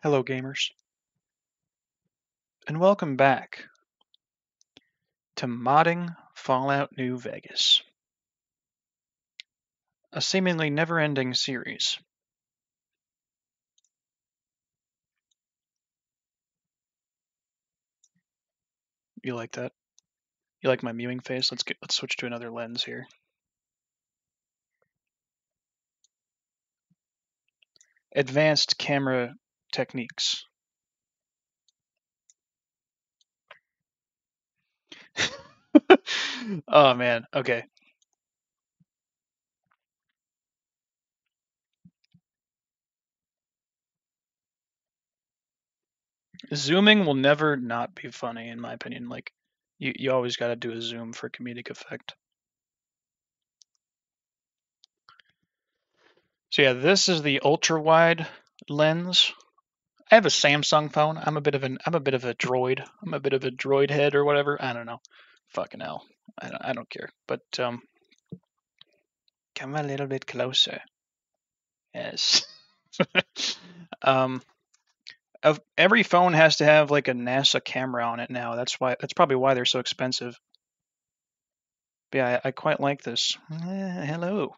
Hello gamers, and welcome back to Modding Fallout New Vegas, a seemingly never-ending series. You like that? You like my mewing face? Let's get let's switch to another lens here. Advanced camera techniques. oh man, okay. Zooming will never not be funny in my opinion. Like you, you always got to do a zoom for comedic effect. So yeah, this is the ultra wide lens. I have a Samsung phone. I'm a bit of an I'm a bit of a droid. I'm a bit of a droid head or whatever. I don't know. Fucking hell. I don't, I don't care. But um come a little bit closer. Yes. um of every phone has to have like a NASA camera on it now. That's why that's probably why they're so expensive. But yeah, I, I quite like this. Eh, hello.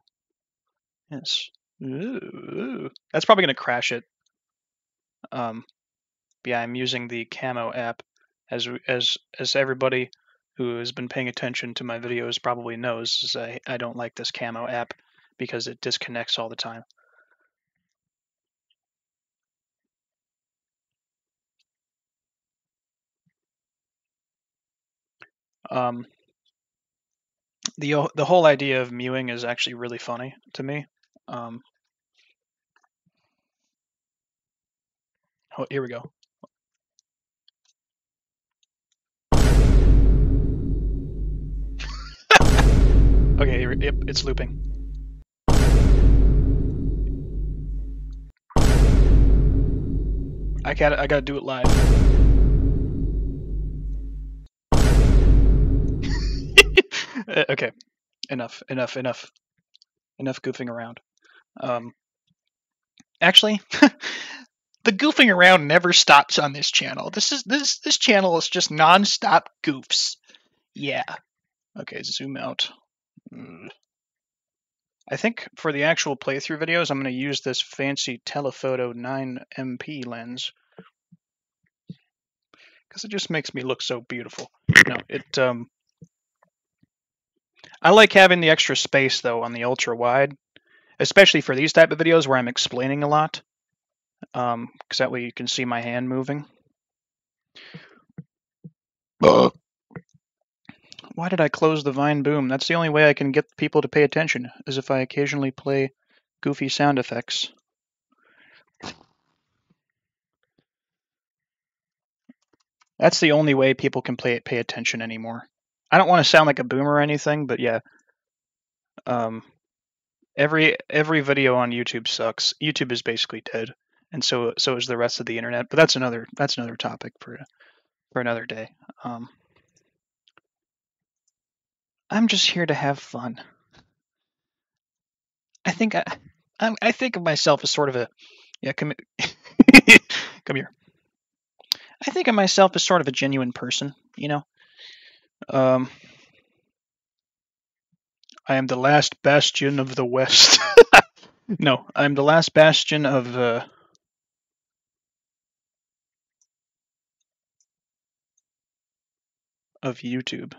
Yes. Ooh, That's probably gonna crash it. Um, yeah, I'm using the Camo app, as as as everybody who has been paying attention to my videos probably knows. I I don't like this Camo app because it disconnects all the time. Um, the the whole idea of mewing is actually really funny to me. Um, oh, here we go. okay, here, yep, it's looping. I got I gotta do it live. okay, enough, enough, enough, enough goofing around. Um, actually, the goofing around never stops on this channel. This is this this channel is just non-stop goofs. Yeah. Okay, zoom out. Mm. I think for the actual playthrough videos, I'm going to use this fancy telephoto 9MP lens because it just makes me look so beautiful. No, it um, I like having the extra space though on the ultra wide, especially for these type of videos where I'm explaining a lot, because um, that way you can see my hand moving. Uh. Why did I close the Vine Boom? That's the only way I can get people to pay attention, is if I occasionally play goofy sound effects. That's the only way people can play pay attention anymore. I don't want to sound like a boomer or anything, but yeah. Um, every every video on YouTube sucks. YouTube is basically dead, and so so is the rest of the internet. But that's another that's another topic for for another day. Um, I'm just here to have fun. I think I, I, I think of myself as sort of a, yeah, come, come here. I think of myself as sort of a genuine person, you know. Um, I am the last bastion of the West. no, I'm the last bastion of uh, of YouTube.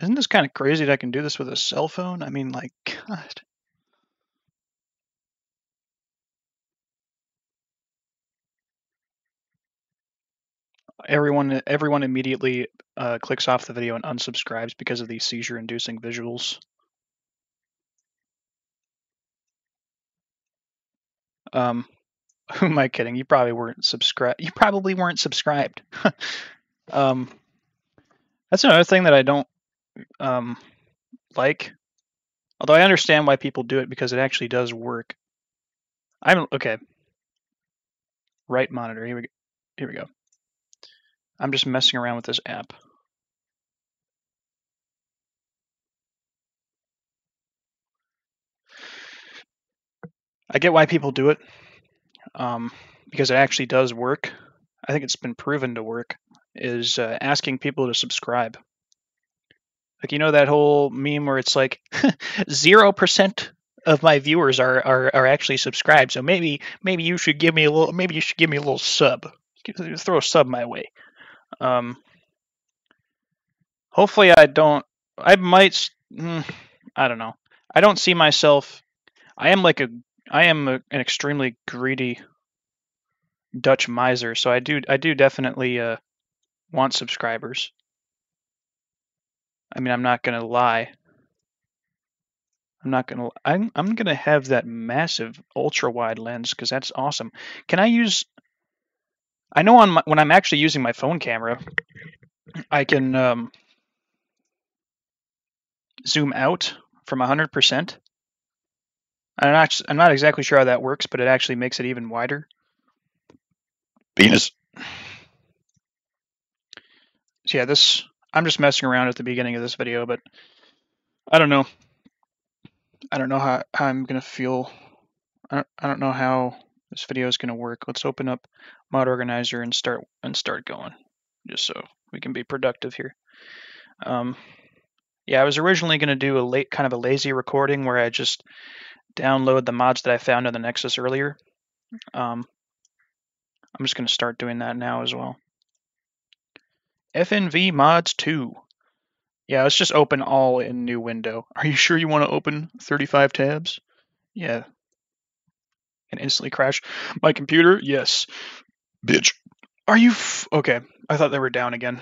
Isn't this kind of crazy that I can do this with a cell phone? I mean, like, God. Everyone, everyone immediately uh, clicks off the video and unsubscribes because of these seizure-inducing visuals. Um, who am I kidding? You probably weren't subscribed. You probably weren't subscribed. um, that's another thing that I don't um, like. Although I understand why people do it because it actually does work. I'm okay. Right monitor. Here we go. Here we go. I'm just messing around with this app. I get why people do it, um, because it actually does work. I think it's been proven to work. Is uh, asking people to subscribe. Like you know that whole meme where it's like zero percent of my viewers are, are are actually subscribed. So maybe maybe you should give me a little maybe you should give me a little sub. Throw a sub my way. Um, hopefully I don't. I might. Mm, I don't know. I don't see myself. I am like a. I am a, an extremely greedy Dutch miser, so I do. I do definitely uh, want subscribers. I mean, I'm not gonna lie. I'm not gonna. I'm I'm gonna have that massive ultra wide lens because that's awesome. Can I use? I know on my, when I'm actually using my phone camera, I can um, zoom out from 100%. I'm not, I'm not exactly sure how that works, but it actually makes it even wider. Penis. So yeah, this I'm just messing around at the beginning of this video, but I don't know. I don't know how, how I'm gonna feel. I don't, I don't know how this video is gonna work. Let's open up Mod Organizer and start and start going, just so we can be productive here. Um, yeah, I was originally going to do a late kind of a lazy recording where I just download the mods that I found on the Nexus earlier. Um, I'm just going to start doing that now as well. FNV mods 2. Yeah, let's just open all in new window. Are you sure you want to open 35 tabs? Yeah. And instantly crash my computer? Yes. Bitch. Are you okay? I thought they were down again.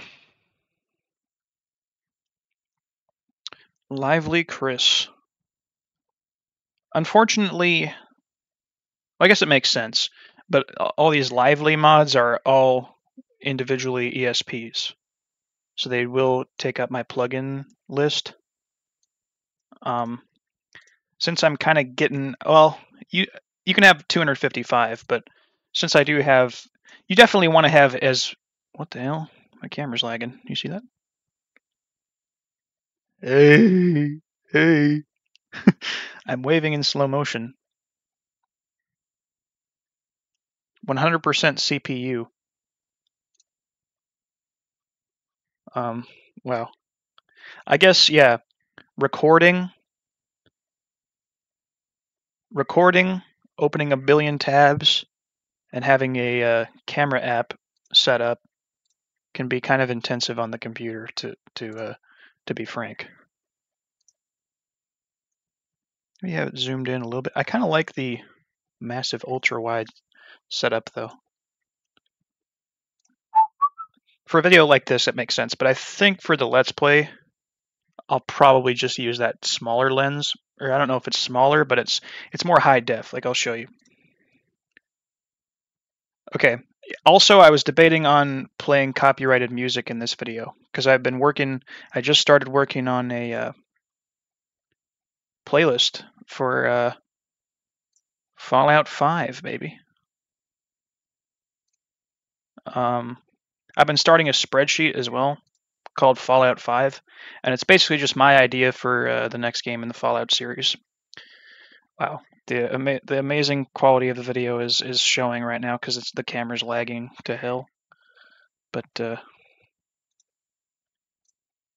Lively Chris. Unfortunately, well, I guess it makes sense, but all these Lively mods are all individually ESPs. So they will take up my plugin list. Um, since I'm kind of getting, well, you you can have 255, but since I do have, you definitely want to have as, what the hell? My camera's lagging. You see that? Hey, hey. I'm waving in slow motion. 100% CPU. Um, well, I guess, yeah, recording, recording, opening a billion tabs, and having a uh, camera app set up can be kind of intensive on the computer to, to uh, to be frank. We have it zoomed in a little bit. I kind of like the massive ultra wide setup though. For a video like this, it makes sense, but I think for the Let's Play, I'll probably just use that smaller lens. Or I don't know if it's smaller, but it's it's more high def, like I'll show you. Okay, also, I was debating on playing copyrighted music in this video because I've been working. I just started working on a uh, playlist for uh, Fallout 5, baby. Um, I've been starting a spreadsheet as well called Fallout 5, and it's basically just my idea for uh, the next game in the Fallout series. Wow, the ama- the amazing quality of the video is is showing right now because it's the camera's lagging to hell. But uh,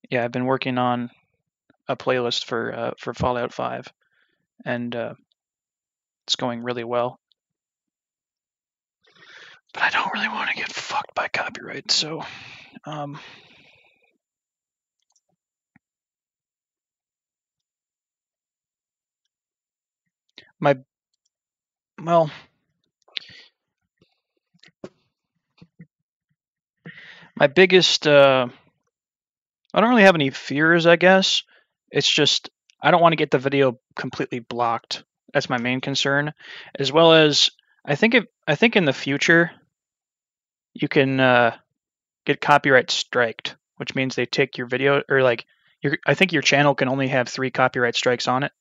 yeah, I've been working on a playlist for uh, for Fallout 5, and uh, it's going really well. But I don't really want to get fucked by copyright, so um, my well my biggest uh I don't really have any fears, I guess. It's just I don't want to get the video completely blocked. That's my main concern, as well as I think if I think in the future you can uh, get copyright striked, which means they take your video or like your I think your channel can only have three copyright strikes on it,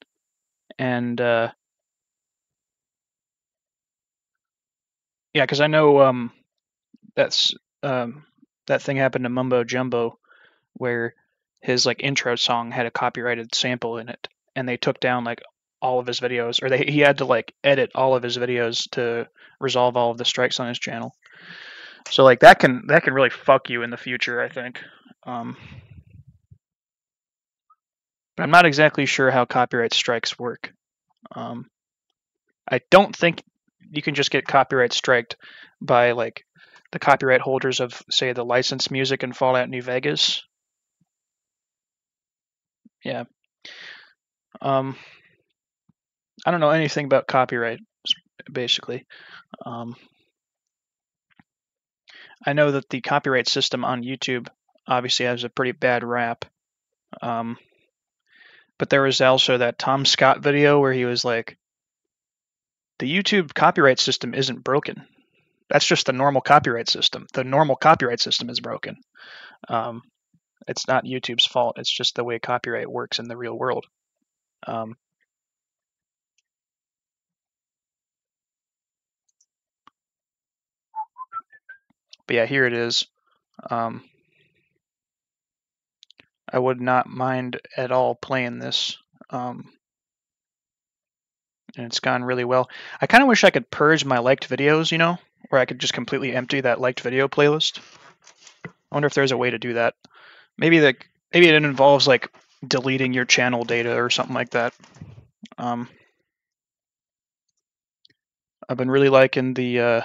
and uh, Yeah, because I know um, that's um, that thing happened to Mumbo Jumbo, where his like intro song had a copyrighted sample in it, and they took down like all of his videos, or they, he had to like edit all of his videos to resolve all of the strikes on his channel. So like that can that can really fuck you in the future, I think. Um, but I'm not exactly sure how copyright strikes work. Um, I don't think you can just get copyright striked by like the copyright holders of say the licensed music in Fallout New Vegas. Yeah. Um, I don't know anything about copyright, basically. Um, I know that the copyright system on YouTube obviously has a pretty bad rap. Um, but there was also that Tom Scott video where he was like, the YouTube copyright system isn't broken. That's just the normal copyright system. The normal copyright system is broken. Um, it's not YouTube's fault. It's just the way copyright works in the real world. Um, but yeah, here it is. Um, I would not mind at all playing this. Um, and it's gone really well. I kind of wish I could purge my liked videos, you know, where I could just completely empty that liked video playlist. I wonder if there's a way to do that. Maybe the maybe it involves like deleting your channel data or something like that. Um, I've been really liking the. Uh,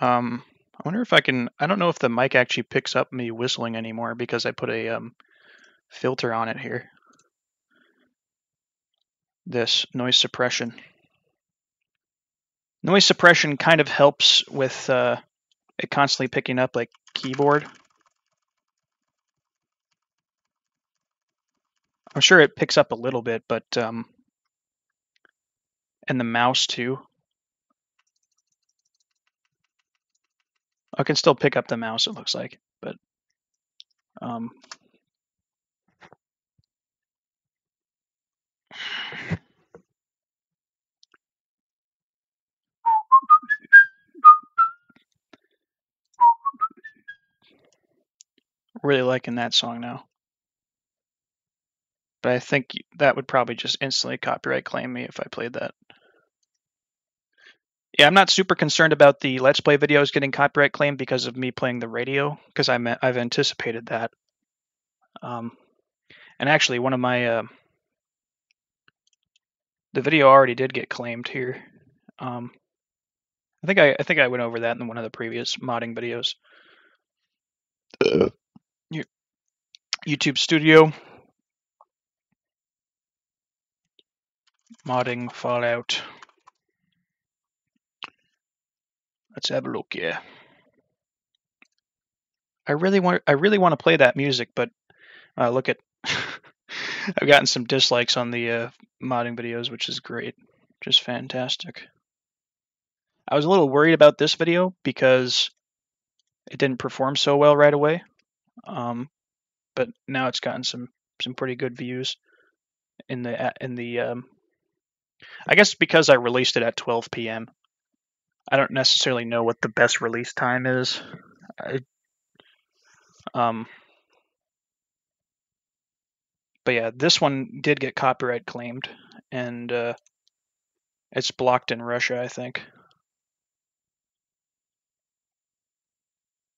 um, I wonder if I can. I don't know if the mic actually picks up me whistling anymore because I put a um, filter on it here this noise suppression. Noise suppression kind of helps with uh, it constantly picking up like keyboard. I'm sure it picks up a little bit, but um, and the mouse too. I can still pick up the mouse, it looks like, but um, really liking that song now. But I think that would probably just instantly copyright claim me if I played that. Yeah, I'm not super concerned about the Let's Play videos getting copyright claimed because of me playing the radio, because I've anticipated that. Um, and actually, one of my uh, the video already did get claimed here. Um, I think I, I think I went over that in one of the previous modding videos. Uh. YouTube Studio, modding Fallout. Let's have a look here. I really want I really want to play that music, but uh, look at I've gotten some dislikes on the uh, modding videos, which is great, just fantastic. I was a little worried about this video because it didn't perform so well right away, um, but now it's gotten some some pretty good views in the in the. Um, I guess because I released it at 12 p.m. I don't necessarily know what the best release time is. I, um, but yeah, this one did get copyright claimed, and uh, it's blocked in Russia, I think.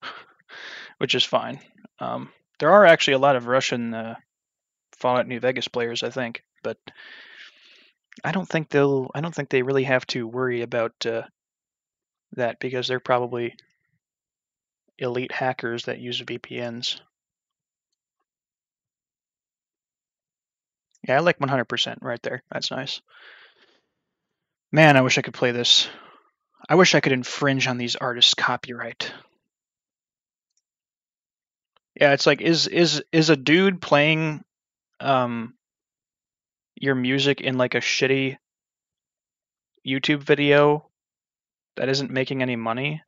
Which is fine. Um, there are actually a lot of Russian uh, Fallout New Vegas players, I think, but I don't think they'll. I don't think they really have to worry about uh, that because they're probably elite hackers that use VPNs. Yeah, I like 100% right there. That's nice. Man, I wish I could play this. I wish I could infringe on these artists' copyright. Yeah, it's like is is is a dude playing um your music in like a shitty YouTube video that isn't making any money?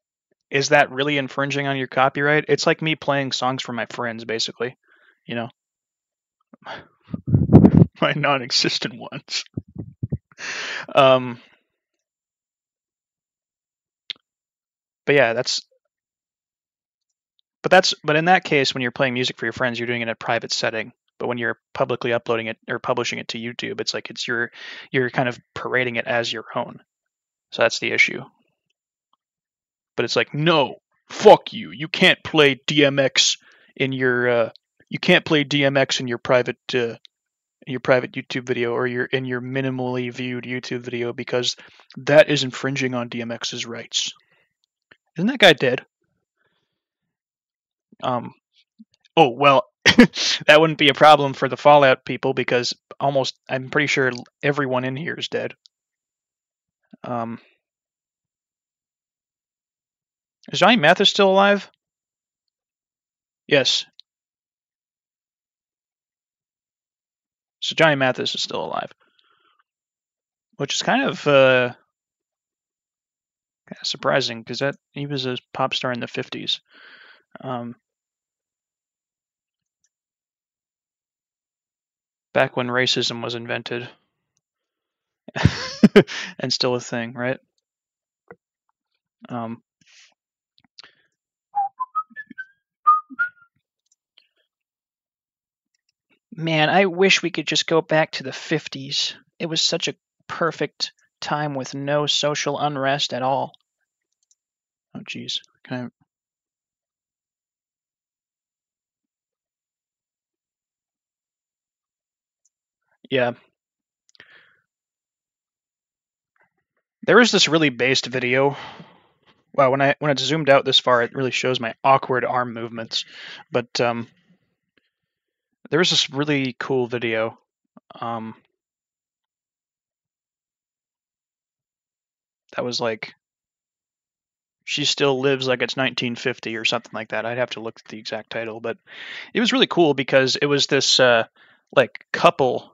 Is that really infringing on your copyright? It's like me playing songs for my friends basically, you know. my non-existent ones. um, but yeah, that's. But that's but in that case, when you're playing music for your friends, you're doing it in a private setting. But when you're publicly uploading it or publishing it to YouTube, it's like it's your you're kind of parading it as your own. So that's the issue. But it's like, no, fuck you. You can't play DMX in your uh, you can't play DMX in your private uh, your private YouTube video or your in your minimally viewed YouTube video because that is infringing on DMX's rights. Isn't that guy dead? Um. Oh well, that wouldn't be a problem for the Fallout people because almost I'm pretty sure everyone in here is dead. Um. Is Johnny Mathis still alive? Yes. So Johnny Mathis is still alive, which is kind of uh, kind of surprising because that he was a pop star in the '50s. Um, back when racism was invented and still a thing, right? Um, Man, I wish we could just go back to the 50s. It was such a perfect time with no social unrest at all. Oh, jeez. Can I. Yeah. There is this really based video. Wow, when I when it's zoomed out this far, it really shows my awkward arm movements. But um, there was this really cool video. Um, that was like she still lives like it's 1950 or something like that. I'd have to look at the exact title, but it was really cool because it was this uh, like couple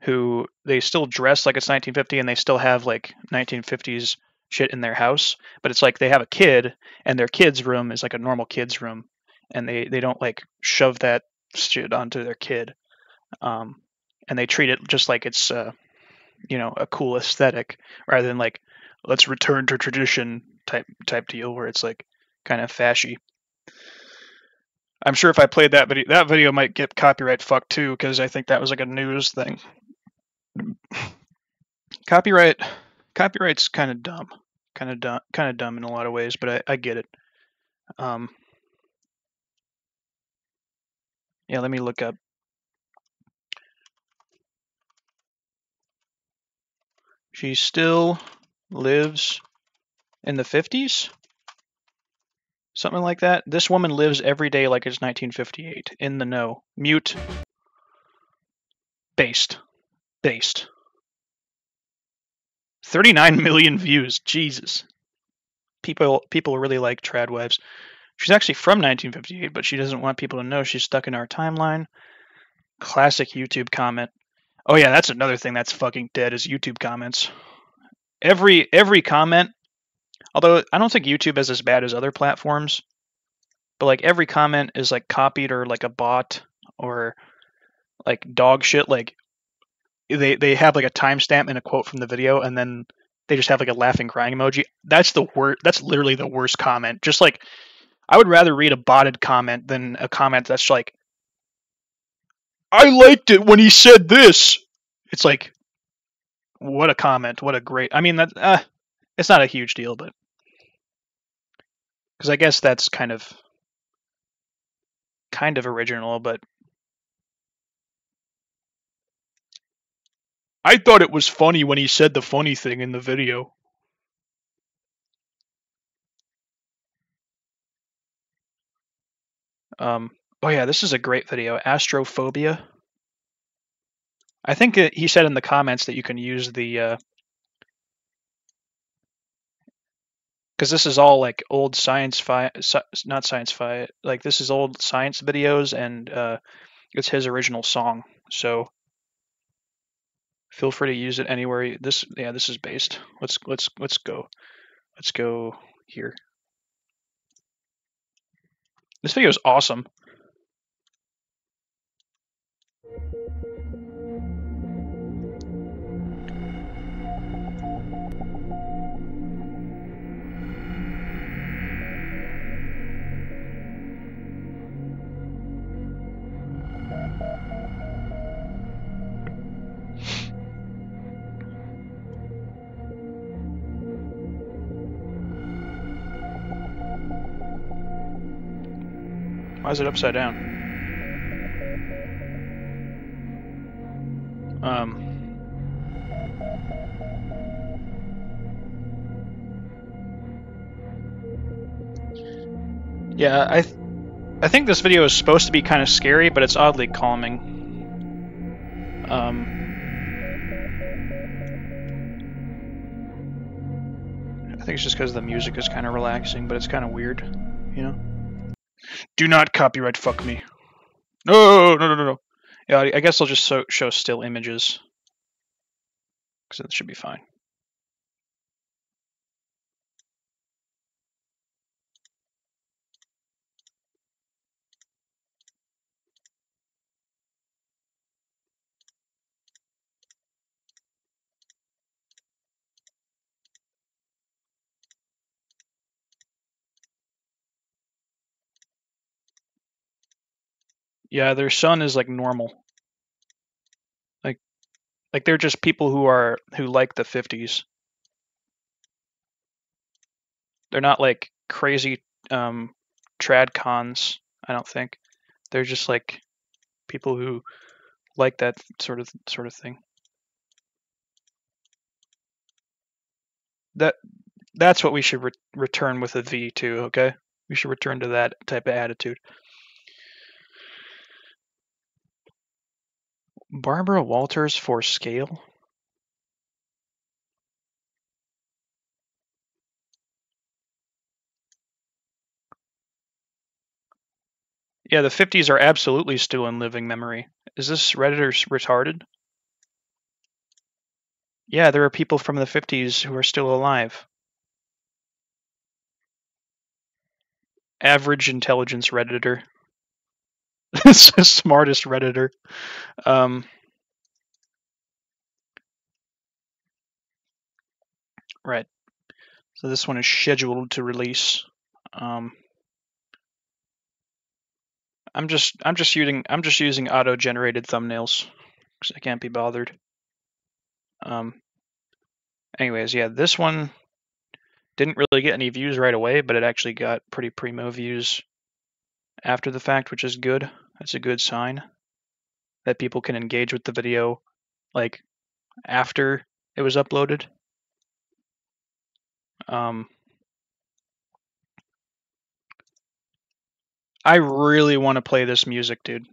who they still dress like it's 1950 and they still have like 1950s shit in their house, but it's like they have a kid and their kid's room is like a normal kid's room and they they don't like shove that shit onto their kid, um, and they treat it just like it's uh, you know a cool aesthetic rather than like let's return to tradition type type deal where it's like kind of fashy. I'm sure if I played that video, that video might get copyright fucked too because I think that was like a news thing. Copyright, copyright's kind of dumb, kind of dumb, kind of dumb in a lot of ways, but I, I get it. Um, Yeah, let me look up. She still lives in the 50s? Something like that. This woman lives every day like it's 1958. In the know. Mute. Based. Based. 39 million views. Jesus. People people really like trad wives. She's actually from 1958, but she doesn't want people to know she's stuck in our timeline. Classic YouTube comment. Oh yeah, that's another thing that's fucking dead is YouTube comments. Every every comment, although I don't think YouTube is as bad as other platforms, but like every comment is like copied or like a bot or like dog shit. Like they they have like a timestamp and a quote from the video, and then they just have like a laughing crying emoji. That's the worst. That's literally the worst comment. Just like I would rather read a botted comment than a comment that's like, I liked it when he said this. It's like, what a comment. What a great. I mean, that uh, it's not a huge deal, but. Because I guess that's kind of. kind of original, but. I thought it was funny when he said the funny thing in the video. Um, oh yeah, this is a great video. Astrophobia. I think it, he said in the comments that you can use the uh, because this is all like old science fi not science fi like this is old science videos and uh, it's his original song so feel free to use it anywhere this yeah this is based. Let's let's let's go. Let's go here. This video is awesome. Why is it upside down? Um. Yeah, I, th I think this video is supposed to be kind of scary, but it's oddly calming. Um. I think it's just because the music is kind of relaxing, but it's kind of weird, you know. Do not copyright fuck me. No, no, no, no, no. Yeah, I guess I'll just so, show still images. Because it should be fine. Yeah, their son is like normal. Like like they're just people who are who like the 50s. They're not like crazy um trad cons, I don't think. They're just like people who like that sort of sort of thing. That that's what we should re return with a V to, okay? We should return to that type of attitude. Barbara Walters for scale? Yeah, the 50s are absolutely still in living memory. Is this Redditor retarded? Yeah, there are people from the 50s who are still alive. Average intelligence Redditor. smartest redditor. Um, right. So this one is scheduled to release. Um, I'm just I'm just using I'm just using auto-generated thumbnails because I can't be bothered. Um, anyways, yeah, this one didn't really get any views right away, but it actually got pretty primo views after the fact, which is good. That's a good sign that people can engage with the video like after it was uploaded. Um, I really want to play this music, dude.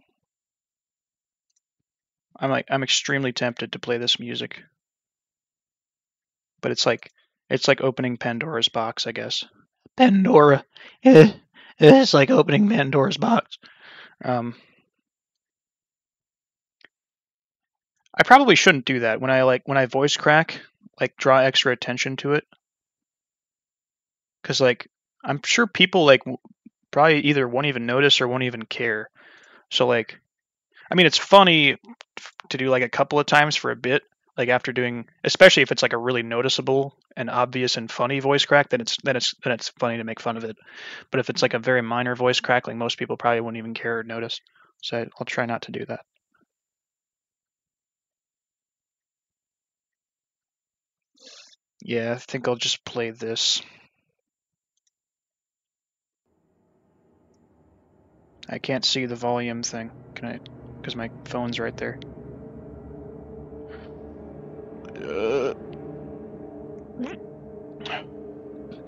I'm like I'm extremely tempted to play this music. But it's like it's like opening Pandora's box, I guess. Pandora. It's like opening Pandora's box. Um, I probably shouldn't do that when I like when I voice crack, like draw extra attention to it. Cuz like I'm sure people like probably either won't even notice or won't even care. So like I mean it's funny to do like a couple of times for a bit, like after doing especially if it's like a really noticeable and obvious and funny voice crack then it's then it's then it's funny to make fun of it. But if it's like a very minor voice crack like most people probably wouldn't even care or notice. So i'll try not to do that. Yeah i think i'll just play this. I can't see the volume thing. Can i because my phone's right there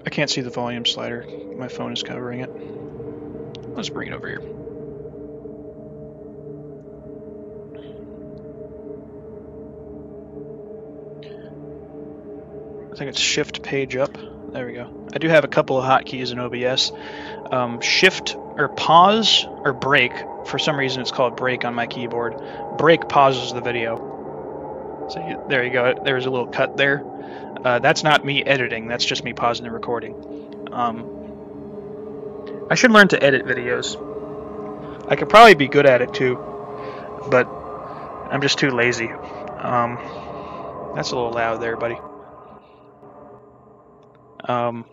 I can't see the volume slider. My phone is covering it. Let's bring it over here. I think it's shift page up. There we go. I do have a couple of hotkeys in OBS. Um, shift or pause or break. For some reason, it's called break on my keyboard. Break pauses the video. So you, there you go. There's a little cut there. Uh, that's not me editing. That's just me pausing the recording. Um, I should learn to edit videos. I could probably be good at it too, but I'm just too lazy. Um, that's a little loud there, buddy. Um,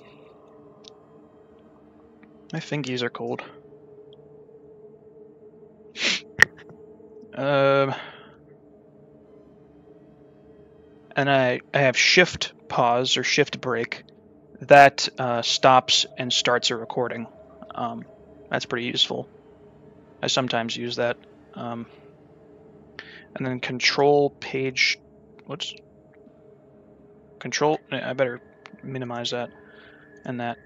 my fingies are cold. Um. Uh, and I, I have shift pause or shift break that uh, stops and starts a recording. Um, that's pretty useful. I sometimes use that. Um, and then control page, what's, control, I better minimize that, and that.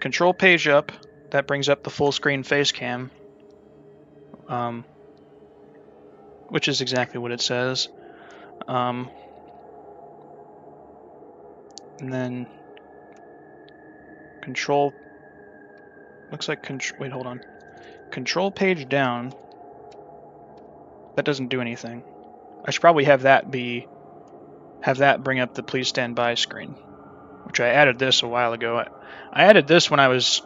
Control page up, that brings up the full screen face cam, um, which is exactly what it says. Um, and then control looks like control wait hold on. Control page down. That doesn't do anything. I should probably have that be have that bring up the please stand by screen which I added this a while ago. I, I added this when I was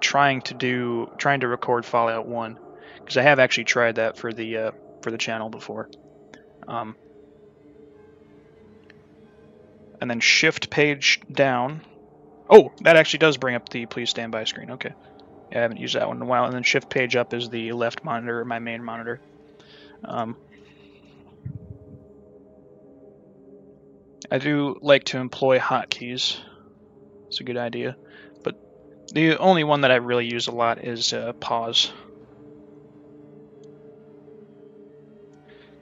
trying to do trying to record Fallout 1 because I have actually tried that for the uh, for the channel before. Um, and then shift page down. Oh, that actually does bring up the please stand by screen. Okay. Yeah, I haven't used that one in a while. And then shift page up is the left monitor, my main monitor. Um, I do like to employ hotkeys. It's a good idea. But the only one that I really use a lot is uh, pause.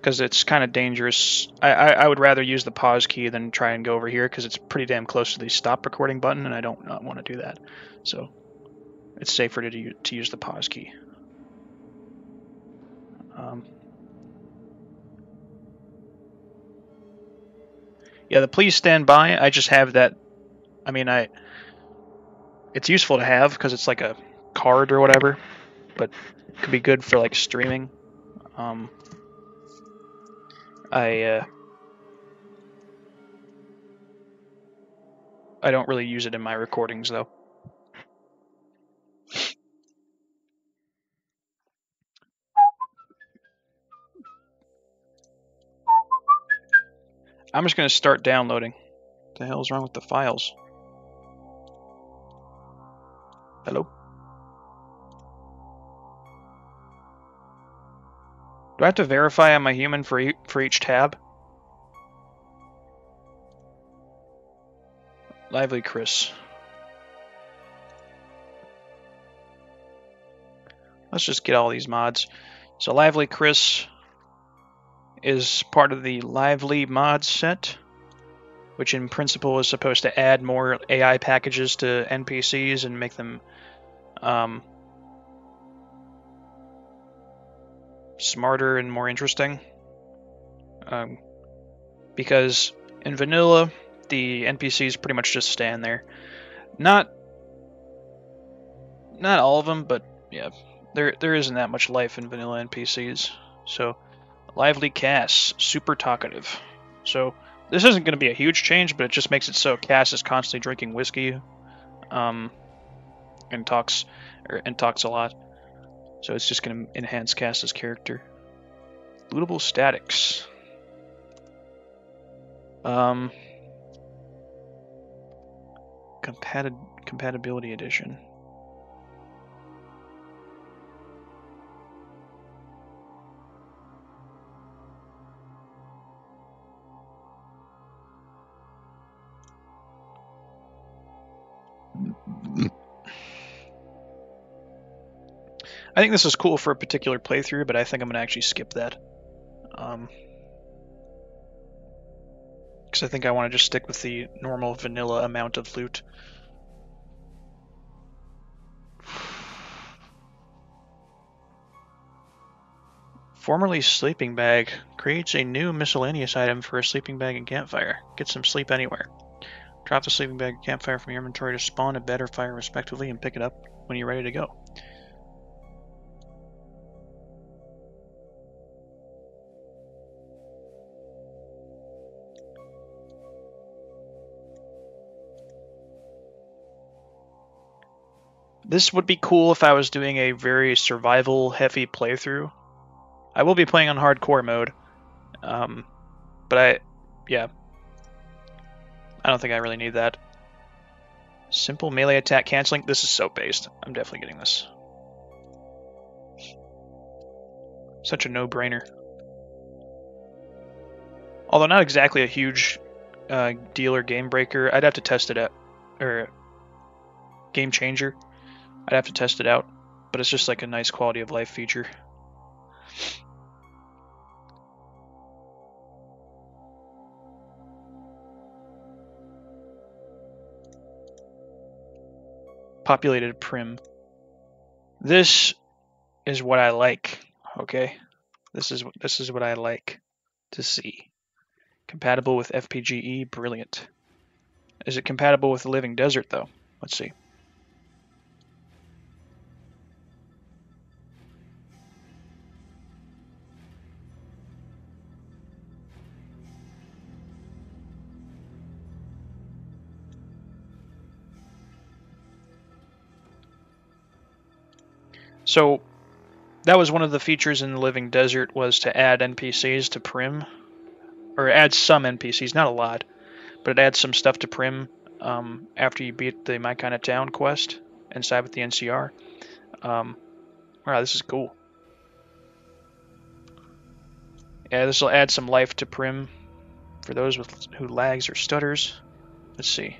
Because it's kind of dangerous. I, I, I, would rather use the pause key than try and go over here because it's pretty damn close to the stop recording button, and I don't want to do that. So it's safer to, to use the pause key. Um, yeah, the please stand by, I just have that. I mean, I it's useful to have because it's like a card or whatever, but it could be good for like streaming. Um, I uh, I don't really use it in my recordings though. I'm just going to start downloading. What the hell is wrong with the files? Hello? Do I have to verify I'm a human for, e for each tab? Lively Chris. Let's just get all these mods. So Lively Chris is part of the Lively mod set, which in principle is supposed to add more AI packages to NPCs and make them um, smarter and more interesting. Um, because in vanilla, the NPCs pretty much just stand there. Not not all of them, but yeah, there there isn't that much life in vanilla NPCs. So, lively Cass, super talkative. So this isn't going to be a huge change, but it just makes it so Cass is constantly drinking whiskey, um, and talks or, and talks a lot. So it's just going to enhance Cass's character. Lootable statics. Um, compati compatibility edition. I think this is cool for a particular playthrough, but I think I'm going to actually skip that. Um, because I think I want to just stick with the normal vanilla amount of loot. Formerly sleeping bag creates a new miscellaneous item for a sleeping bag and campfire. Get some sleep anywhere. Drop the sleeping bag and campfire from your inventory to spawn a bed or fire respectively and pick it up when you're ready to go. This would be cool if I was doing a very survival heavy playthrough. I will be playing on hardcore mode. Um, but I, yeah. I don't think I really need that. Simple melee attack canceling. This is so based. I'm definitely getting this. Such a no-brainer. Although not exactly a huge uh, deal or game breaker. I'd have to test it out. Or game changer. I'd have to test it out, but it's just like a nice quality of life feature. Populated Primm. This is what I like, okay? This is this is what I like to see. Compatible with FPGE, brilliant. Is it compatible with the Living Desert though? Let's see. So that was one of the features in the Living Desert was to add NPCs to Primm, or add some NPCs, not a lot, but it adds some stuff to Primm um, after you beat the My Kind of Town quest inside with the NCR. Um, wow, this is cool. Yeah, this will add some life to Primm for those with who lags or stutters. Let's see.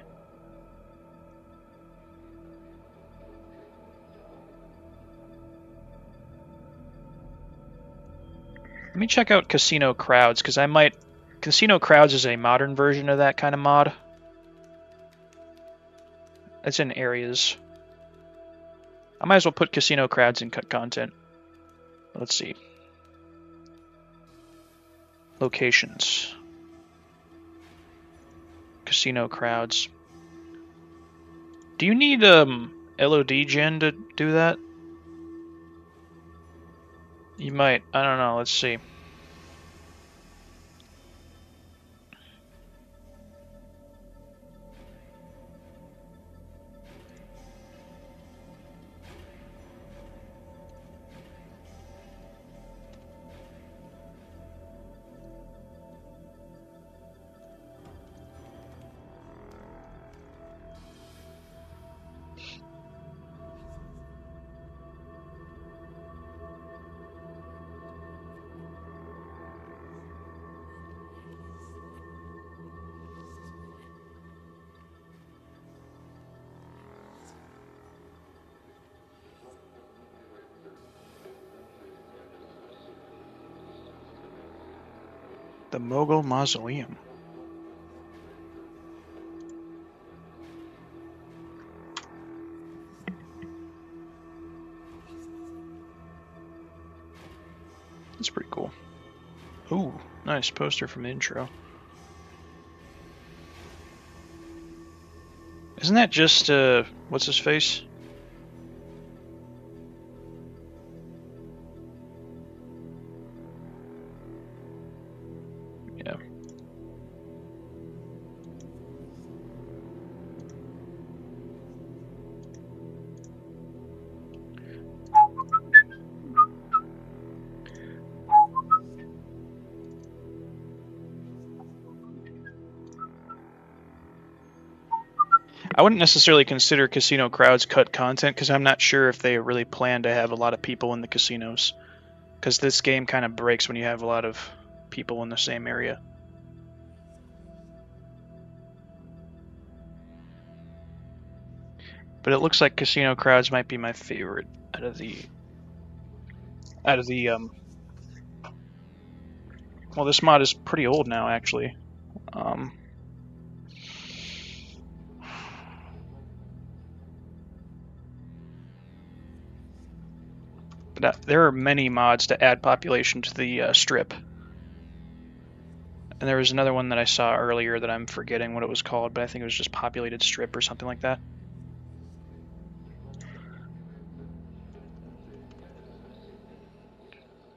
Let me check out Casino Crowds, because I might... Casino Crowds is a modern version of that kind of mod. It's in areas. I might as well put Casino Crowds in cut content. Let's see. Locations. Casino Crowds. Do you need um LOD gen to do that? You might. I don't know. Let's see. Mogul Mausoleum. That's pretty cool. Ooh, nice poster from the intro. Isn't that just, uh, what's his face? Wouldn't necessarily consider casino crowds cut content because I'm not sure if they really plan to have a lot of people in the casinos. Because this game kind of breaks when you have a lot of people in the same area. But it looks like casino crowds might be my favorite out of the out of the um well this mod is pretty old now actually. Um There are many mods to add population to the uh, strip. And there was another one that I saw earlier that I'm forgetting what it was called, but I think it was just populated strip or something like that.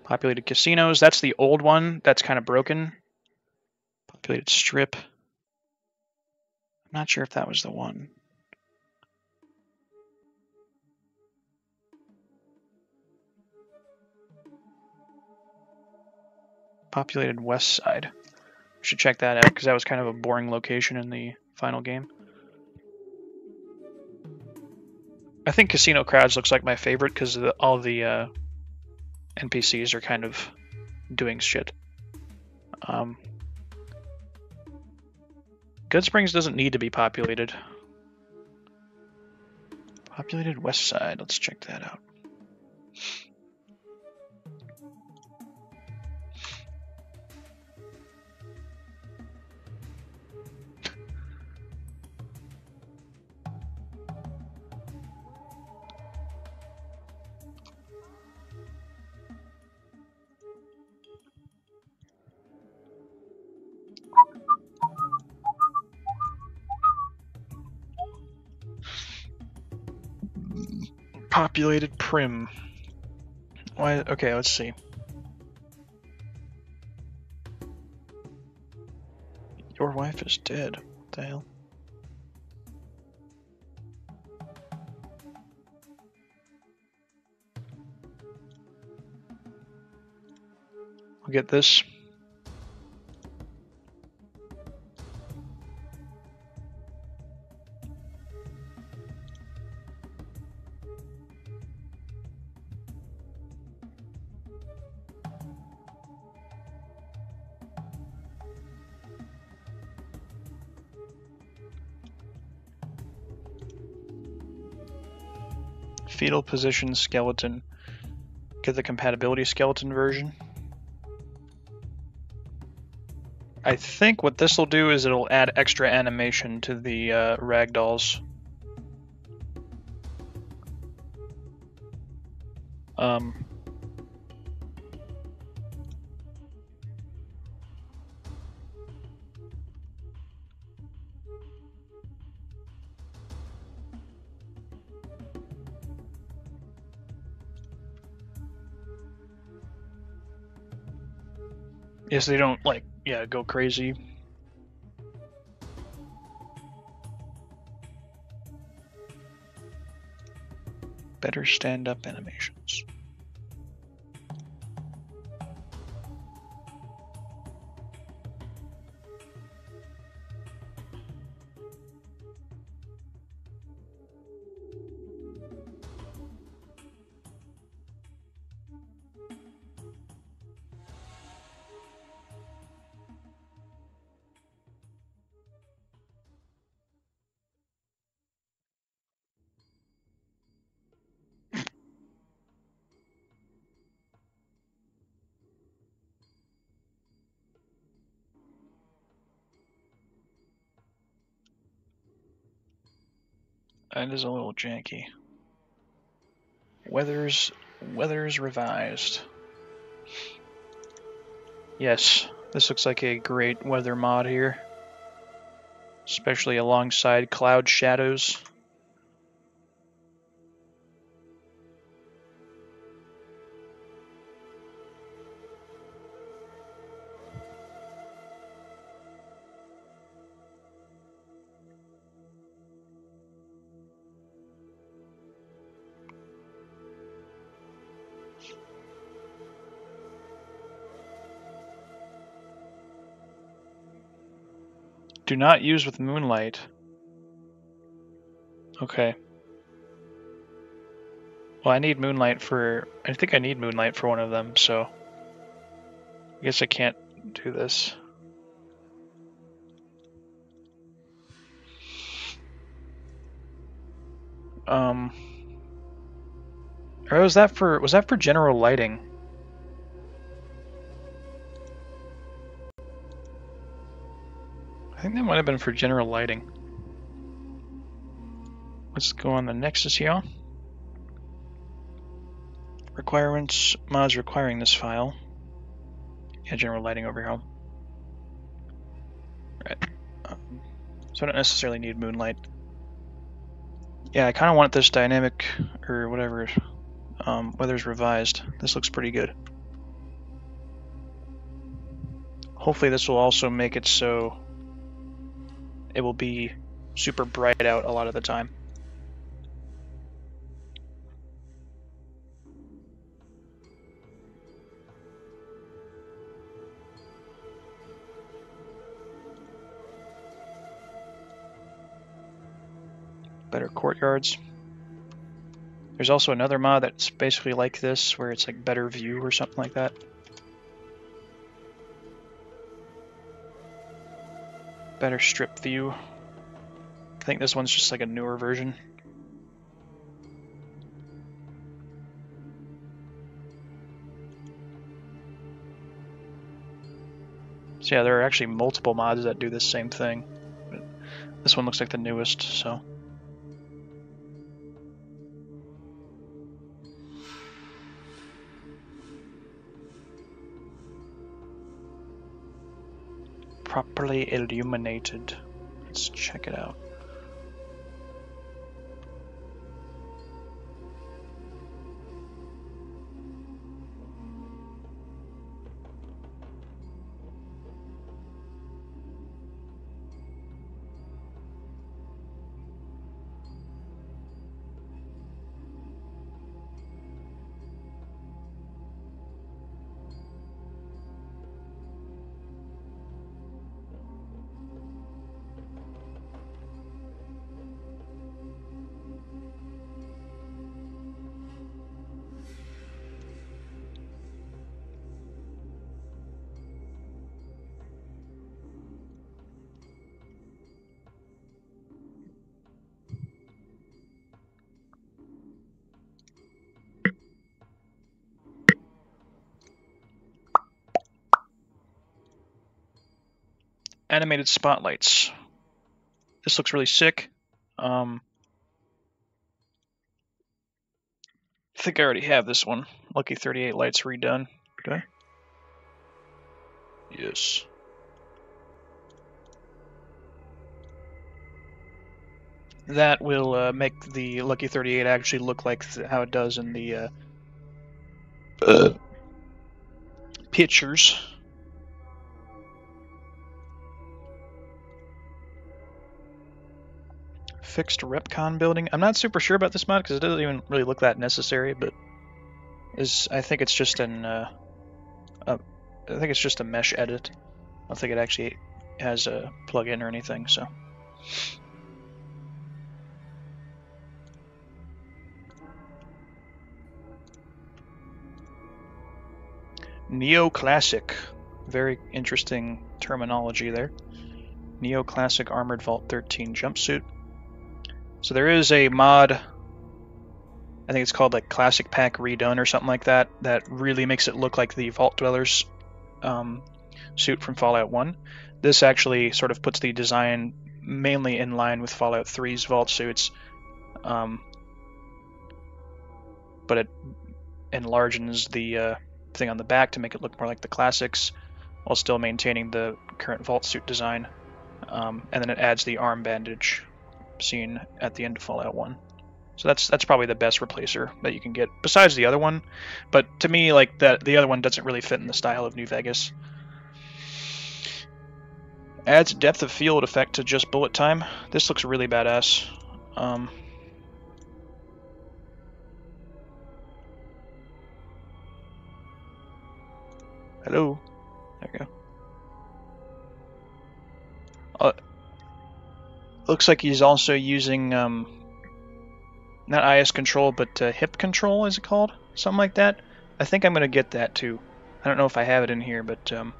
Populated casinos, that's the old one that's kind of broken. Populated strip. I'm not sure if that was the one. Populated west side. Should check that out because that was kind of a boring location in the final game. I think Casino Crowds looks like my favorite because all the uh, NPCs are kind of doing shit. Um, Goodsprings doesn't need to be populated. Populated west side, let's check that out. Populated Primm. Why? Okay, let's see. Your wife is dead. What the hell? I'll get this. Fetal position skeleton. Get the compatibility skeleton version. I think what this will do is it'll add extra animation to the uh, ragdolls. Um, Yes, they don't like yeah go crazy. Better stand-up animations. That is a little janky. Weathers, weathers revised. Yes, this looks like a great weather mod here. Especially alongside cloud shadows. Do not use with moonlight. Okay. Well, I need moonlight for... I think I need moonlight for one of them, so... I guess I can't do this. Um... Or was that for... Was that for general lighting? Think that might have been for general lighting. Let's go on the Nexus here. Requirements, mods requiring this file. Yeah, general lighting over here. Right. Um, so I don't necessarily need moonlight. Yeah, I kind of want this dynamic, or whatever, um, weather's revised. This looks pretty good. Hopefully this will also make it so it will be super bright out a lot of the time. Better courtyards. There's also another mod that's basically like this, where it's like better view or something like that. Better strip view. I think this one's just like a newer version. So yeah, there are actually multiple mods that do the same thing. But this one looks like the newest, so. Properly illuminated. Let's check it out. Animated spotlights. This looks really sick. Um, I think I already have this one. Lucky 38 lights redone. Okay. Yes. That will uh, make the Lucky 38 actually look like how it does in the uh, uh, pictures. Fixed REPCONN building. I'm not super sure about this mod because it doesn't even really look that necessary, but is I think it's just an uh, think it's just a mesh edit. I don't think it actually has a plugin or anything. So. Neoclassic. Very interesting terminology there. Neoclassic Armored Vault 13 jumpsuit. So there is a mod, I think it's called like Classic Pack Redone or something like that, that really makes it look like the Vault Dwellers um, suit from Fallout 1. This actually sort of puts the design mainly in line with Fallout 3's Vault suits, um, but it enlarges the uh, thing on the back to make it look more like the classics, while still maintaining the current Vault suit design. Um, and then it adds the arm bandage seen at the end of Fallout 1. So that's that's probably the best replacer that you can get besides the other one. But to me, like that, the other one doesn't really fit in the style of New Vegas. Adds depth of field effect to just bullet time. This looks really badass. Um, hello. There you go. Uh, looks like he's also using um, not IS control, but uh, hip control, is it called? Something like that. I think I'm gonna get that too. I don't know if I have it in here, but um,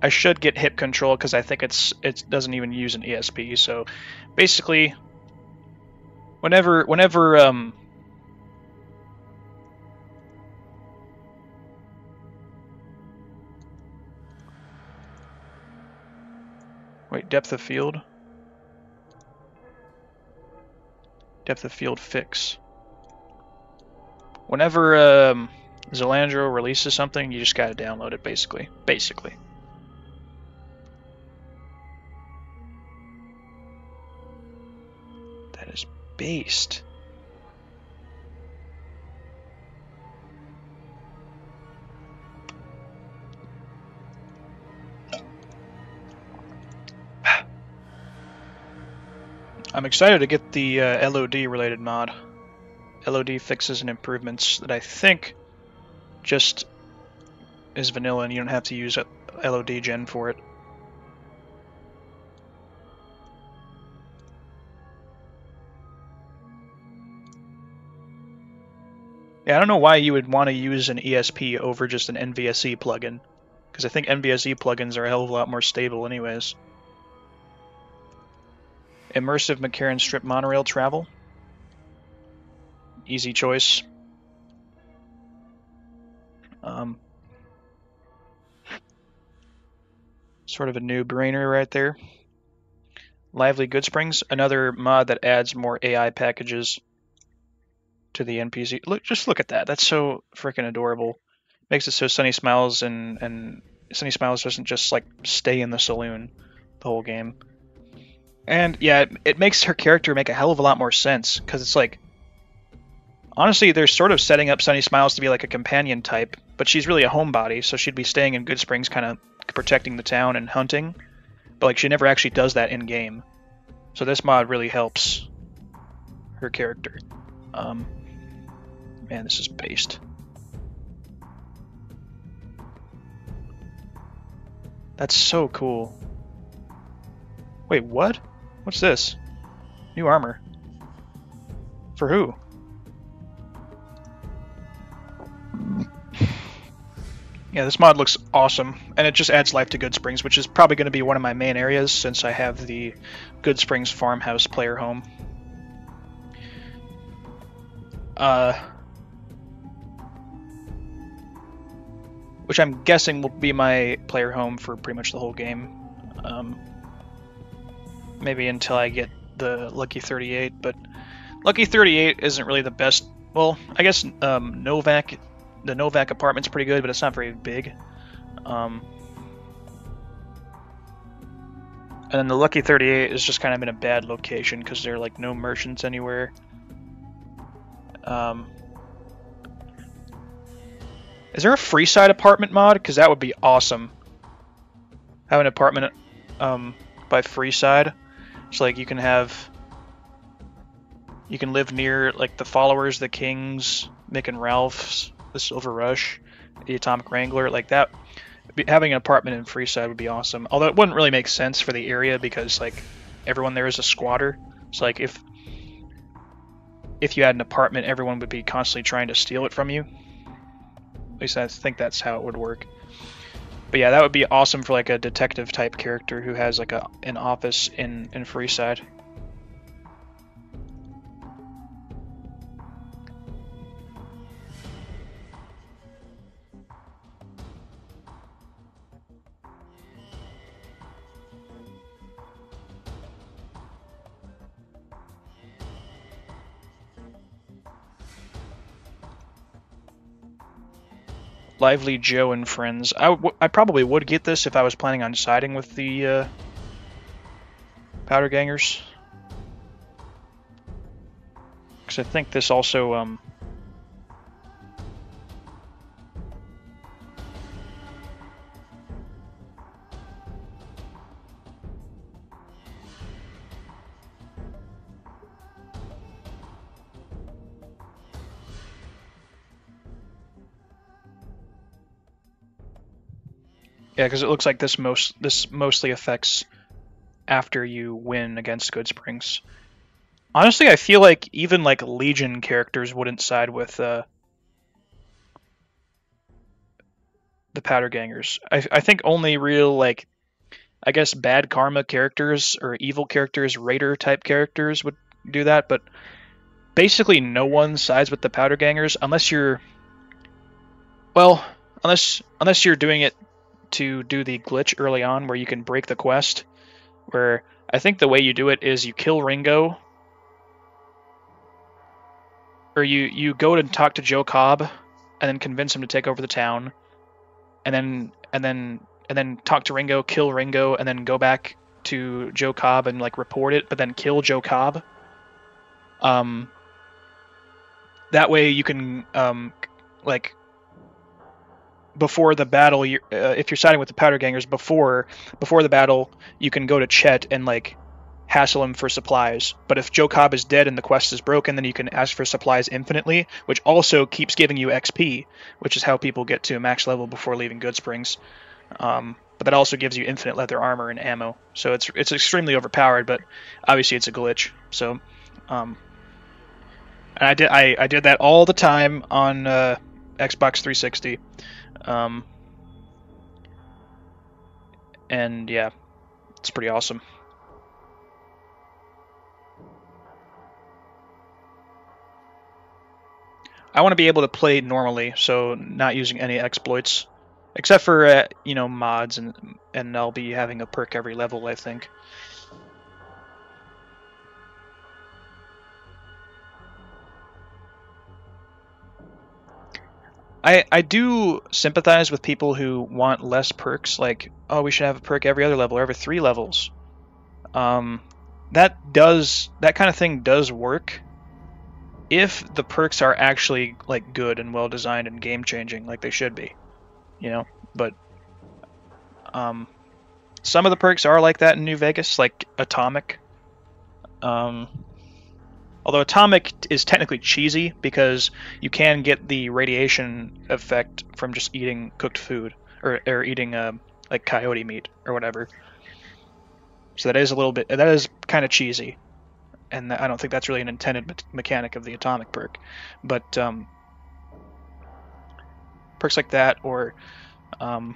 I should get hip control because I think it's it doesn't even use an ESP. So basically, whenever whenever um, Wait, depth of field? Depth of field fix. Whenever um, Xilandro releases something, you just gotta download it, basically. Basically. That is based. I'm excited to get the uh, LOD related mod. LOD fixes and improvements that I think just is vanilla and you don't have to use LOD gen for it. Yeah, I don't know why you would want to use an ESP over just an NVSE plugin, because I think NVSE plugins are a hell of a lot more stable anyways. Immersive McCarran Strip monorail travel. Easy choice. Um, sort of a new brainer right there. Lively Good Springs, another mod that adds more AI packages to the NPC. Look, just look at that. That's so freaking adorable. Makes it so Sunny Smiles and and Sunny Smiles doesn't just like stay in the saloon the whole game. And yeah, it, it makes her character make a hell of a lot more sense because it's like, honestly, they're sort of setting up Sunny Smiles to be like a companion type, but she's really a homebody, so she'd be staying in Good Springs, kind of protecting the town and hunting. But like, she never actually does that in game. So this mod really helps her character. Um, man, this is based. That's so cool. Wait, what? What's this? New armor. For who? Yeah, this mod looks awesome, and it just adds life to Good Springs, which is probably going to be one of my main areas since I have the Good Springs Farmhouse player home. Uh, which I'm guessing will be my player home for pretty much the whole game. Um, maybe until I get the Lucky 38, but Lucky 38 isn't really the best. Well, I guess um, Novak, the Novak apartment's pretty good, but it's not very big. Um, and then the Lucky 38 is just kind of in a bad location because there are like no merchants anywhere. Um, is there a Freeside apartment mod? Because that would be awesome. Have an apartment um, by Freeside. It's like you can have... You can live near like the followers, the kings, Mick and Ralph's, the Silver Rush, the Atomic Wrangler, like that. Having an apartment in Freeside would be awesome. Although it wouldn't really make sense for the area because like everyone there is a squatter. So like if if you had an apartment, everyone would be constantly trying to steal it from you. At least I think that's how it would work. But yeah, that would be awesome for like a detective type character who has like a an office in in Freeside. Lively Joe and Friends. I, I probably would get this if I was planning on siding with the uh, Powder Gangers. Because I think this also um, Yeah, because it looks like this most this mostly affects after you win against Good Springs. Honestly, I feel like even like Legion characters wouldn't side with uh, the Powder Gangers. I I think only real like I guess bad karma characters or evil characters, raider type characters would do that, but basically no one sides with the Powder Gangers unless you're well, unless unless you're doing it to do the glitch early on where you can break the quest. Where I think the way you do it is you kill Ringo, or you you go to talk to Joe Cobb, and then convince him to take over the town, and then and then and then talk to Ringo, kill Ringo, and then go back to Joe Cobb and like report it, but then kill Joe Cobb. Um, that way you can um, like before the battle, uh, if you're siding with the Powder Gangers before before the battle, you can go to Chet and like hassle him for supplies. But if Joe Cobb is dead and the quest is broken, then you can ask for supplies infinitely, which also keeps giving you XP, which is how people get to max level before leaving Goodsprings. Um, but that also gives you infinite leather armor and ammo. So it's it's extremely overpowered, but obviously it's a glitch. So, um, and I did I, I did that all the time on uh, Xbox 360. Um, and yeah, it's pretty awesome. I want to be able to play normally, so not using any exploits, except for uh, you know mods, and and I'll be having a perk every level, I think. I, I do sympathize with people who want less perks, like, oh, we should have a perk every other level, or every three levels. Um, that does that kind of thing does work if the perks are actually like good and well designed and game changing, like they should be, you know. But um, some of the perks are like that in New Vegas, like Atomic. Um, Although Atomic is technically cheesy because you can get the radiation effect from just eating cooked food or, or eating uh, like coyote meat or whatever. So that is a little bit that is kind of cheesy, and I don't think that's really an intended me- mechanic of the atomic perk. But um, perks like that, or um,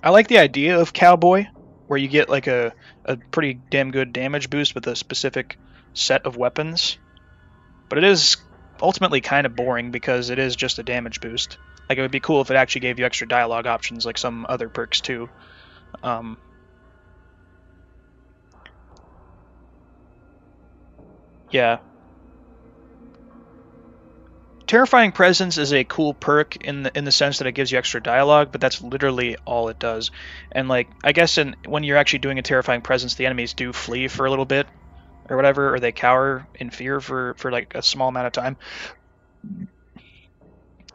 I like the idea of cowboy, where you get like a, a pretty damn good damage boost with a specific set of weapons. But it is ultimately kind of boring because it is just a damage boost. Like it would be cool if it actually gave you extra dialogue options like some other perks too. Um, yeah. Terrifying Presence is a cool perk in the in the sense that it gives you extra dialogue, but that's literally all it does. And like I guess in when you're actually doing a terrifying presence, the enemies do flee for a little bit or whatever, or they cower in fear for for like a small amount of time.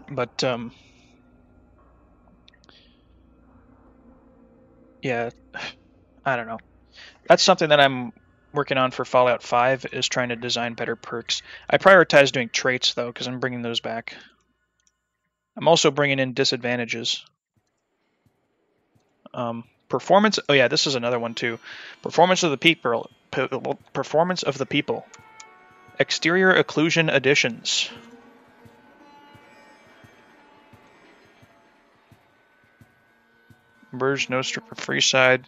But um yeah, I don't know. That's something that I'm working on for Fallout 5 is trying to design better perks. I prioritize doing traits though because I'm bringing those back. I'm also bringing in disadvantages. Um, performance. Oh yeah, this is another one too. Performance of the people. Performance of the people. Exterior occlusion additions. Merge no strip free side.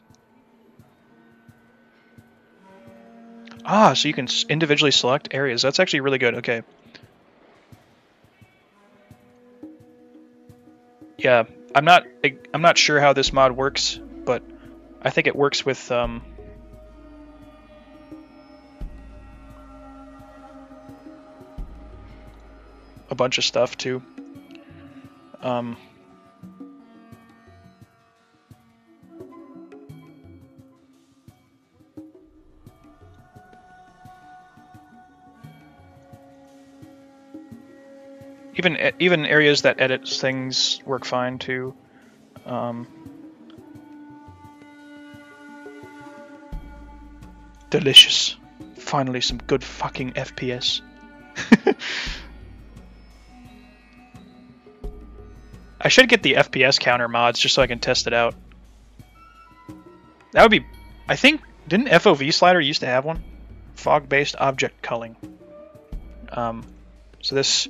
Ah, so you can individually select areas. That's actually really good. Okay. Yeah, I'm not I'm not sure how this mod works, but I think it works with um, a bunch of stuff too. Um, even even areas that edits things work fine too. Um, delicious. Finally, some good fucking FPS. I should get the FPS counter mods just so I can test it out. That would be... I think... Didn't FOV Slider used to have one? Fog-based object culling. Um, so this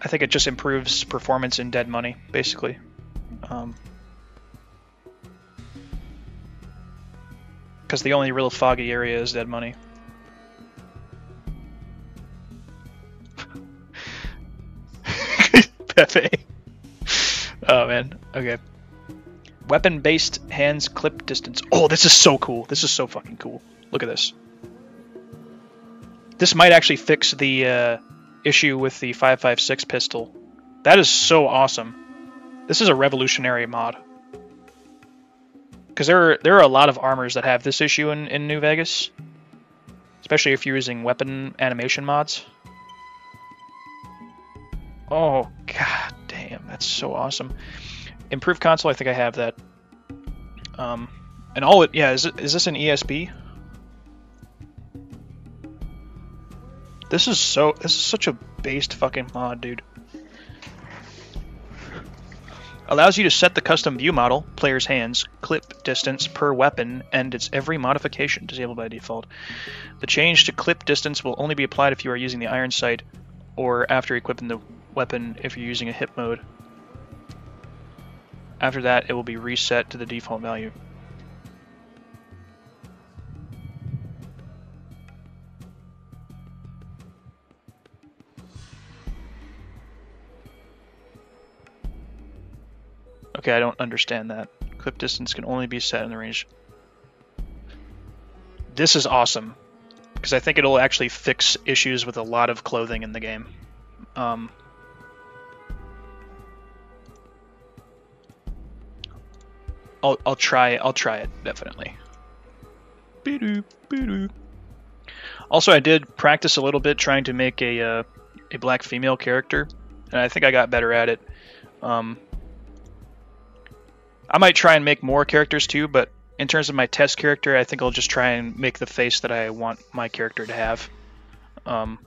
I think it just improves performance in dead money, basically. Because um, the only real foggy area is dead money. Pepe. Oh man. Okay. Weapon-based hands clip distance. Oh, this is so cool. This is so fucking cool. Look at this. This might actually fix the uh, issue with the 556 pistol. That is so awesome. This is a revolutionary mod. Because there are, there are a lot of armors that have this issue in, in New Vegas. Especially if you're using weapon animation mods. Oh, god damn, that's so awesome. Improved console, I think I have that. Um, and all it, yeah, is, is this an ESP? This is so, this is such a based fucking mod, dude. Allows you to set the custom view model, player's hands, clip distance per weapon, and its every modification disabled by default. The change to clip distance will only be applied if you are using the iron sight or after equipping the weapon if you're using a hip mode. After that, it will be reset to the default value. Okay, I don't understand that. Clip distance can only be set in the range. This is awesome, because I think it'll actually fix issues with a lot of clothing in the game. Um, I'll I'll try I'll try it definitely. Also, I did practice a little bit trying to make a uh, a black female character, and I think I got better at it. Um, I might try and make more characters too, but in terms of my test character, I think I'll just try and make the face that I want my character to have. Um,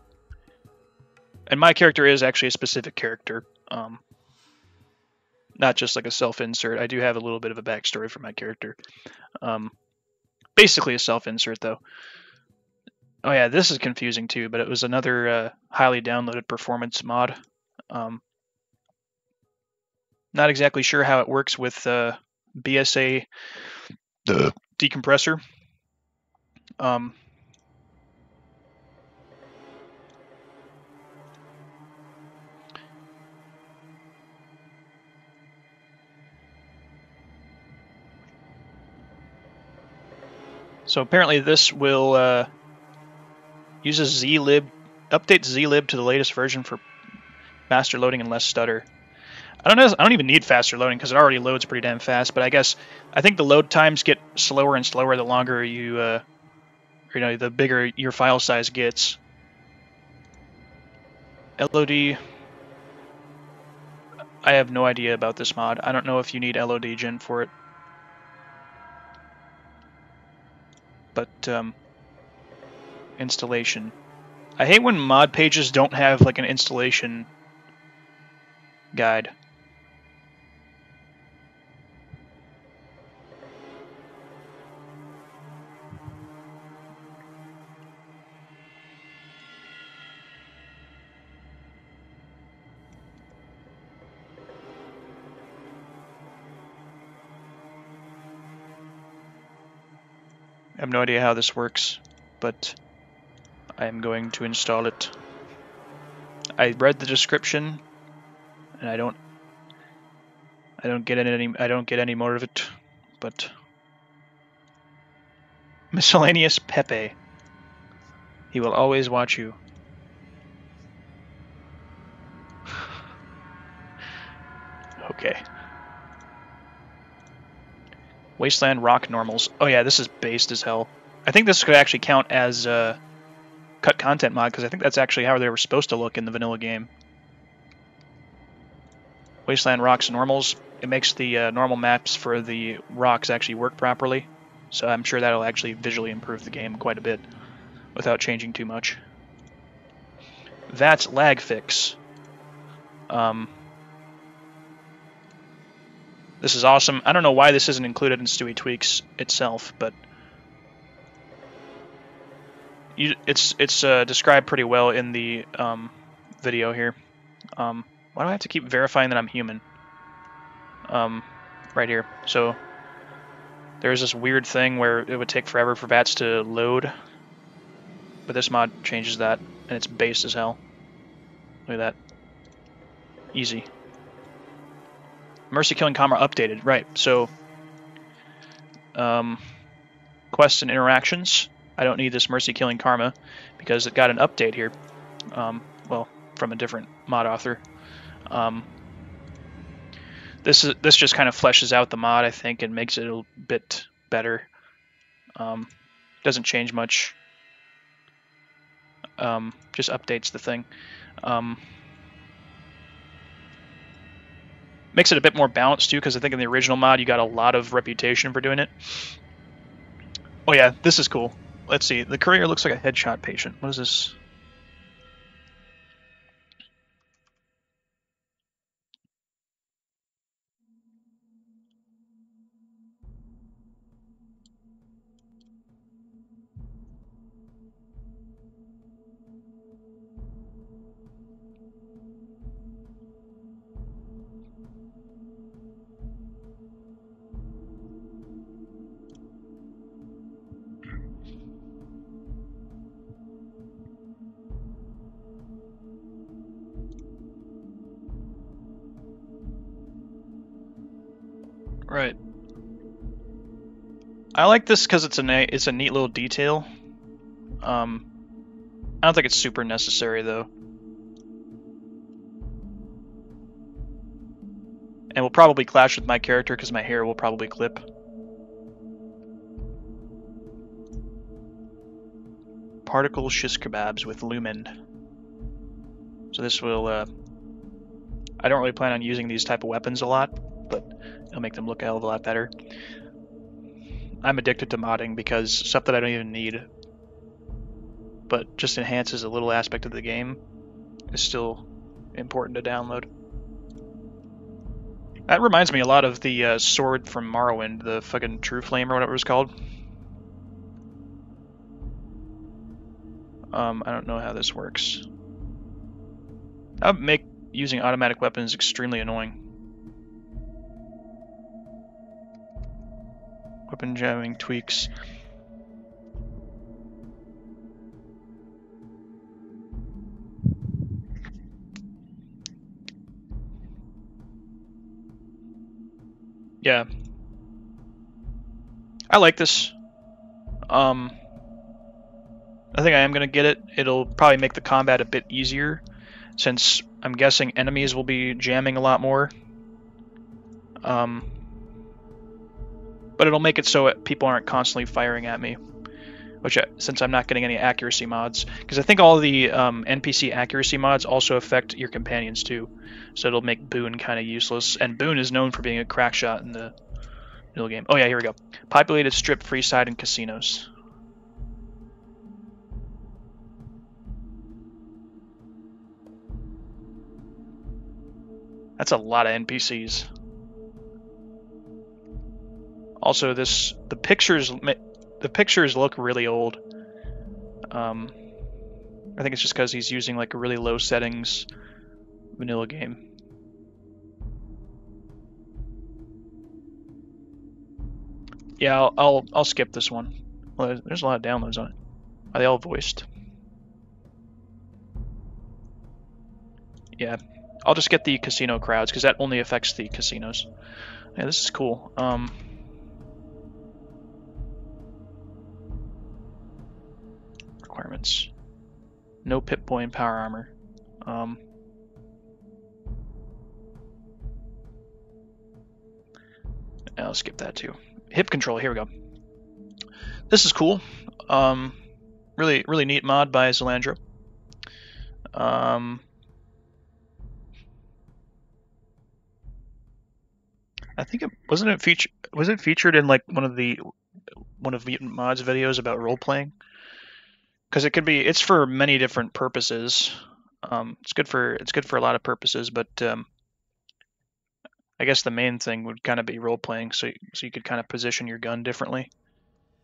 and my character is actually a specific character, um, not just like a self-insert. I do have a little bit of a backstory for my character. Um, basically a self-insert though. Oh yeah, this is confusing too, but it was another uh, highly downloaded performance mod. Um, not exactly sure how it works with uh, BSA the decompressor. Um, So apparently this will uh, uses zlib, updates zlib to the latest version for faster loading and less stutter. I don't know. I don't even need faster loading because it already loads pretty damn fast. But I guess I think the load times get slower and slower the longer you, uh, you know, the bigger your file size gets. LOD. I have no idea about this mod. I don't know if you need LOD gen for it. But um, installation. I hate when mod pages don't have like an installation guide. Have no idea how this works, but I am going to install it. I read the description, and I don't, I don't get any, I don't get any more of it, but miscellaneous Pepe. He will always watch you. okay. Wasteland Rock Normals. Oh yeah, this is based as hell. I think this could actually count as uh, cut content mod because I think that's actually how they were supposed to look in the vanilla game. Wasteland Rocks Normals. It makes the uh, normal maps for the rocks actually work properly. So I'm sure that'll actually visually improve the game quite a bit without changing too much. That's lag fix. Um, this is awesome. I don't know why this isn't included in Stewie Tweaks itself, but you, it's it's uh, described pretty well in the um, video here. Um, why do I have to keep verifying that I'm human? Um, right here. So there's this weird thing where it would take forever for VATS to load, but this mod changes that, and it's based as hell. Look at that. Easy. Mercy Killing Karma updated, right. So, um, quests and interactions. I don't need this Mercy Killing Karma because it got an update here. Um, well, from a different mod author. Um, this is this just kind of fleshes out the mod, I think, and makes it a bit better. Um, doesn't change much. Um, just updates the thing. Um, Makes it a bit more balanced too, because I think in the original mod you got a lot of reputation for doing it. Oh yeah, this is cool. Let's see. The courier looks like a headshot patient. What is this? I like this because it's a it's a neat little detail. Um, I don't think it's super necessary though. And will probably clash with my character because my hair will probably clip. Particle shish kebabs with lumen. So this will, uh, I don't really plan on using these type of weapons a lot, but it'll make them look a hell of a lot better. I'm addicted to modding because stuff that I don't even need, but just enhances a little aspect of the game, is still important to download. That reminds me a lot of the uh, sword from Morrowind, the fucking True Flame or whatever it was called. Um, I don't know how this works. That would make using automatic weapons extremely annoying. Weapon jamming tweaks. Yeah. I like this. Um, I think I am going to get it. It'll probably make the combat a bit easier since I'm guessing enemies will be jamming a lot more. Um, but it'll make it so people aren't constantly firing at me, which since I'm not getting any accuracy mods, because I think all the um, NPC accuracy mods also affect your companions too, so it'll make Boone kind of useless. And Boone is known for being a crack shot in the middle game. Oh yeah, here we go. Populated strip, Freeside, and casinos. That's a lot of NPCs. Also, this the pictures the pictures look really old. Um, I think it's just because he's using like a really low settings vanilla game. Yeah, I'll, I'll, I'll skip this one. Well, there's a lot of downloads on it. Are they all voiced? Yeah, I'll just get the casino crowds because that only affects the casinos. Yeah, this is cool. Um, requirements. No Pip-Boy and power armor. Um, I'll skip that too. Hip control, here we go. This is cool. Um, really, really neat mod by Xilandro. Um, I think it wasn't it featured was it featured in like one of the one of Mutant Mod's videos about role playing? Because it could be it's for many different purposes. Um, it's good for it's good for a lot of purposes, but um, I guess the main thing would kind of be role playing, so so you could kind of position your gun differently.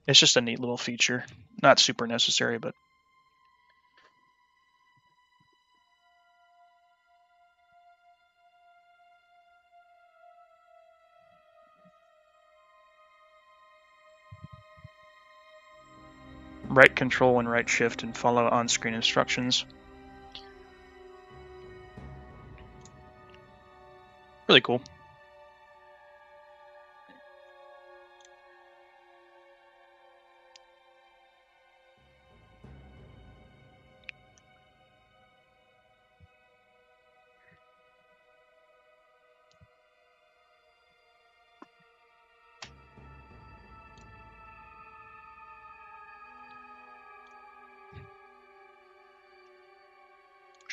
It's just a neat little feature, not super necessary, but right control and right shift and follow on-screen instructions. Really cool.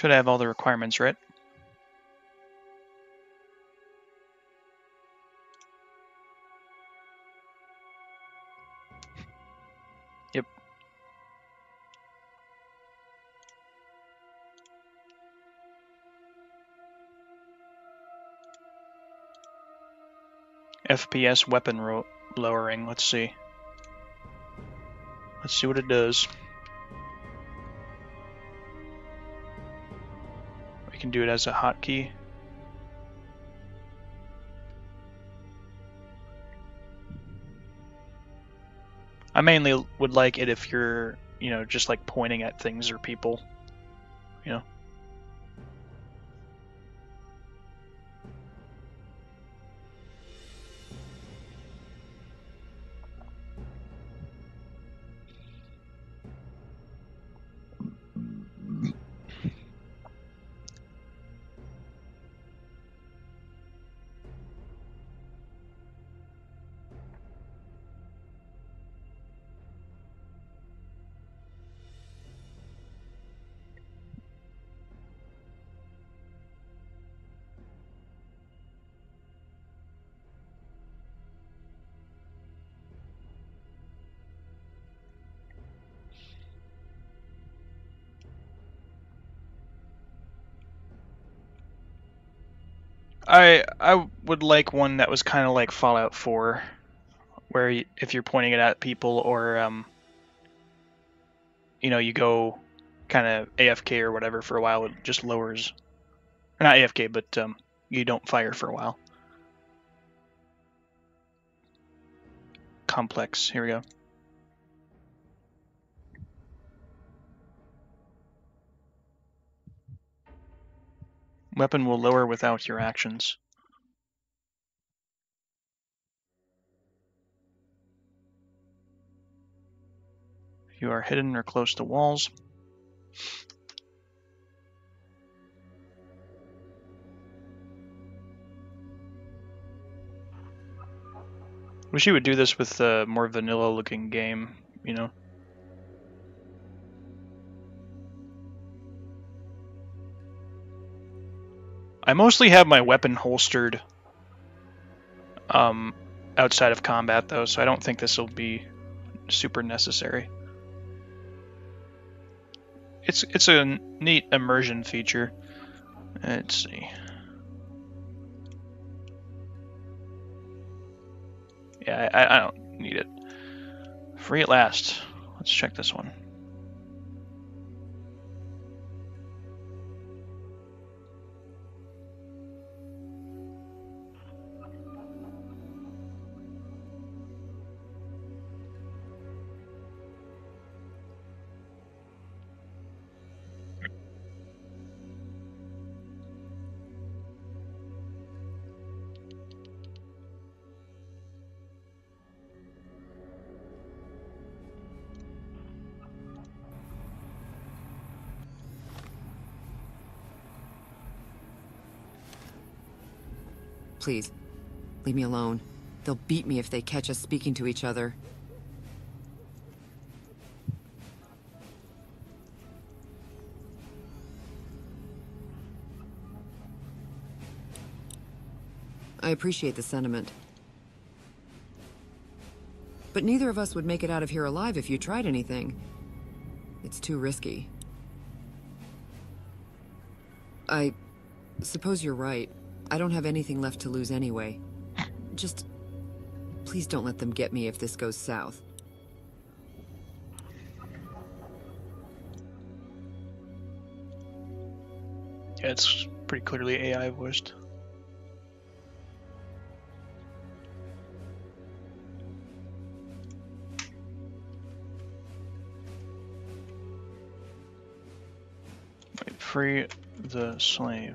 Should have all the requirements, right? Yep. FPS weapon lowering, let's see. Let's see what it does. Can do it as a hotkey. I mainly would like it if you're, you know, just like pointing at things or people, you know. I I would like one that was kind of like Fallout 4, where you, if you're pointing it at people or um, you know, you go kind of AFK or whatever for a while, it just lowers. Not AFK, but um, you don't fire for a while. Complex. Here we go. Weapon will lower without your actions. You are hidden or close to walls. Wish you would do this with a more vanilla looking game, you know? I mostly have my weapon holstered um, outside of combat, though, so I don't think this will be super necessary. It's it's a neat immersion feature. Let's see. Yeah, I, I don't need it. Free at last. Let's check this one. Please, leave me alone. They'll beat me if they catch us speaking to each other. I appreciate the sentiment. But neither of us would make it out of here alive if you tried anything. It's too risky. I suppose you're right. I don't have anything left to lose anyway. Just... Please don't let them get me if this goes south. Yeah, it's pretty clearly AI voiced. Free the slave.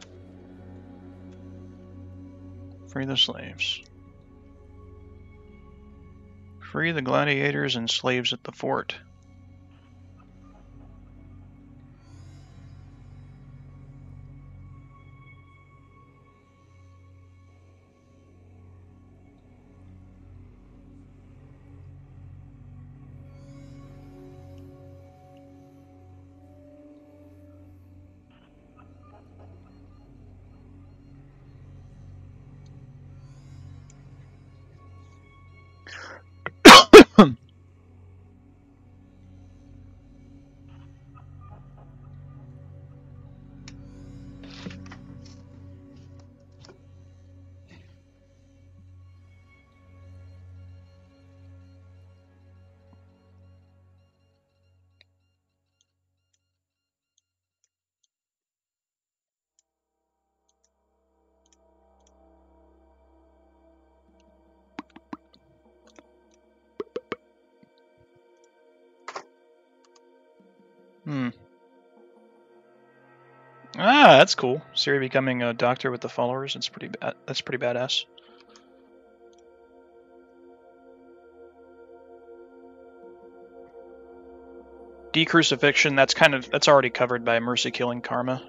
Free the slaves. Free the gladiators and slaves at the fort. Ah, that's cool. Siri becoming a doctor with the followers. That's pretty bad. That's pretty badass. Decrucifixion. That's kind of that's already covered by mercy killing karma.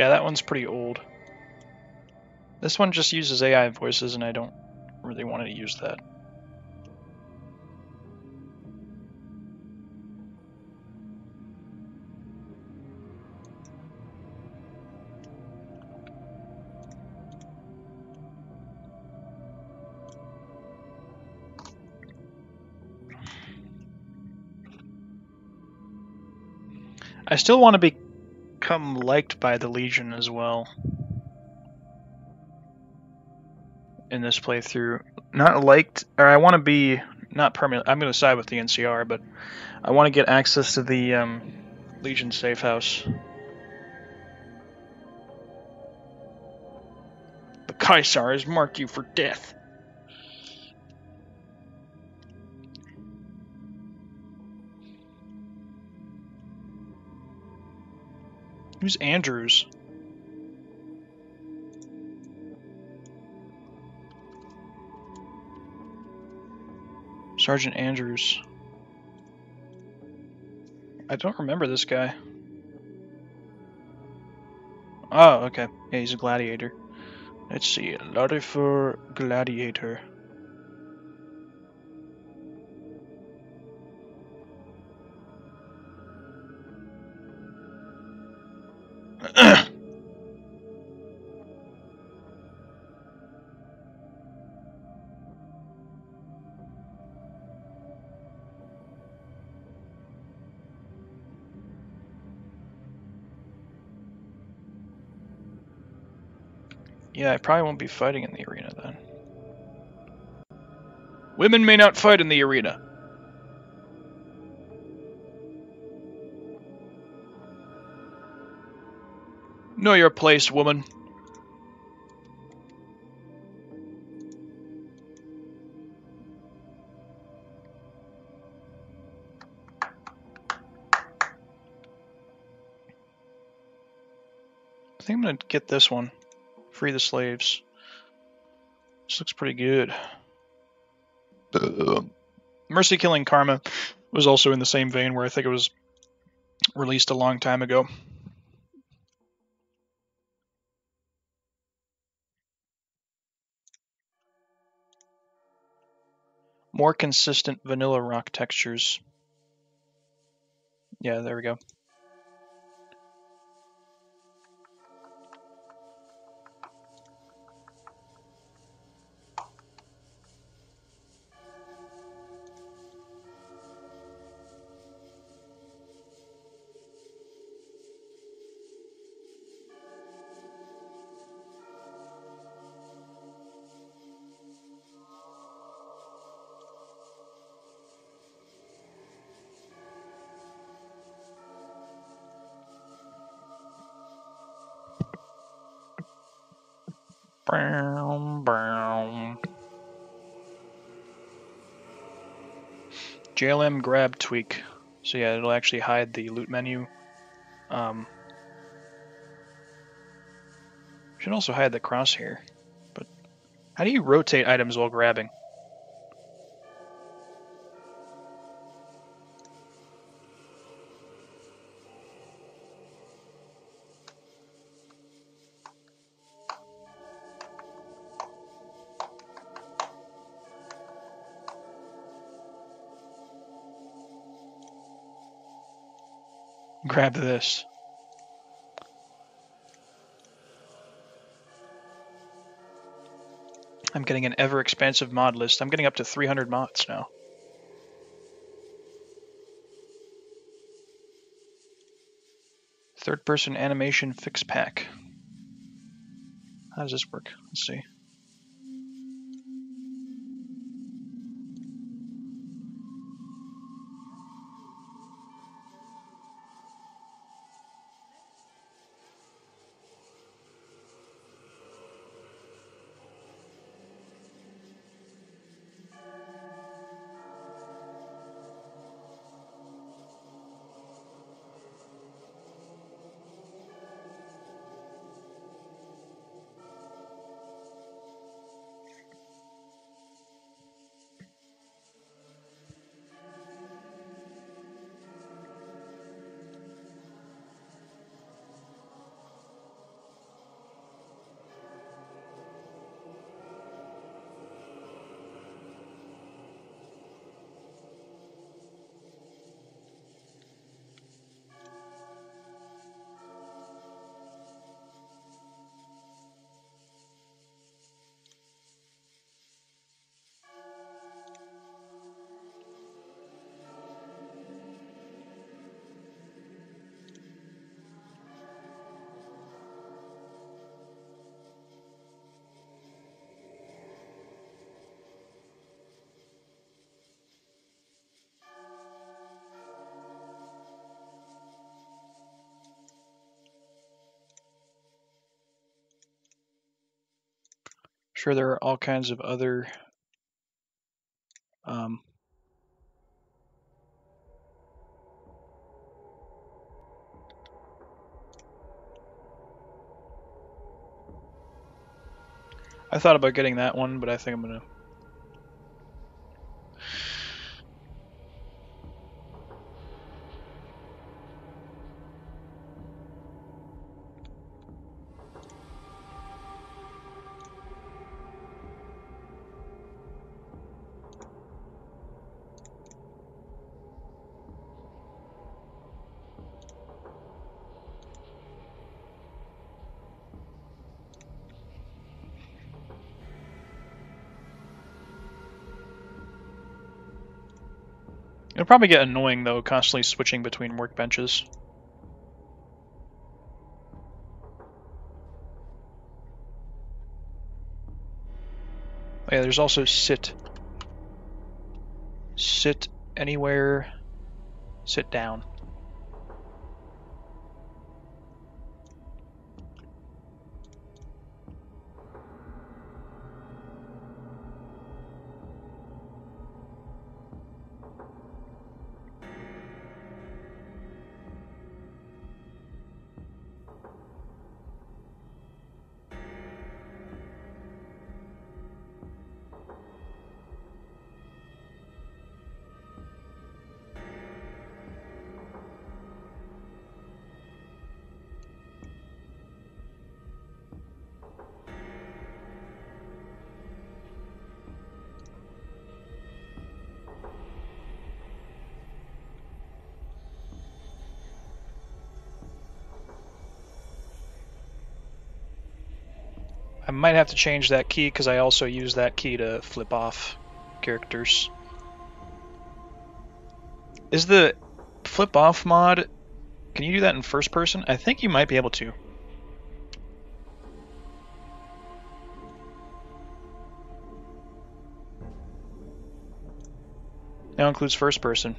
Yeah, that one's pretty old. This one just uses AI voices, and I don't really want to use that. I still want to be become liked by the Legion as well. In this playthrough, not liked, or I want to be not permanent. I'm going to side with the NCR, but I want to get access to the um, Legion safe house. The has marked you for death. Who's Andrews? Sergeant Andrews. I don't remember this guy. Oh, okay. Yeah, he's a gladiator. Let's see. Larifer Gladiator. Yeah, I probably won't be fighting in the arena then. Women may not fight in the arena. Know your place, woman. I think I'm gonna get this one. Free the slaves. This looks pretty good. Mercy Killing Karma was also in the same vein where I think it was released a long time ago. More consistent vanilla rock textures. Yeah, there we go. JLM grab tweak. So yeah, it'll actually hide the loot menu. Um, should also hide the crosshair. But how do you rotate items while grabbing? Grab this. I'm getting an ever expansive mod list. I'm getting up to 300 mods now. Third person animation fix pack. How does this work? Let's see. Sure there are all kinds of other um, I thought about getting that one, but I think I'm gonna It'll probably get annoying though, constantly switching between workbenches. Oh yeah, there's also sit. Sit anywhere. Sit down. Might have to change that key because I also use that key to flip off characters. Is the flip off mod, can you do that in first person? I think you might be able to. Now includes first person.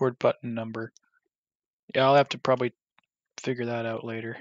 Keyboard button number. Yeah, I'll have to probably figure that out later.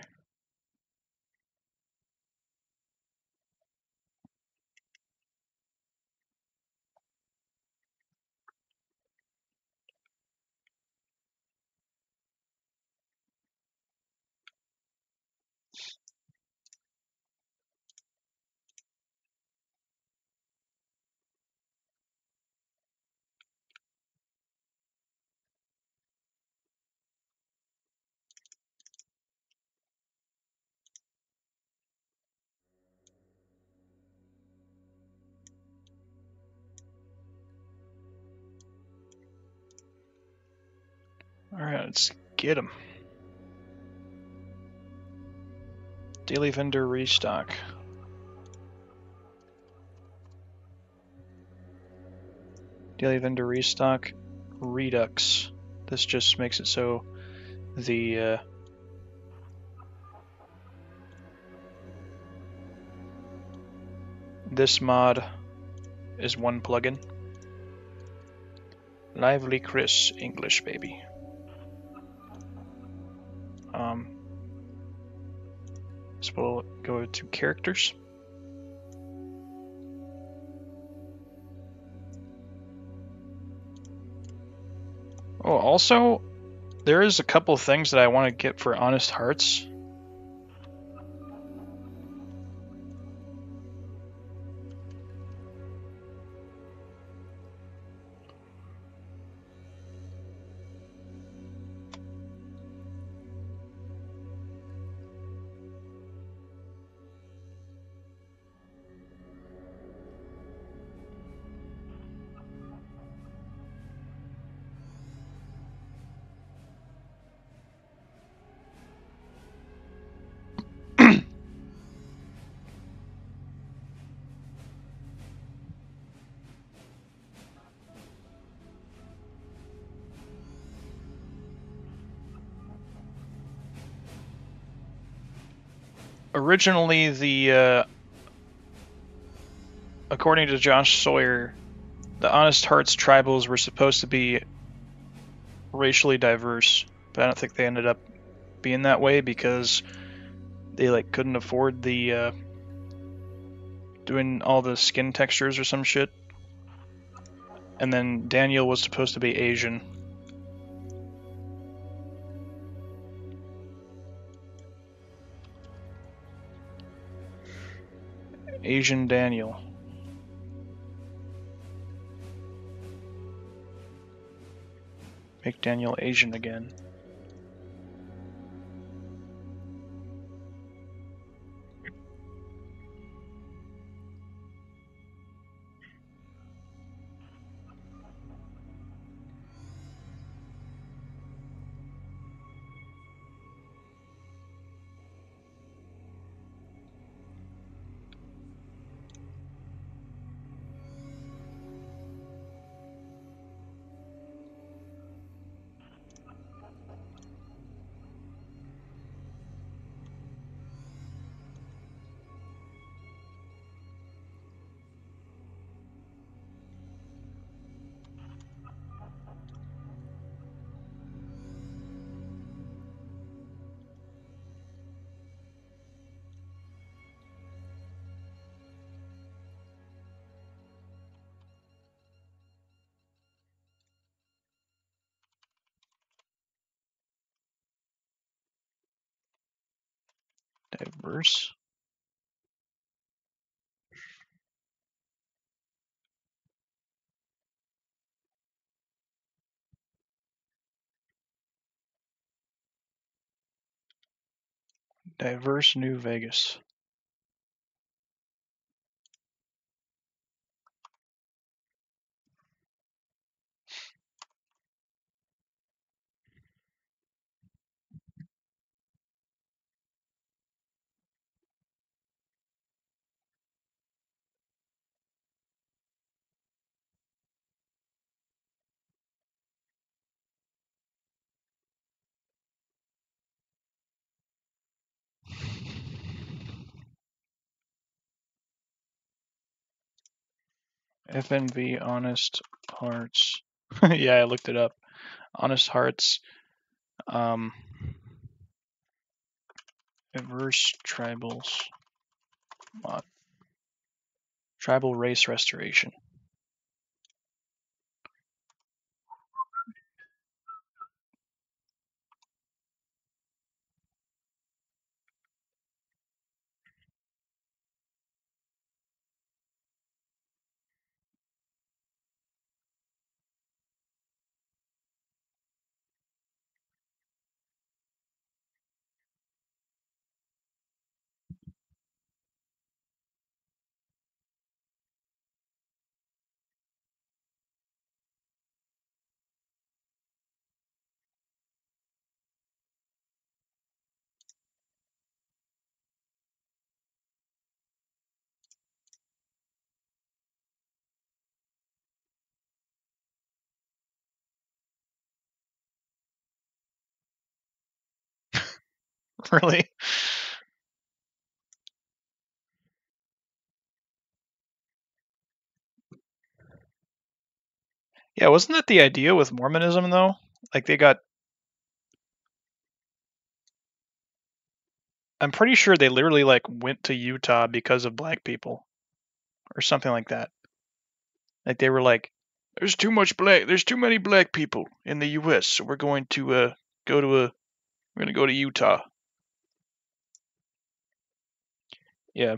Let's get them. Daily vendor restock. Daily vendor restock redux. This just makes it so the uh, this mod is one plugin. Lively Chris English baby. To characters. Oh, also, there is a couple of things that I want to get for Honest Hearts. Originally the uh, according to Josh Sawyer, the Honest Hearts tribals were supposed to be racially diverse, but I don't think they ended up being that way because they like couldn't afford the uh, doing all the skin textures or some shit. And then Daniel was supposed to be Asian. Asian Daniel. Make Daniel Asian again. Diverse. Diverse New Vegas. FNV Honest Hearts. yeah, I looked it up. Honest Hearts. Um, diverse tribals. Mod. Tribal race restoration. really? Yeah, wasn't that the idea with Mormonism though? Like they got I'm pretty sure they literally like went to Utah because of black people or something like that. Like they were like there's too much black there's too many black people in the US, so we're going to uh go to a we're going to go to Utah. Yeah.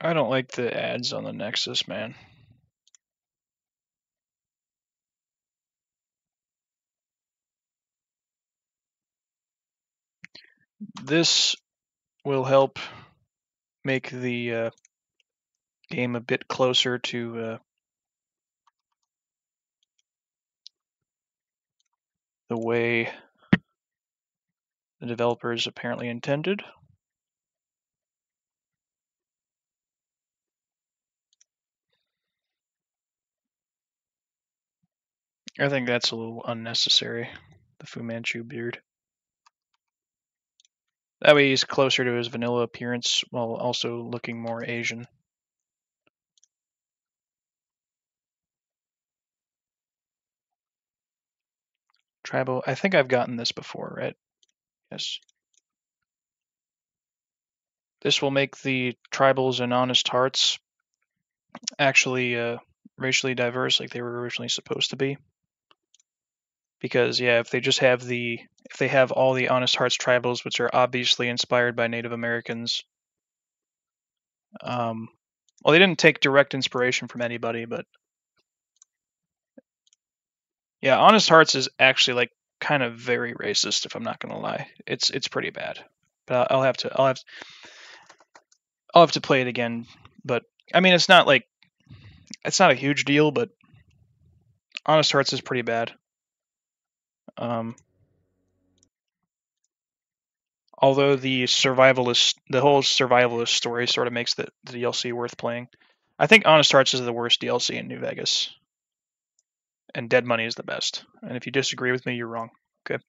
I don't like the ads on the Nexus, man. This will help make the uh, game a bit closer to uh, the way the developers apparently intended. I think that's a little unnecessary, the Fu Manchu beard. That way he's closer to his vanilla appearance while also looking more Asian. Tribal, I think I've gotten this before, right? Yes. This will make the tribals and honest hearts actually uh, racially diverse like they were originally supposed to be because yeah if they just have the if they have all the honest hearts tribals which are obviously inspired by native americans um well they didn't take direct inspiration from anybody but yeah honest hearts is actually like kind of very racist if i'm not gonna lie. It's it's pretty bad. But i'll have to i'll have to, i'll have to play it again. But i mean it's not like it's not a huge deal but honest hearts is pretty bad um, although the survivalist, the whole survivalist story sort of makes the, the DLC worth playing. I think Honest Hearts is the worst DLC in New Vegas, and Dead Money is the best. And if you disagree with me, you're wrong. Okay.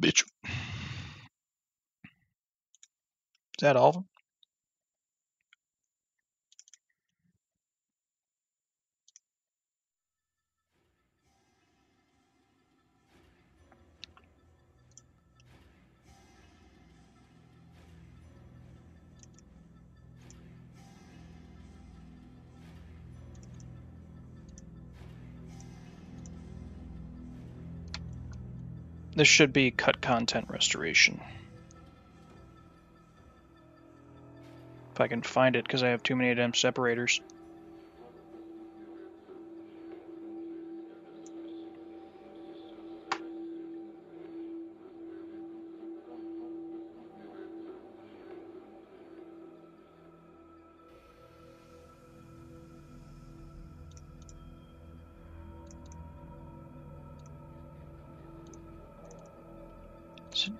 Bitch. Is that all of them? This should be cut content restoration. If I can find it, because I have too many of them separators.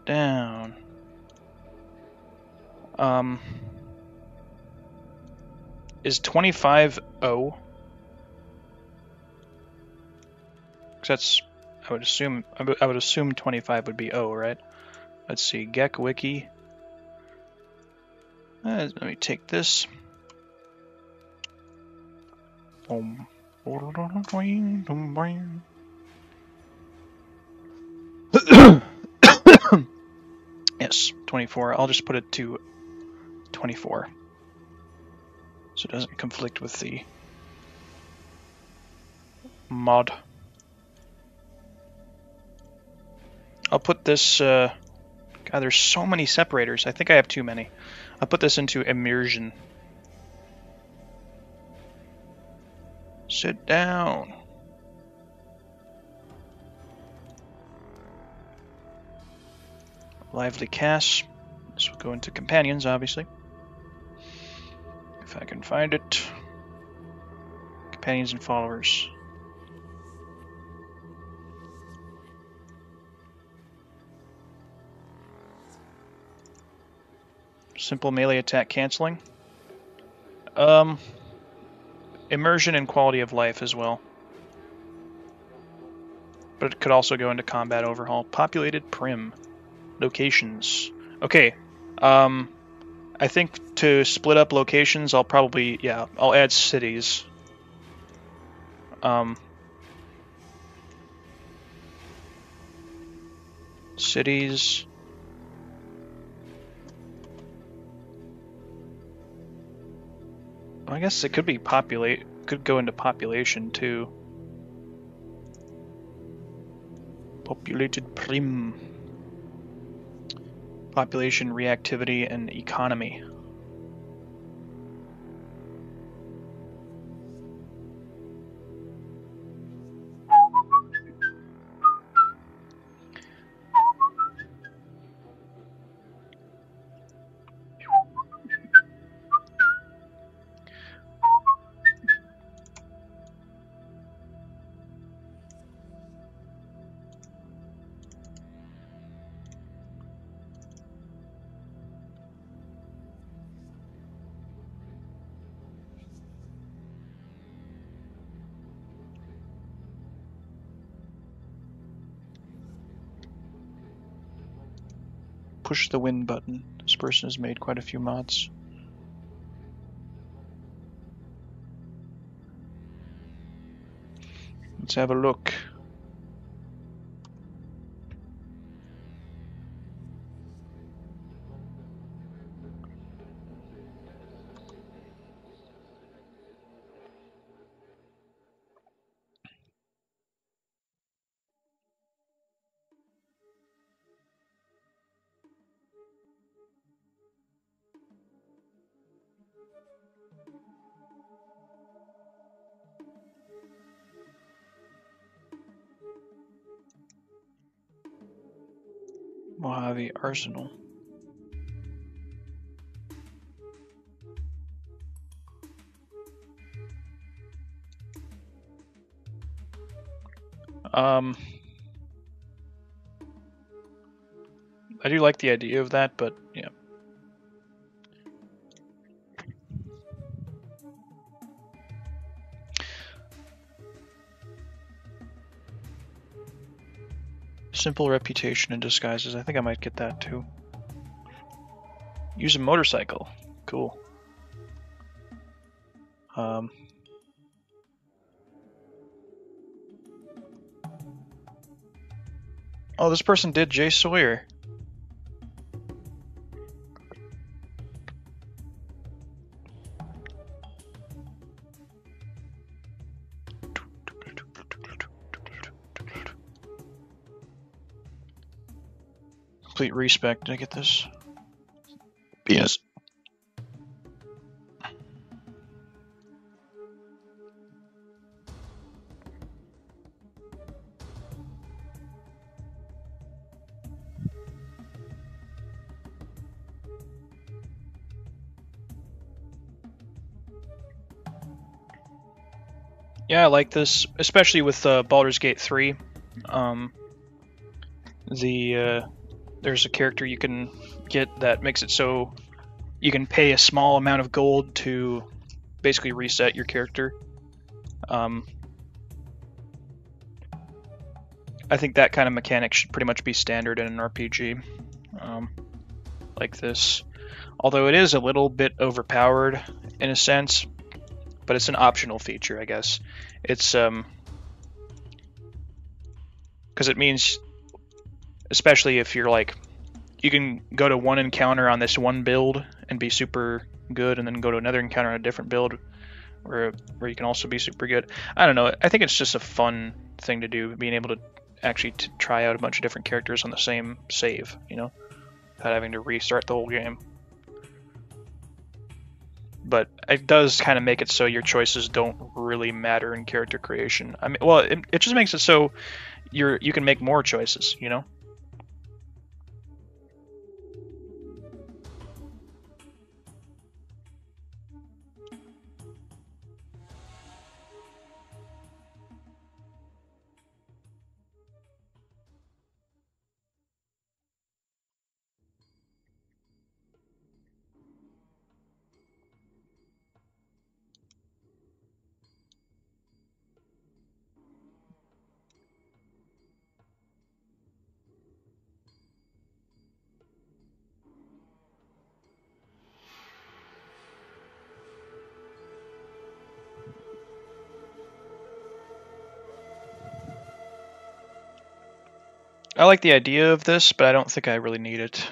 Down. Um, is 25 O? Because that's, I would assume, I would, assume 25 would be O, right? Let's see, GECK Wiki. Uh, let me take this. Um. Yes, 24. I'll just put it to 24. So it doesn't conflict with the mod. I'll put this, uh, God, there's so many separators. I think I have too many. I'll put this into immersion. Sit down. Lively Cass. This will go into companions, obviously. If I can find it. Companions and followers. Simple melee attack canceling. Um, immersion and quality of life as well. But it could also go into combat overhaul. Populated Primm. Locations. Okay. Um, I think to split up locations, I'll probably, yeah, I'll add cities. Um, cities. I guess it could be populate, could go into population too. Populated Primm. Population, reactivity, and economy. Push the win button. This person has made quite a few mods. Let's have a look. Um, I do like the idea of that, but yeah. Simple reputation and disguises. I think I might get that too. Use a motorcycle. Cool. Um, oh, this person did Jay Sawyer. Complete respect. Did I get this? Yes. Yeah, I like this, especially with uh, Baldur's Gate 3. Um, the uh, there's a character you can get that makes it so you can pay a small amount of gold to basically reset your character. Um, I think that kind of mechanic should pretty much be standard in an RPG um, like this. Although it is a little bit overpowered in a sense, but it's an optional feature, I guess. It's um because it means especially if you're like you can go to one encounter on this one build and be super good and then go to another encounter on a different build where where you can also be super good. I don't know. I think it's just a fun thing to do being able to actually to try out a bunch of different characters on the same save, you know, without having to restart the whole game. But it does kind of make it so your choices don't really matter in character creation. I mean, well, it, it just makes it so you're you can make more choices, you know. I like the idea of this, but I don't think I really need it.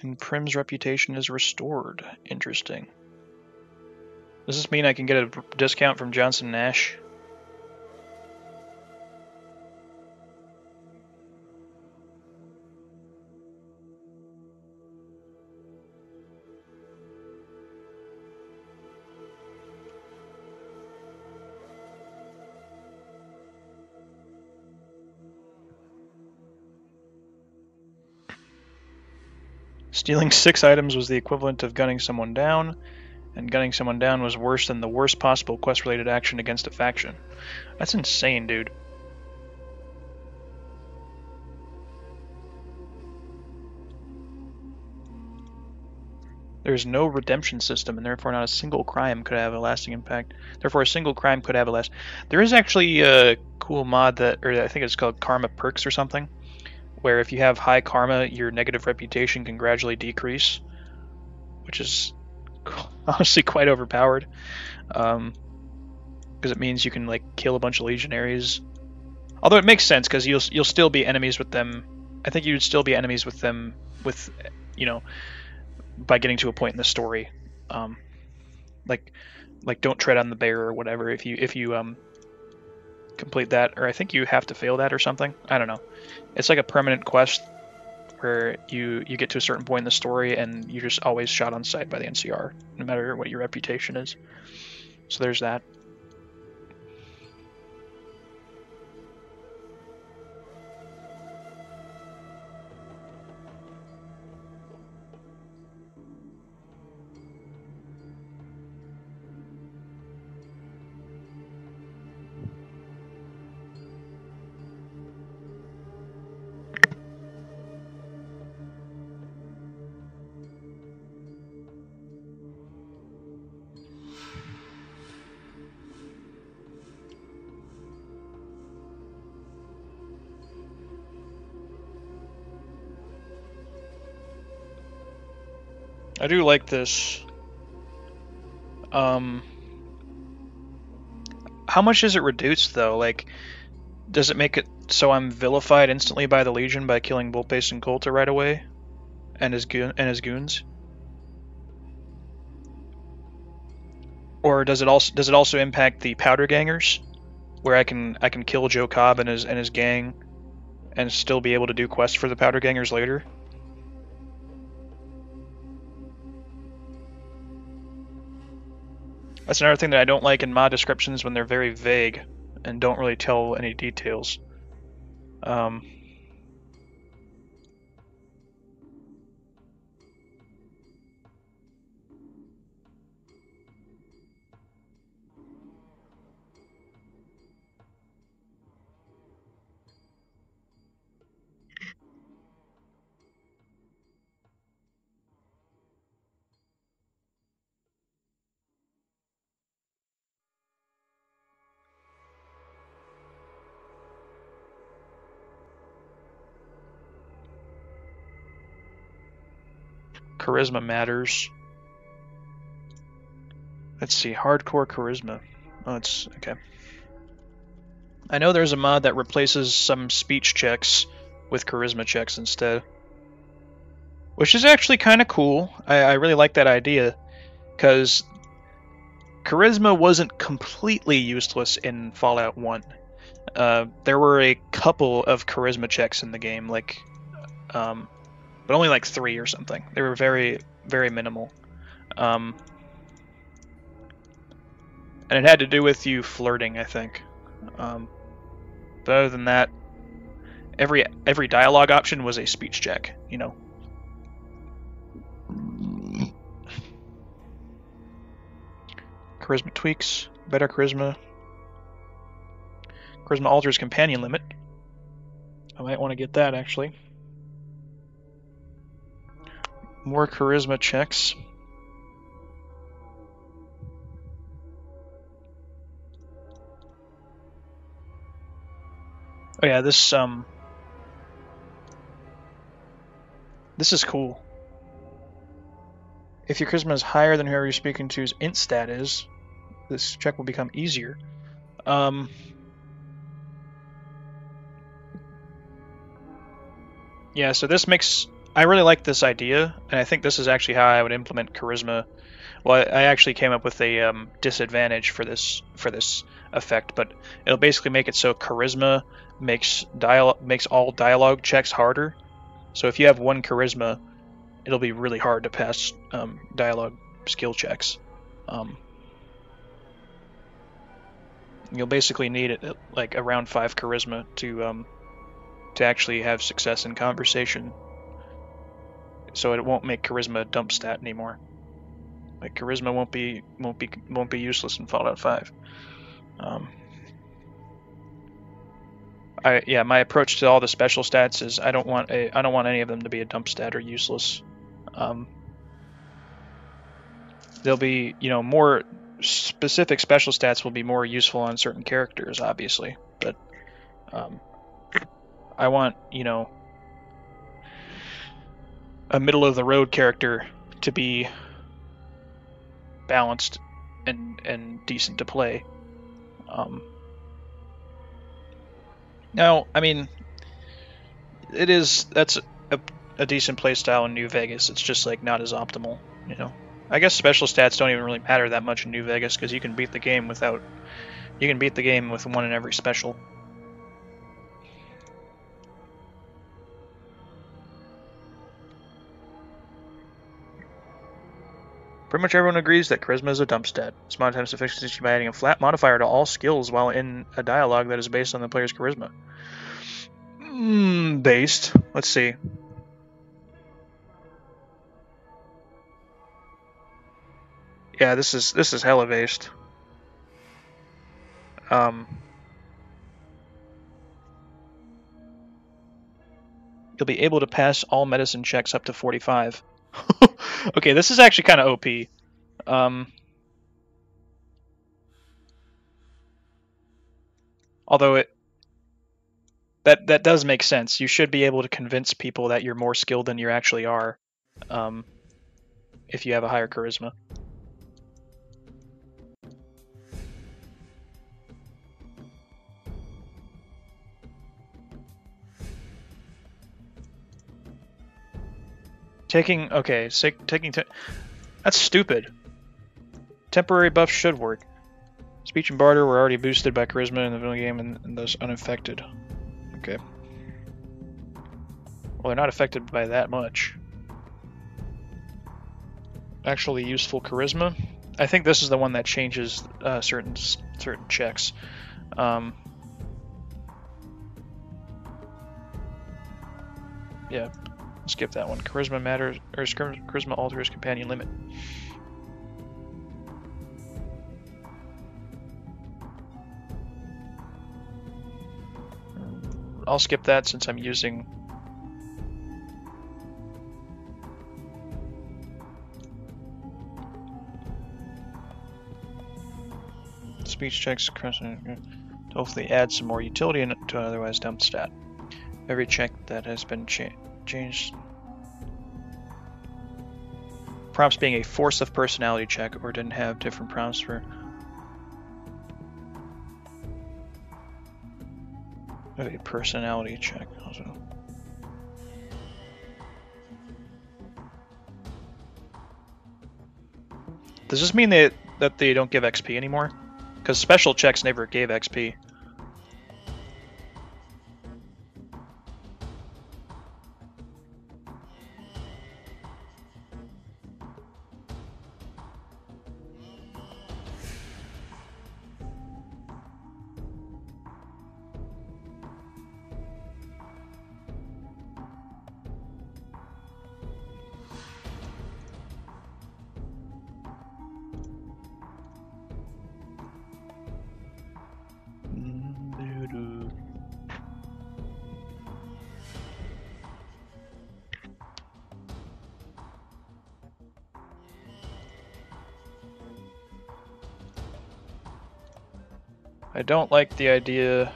And Primm's reputation is restored. Interesting. Does this mean I can get a discount from Johnson Nash? Stealing six items was the equivalent of gunning someone down, and gunning someone down was worse than the worst possible quest related action against a faction. That's insane, dude. There is no redemption system, and therefore not a single crime could have a lasting impact. Therefore, a single crime could have a last. There is actually a cool mod that, or I think it's called Karma Perks or something, where if you have high karma, your negative reputation can gradually decrease, which is honestly quite overpowered. Um, because it means you can like kill a bunch of legionaries. Although it makes sense because you'll you'll still be enemies with them. I think you'd still be enemies with them with, you know, by getting to a point in the story. Um, like like don't tread on the bear or whatever if you if you um complete that, or I think you have to fail that or something. I don't know. It's like a permanent quest where you you get to a certain point in the story and you're just always shot on sight by the NCR, no matter what your reputation is. So there's that. Do like this. Um, how much is it reduced though? Like, does it make it so I'm vilified instantly by the Legion by killing Vulpes Inculta right away, and his goon and his goons? Or does it also does it also impact the powder gangers, where I can I can kill Joe Cobb and his and his gang, and still be able to do quests for the powder gangers later? That's another thing that I don't like in mod descriptions when they're very vague and don't really tell any details. Um, charisma matters. Let's see, hardcore charisma. Oh, it's okay. I know there's a mod that replaces some speech checks with charisma checks instead. Which is actually kind of cool. I, I really like that idea. Because charisma wasn't completely useless in Fallout 1. Uh, there were a couple of charisma checks in the game, like um, but only like three or something. They were very, very minimal. Um, and it had to do with you flirting, I think. Um, but other than that, every every dialogue option was a speech check. You know. Charisma tweaks, better charisma. Charisma alters companion limit. I might want to get that actually. More charisma checks. Oh yeah, this um This is cool. If your charisma is higher than whoever you're speaking to's int stat is, this check will become easier. Um, yeah, so this makes I really like this idea, and I think this is actually how I would implement charisma. Well, I, actually came up with a um, disadvantage for this for this effect, but it'll basically make it so charisma makes dial makes all dialogue checks harder. So if you have one charisma, it'll be really hard to pass um, dialogue skill checks. Um, you'll basically need it like around five charisma to um, to actually have success in conversation. So it won't make charisma a dump stat anymore. Like charisma won't be won't be won't be useless in Fallout 5. Um, I yeah, my approach to all the special stats is I don't want a I don't want any of them to be a dump stat or useless. Um, they'll be you know more specific special stats will be more useful on certain characters, obviously, but um, I want you know a middle of the road character to be balanced and and decent to play. Um, now, I mean, it is that's a, a decent play style in New Vegas. It's just like not as optimal, you know. I guess special stats don't even really matter that much in New Vegas because you can beat the game without you can beat the game with one in every special. Pretty much everyone agrees that charisma is a dump stat. Mod attempts to fix by adding a flat modifier to all skills while in a dialogue that is based on the player's charisma. Mm, based. Let's see. Yeah, this is this is hella based. Um, you'll be able to pass all medicine checks up to 45. okay, this is actually kind of OP. Um, although it that that does make sense. You should be able to convince people that you're more skilled than you actually are, um, if you have a higher charisma. Taking okay, taking that's stupid. Temporary buffs should work. Speech and barter were already boosted by charisma in the vanilla game and, and thus unaffected. Okay. Well, they're not affected by that much. Actually useful charisma. I think this is the one that changes uh, certain certain checks. Um, yeah, Skip that one. Charisma matters, or charisma alters companion limit. I'll skip that since I'm using speech checks to hopefully add some more utility to an otherwise dumped stat. Every check that has been changed Change prompts being a force of personality check or didn't have different prompts for a personality check also. Does this mean that that they don't give XP anymore? Because special checks never gave XP. don't like the idea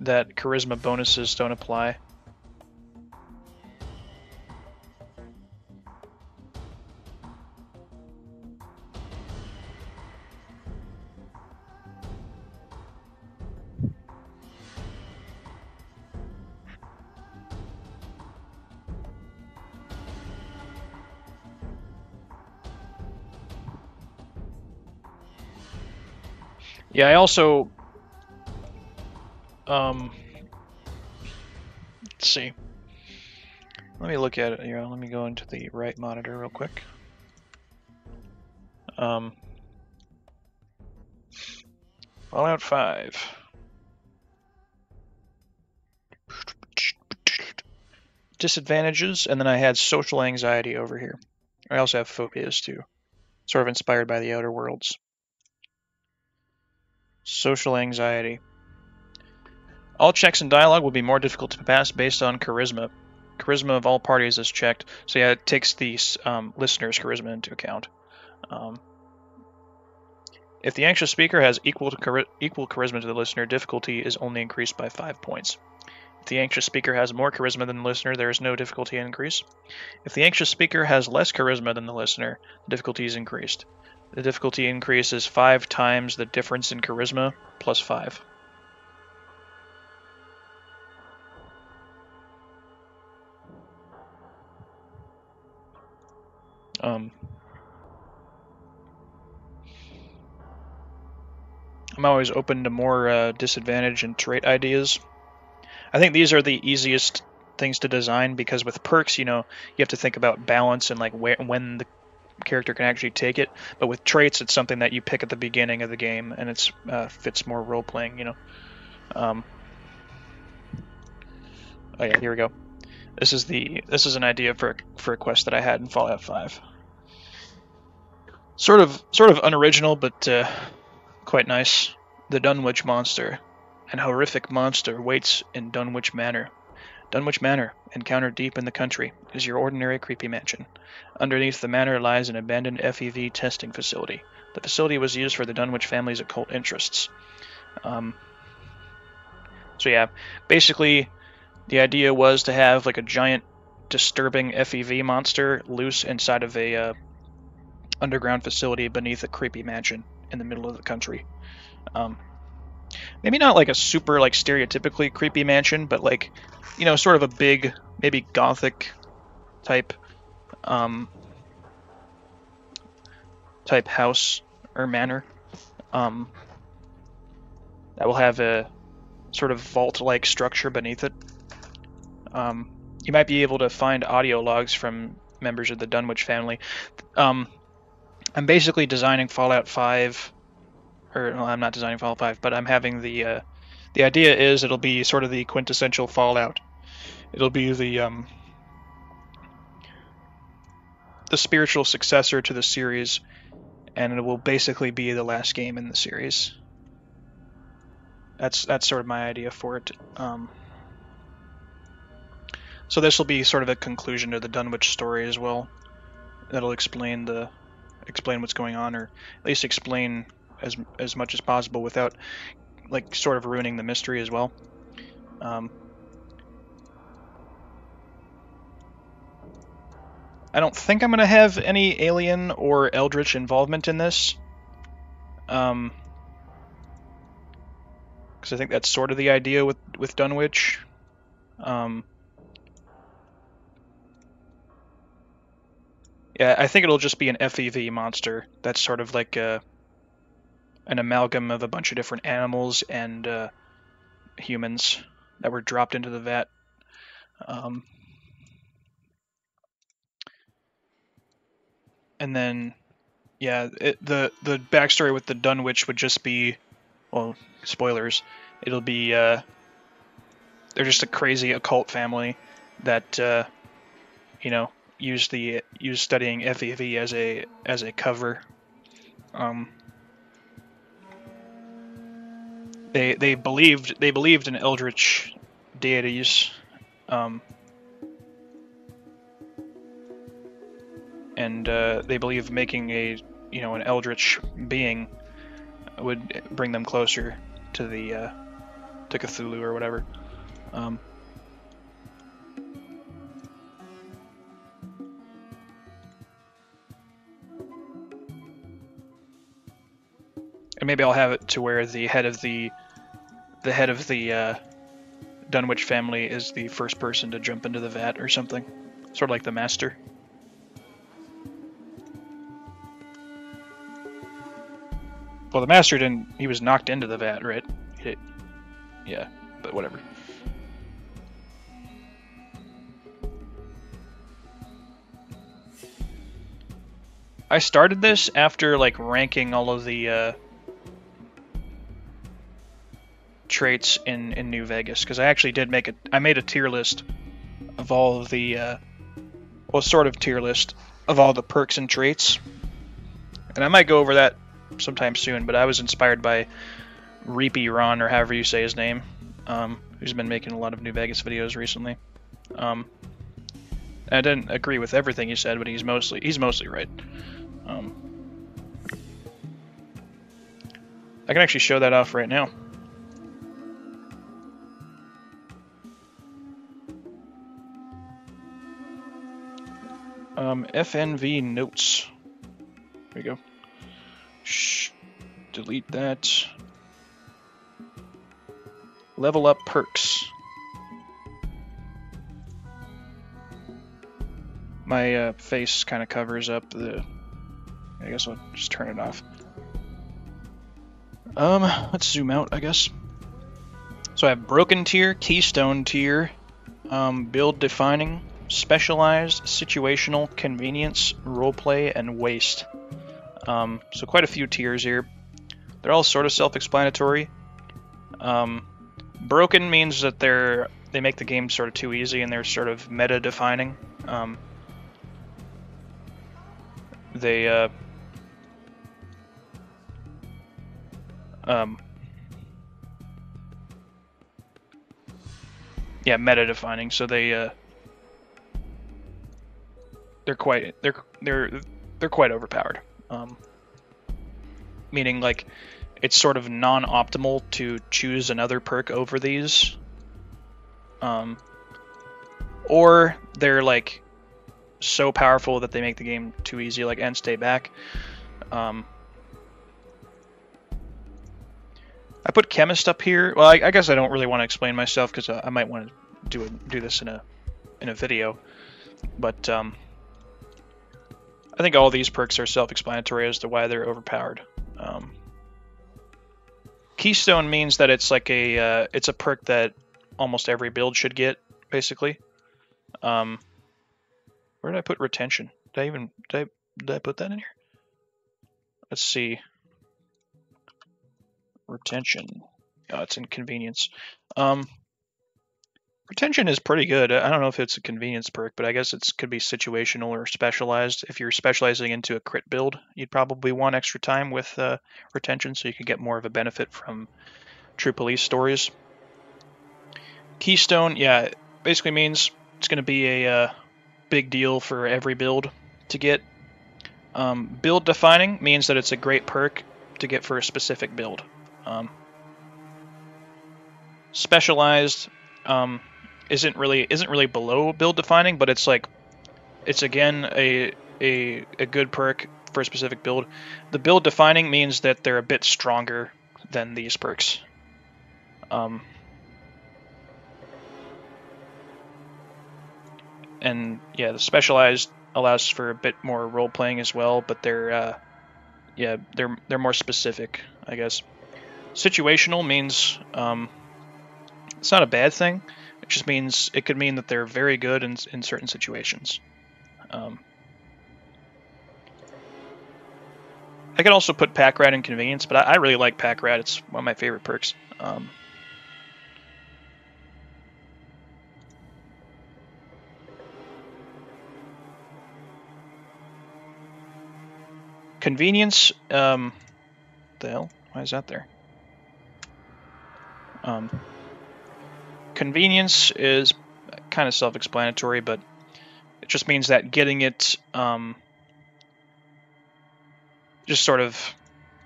that charisma bonuses don't apply. Yeah, I also um let's see. Let me look at it here. Let me go into the right monitor real quick. Um Fallout 5. Disadvantages, and then I had social anxiety over here. I also have phobias too, sort of inspired by the Outer Worlds. Social anxiety. All checks and dialogue will be more difficult to pass based on charisma. Charisma of all parties is checked, so yeah, it takes the um, listener's charisma into account. Um, if the anxious speaker has equal, chari equal charisma to the listener, difficulty is only increased by 5 points. If the anxious speaker has more charisma than the listener, there is no difficulty increase. If the anxious speaker has less charisma than the listener, the difficulty is increased. The difficulty increase is 5 times the difference in charisma plus 5. Um, I'm always open to more uh, disadvantage and trait ideas. I think these are the easiest things to design because with perks, you know, you have to think about balance and like where when the character can actually take it. But with traits, it's something that you pick at the beginning of the game, and it's uh, fits more role playing. You know. Um, oh yeah, here we go. This is the this is an idea for for a quest that I had in Fallout 5. Sort of sort of unoriginal, but uh, quite nice. The Dunwich monster. An horrific monster waits in Dunwich Manor. Dunwich Manor, encountered deep in the country, is your ordinary creepy mansion. Underneath the manor lies an abandoned FEV testing facility. The facility was used for the Dunwich family's occult interests. Um, so yeah, basically, the idea was to have like a giant, disturbing FEV monster loose inside of a uh, underground facility beneath a creepy mansion in the middle of the country. Um, maybe not like a super like stereotypically creepy mansion, but like you know, sort of a big, maybe gothic type um, type house or manor um, that will have a sort of vault-like structure beneath it. Um, you might be able to find audio logs from members of the Dunwich family. Um, I'm basically designing Fallout 5 or well, I'm not designing Fallout 5, but I'm having the uh, the idea is it'll be sort of the quintessential Fallout. It'll be the um, the spiritual successor to the series, and it will basically be the last game in the series. That's that's sort of my idea for it. Um, so this will be sort of a conclusion to the Dunwich story as well. That'll explain the explain what's going on, or at least explain as as much as possible without like sort of ruining the mystery as well. Um, I don't think I'm gonna have any alien or eldritch involvement in this. Um, because I think that's sort of the idea with with Dunwich. Um, yeah, I think it'll just be an FEV monster. That's sort of like a an amalgam of a bunch of different animals and uh, humans that were dropped into the vat. Um, and then, yeah, it, the the backstory with the Dunwich would just be, well, spoilers. It'll be uh, they're just a crazy occult family that uh, you know use the use studying FEV as a as a cover. Um, they they believed they believed in eldritch deities, um, and uh, they believed making a you know an eldritch being would bring them closer to the uh, to Cthulhu or whatever. Um, and maybe I'll have it to where the head of the the head of the uh, Dunwich family is the first person to jump into the vat or something, sort of like the master. Well, the master didn't. He was knocked into the vat, right? Yeah, but whatever. I started this after like ranking all of the uh, traits in in New Vegas because I actually did make it. I made a tier list of all of the uh, well, sort of tier list of all the perks and traits, and I might go over that sometime soon. But I was inspired by Reapy Ron or however you say his name, um, who's been making a lot of New Vegas videos recently. Um, I didn't agree with everything he said, but he's mostly he's mostly right. Um, I can actually show that off right now. Um, FNV notes. There we go. Shh. Delete that. Level up perks. My uh, face kind of covers up the. I guess I'll just turn it off. Um, let's zoom out, I guess. So I have broken tier, keystone tier, um, build defining, specialized, situational, convenience, roleplay, and waste. Um, so quite a few tiers here. They're all sort of self-explanatory. Um, broken means that they're they make the game sort of too easy and they're sort of meta defining. Um, they uh, um, yeah meta defining. So they uh, they're quite they're they're they're quite overpowered. Um, meaning like it's sort of non-optimal to choose another perk over these. Um, or they're like so powerful that they make the game too easy, like end stay back. Um, I put chemist up here. Well, I, I guess I don't really want to explain myself because I, I, might want to do a, do this in a in a video. But um, I think all these perks are self-explanatory as to why they're overpowered. Um, Keystone means that it's like a uh, it's a perk that almost every build should get, basically. Um, where did I put retention? Did I even did I, did I put that in here? Let's see. Retention. Oh, it's inconvenience. Um, Retention is pretty good. I don't know if it's a convenience perk, but I guess it could be situational or specialized. If you're specializing into a crit build, you'd probably want extra time with uh, retention so you could get more of a benefit from true police stories. Keystone, yeah, basically means it's going to be a uh, big deal for every build to get. Um, build defining means that it's a great perk to get for a specific build. Um, specialized um, isn't really isn't really below build defining, but it's like it's again a a a good perk for a specific build. The build defining means that they're a bit stronger than these perks. Um, and yeah, the specialized allows for a bit more role playing as well, but they're uh, yeah they're they're more specific, I guess. Situational means um, it's not a bad thing. It just means it could mean that they're very good in, in certain situations. Um, I could also put Pack Rat in Convenience, but I, I, really like Pack Rat. It's one of my favorite perks. Um, convenience, um, the hell? Why is that there? Um, Convenience is kind of self-explanatory, but it just means that getting it um, just sort of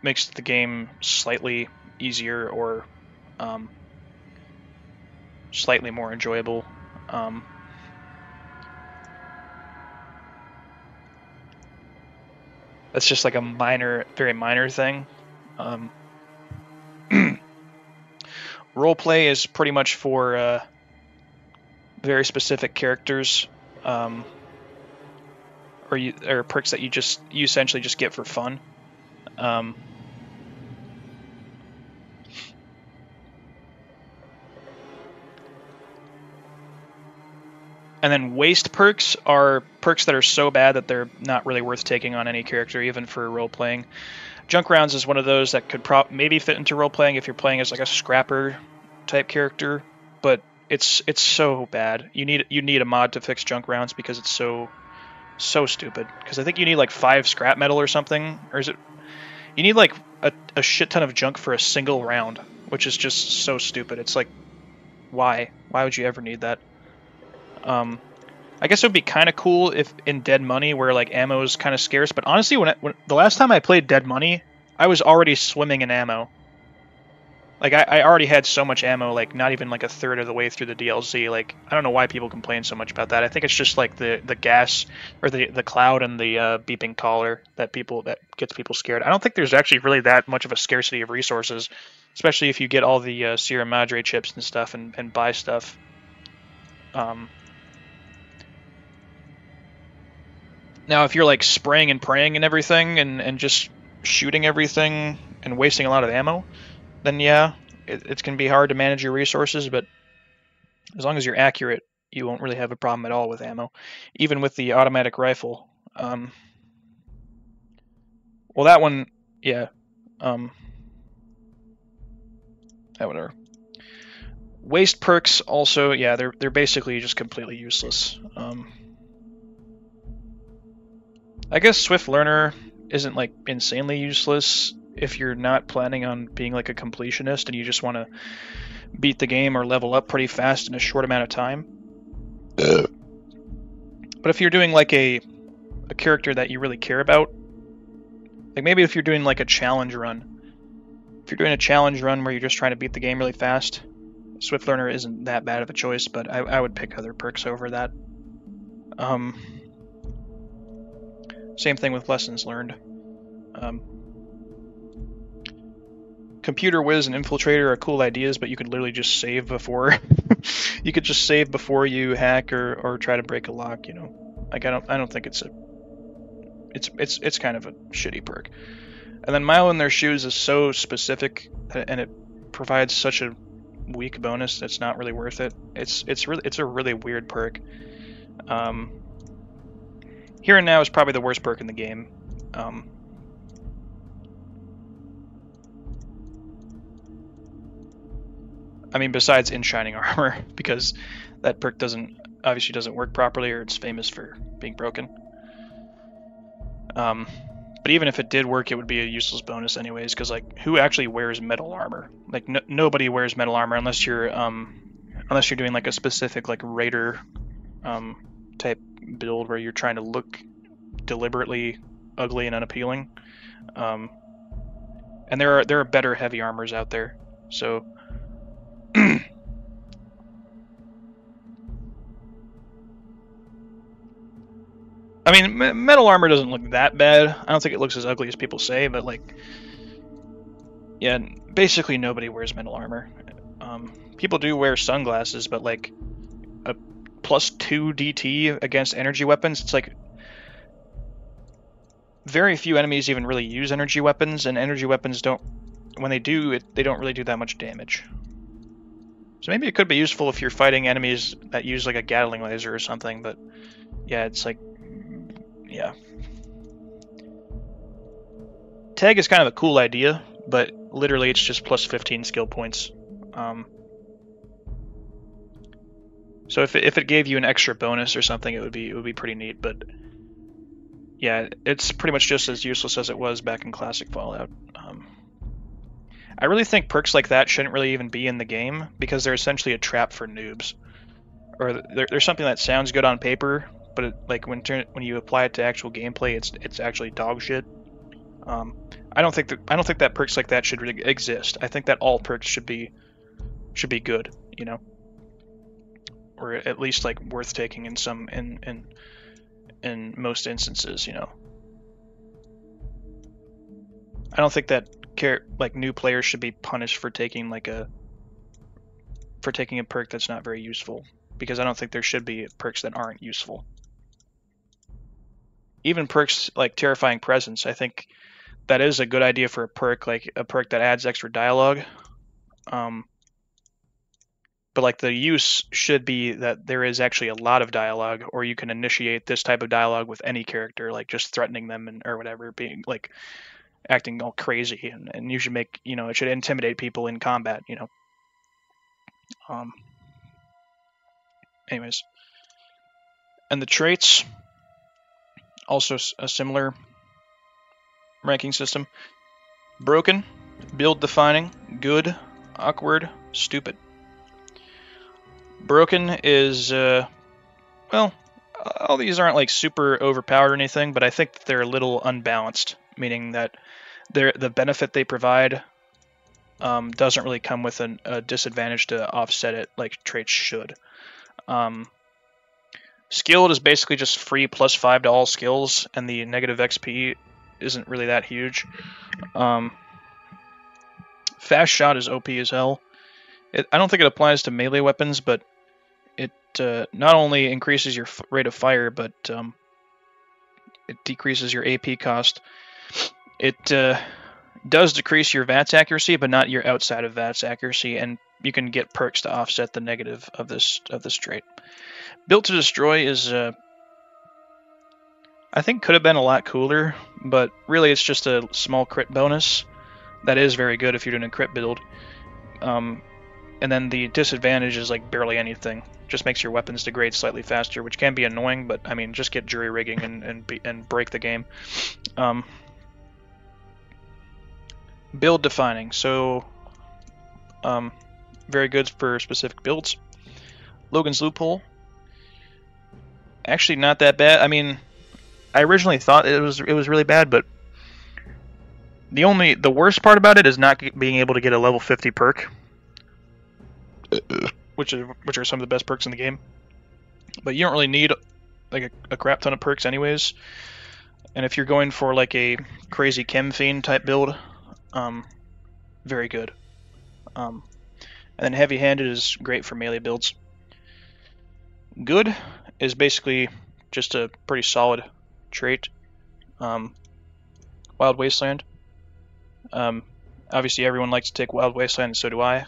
makes the game slightly easier or um, slightly more enjoyable. Um, that's just like a minor, very minor thing. Um, Role play is pretty much for uh, very specific characters, um, or you, or perks that you just you essentially just get for fun. Um, and then waste perks are perks that are so bad that they're not really worth taking on any character, even for role playing. Junk rounds is one of those that could pro- maybe fit into role playing if you're playing as like a scrapper type character, but it's it's so bad. You need you need a mod to fix junk rounds because it's so so stupid. Because I think you need like five scrap metal or something, or is it? You need like a, a shit ton of junk for a single round, which is just so stupid. It's like, why? Why would you ever need that? Um, I guess it would be kind of cool if in Dead Money, where like ammo is kind of scarce. But honestly, when, I, when the last time I played Dead Money, I was already swimming in ammo. Like I, I already had so much ammo, like not even like a third of the way through the DLC. Like I don't know why people complain so much about that. I think it's just like the the gas or the the cloud and the uh, beeping collar that people that gets people scared. I don't think there's actually really that much of a scarcity of resources, especially if you get all the uh, Sierra Madre chips and stuff and, and buy stuff. Um, now, if you're like spraying and praying and everything and, and just shooting everything and wasting a lot of ammo, then yeah, it, it's to be hard to manage your resources, but as long as you're accurate, you won't really have a problem at all with ammo, even with the automatic rifle. Um, well, that one, yeah. Um, whatever. Waste perks also, yeah, they're they're basically just completely useless. Um, I guess Swift Learner isn't like insanely useless if you're not planning on being like a completionist and you just want to beat the game or level up pretty fast in a short amount of time. but if you're doing like a a character that you really care about, like maybe if you're doing like a challenge run, if you're doing a challenge run where you're just trying to beat the game really fast, Swift Learner isn't that bad of a choice, but I, I would pick other perks over that. Um, same thing with lessons learned. Um, computer whiz and infiltrator are cool ideas, but you could literally just save before you could just save before you hack or, or try to break a lock. You know, like I don't I don't think it's a it's it's it's kind of a shitty perk. And then mile in their shoes is so specific and it provides such a weak bonus that's not really worth it. It's it's really it's a really weird perk. Um, here and now is probably the worst perk in the game. Um, I mean, besides in shining armor, because that perk doesn't obviously doesn't work properly, or it's famous for being broken. Um, but even if it did work, it would be a useless bonus anyways, because like, who actually wears metal armor? Like, nobody wears metal armor unless you're um, unless you're doing like a specific like raider um, type build where you're trying to look deliberately ugly and unappealing. Um, and there are there are better heavy armors out there, so I mean, metal armor doesn't look that bad. I don't think it looks as ugly as people say, but like, yeah, basically nobody wears metal armor. Um, people do wear sunglasses, but like plus two DT against energy weapons, it's like very few enemies even really use energy weapons, and energy weapons don't. When they do, it, they don't really do that much damage. So maybe it could be useful if you're fighting enemies that use like a Gatling laser or something, but yeah, it's like, yeah. Tag is kind of a cool idea, but literally it's just plus 15 skill points. Um, so if it, if it gave you an extra bonus or something, it would be it would be pretty neat. But yeah, it's pretty much just as useless as it was back in classic Fallout. Um, I really think perks like that shouldn't really even be in the game because they're essentially a trap for noobs. Or they're, something that sounds good on paper, but it, like when when you apply it to actual gameplay, it's it's actually dog shit. Um, I don't think that I don't think that perks like that should really exist. I think that all perks should be should be good, you know, or at least like worth taking in some in in in most instances, you know. I don't think that care like new players should be punished for taking like a for taking a perk that's not very useful because I don't think there should be perks that aren't useful. Even perks like terrifying presence, I think that is a good idea for a perk like a perk that adds extra dialogue. Um, but like the use should be that there is actually a lot of dialogue, or you can initiate this type of dialogue with any character, like just threatening them and or whatever, being like acting all crazy, and, and you should make you know it should intimidate people in combat, you know. Um. Anyways, and the traits also a similar ranking system. Broken, build defining, good, awkward, stupid. Broken is, uh, well, all these aren't like super overpowered or anything, but I think they're a little unbalanced, meaning that the benefit they provide um, doesn't really come with an, a disadvantage to offset it like traits should. Um, skilled is basically just free plus five to all skills, and the negative XP isn't really that huge. Um, fast shot is OP as hell. It, I don't think it applies to melee weapons, but it uh, not only increases your rate of fire, but um, it decreases your AP cost. It uh, does decrease your VATS accuracy, but not your outside of VATS accuracy, and you can get perks to offset the negative of this of this trait. Built to destroy is uh, I think could have been a lot cooler, but really it's just a small crit bonus that is very good if you're doing a crit build. Um, and then the disadvantage is like barely anything. Just makes your weapons degrade slightly faster, which can be annoying, but I mean, just get jury rigging and and, be, and break the game. Um, build defining, so um, very good for specific builds. Logan's loophole, actually not that bad. I mean, I originally thought it was it was really bad, but the only the worst part about it is not being able to get a level 50 perk, which is which are some of the best perks in the game. But you don't really need like a, a crap ton of perks anyways. And if you're going for like a crazy chem fiend type build, um, very good. Um, and then heavy handed is great for melee builds. Good is basically just a pretty solid trait. Um, Wild Wasteland. Um, obviously, everyone likes to take Wild Wasteland, and so do I,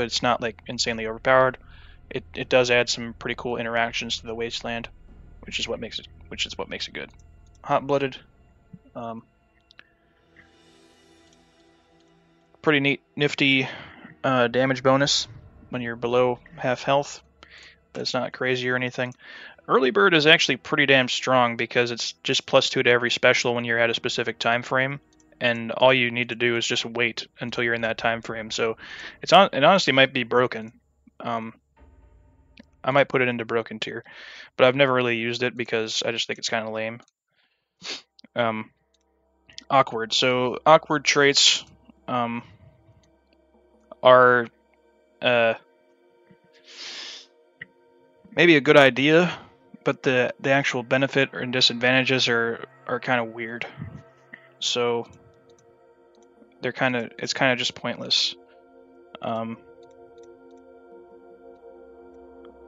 but it's not like insanely overpowered. It it does add some pretty cool interactions to the Wasteland, which is what makes it which is what makes it good. Hot Blooded. Um, pretty neat, nifty uh, damage bonus when you're below half health, it's not crazy or anything. Early Bird is actually pretty damn strong because it's just plus two to every special when you're at a specific time frame, and all you need to do is just wait until you're in that time frame. So it's on. It honestly might be broken. Um, I might put it into broken tier, but I've never really used it because I just think it's kind of lame. Um, awkward. So awkward traits um, are uh, maybe a good idea, but the the actual benefit and disadvantages are are kind of weird. So they're kind of it's kind of just pointless. Um,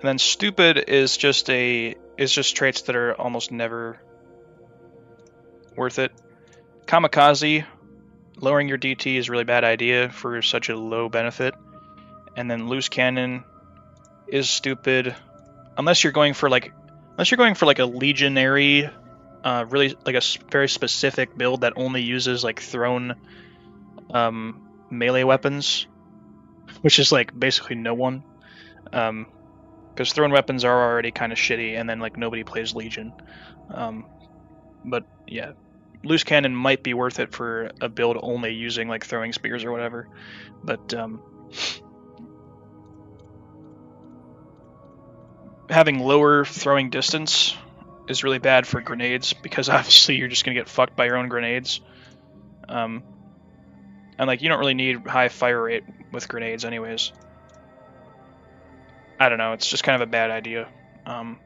and then stupid is just a is just traits that are almost never worth it. Kamikaze, lowering your DT is really bad idea for such a low benefit. And then loose cannon is stupid unless you're going for like unless you're going for like a legionary, uh, really like a very specific build that only uses like thrown um, melee weapons, which is like basically no one. Um, because thrown weapons are already kind of shitty, and then like nobody plays Legion. Um, but yeah, loose cannon might be worth it for a build only using like throwing spears or whatever. But um, having lower throwing distance is really bad for grenades because obviously you're just gonna get fucked by your own grenades. Um, and like you don't really need high fire rate with grenades anyways. I don't know, it's just kind of a bad idea. Um,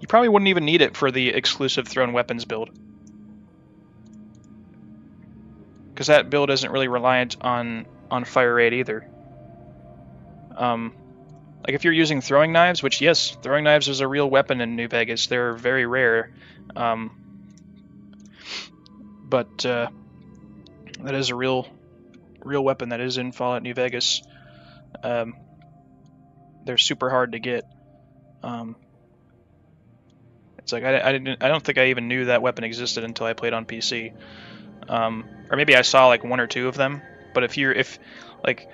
you probably wouldn't even need it for the exclusive thrown weapons build. Because that build isn't really reliant on, on fire rate either. Um, like if you're using throwing knives, which yes, throwing knives is a real weapon in New Vegas. They're very rare, um, but uh, that is a real real weapon that is in Fallout New Vegas. Um, they're super hard to get. Um, it's like I, I didn't I don't think I even knew that weapon existed until I played on PC. Um, or maybe I saw like one or two of them. But if you're if like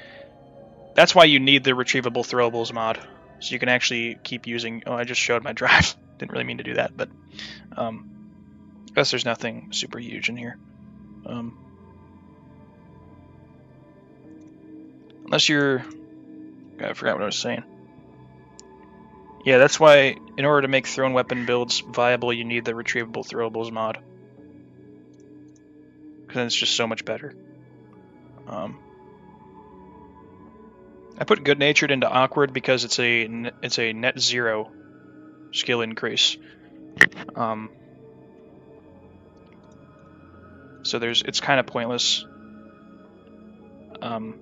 that's why you need the retrievable throwables mod, so you can actually keep using. Oh, I just showed my drive. Didn't really mean to do that, but um, guess there's nothing super huge in here. Um, unless you're, I forgot what I was saying. Yeah, that's why in order to make thrown weapon builds viable, you need the retrievable throwables mod. Because it's just so much better. Um, I put good natured into awkward because it's a it's a net zero skill increase. Um, so there's it's kind of pointless um,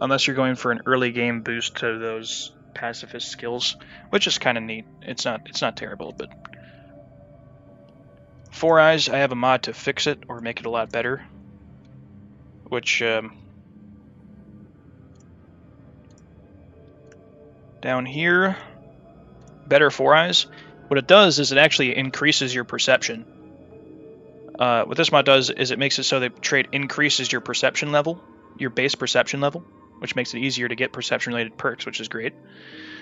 unless you're going for an early game boost to those pacifist skills, which is kind of neat. It's not it's not terrible, but Four Eyes, I have a mod to fix it or make it a lot better, which um, down here, better Four Eyes. What it does is it actually increases your perception. Uh, what this mod does is it makes it so that trait increases your perception level, your base perception level, which makes it easier to get perception-related perks, which is great.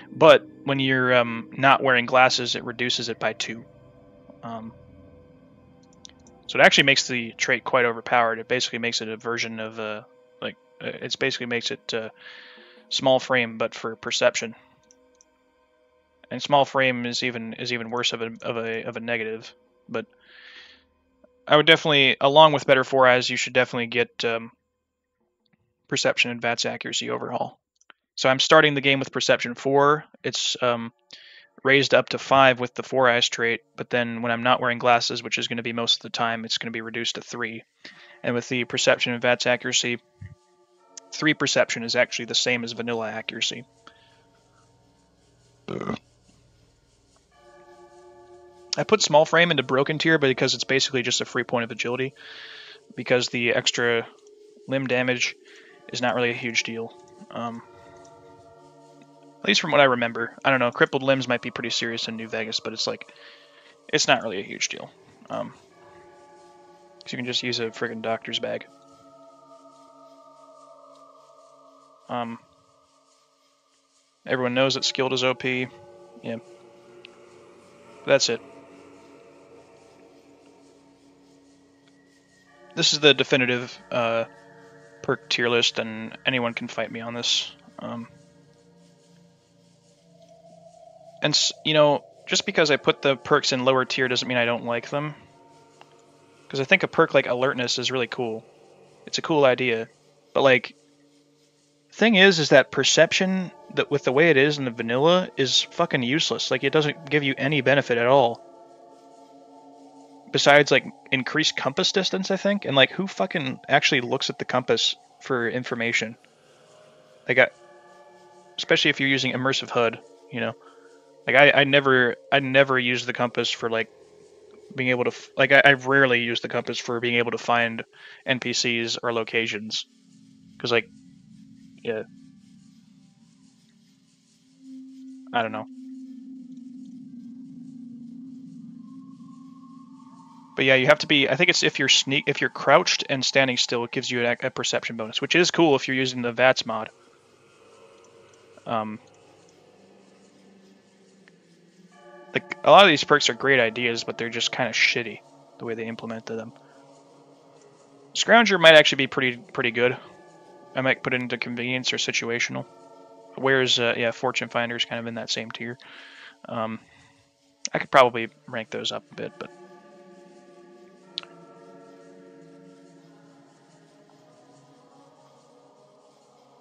But when you're um, not wearing glasses, it reduces it by two. Um, so it actually makes the trait quite overpowered. It basically makes it a version of uh, like uh, it basically makes it uh, small frame, but for perception. And small frame is even is even worse of a of a of a negative. But I would definitely, along with better four eyes, you should definitely get um, perception and VATS accuracy overhaul. So I'm starting the game with perception four. It's um, raised up to five with the four eyes trait, but then when I'm not wearing glasses, which is going to be most of the time, it's going to be reduced to three. And with the perception and VATS accuracy, three perception is actually the same as vanilla accuracy. I put small frame into broken tier because it's basically just a free point of agility. Because the extra limb damage is not really a huge deal. Um, at least from what I remember. I don't know, crippled limbs might be pretty serious in New Vegas, but it's like, it's not really a huge deal. Um, you can just use a friggin' doctor's bag. Um, everyone knows that skilled is OP. Yeah. That's it. This is the definitive uh, perk tier list, and anyone can fight me on this. Um, and, you know, just because I put the perks in lower tier doesn't mean I don't like them. Because I think a perk like alertness is really cool. It's a cool idea. But, like, thing is, is that perception, that with the way it is in the vanilla, is fucking useless. Like, it doesn't give you any benefit at all. Besides, like, increased compass distance, I think. And, like, who fucking actually looks at the compass for information? Like, I, especially if you're using immersive HUD, you know? Like, I, I never, I never use the compass for, like, being able to, like, I, I rarely use the compass for being able to find NPCs or locations. Because, like, yeah. I don't know. But yeah, you have to be. I think it's if you're sneak, if you're crouched and standing still, it gives you a, a perception bonus, which is cool if you're using the VATS mod. Um, like a lot of these perks are great ideas, but they're just kind of shitty the way they implemented them. Scrounger might actually be pretty pretty good. I might put it into convenience or situational. Whereas, uh, yeah, Fortune Finder is kind of in that same tier. Um, I could probably rank those up a bit, but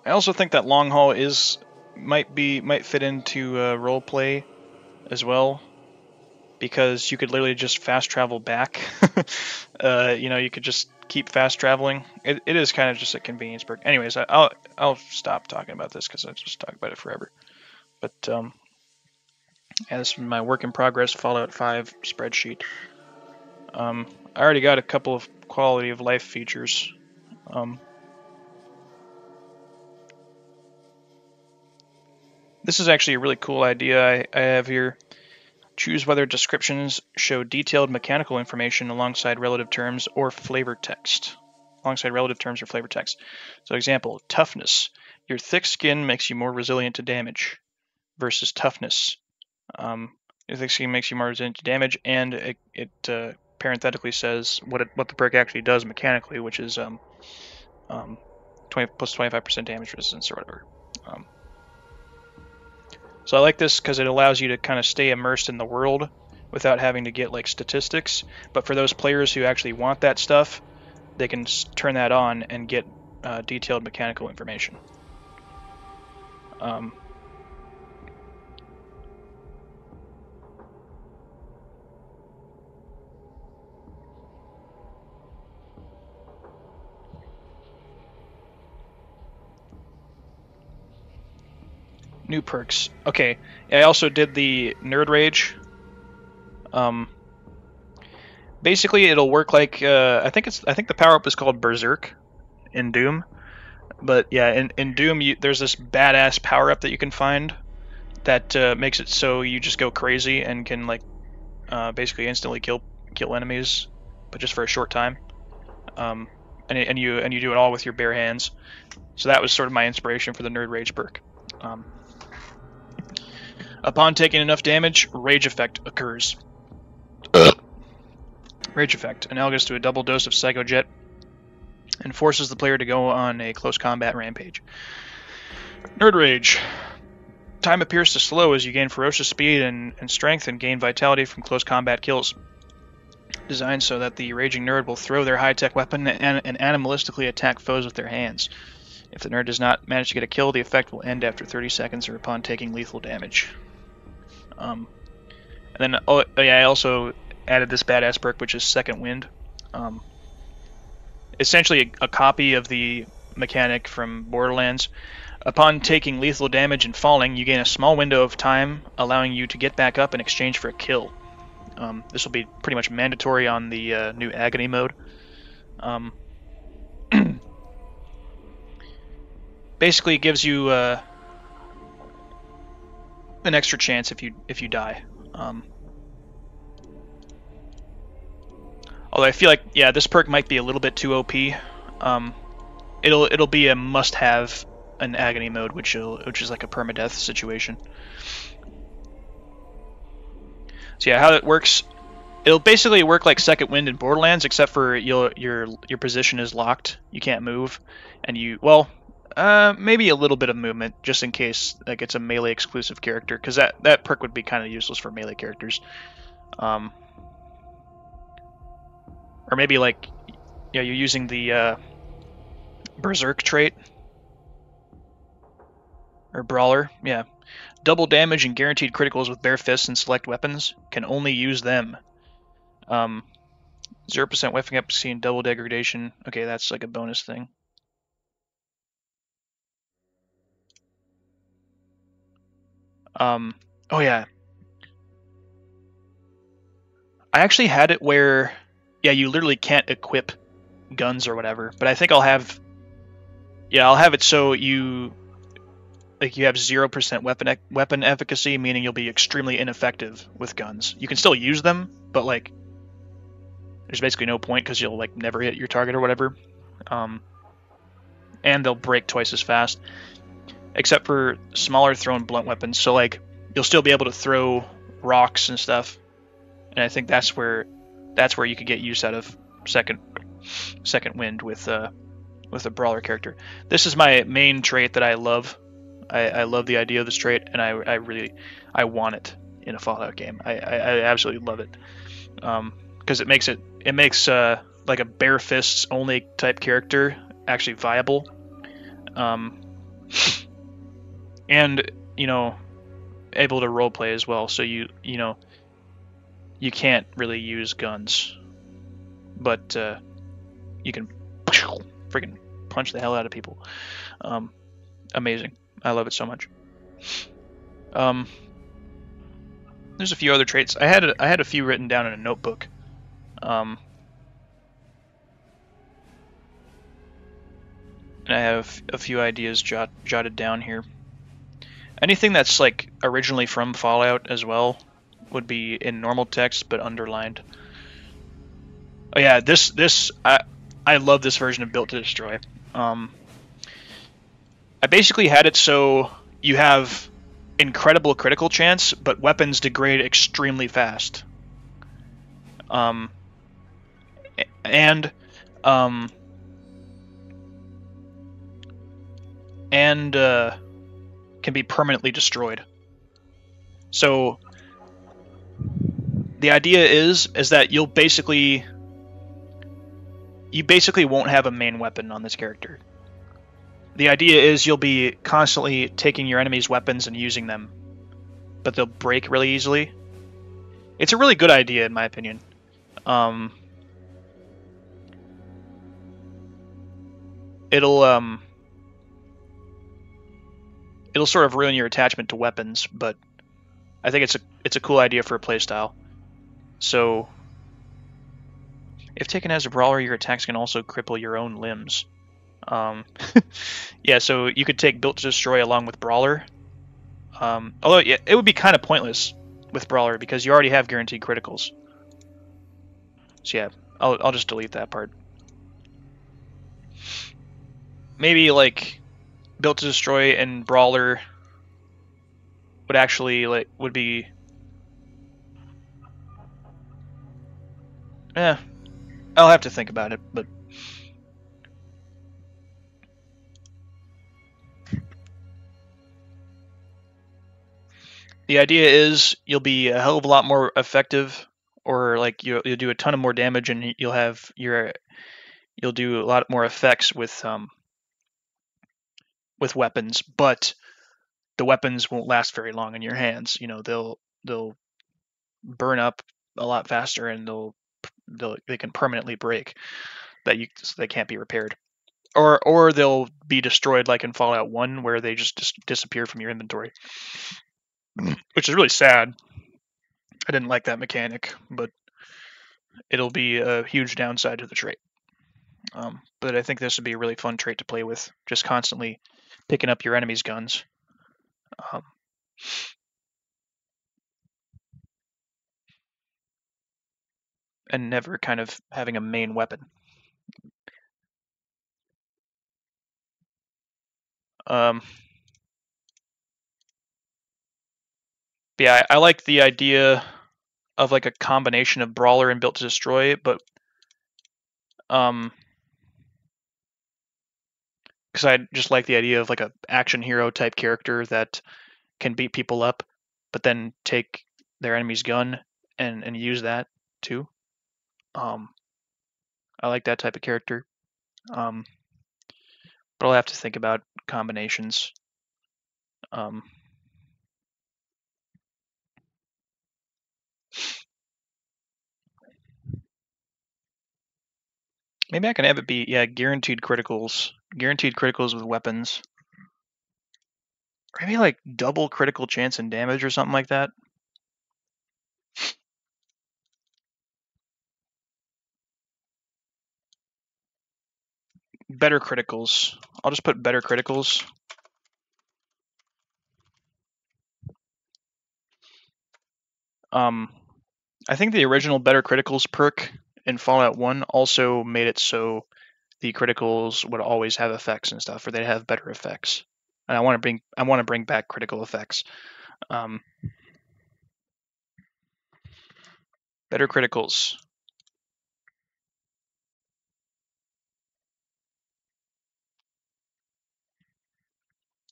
I also think that long haul is might be might fit into uh, role play as well because you could literally just fast travel back. uh, you know, you could just keep fast traveling. It, it is kind of just a convenience perk. Anyways, I, will I'll stop talking about this because I just talk about it forever. But um, is my work in progress Fallout 5 spreadsheet. Um, I already got a couple of quality of life features. Um, this is actually a really cool idea I, I have here. Choose whether descriptions show detailed mechanical information alongside relative terms or flavor text. Alongside relative terms or flavor text. So, example, toughness. Your thick skin makes you more resilient to damage versus toughness. Um, your thick skin makes you more resilient to damage, and it, it uh, parenthetically says what it, what the perk actually does mechanically, which is um, um, 20 plus 25% damage resistance or whatever. Um, so I like this because it allows you to kind of stay immersed in the world without having to get like statistics. But for those players who actually want that stuff, they can turn that on and get uh, detailed mechanical information. Um, new perks. Okay, I also did the Nerd Rage. Um, basically, it'll work like uh, I think it's I think the power up is called Berserk in Doom. But yeah, in, in Doom, you, there's this badass power up that you can find that uh, makes it so you just go crazy and can like uh, basically instantly kill kill enemies, but just for a short time. Um, and, and you and you do it all with your bare hands. So that was sort of my inspiration for the Nerd Rage perk. Um, Upon taking enough damage, Rage Effect occurs. Rage Effect, analogous to a double dose of Psycho Jet, and forces the player to go on a close combat rampage. Nerd Rage. Time appears to slow as you gain ferocious speed and, and strength and gain vitality from close combat kills. Designed so that the raging nerd will throw their high tech weapon and, and animalistically attack foes with their hands. If the nerd does not manage to get a kill, the effect will end after 30 seconds or upon taking lethal damage. Um, and then, oh, oh, yeah, I also added this badass perk, which is Second Wind. Um, essentially a, a copy of the mechanic from Borderlands. Upon taking lethal damage and falling, you gain a small window of time, allowing you to get back up in exchange for a kill. Um, this will be pretty much mandatory on the uh, new Agony mode. Um, basically, it gives you uh, an extra chance if you if you die. Um, although I feel like yeah, this perk might be a little bit too OP. Um, it'll it'll be a must-have an agony mode, which which is like a permadeath situation. So yeah, how it works, it'll basically work like Second Wind in Borderlands, except for your your your position is locked. You can't move, and you well, uh, maybe a little bit of movement, just in case like it's a melee exclusive character, because that that perk would be kind of useless for melee characters. Um, or maybe like, yeah, you're using the uh, berserk trait or brawler, yeah. Double damage and guaranteed criticals with bare fists and select weapons can only use them. Um, zero percent weapon efficacy and double degradation. Okay, that's like a bonus thing. Um, oh yeah. I actually had it where, yeah, you literally can't equip guns or whatever. But I think I'll have, yeah, I'll have it so you, like, you have zero percent weapon e- weapon efficacy, meaning you'll be extremely ineffective with guns. You can still use them, but like, there's basically no point because you'll like never hit your target or whatever. Um, and they'll break twice as fast except for smaller thrown blunt weapons. So like you'll still be able to throw rocks and stuff. And I think that's where that's where you could get use out of second second wind with uh with a brawler character. This is my main trait that I love. I, I love the idea of this trait, and I, I really I want it in a Fallout game. I, I, I absolutely love it because um, it makes it it makes uh, like a bare fists only type character actually viable. Um, and you know able to roleplay as well. So you you know you can't really use guns, but uh, you can freaking punch the hell out of people. Um, amazing. I love it so much. Um, there's a few other traits. I had a, I had a few written down in a notebook. Um, and I have a few ideas jot, jotted down here. Anything that's like originally from Fallout as well would be in normal text but underlined. Oh yeah, this this I I love this version of Built to Destroy. Um, I basically had it so you have incredible critical chance, but weapons degrade extremely fast. Um, and um, and uh, can be permanently destroyed. So the idea is is that you'll basically you basically won't have a main weapon on this character. The idea is you'll be constantly taking your enemy's weapons and using them, but they'll break really easily. It's a really good idea in my opinion. Um, it'll um, it'll sort of ruin your attachment to weapons, but I think it's a it's a cool idea for a playstyle. So, if taken as a brawler, your attacks can also cripple your own limbs. Um, yeah, so you could take Built to Destroy along with Brawler. Um, although yeah, it would be kind of pointless with Brawler because you already have guaranteed criticals. So yeah, I'll, I'll just delete that part. Maybe like Built to Destroy and Brawler would actually like would be Yeah, I'll have to think about it, but the idea is you'll be a hell of a lot more effective or like you'll, you'll do a ton of more damage and you'll have your you'll do a lot more effects with um with weapons but the weapons won't last very long in your hands you know they'll they'll burn up a lot faster and they'll they'll they can permanently break that you so they can't be repaired or or they'll be destroyed like in fallout 1 where they just dis- disappear from your inventory which is really sad. I didn't like that mechanic, but it'll be a huge downside to the trait. Um, but I think this would be a really fun trait to play with, just constantly picking up your enemy's guns. Um, and never kind of having a main weapon. Um, yeah, I, I like the idea of like a combination of brawler and built to destroy, it, but um, because I just like the idea of like a action hero type character that can beat people up, but then take their enemy's gun and and use that too. Um, I like that type of character. Um, but I'll have to think about combinations. Um, Maybe I can have it be yeah, guaranteed criticals. Guaranteed criticals with weapons. maybe like double critical chance and damage or something like that. Better criticals. I'll just put better criticals. Um, I think the original better criticals perk in Fallout 1 also made it so the criticals would always have effects and stuff, or they'd have better effects. And I want to bring I want to bring back critical effects. Um, better criticals.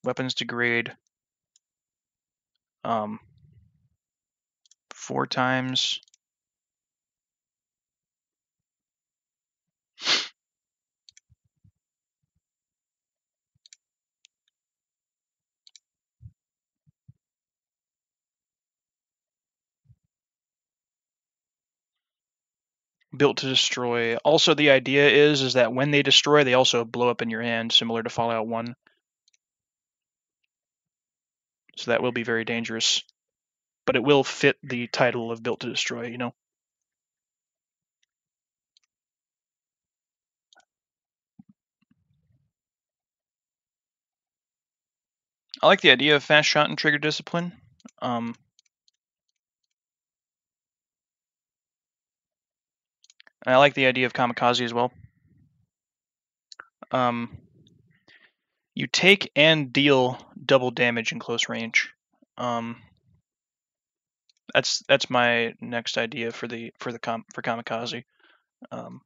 Weapons degrade. Um, four times built to destroy. Also, the idea is is that when they destroy, they also blow up in your hand, similar to Fallout One. So that will be very dangerous, but it will fit the title of built to destroy. You know. I like the idea of fast shot and trigger discipline. Um, and I like the idea of kamikaze as well. Um, you take and deal double damage in close range. Um, that's that's my next idea for the for the com, for kamikaze. Um,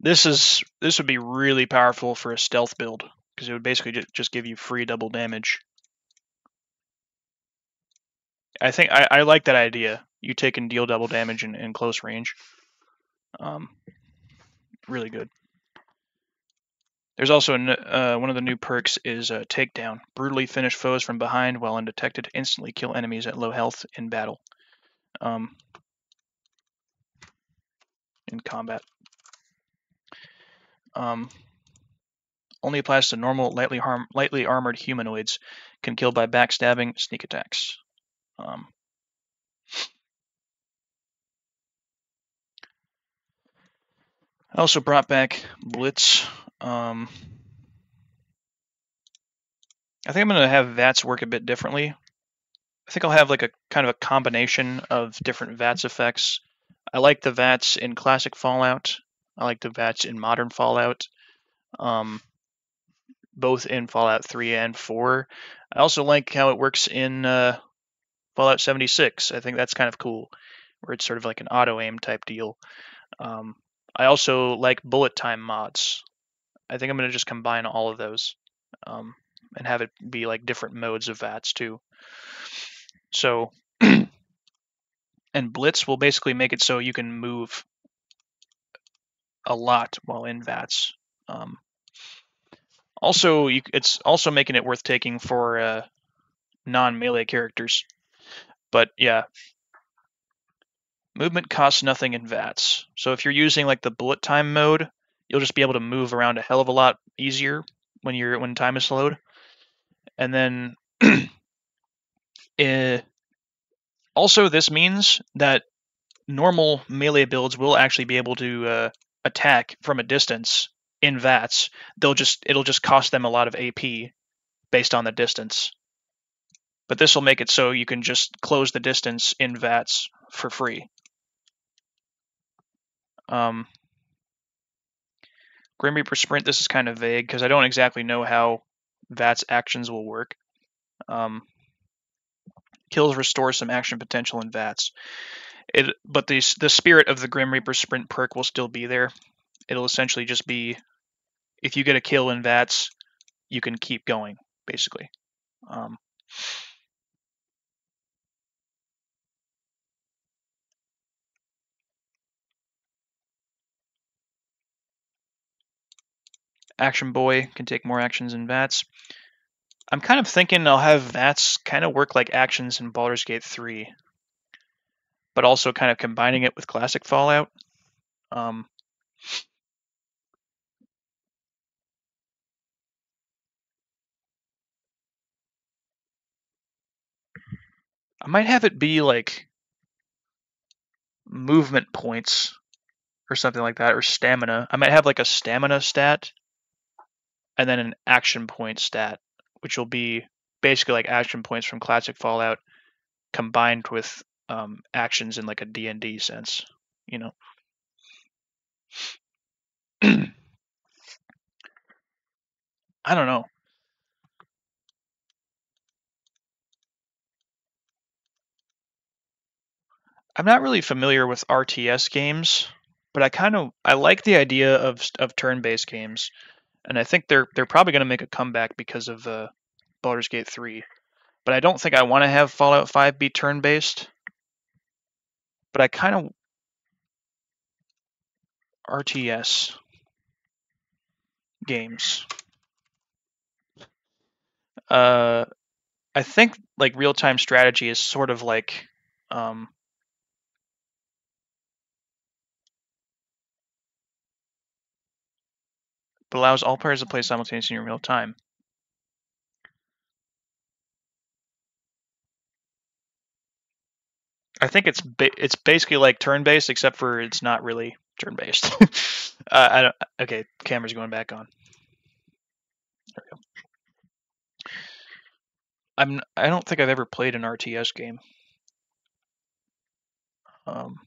this is this would be really powerful for a stealth build because it would basically ju- just give you free double damage. I think I, I like that idea. You take and deal double damage in, in close range. Um, really good. There's also uh, one of the new perks is uh, takedown. Brutally finish foes from behind while undetected. Instantly kill enemies at low health in battle. Um, in combat. Um, only applies to normal, lightly harm, lightly armored humanoids. Can kill by backstabbing, sneak attacks. Um, I also brought back Blitz. Um, I think I'm going to have VATS work a bit differently. I think I'll have like a kind of a combination of different VATS effects. I like the VATS in classic Fallout. I like the VATS in modern Fallout. Um, both in Fallout 3 and 4. I also like how it works in uh, Fallout 76. I think that's kind of cool, where it's sort of like an auto aim type deal. Um, I also like bullet time mods. I think I'm going to just combine all of those um, and have it be like different modes of VATS too. So, and Blitz will basically make it so you can move a lot while in VATS. Um, also, you, it's also making it worth taking for uh, non-melee characters. But yeah, movement costs nothing in VATS. So if you're using like the bullet time mode, you'll just be able to move around a hell of a lot easier when you're when time is slowed. And then uh, also this means that normal melee builds will actually be able to uh, attack from a distance in VATS. They'll just it'll just cost them a lot of AP based on the distance. But this will make it so you can just close the distance in VATS for free. Um, Grim Reaper Sprint, this is kind of vague because I don't exactly know how VATS actions will work. Um, kills restore some action potential in VATS. It, but the the spirit of the Grim Reaper Sprint perk will still be there. It'll essentially just be if you get a kill in VATS, you can keep going, basically. Um, Action Boy can take more actions in VATS. I'm kind of thinking I'll have VATS kind of work like actions in Baldur's Gate 3, but also kind of combining it with classic Fallout. Um, I might have it be like movement points or something like that, or stamina. I might have like a stamina stat and then an action point stat, which will be basically like action points from classic Fallout combined with um, actions in like a D&D sense, you know. I don't know. I'm not really familiar with RTS games, but I kind of I like the idea of of turn-based games, and I think they're they're probably going to make a comeback because of uh, Baldur's Gate 3. But I don't think I want to have Fallout 5 be turn-based. But I kind of RTS games. Uh, I think like real-time strategy is sort of like um, but allows all players to play simultaneously in real time. I think it's ba- it's basically like turn based, except for it's not really turn based. uh, I don't. Okay, camera's going back on. There we go. I'm. I don't think I've ever played an RTS game. Um,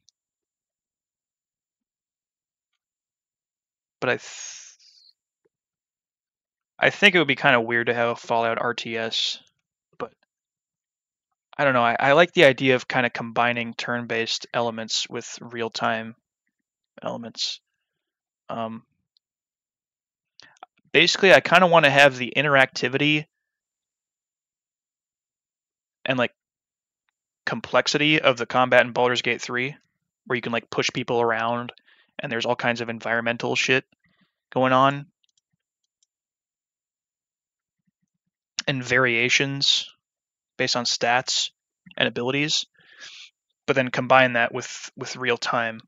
but I. I think it would be kind of weird to have a Fallout RTS, but I don't know. I, I like the idea of kind of combining turn-based elements with real-time elements. Um, basically, I kind of want to have the interactivity and like complexity of the combat in Baldur's Gate 3, where you can like push people around and there's all kinds of environmental shit going on and variations based on stats and abilities, but then combine that with with real time.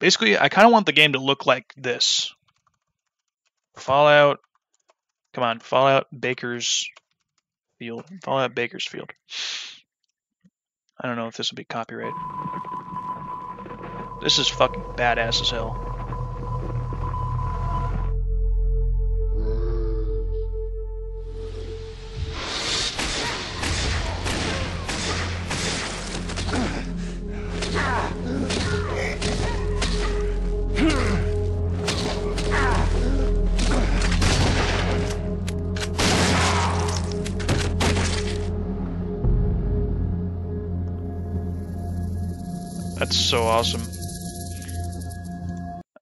Basically, I kind of want the game to look like this. Fallout, come on, Fallout Baker's Field, Fallout Bakersfield. I don't know if this will be copyright. This is fucking badass as hell. That's so awesome.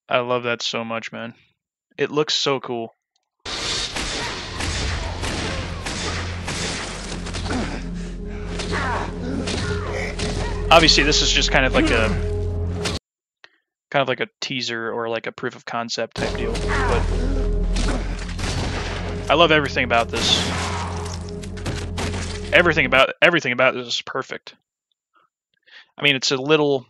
I love that so much, man. It looks so cool. Obviously, this is just kind of like a kind of like a teaser or like a proof of concept type deal, but I love everything about this. Everything about everything about this is perfect. I mean, it's a little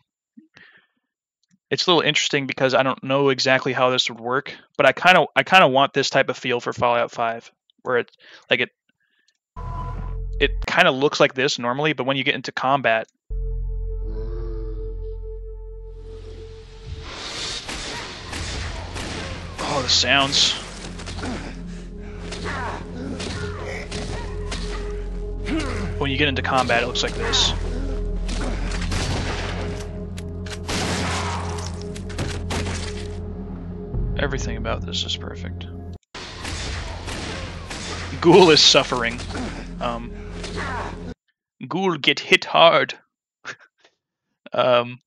it's a little interesting because I don't know exactly how this would work, but I kind of I kind of want this type of feel for Fallout 5 where it like it it kind of looks like this normally, but when you get into combat Oh, the sounds. When you get into combat, it looks like this. Everything about this is perfect. Ghoul is suffering. Um, Ghoul get hit hard. um,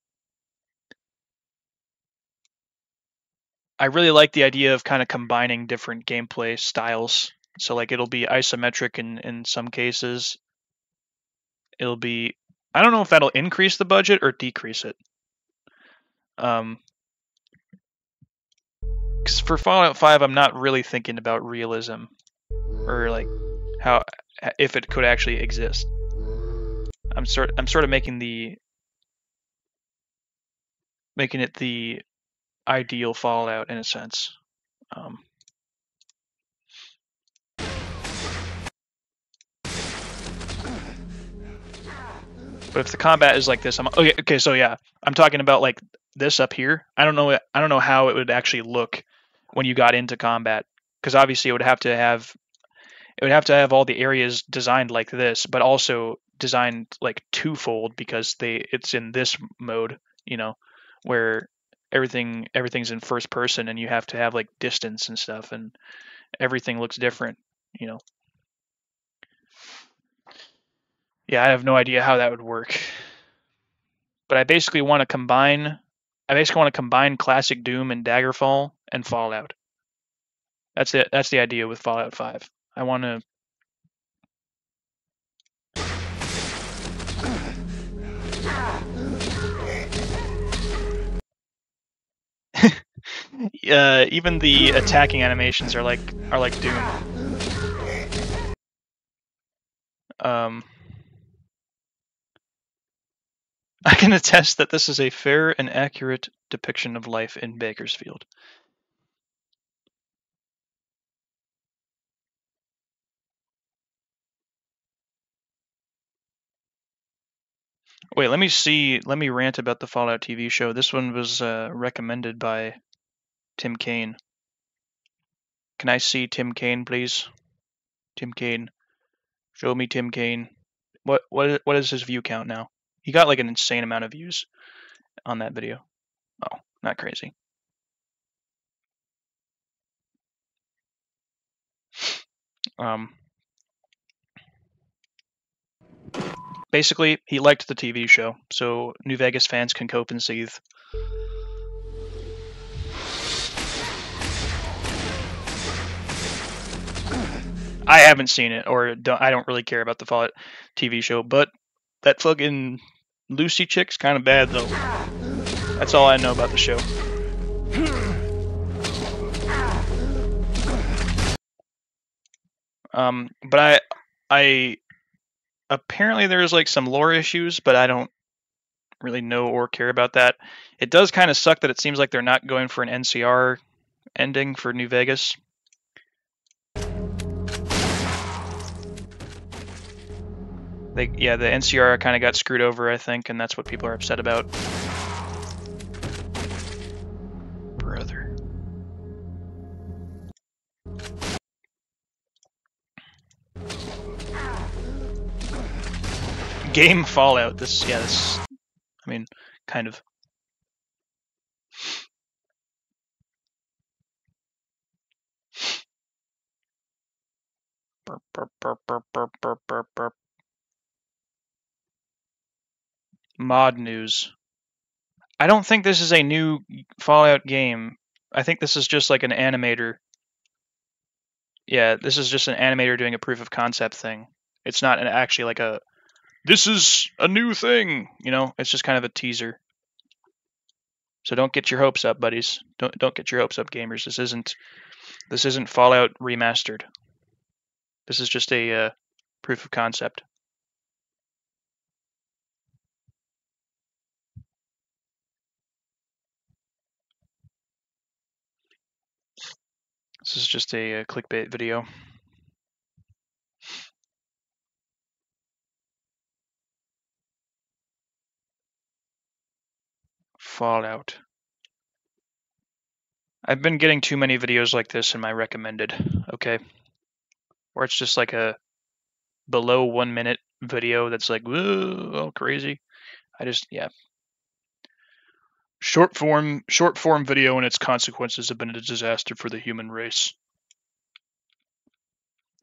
I really like the idea of kind of combining different gameplay styles. So like it'll be isometric in in some cases. It'll be I don't know if that'll increase the budget or decrease it. Um, because for Fallout 5, I'm not really thinking about realism or like how if it could actually exist. I'm sort I'm sort of making the making it the ideal Fallout in a sense. Um, but if the combat is like this, I'm okay. Okay, so yeah, I'm talking about like this up here. I don't know. I don't know how it would actually look when you got into combat because obviously it would have to have it would have to have all the areas designed like this, but also designed like twofold because they it's in this mode, you know, where everything everything's in first person and you have to have like distance and stuff and everything looks different, you know. Yeah, I have no idea how that would work. But I basically want to combine I basically want to combine classic Doom and Daggerfall and Fallout. That's it. That's the idea with Fallout 5. I want to uh, even the attacking animations are like are like Doom. Um, I can attest that this is a fair and accurate depiction of life in Bakersfield. Wait, let me see. Let me rant about the Fallout TV show. This one was uh, recommended by Tim Cain. Can I see Tim Cain, please? Tim Cain. Show me Tim Cain. What what what is his view count now? He got like an insane amount of views on that video. Oh, not crazy. Um, basically, he liked the TV show, so New Vegas fans can cope and seethe. I haven't seen it, or don't, I don't really care about the Fallout TV show, but that fucking Lucy chick's kind of bad, though. That's all I know about the show. Um, but I, I, apparently there's like some lore issues, but I don't really know or care about that. It does kind of suck that it seems like they're not going for an NCR ending for New Vegas. They, yeah, the NCR kind of got screwed over, I think, and that's what people are upset about. Game Fallout. This, yeah, this. I mean, kind of. Burp, burp, burp. Mod news. I don't think this is a new Fallout game. I think this is just like an animator. Yeah, this is just an animator doing a proof of concept thing. It's not an, actually like a this is a new thing, you know? It's just kind of a teaser. So don't get your hopes up, buddies. Don't don't get your hopes up, gamers. This isn't this isn't Fallout remastered. This is just a uh, proof of concept. This is just a, a uh, clickbait video. Fallout. I've been getting too many videos like this in my recommended, okay? Where it's just like a below one minute video that's like, whoa, crazy. I just, yeah. Short form, short form video and its consequences have been a disaster for the human race.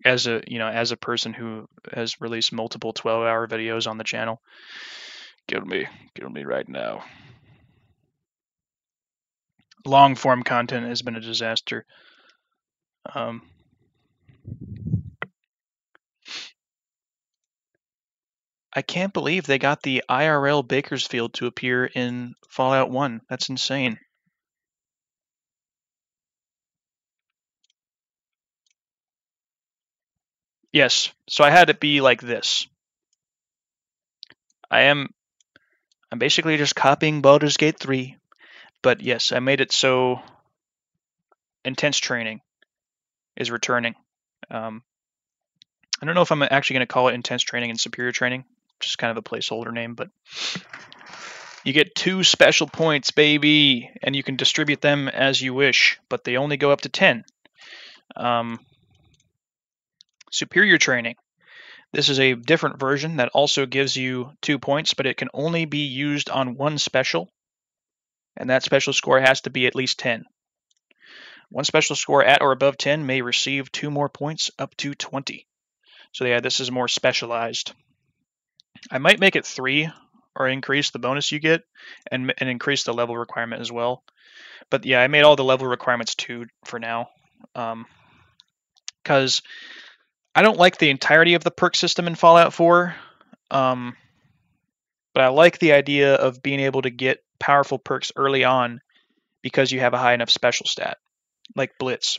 As a, you know, as a person who has released multiple 12 hour videos on the channel, kill me, kill me right now long form content has been a disaster. Um, I can't believe they got the IRL Bakersfield to appear in Fallout 1. That's insane. Yes, so I had it be like this. I am I'm basically just copying Baldur's Gate 3 but yes, I made it so intense training is returning. Um, I don't know if I'm actually going to call it intense training and superior training, just kind of a placeholder name, but you get two special points, baby, and you can distribute them as you wish, but they only go up to 10. Um, superior training. This is a different version that also gives you two points, but it can only be used on one special and that special score has to be at least 10. One special score at or above 10 may receive two more points up to 20. So yeah, this is more specialized. I might make it three or increase the bonus you get and, and increase the level requirement as well. But yeah, I made all the level requirements two for now. Because um, I don't like the entirety of the perk system in Fallout 4. Um, but I like the idea of being able to get powerful perks early on because you have a high enough special stat, like Blitz.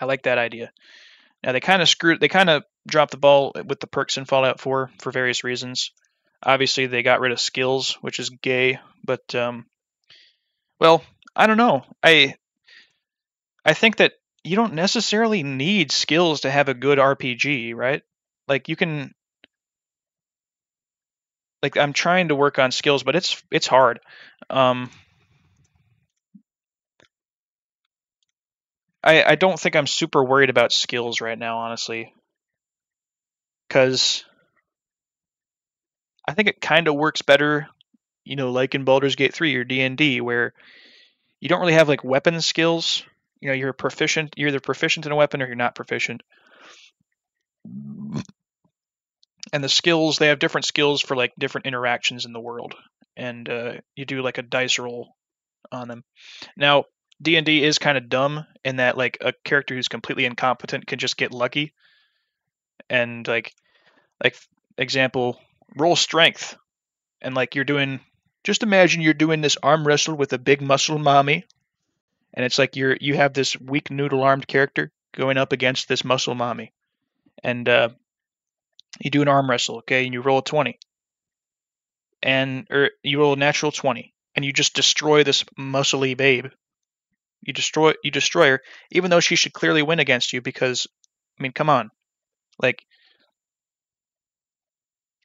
I like that idea. Now they kind of screwed, they kind of dropped the ball with the perks in Fallout 4 for various reasons. Obviously, they got rid of skills, which is gay, but um, well, I don't know. I I think that you don't necessarily need skills to have a good RPG, right? Like you can like I'm trying to work on skills, but it's it's hard. Um, I I don't think I'm super worried about skills right now, honestly, because I think it kind of works better, you know, like in Baldur's Gate 3 or D&D, where you don't really have like weapon skills. You know, you're proficient. You're either proficient in a weapon or you're not proficient. And the skills, they have different skills for like different interactions in the world, and uh, you do like a dice roll on them. Now, D and D is kind of dumb in that like a character who's completely incompetent can just get lucky, and like like example, roll strength, and like you're doing. Just imagine you're doing this arm wrestle with a big muscle mommy, and it's like you're you have this weak noodle armed character going up against this muscle mommy, and uh, you do an arm wrestle, okay, and you roll a twenty, and or you roll a natural twenty, and you just destroy this muscly babe. You destroy you destroy her, even though she should clearly win against you because, I mean, come on, like.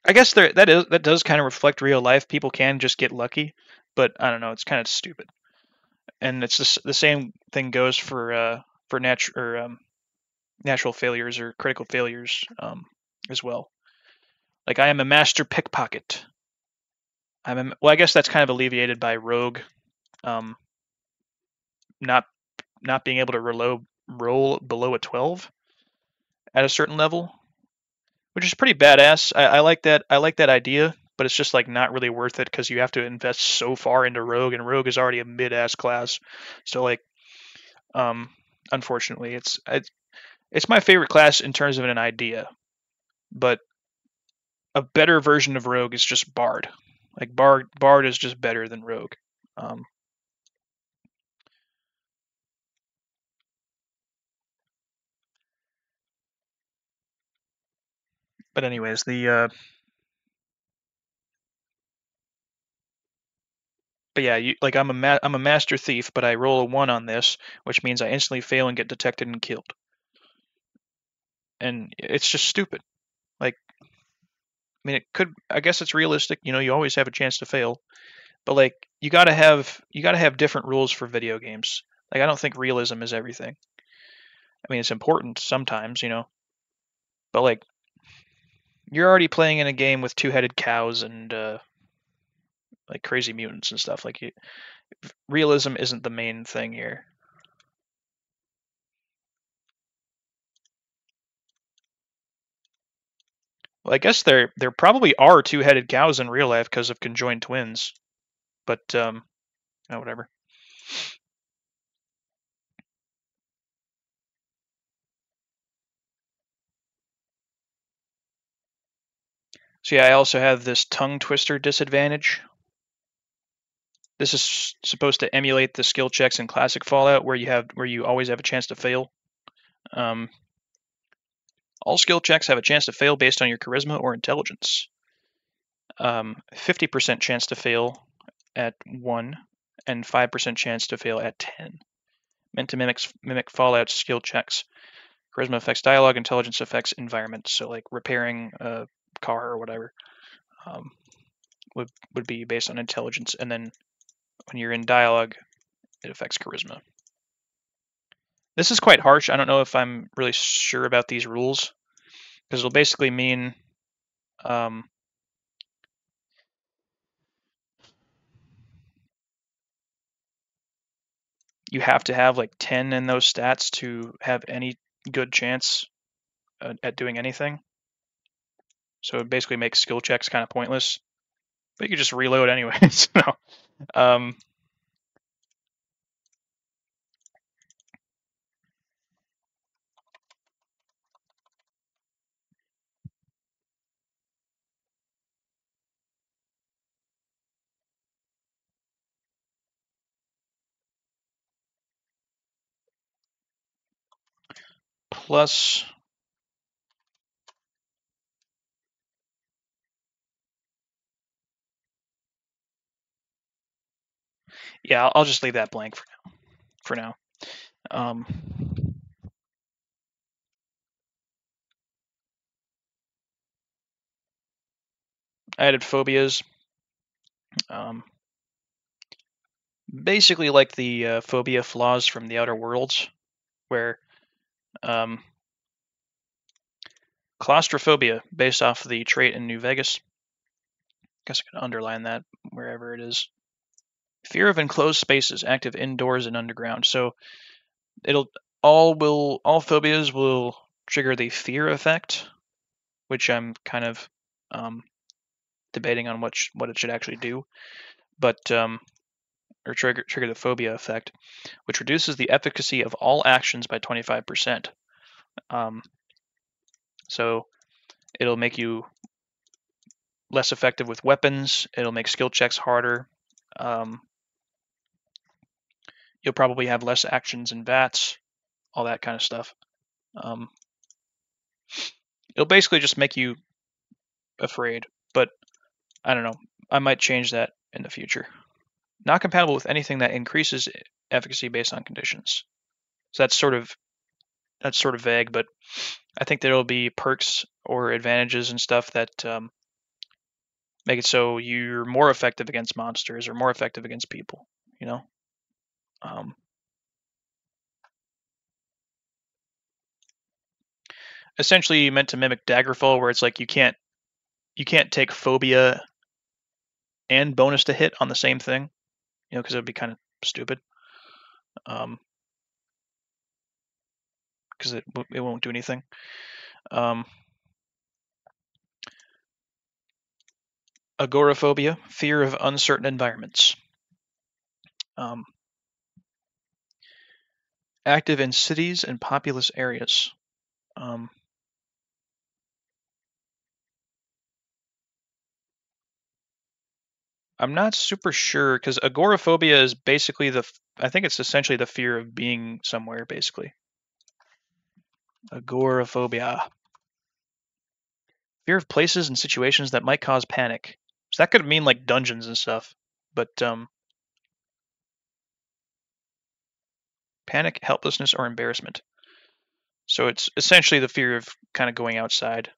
I guess there that is that does kind of reflect real life. People can just get lucky, but I don't know. It's kind of stupid, and it's the, same thing goes for uh, for natural um, natural failures or critical failures um, as well. Like I am a master pickpocket. I'm a, well. I guess that's kind of alleviated by rogue, um, not not being able to roll roll below a twelve at a certain level which is pretty badass. I, I like that. I like that idea, but it's just like not really worth it because you have to invest so far into Rogue, and Rogue is already a mid-ass class. So like, um, unfortunately, it's it's it's my favorite class in terms of an idea, but a better version of Rogue is just Bard. Like Bard, Bard is just better than Rogue. Um, but anyways, the uh, but yeah, you, like I'm a ma- I'm a master thief, but I roll a one on this, which means I instantly fail and get detected and killed. And it's just stupid. I mean, it could. I guess it's realistic. You know, you always have a chance to fail, but like, you gotta have you gotta have different rules for video games. Like, I don't think realism is everything. I mean, it's important sometimes, you know, but like, you're already playing in a game with two-headed cows and uh, like crazy mutants and stuff. Like, you, realism isn't the main thing here. Well, I guess there there probably are two-headed cows in real life because of conjoined twins, but um, oh, whatever. So yeah, I also have this tongue twister disadvantage. This is supposed to emulate the skill checks in classic Fallout, where you have where you always have a chance to fail. Um, all skill checks have a chance to fail based on your charisma or intelligence. Um, 50% chance to fail at 1, and 5% chance to fail at 10. Meant to mimic, mimic Fallout skill checks. Charisma affects dialogue, intelligence affects environment. So, like repairing a car or whatever um, would, would be based on intelligence. And then when you're in dialogue, it affects charisma. This is quite harsh. I don't know if I'm really sure about these rules because it'll basically mean um, you have to have like 10 in those stats to have any good chance at, at doing anything. So it basically makes skill checks kind of pointless. But you just reload anyways. no. Um, plus yeah, I'll just leave that blank for now. For now. Um, I added phobias. Um, basically, like the uh, phobia flaws from the Outer Worlds, where um, claustrophobia, based off the trait in New Vegas. I Guess I can underline that wherever it is. Fear of enclosed spaces, active indoors and underground. So it'll all will all phobias will trigger the fear effect, which I'm kind of um, debating on what sh- what it should actually do, but um, or trigger trigger the phobia effect, which reduces the efficacy of all actions by 25%. Um, so it'll make you less effective with weapons. It'll make skill checks harder. Um, you'll probably have less actions and VATS, all that kind of stuff. Um, it'll basically just make you afraid, but I don't know. I might change that in the future. Not compatible with anything that increases efficacy based on conditions. So that's sort of that's sort of vague, but I think there will be perks or advantages and stuff that um, make it so you're more effective against monsters or more effective against people. You know. Um, essentially you meant to mimic Daggerfall, where it's like you can't you can't take phobia and bonus to hit on the same thing, you know, because it would be kind of stupid. Um, because it it won't do anything. Um, agoraphobia, fear of uncertain environments. Um, active in cities and populous areas. Um, I'm not super sure because agoraphobia is basically the. I think it's essentially the fear of being somewhere, basically. Agoraphobia. Fear of places and situations that might cause panic. So that could mean like dungeons and stuff, but um, panic, helplessness, or embarrassment. So it's essentially the fear of kind of going outside.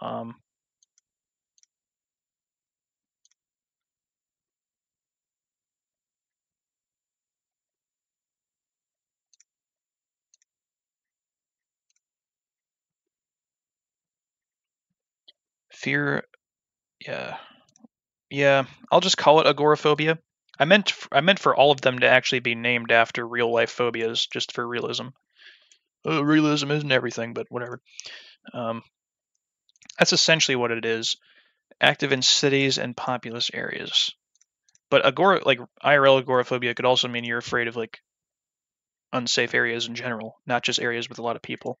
Um, fear, yeah, yeah. I'll just call it agoraphobia. I meant I meant for all of them to actually be named after real life phobias, just for realism. Uh, realism isn't everything, but whatever. Um, that's essentially what it is. Active in cities and populous areas. But agora, like IRL agoraphobia, could also mean you're afraid of like unsafe areas in general, not just areas with a lot of people.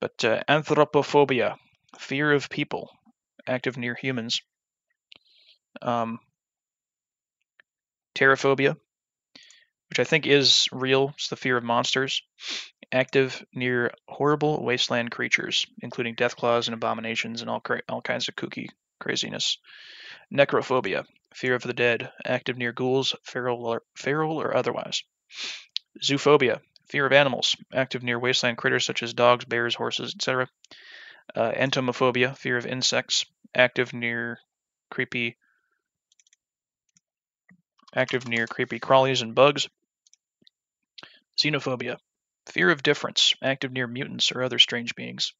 But uh, anthropophobia, fear of people, active near humans. Um, terraphobia, which I think is real. It's the fear of monsters, active near horrible wasteland creatures, including deathclaws and abominations and all cra- all kinds of kooky craziness. Necrophobia, fear of the dead, active near ghouls, feral or, feral or otherwise. Zoophobia, fear of animals, active near wasteland critters such as dogs, bears, horses, etc. Uh, entomophobia, fear of insects, active near creepy active near creepy crawlies and bugs. Xenophobia, fear of difference, active near mutants or other strange beings.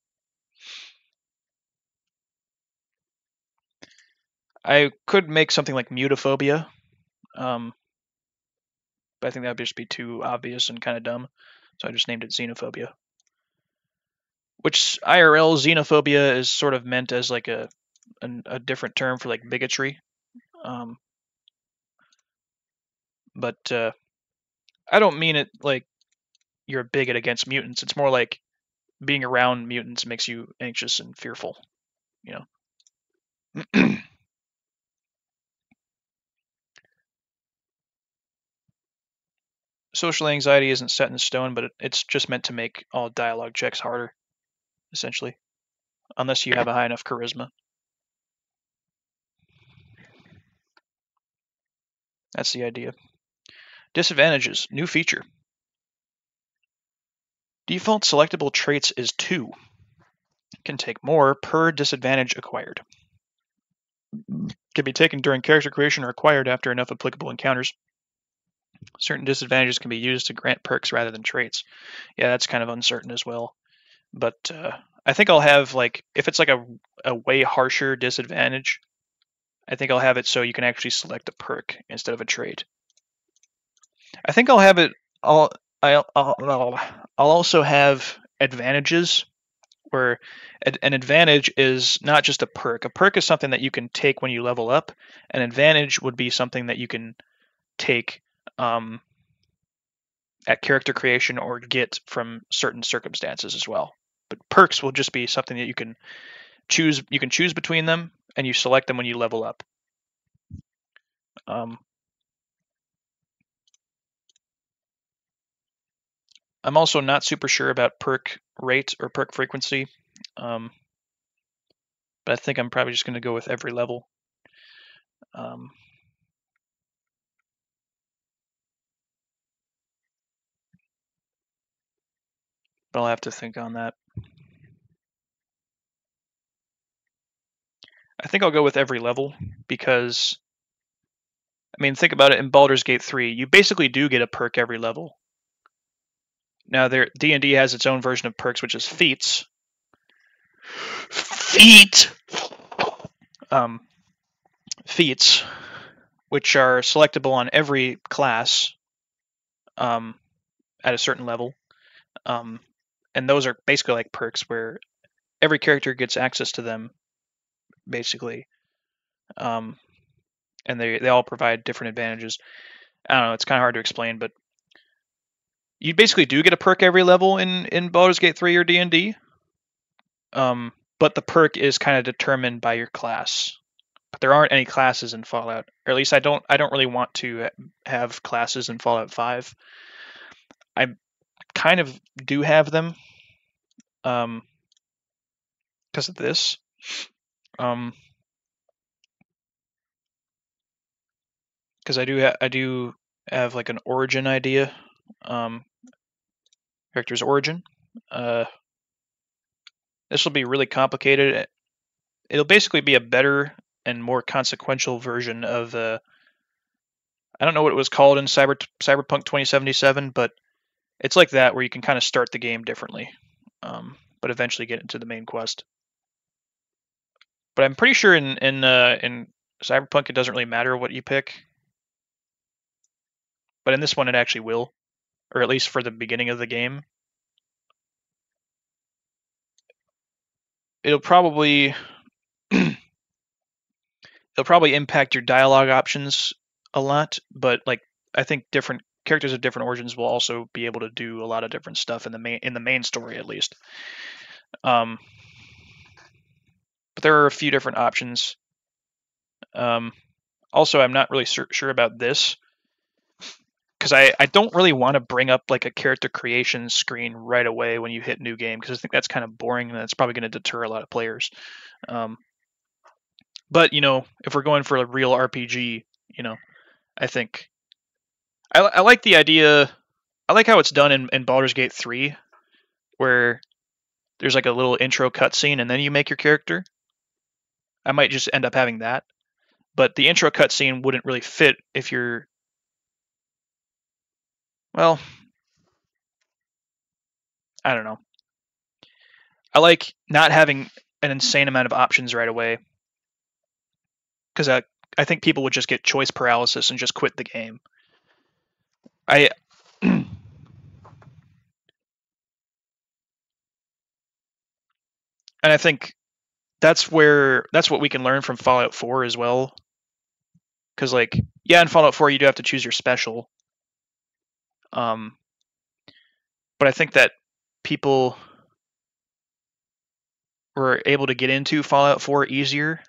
I could make something like mutaphobia, um, but I think that would just be too obvious and kind of dumb, so I just named it xenophobia. Which IRL xenophobia is sort of meant as like a a, a different term for like bigotry. Um, but uh, I don't mean it like you're a bigot against mutants. It's more like being around mutants makes you anxious and fearful, you know. Social anxiety isn't set in stone, but it's just meant to make all dialogue checks harder, essentially, unless you have a high enough charisma. That's the idea. Disadvantages. New feature. Default selectable traits is 2. can take more per disadvantage acquired. Can be taken during character creation or acquired after enough applicable encounters. Certain disadvantages can be used to grant perks rather than traits. Yeah, that's kind of uncertain as well. But uh, I think I'll have like if it's like a a way harsher disadvantage, I think I'll have it so you can actually select a perk instead of a trait. I think I'll have it. I'll I'll I'll, I'll also have advantages where an advantage is not just a perk. A perk is something that you can take when you level up. An advantage would be something that you can take um, at character creation or get from certain circumstances as well. But perks will just be something that you can choose. You can choose between them, and you select them when you level up. Um, I'm also not super sure about perk rate or perk frequency, um, but I think I'm probably just going to go with every level. Um, but I'll have to think on that. I think I'll go with every level because, I mean, think about it. In Baldur's Gate 3, you basically do get a perk every level. Now, there D&D has its own version of perks, which is feats. Feat. Um, feats, which are selectable on every class um, at a certain level. Um, and those are basically like perks where every character gets access to them basically um, and they, they all provide different advantages. I don't know it's kind of hard to explain but you basically do get a perk every level in in Baldur's Gate 3 or D&D um, but the perk is kind of determined by your class. But there aren't any classes in Fallout or at least I don't I don't really want to have classes in Fallout 5 I kind of do have them um because of this um because I do ha- I do have like an origin idea um character's origin uh this will be really complicated it'll basically be a better and more consequential version of uh I don't know what it was called in Cyber Cyberpunk 2077 but it's like that where you can kind of start the game differently, um, but eventually get into the main quest. But I'm pretty sure in in uh, in Cyberpunk it doesn't really matter what you pick, but in this one it actually will, or at least for the beginning of the game. It'll probably it'll probably impact your dialogue options a lot, but like I think different characters of different origins will also be able to do a lot of different stuff in the main in the main story at least. Um, but there are a few different options. Um, also, I'm not really sur- sure about this because I, I don't really want to bring up like a character creation screen right away when you hit new game because I think that's kind of boring and that's probably going to deter a lot of players. Um, but you know, if we're going for a real RPG, you know, I think I, I like the idea. I like how it's done in, in Baldur's Gate 3, where there's like a little intro cutscene and then you make your character. I might just end up having that. But the intro cutscene wouldn't really fit if you're. Well, I don't know. I like not having an insane amount of options right away. Because I, I think people would just get choice paralysis and just quit the game. I and I think that's where that's what we can learn from Fallout 4 as well. Cuz like yeah, in Fallout 4 you do have to choose your special. Um but I think that people were able to get into Fallout 4 easier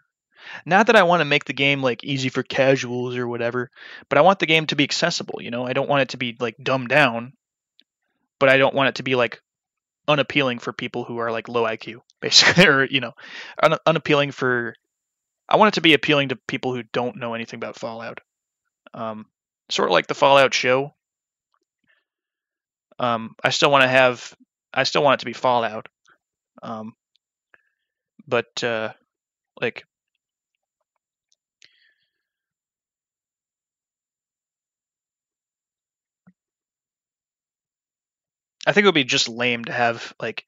not that I want to make the game like easy for casuals or whatever, but I want the game to be accessible, you know? I don't want it to be like dumbed down, but I don't want it to be like unappealing for people who are like low IQ, basically, or you know, un- unappealing for. I want it to be appealing to people who don't know anything about Fallout. Um, sort of like the Fallout show. Um, I still want to have. I still want it to be Fallout. Um, but uh, like I think it would be just lame to have like,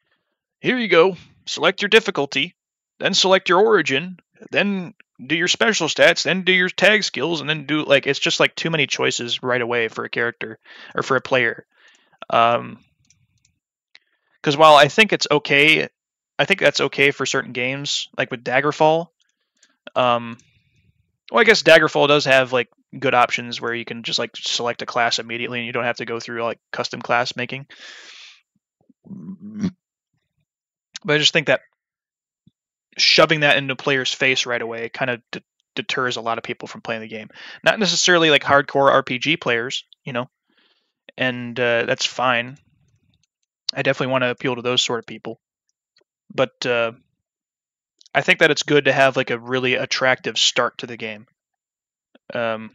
here you go, select your difficulty, then select your origin, then do your special stats, then do your tag skills, and then do like it's just like too many choices right away for a character or for a player. Um, because while I think it's okay, I think that's okay for certain games, like with Daggerfall. Um, well, I guess Daggerfall does have like good options where you can just like select a class immediately and you don't have to go through like custom class making. But I just think that shoving that into player's face right away kind of deters a lot of people from playing the game. Not necessarily like hardcore RPG players, you know, and uh, that's fine. I definitely want to appeal to those sort of people, but uh, I think that it's good to have like a really attractive start to the game. Um,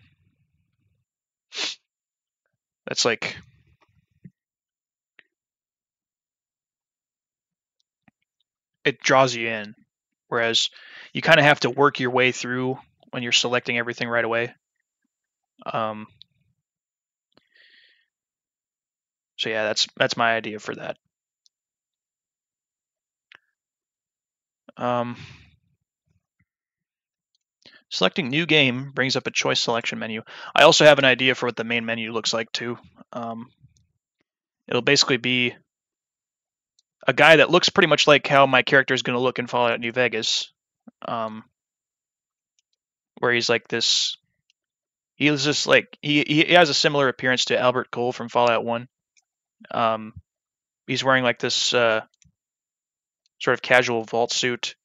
that's like it draws you in whereas you kind of have to work your way through when you're selecting everything right away. Um, so yeah, that's that's my idea for that. Um, selecting new game brings up a choice selection menu. I also have an idea for what the main menu looks like too. Um, it'll basically be a guy that looks pretty much like how my character is going to look in Fallout New Vegas, um, where he's like this. He was just like he he has a similar appearance to Albert Cole from Fallout One. Um, he's wearing like this uh, sort of casual vault suit,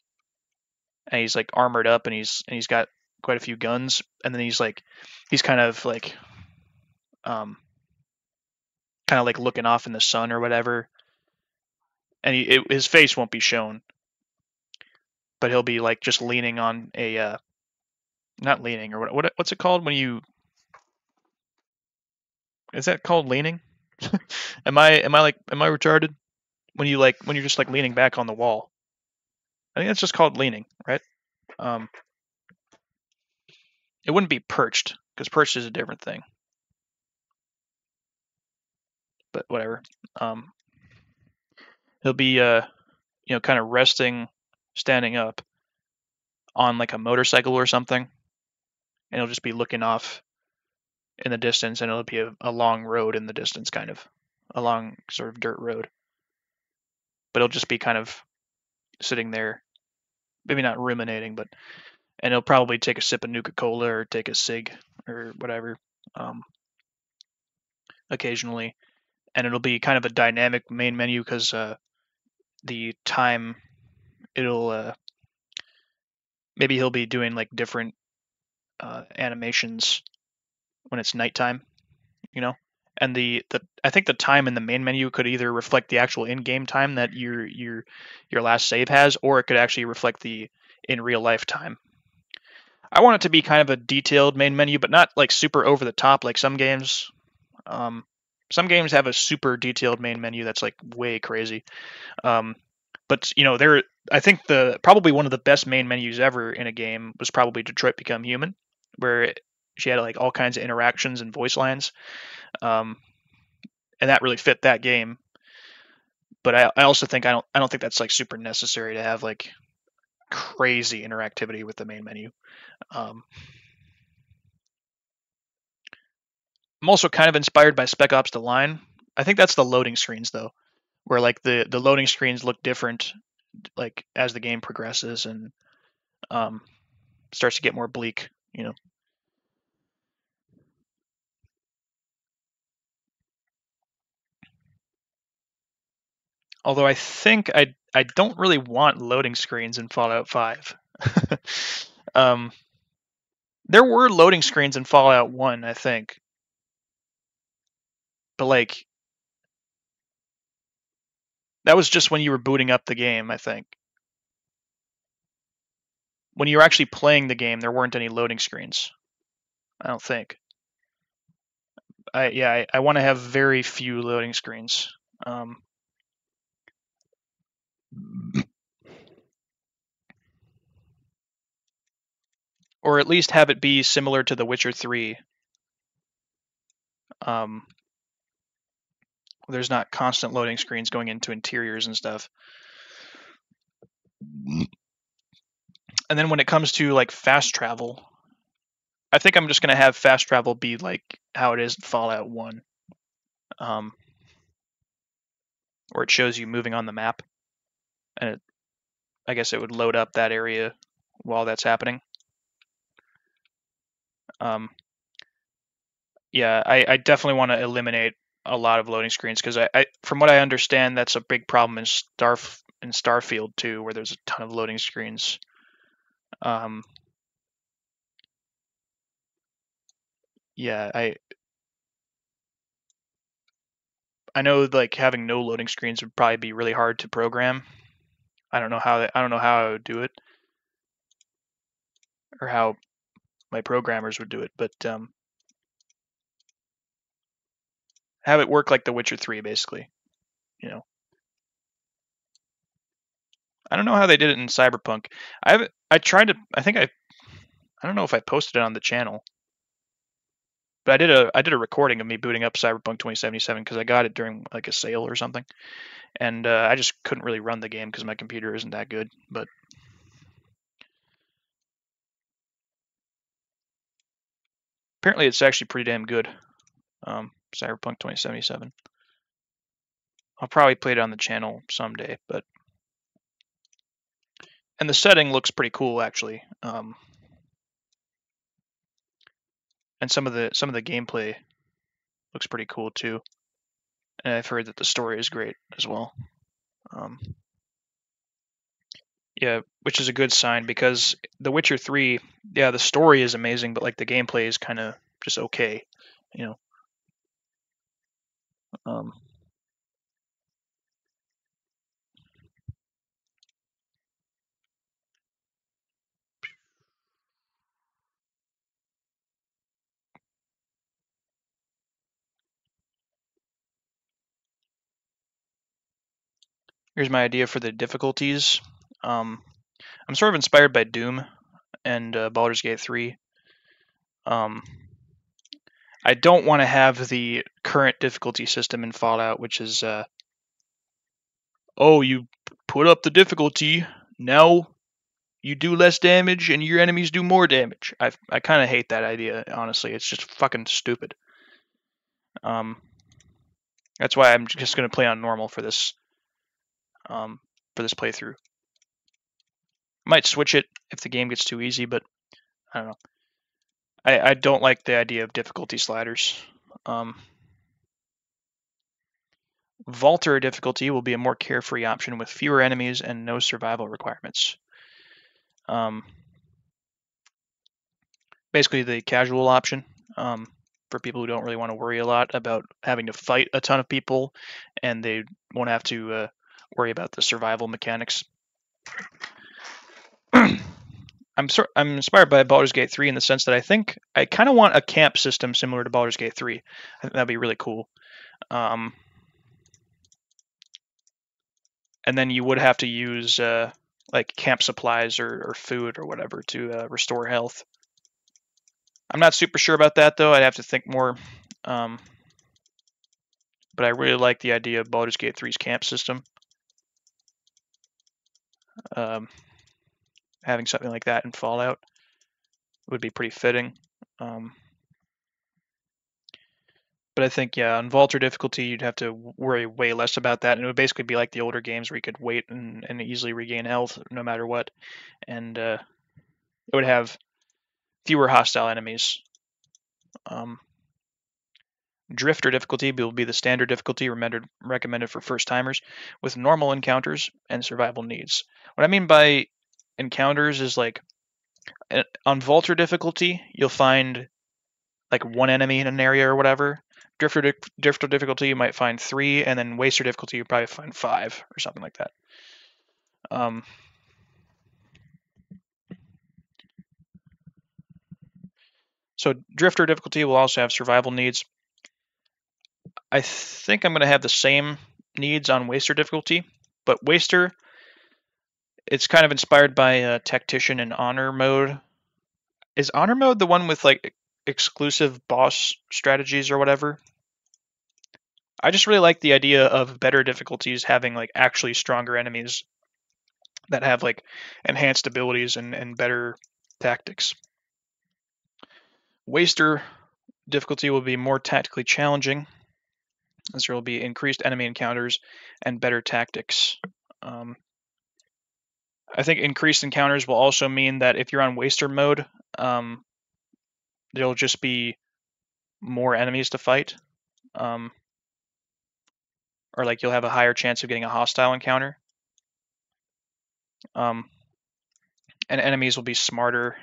and he's like armored up, and he's and he's got quite a few guns, and then he's like he's kind of like um kind of like looking off in the sun or whatever and he, it, his face won't be shown, but he'll be like just leaning on a, uh, not leaning or what, what what's it called when you is that called leaning? am I am I like am I retarded? When you like when you're just like leaning back on the wall. I think that's just called leaning, right? Um, it wouldn't be perched because perched is a different thing. But whatever. Um, he'll be uh you know kind of resting standing up on like a motorcycle or something and he'll just be looking off in the distance and it'll be a, a long road in the distance kind of a long sort of dirt road but he'll just be kind of sitting there maybe not ruminating but and he'll probably take a sip of nuka-cola or take a cig or whatever um, occasionally and it'll be kind of a dynamic main menu because uh, the time it'll uh, maybe he'll be doing like different uh, animations when it's nighttime, you know. And the, the I think the time in the main menu could either reflect the actual in-game time that your your your last save has, or it could actually reflect the in real life time. I want it to be kind of a detailed main menu, but not like super over the top like some games. Um, some games have a super detailed main menu that's like way crazy. Um, but you know, there I think the probably one of the best main menus ever in a game was probably Detroit Become Human, where she had like all kinds of interactions and voice lines, um, and that really fit that game. But I, I also think I don't I don't think that's like super necessary to have like crazy interactivity with the main menu. Um, I'm also kind of inspired by Spec Ops: The Line. I think that's the loading screens though, where like the the loading screens look different, like as the game progresses and um, starts to get more bleak. You know. Although I think I I don't really want loading screens in Fallout 5. um, there were loading screens in Fallout 1, I think, but like that was just when you were booting up the game, I think. When you were actually playing the game, there weren't any loading screens. I don't think. I yeah, I, I want to have very few loading screens. Um, or at least have it be similar to The Witcher 3. Um, there's not constant loading screens going into interiors and stuff. And then when it comes to like fast travel, I think I'm just gonna have fast travel be like how it is in Fallout One, um, where it shows you moving on the map, and it, I guess it would load up that area while that's happening. Um, yeah, I, I definitely want to eliminate a lot of loading screens because I, I, from what I understand, that's a big problem in Star in Starfield too, where there's a ton of loading screens. Um, yeah, I I know like having no loading screens would probably be really hard to program. I don't know how I don't know how I would do it or how my programmers would do it, but um, have it work like The Witcher 3 basically, you know. I don't know how they did it in Cyberpunk. I have I tried to I think I I don't know if I posted it on the channel. But I did a I did a recording of me booting up Cyberpunk 2077 because I got it during like a sale or something, and uh, I just couldn't really run the game because my computer isn't that good. But apparently, it's actually pretty damn good. Um, Cyberpunk 2077. I'll probably play it on the channel someday, but and the setting looks pretty cool actually. Um, and some of the some of the gameplay looks pretty cool too. And I've heard that the story is great as well. Um, yeah, which is a good sign because The Witcher 3, yeah, the story is amazing, but like the gameplay is kind of just okay, you know. Um, Here's my idea for the difficulties. Um, I'm sort of inspired by Doom and uh, Baldur's Gate 3. Um, I don't want to have the current difficulty system in Fallout, which is, uh, oh, you put up the difficulty, now you do less damage and your enemies do more damage. I I kind of hate that idea, honestly. It's just fucking stupid. Um, that's why I'm just going to play on normal for this um, for this playthrough. I might switch it if the game gets too easy, but I don't know. I, I don't like the idea of difficulty sliders. Um, Vaulter difficulty will be a more carefree option with fewer enemies and no survival requirements. Um, basically, the casual option um, for people who don't really want to worry a lot about having to fight a ton of people and they won't have to uh, worry about the survival mechanics. I'm sort I'm inspired by Baldur's Gate 3 in the sense that I think I kind of want a camp system similar to Baldur's Gate 3. I think that'd be really cool. Um, and then you would have to use uh, like camp supplies or, or, food or whatever to uh, restore health. I'm not super sure about that though. I'd have to think more. Um, but I really like the idea of Baldur's Gate 3's camp system um, having something like that in Fallout would be pretty fitting. Um, but I think, yeah, on Vaulter difficulty, you'd have to worry way less about that. And it would basically be like the older games where you could wait and, and easily regain health no matter what. And uh, it would have fewer hostile enemies. Um, Drifter difficulty will be the standard difficulty recommended for first timers with normal encounters and survival needs. What I mean by encounters is like on Vaulter difficulty, you'll find like one enemy in an area or whatever. Drifter, Drifter difficulty, you might find three, and then Waster difficulty, you probably find five or something like that. Um, so Drifter difficulty will also have survival needs. I think I'm going to have the same needs on Waster difficulty, but Waster, it's kind of inspired by uh, Tactician and Honor mode. is honor mode the one with like exclusive boss strategies or whatever? I just really like the idea of better difficulties having like actually stronger enemies that have like enhanced abilities and, and better tactics. Waster difficulty will be more tactically challenging as there will be increased enemy encounters and better tactics. Um, I think increased encounters will also mean that if you're on waster mode, um, there'll just be more enemies to fight. Um, or like you'll have a higher chance of getting a hostile encounter. Um, and enemies will be smarter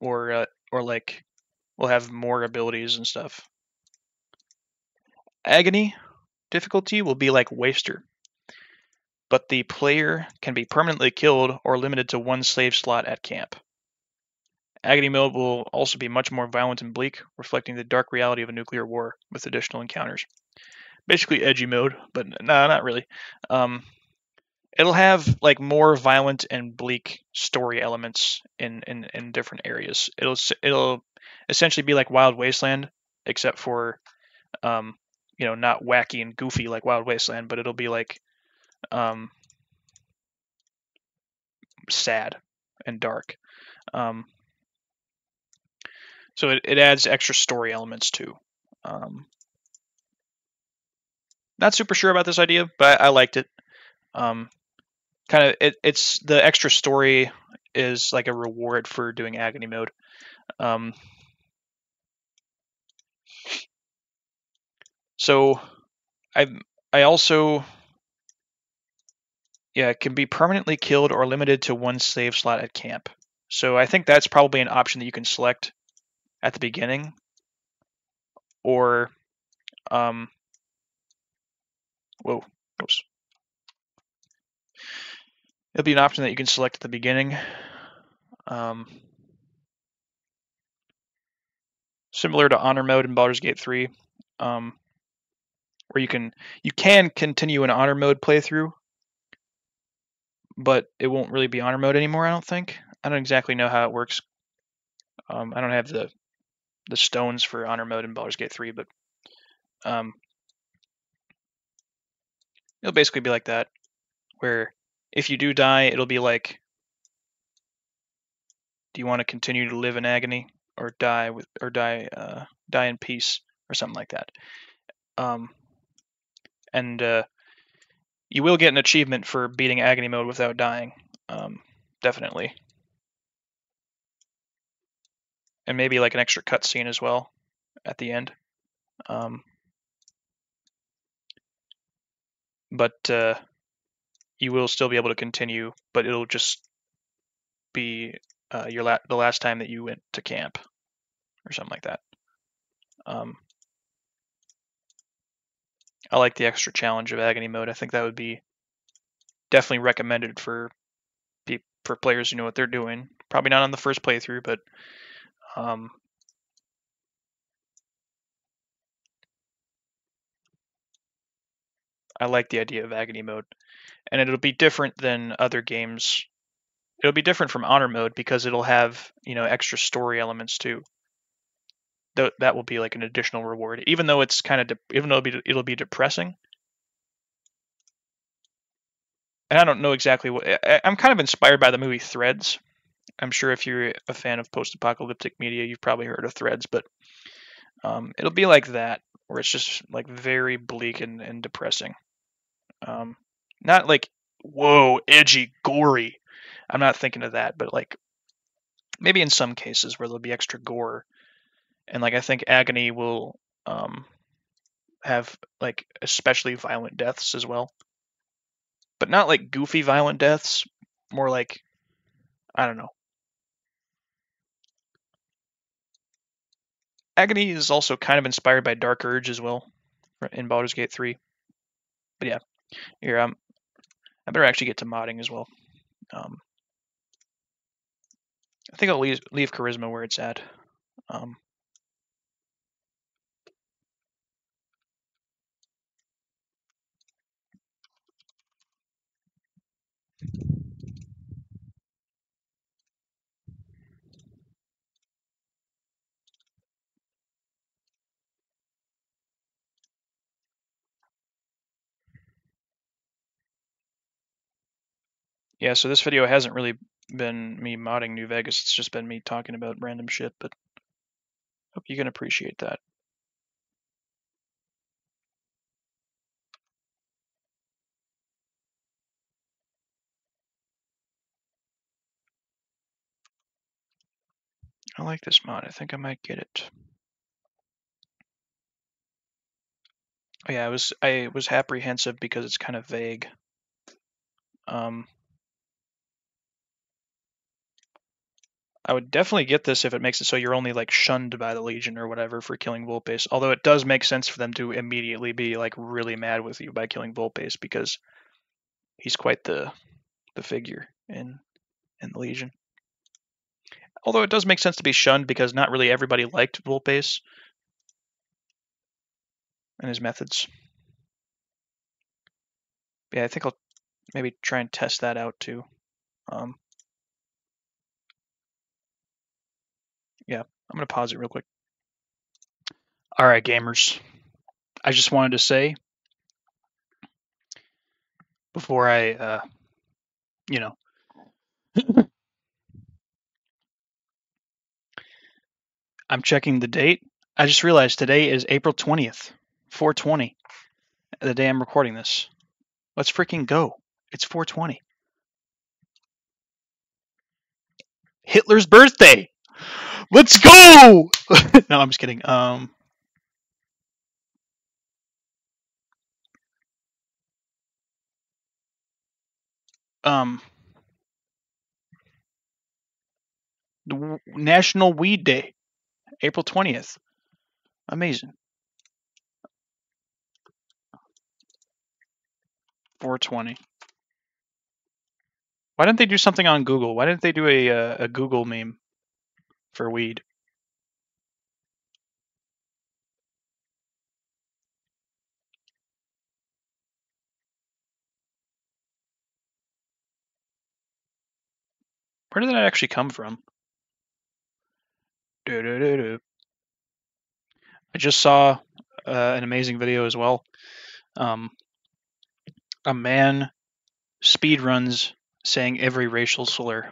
or uh, or like will have more abilities and stuff. Agony difficulty will be like Waster, but the player can be permanently killed or limited to one slave slot at camp. Agony mode will also be much more violent and bleak, reflecting the dark reality of a nuclear war with additional encounters. Basically edgy mode, but no, not really. Um, it'll have like more violent and bleak story elements in, in, in different areas. It'll it'll essentially be like Wild Wasteland, except for um, you know not wacky and goofy like Wild Wasteland, but it'll be like um, sad and dark. Um, so it, it adds extra story elements too. Um, not super sure about this idea, but I, liked it. Um, kind of, it, it's the extra story is like a reward for doing agony mode. Um, so I I also yeah, can be permanently killed or limited to one save slot at camp. So I think that's probably an option that you can select at the beginning, or um, whoa, oops. It'll be an option that you can select at the beginning. Um, similar to honor mode in Baldur's Gate 3, um, where you can you can continue an honor mode playthrough, but it won't really be honor mode anymore. I don't think. I don't exactly know how it works. Um, I don't have the the stones for honor mode in Baldur's Gate 3, but um, it'll basically be like that, where if you do die, it'll be like, do you want to continue to live in agony or die with or die uh, die in peace or something like that. Um, and uh, you will get an achievement for beating agony mode without dying, um, definitely and maybe like an extra cutscene as well at the end. Um, but uh, you will still be able to continue, but it'll just be uh, your la- the last time that you went to camp or something like that. Um, I like the extra challenge of agony mode. I think that would be definitely recommended for for players who know what they're doing. Probably not on the first playthrough, but um, I like the idea of agony mode, and it'll be different than other games. It'll be different from honor mode because it'll have you know extra story elements too. Th- that will be like an additional reward, even though it's kind of de- even though it'll be it'll be depressing. And I don't know exactly what I, I'm kind of inspired by the movie Threads I'm sure if you're a fan of post-apocalyptic media, you've probably heard of Threads, but um, it'll be like that, where it's just like very bleak and, and depressing. Um, not like whoa, edgy, gory. I'm not thinking of that, but like maybe in some cases where there'll be extra gore, and like I think agony will um, have like especially violent deaths as well, but not like goofy violent deaths. More like I don't know, Agony is also kind of inspired by Dark Urge as well in Baldur's Gate 3. But yeah, here um, I better actually get to modding as well. Um, I think I'll leave, leave Charisma where it's at. Um, Yeah, so this video hasn't really been me modding New Vegas. It's just been me talking about random shit, but hope you can appreciate that. I like this mod. I think I might get it. Oh, yeah, I was I was apprehensive because it's kind of vague. Um, I would definitely get this if it makes it so you're only like shunned by the Legion or whatever for killing Vulpes. Although it does make sense for them to immediately be like really mad with you by killing Vulpes because he's quite the the figure in in the Legion. Although it does make sense to be shunned because not really everybody liked Vulpes and his methods. Yeah, I think I'll maybe try and test that out too. Um, yeah, I'm going to pause it real quick. All right, gamers. I just wanted to say before I, uh, you know, I'm checking the date. I just realized today is April 20th, 420, the day I'm recording this. Let's freaking go. It's 420. Hitler's birthday. Let's go. no, I'm just kidding. Um um National Weed Day, April 20th. Amazing. 420. Why didn't they do something on Google? Why didn't they do a uh, a Google meme for weed? Where did that actually come from? I just saw uh, an amazing video as well. Um, a man speed runs saying every racial slur,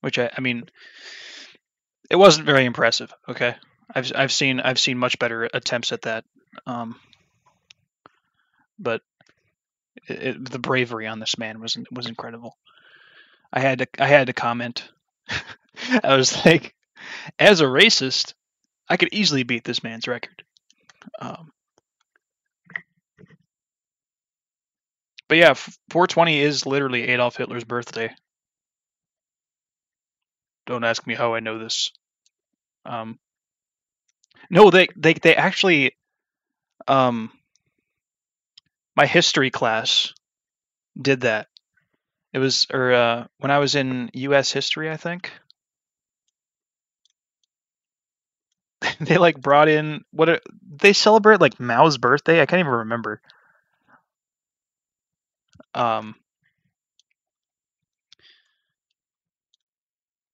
which I, I mean, it wasn't very impressive. Okay, I've I've seen I've seen much better attempts at that, um, but it, it, the bravery on this man was was incredible. I had to I had to comment. I was like, as a racist, I could easily beat this man's record. Um, but yeah, 420 is literally Adolf Hitler's birthday. Don't ask me how I know this. Um, no, they they they actually, um, my history class did that. It was or uh, when I was in U.S. history, I think. they like brought in what are, they celebrate like Mao's birthday. I can't even remember. Um,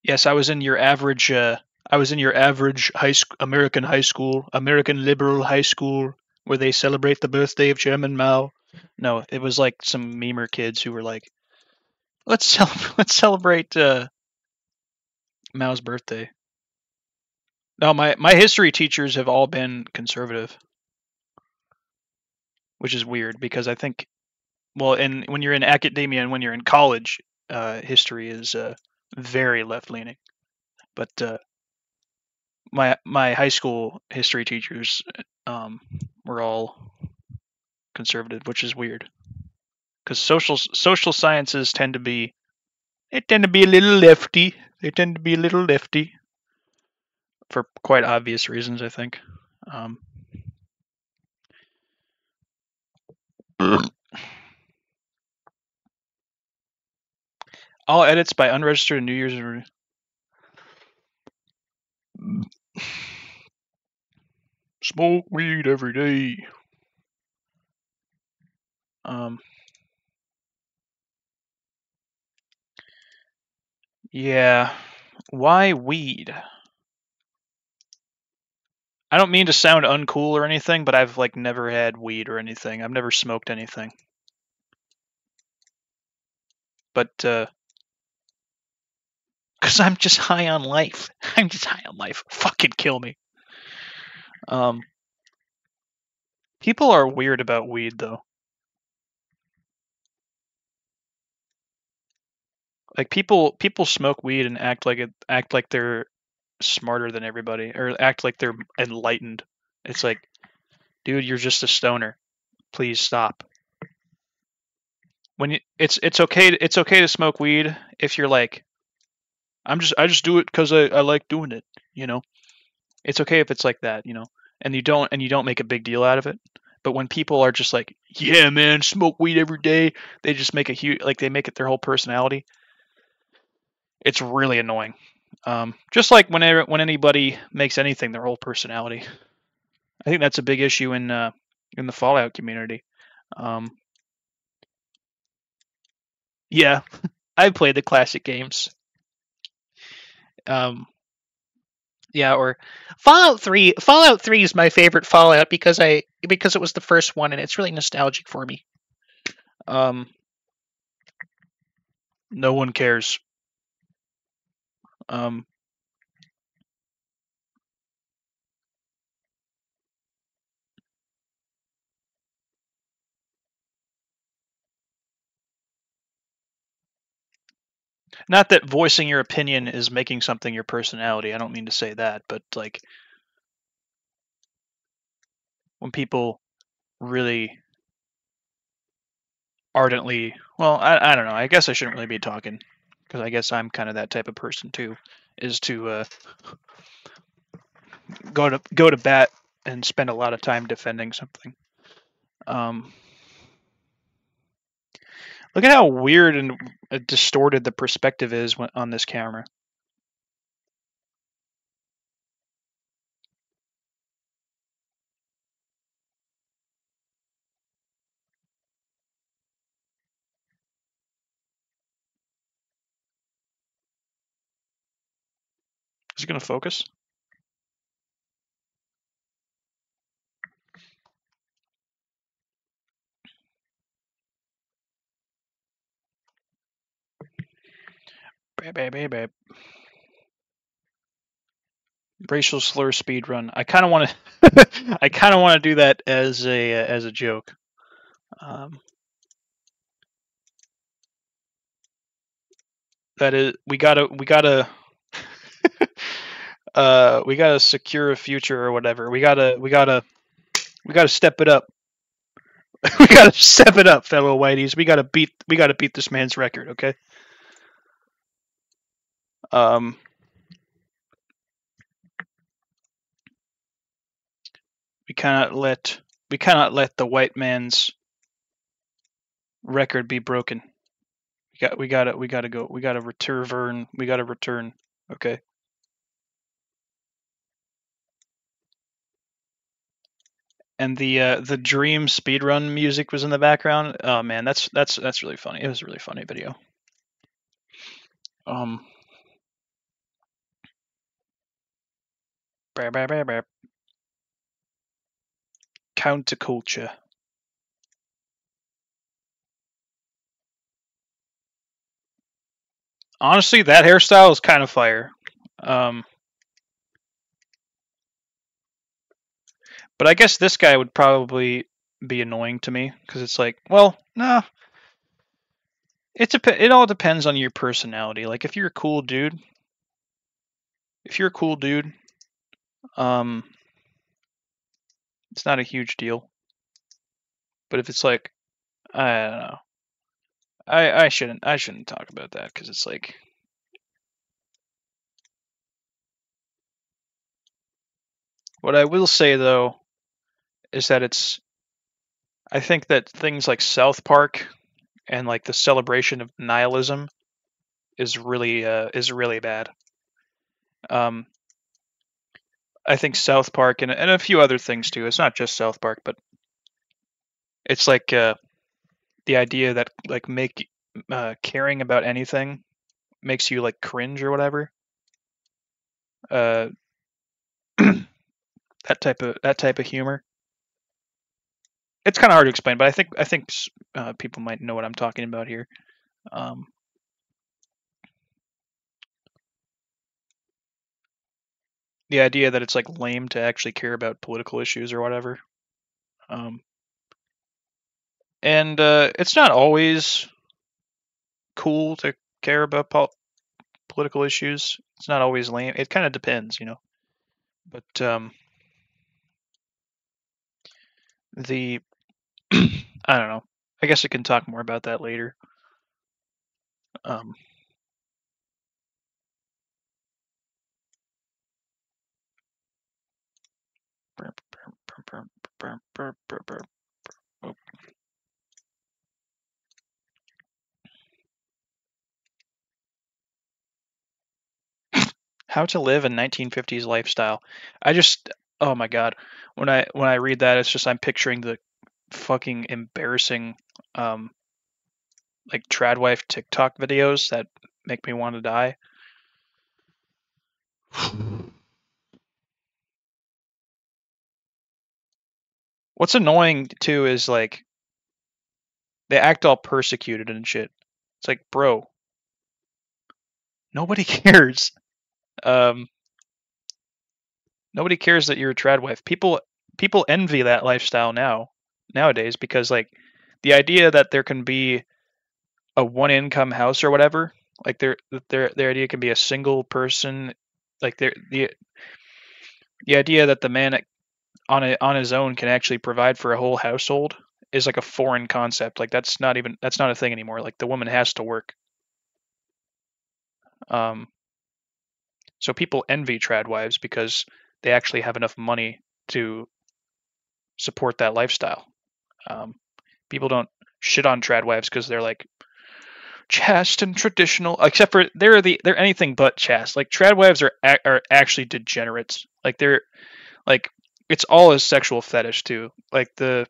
yes, I was in your average. Uh, I was in your average high sc- American high school, American liberal high school, where they celebrate the birthday of Chairman Mao. No, it was like some memer kids who were like, "Let's cel- let's celebrate uh, Mao's birthday." No, my my history teachers have all been conservative, which is weird because I think, well, and when you're in academia and when you're in college, uh, history is uh, very left leaning. But uh, my my high school history teachers um, were all conservative, which is weird because social social sciences tend to be they tend to be a little lefty. They tend to be a little lefty for quite obvious reasons, I think. Um, all edits by unregistered New Year's. Smoke weed every day. Um, yeah. Why weed? I don't mean to sound uncool or anything, but I've like never had weed or anything. I've never smoked anything. but because I'm just high on life. I'm just high on life. Fucking kill me. Um, people are weird about weed though. Like people people smoke weed and act like it act like they're smarter than everybody or act like they're enlightened. It's like, dude, you're just a stoner. Please stop. When you, it's it's okay it's okay to smoke weed if you're like, I'm just I just do it because I, I like doing it. You know, it's okay if it's like that. You know, and you don't and you don't make a big deal out of it. But when people are just like, yeah, man, smoke weed every day, they just make a huge like they make it their whole personality. It's really annoying. Um, just like whenever when anybody makes anything their whole personality, I think that's a big issue in uh, in the Fallout community. Um, yeah, I played the classic games. Um, yeah, or Fallout Three. Fallout Three is my favorite Fallout because I because it was the first one and it's really nostalgic for me. Um, no one cares. Um, not that voicing your opinion is making something your personality. I don't mean to say that, but like when people really ardently, well, I, I don't know. I guess I shouldn't really be talking because I guess I'm kind of that type of person too. Is to uh, go to go to bat and spend a lot of time defending something. Um, look at how weird and uh, distorted the perspective is on this camera. Is it going to focus? Babe, babe, babe, babe. Racial slur speed run. I kind of want to. I kind of want to do that as a uh, as a joke. Um, that is, we gotta we gotta uh we gotta secure a future or whatever. We gotta we gotta we gotta step it up. we gotta step it up, fellow whiteys. We gotta beat we gotta beat this man's record. Okay. Um, we cannot let we cannot let the white man's record be broken. We got we gotta we gotta go. We gotta return. We gotta return. Okay. And the uh, the dream speedrun music was in the background. Oh man, that's that's that's really funny. It was a really funny video. Um. Counterculture. Honestly, that hairstyle is kind of fire. Um, but I guess this guy would probably be annoying to me because it's like, well, nah. It's a, it all depends on your personality. Like if you're a cool dude, if you're a cool dude, um, it's not a huge deal. But if it's like, I don't know, I I shouldn't I shouldn't talk about that because it's like. What I will say though is that it's I think that things like South Park and like the celebration of nihilism is really uh, is really bad. Um, I think South Park and, and a few other things too. It's not just South Park, but it's like uh, the idea that like make uh, caring about anything makes you like cringe or whatever. Uh, that type of that type of humor. It's kind of hard to explain, but I think I think uh, people might know what I'm talking about here. Um, the idea that it's like lame to actually care about political issues or whatever. Um, and uh, it's not always cool to care about pol- political issues. It's not always lame. It kind of depends, you know. But um, the I don't know. I guess I can talk more about that later. Um, How to live a 1950s lifestyle. I just oh my god. When I when I read that it's just I'm picturing the fucking embarrassing um like tradwife TikTok videos that make me want to die. What's annoying too is like they act all persecuted and shit. It's like, bro, nobody cares. Um, nobody cares that you're a trad wife. People people envy that lifestyle now nowadays because like the idea that there can be a one income house or whatever, like their their their idea can be a single person, like their the the idea that the man on a, on his own can actually provide for a whole household is like a foreign concept. Like that's not even that's not a thing anymore. Like the woman has to work. Um, so people envy trad wives because they actually have enough money to support that lifestyle. Um, people don't shit on trad wives because they're like chaste and traditional, except for they're the they're anything but chaste. Like trad wives are are actually degenerates. Like they're like it's all a sexual fetish too. Like the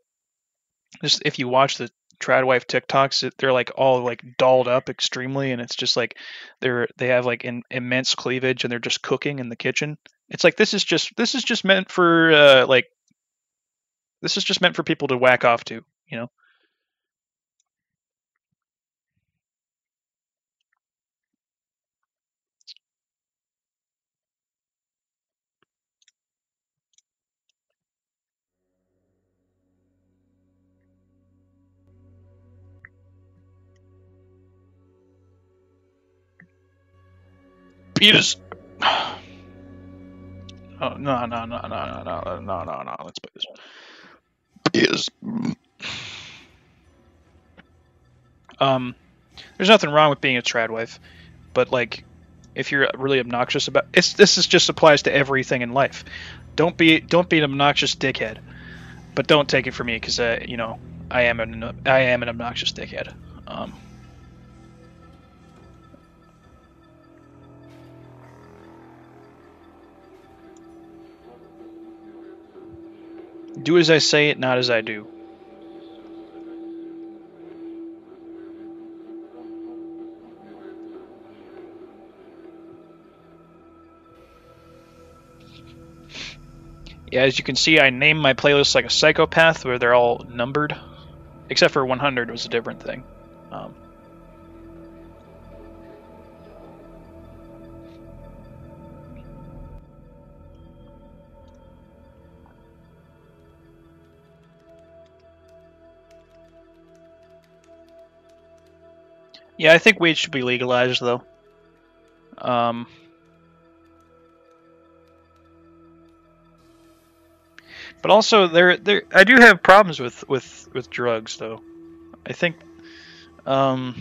just if you watch the trad wife TikToks, they're like all like dolled up extremely, and it's just like they're they have like an immense cleavage, and they're just cooking in the kitchen. It's like this is just this is just meant for uh, like this is just meant for people to whack off to, you know. Beat Oh no no no no no no no no no! Let's play this. Yes. Um, there's nothing wrong with being a trad wife, but like, if you're really obnoxious about it's this is just applies to everything in life. Don't be don't be an obnoxious dickhead, but don't take it from me because uh, you know I am an I am an obnoxious dickhead. Um. Do as I say, it, not as I do. Yeah, as you can see, I named my playlist like a psychopath, where they're all numbered, except for 100 was a different thing. Um, Yeah, I think weed should be legalized though. Um, but also there there I do have problems with with with drugs though. I think um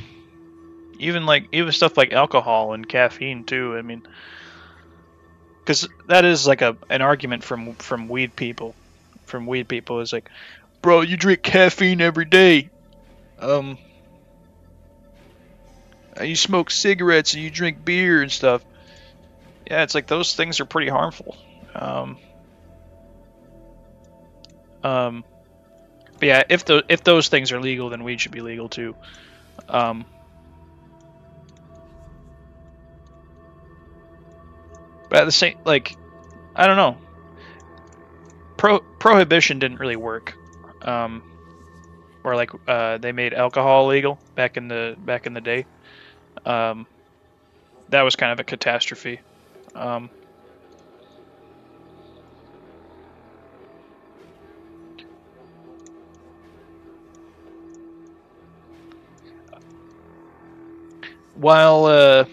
even like even stuff like alcohol and caffeine too. I mean cuz that is like a an argument from from weed people. From weed people is like, "Bro, you drink caffeine every day." Um you smoke cigarettes and you drink beer and stuff. Yeah, it's like those things are pretty harmful. Um, um, but yeah, if the if those things are legal, then weed should be legal too. Um, but at the same, like, I don't know. Pro prohibition didn't really work. Um, or like uh, they made alcohol legal back in the back in the day. Um, that was kind of a catastrophe. Um, while uh,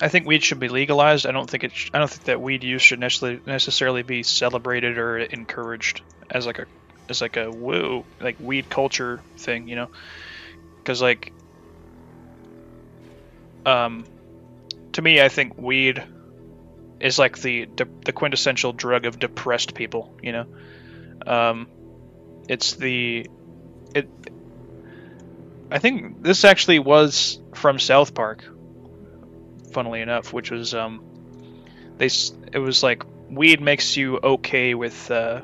I think weed should be legalized, I don't think it. Sh- I don't think that weed use should necessarily necessarily be celebrated or encouraged as like a as like a woo like weed culture thing, you know, because like um, to me, I think weed is like the the quintessential drug of depressed people, you know? Um, it's the it. I think this actually was from South Park funnily enough, which was um, they it was like weed makes you okay with uh,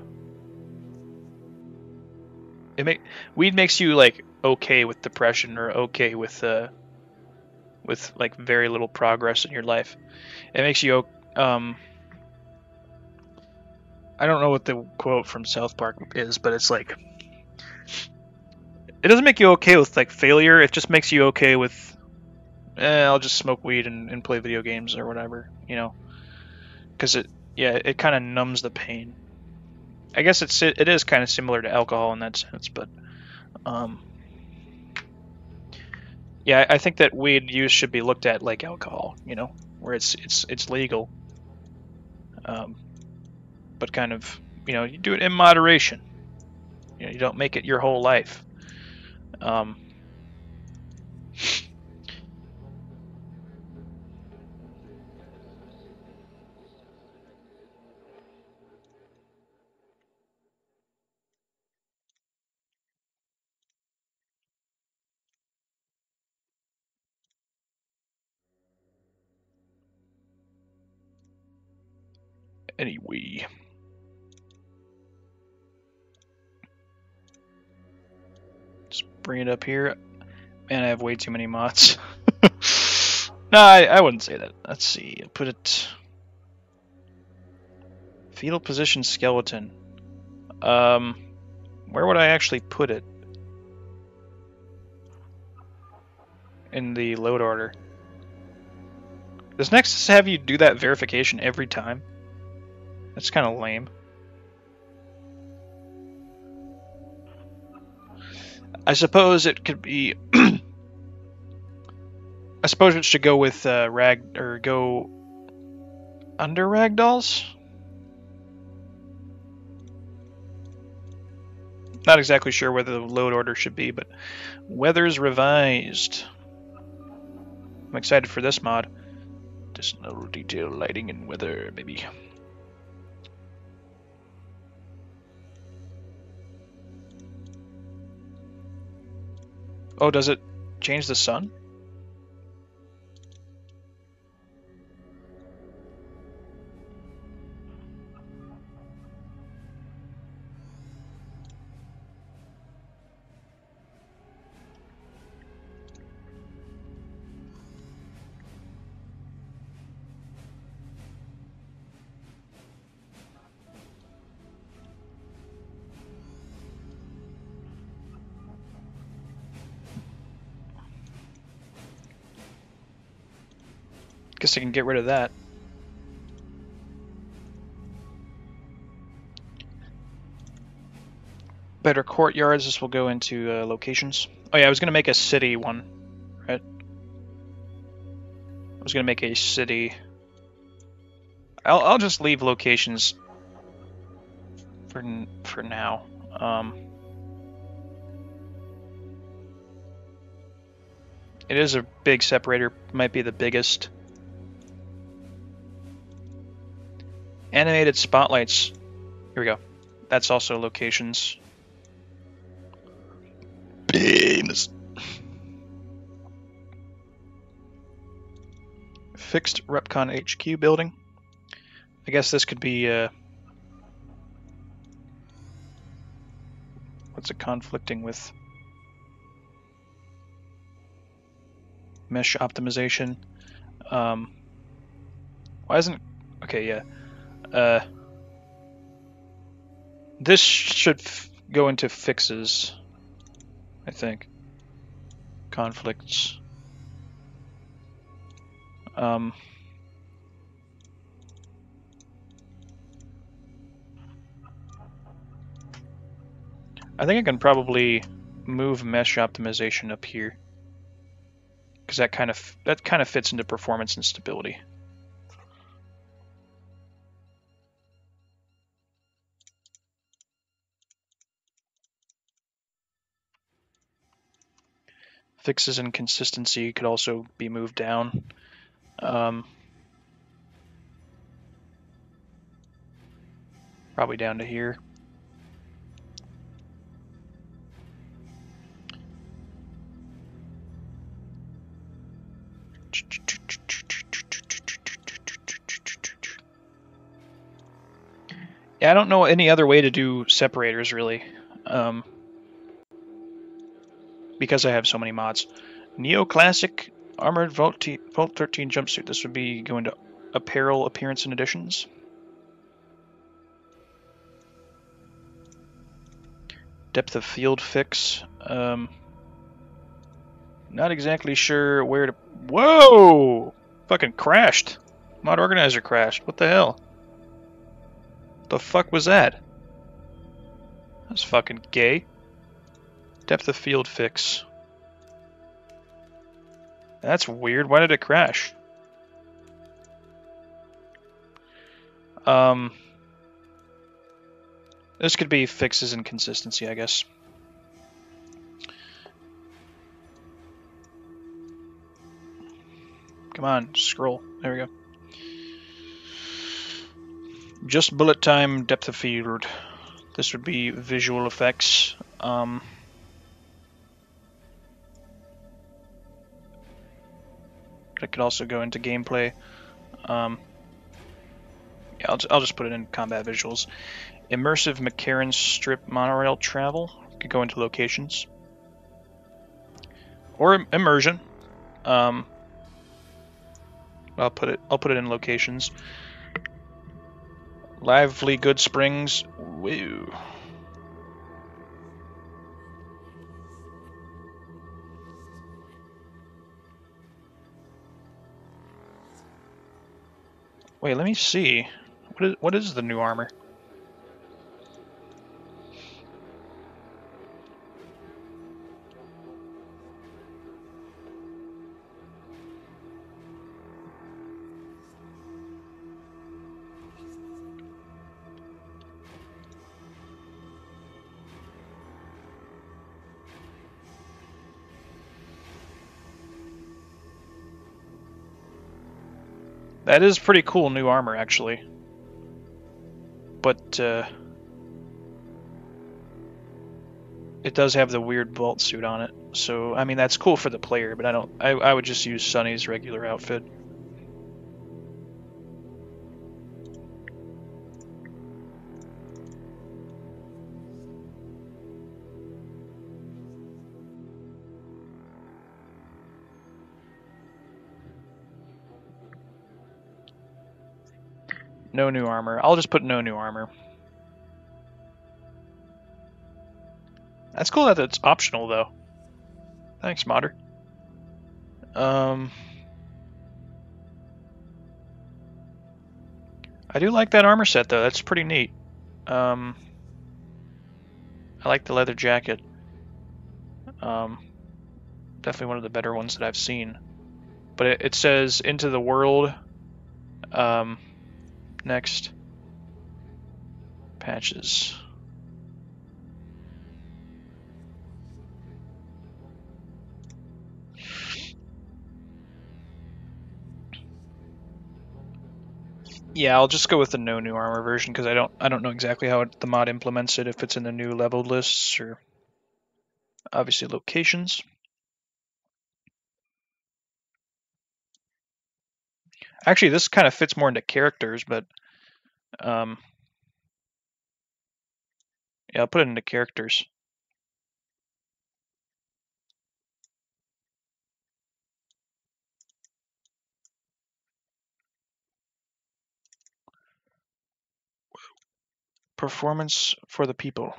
it make weed makes you like okay with depression or okay with uh, with like very little progress in your life. It makes you um, I don't know what the quote from South Park is, but it's like it doesn't make you okay with like failure. It just makes you okay with eh, I'll just smoke weed and, and play video games or whatever, you know, because it yeah it kind of numbs the pain. I guess it's it is kind of similar to alcohol in that sense, but um, yeah, I think that weed use should be looked at like alcohol, you know, where it's it's it's legal, um, but kind of you know you do it in moderation. You know, you don't make it your whole life. Um, anyway. Just bring it up here. Man, I have way too many mods. no, I, I wouldn't say that. Let's see. I'll put it... Fetal position skeleton. Um, where would I actually put it? In the load order. Does Nexus have you do that verification every time? That's kind of lame. I suppose it could be. I suppose it should go with uh, rag or go under ragdolls. Not exactly sure whether the load order should be, but weather's revised. I'm excited for this mod. Just a little detail lighting and weather, maybe. Oh, does it change the sun? I can get rid of that. Better courtyards. This will go into uh, locations. Oh yeah, I was gonna make a city one, right? I was gonna make a city. I'll I'll just leave locations for for now. Um, it is a big separator. Might be the biggest. Animated spotlights. Here we go. That's also locations. Beams. Fixed REPCONN HQ building. I guess this could be uh, what's it conflicting with? Mesh optimization. Um, why isn't okay? Yeah. Uh, this should go into fixes, I think. Conflicts. Um, I think I can probably move mesh optimization up here. because that kind of that kind of fits into performance and stability. Fixes and consistency could also be moved down. Um, probably down to here. Yeah, I don't know any other way to do separators really. Um, because I have so many mods. Neoclassic Armored Vault, T Vault 13 jumpsuit. This would be going to apparel appearance and additions. Depth of field fix. Um, not exactly sure where to... Whoa! Fucking crashed. Mod organizer crashed. What the hell? The fuck was that? That's fucking gay. Depth of field fix. That's weird. Why did it crash? Um, this could be fixes and consistency, I guess. Come on, scroll. There we go. Just bullet time, depth of field. This would be visual effects. Um, it could also go into gameplay. Um, yeah, I'll, I'll just put it in combat visuals. Immersive McCarran strip monorail travel could go into locations. Or immersion. Um, I'll put it. I'll put it in locations. Lively Goodsprings. Woo. Wait, let me see. What is what is the new armor? That is pretty cool new armor, actually. But, uh, It does have the weird vault suit on it. So, I mean, that's cool for the player, but I don't... I, I would just use Sunny's regular outfit. No new armor. I'll just put no new armor. That's cool that it's optional, though. Thanks, modder. Um, I do like that armor set, though. That's pretty neat. Um, I like the leather jacket. Um, definitely one of the better ones that I've seen. But it, it says into the world. Um, next patches. Yeah, I'll just go with the no new armor version because I don't I don't know exactly how it, the mod implements it if it's in the new leveled lists or obviously locations. Actually, this kind of fits more into characters, but um, yeah, I'll put it into characters. Performance for the people.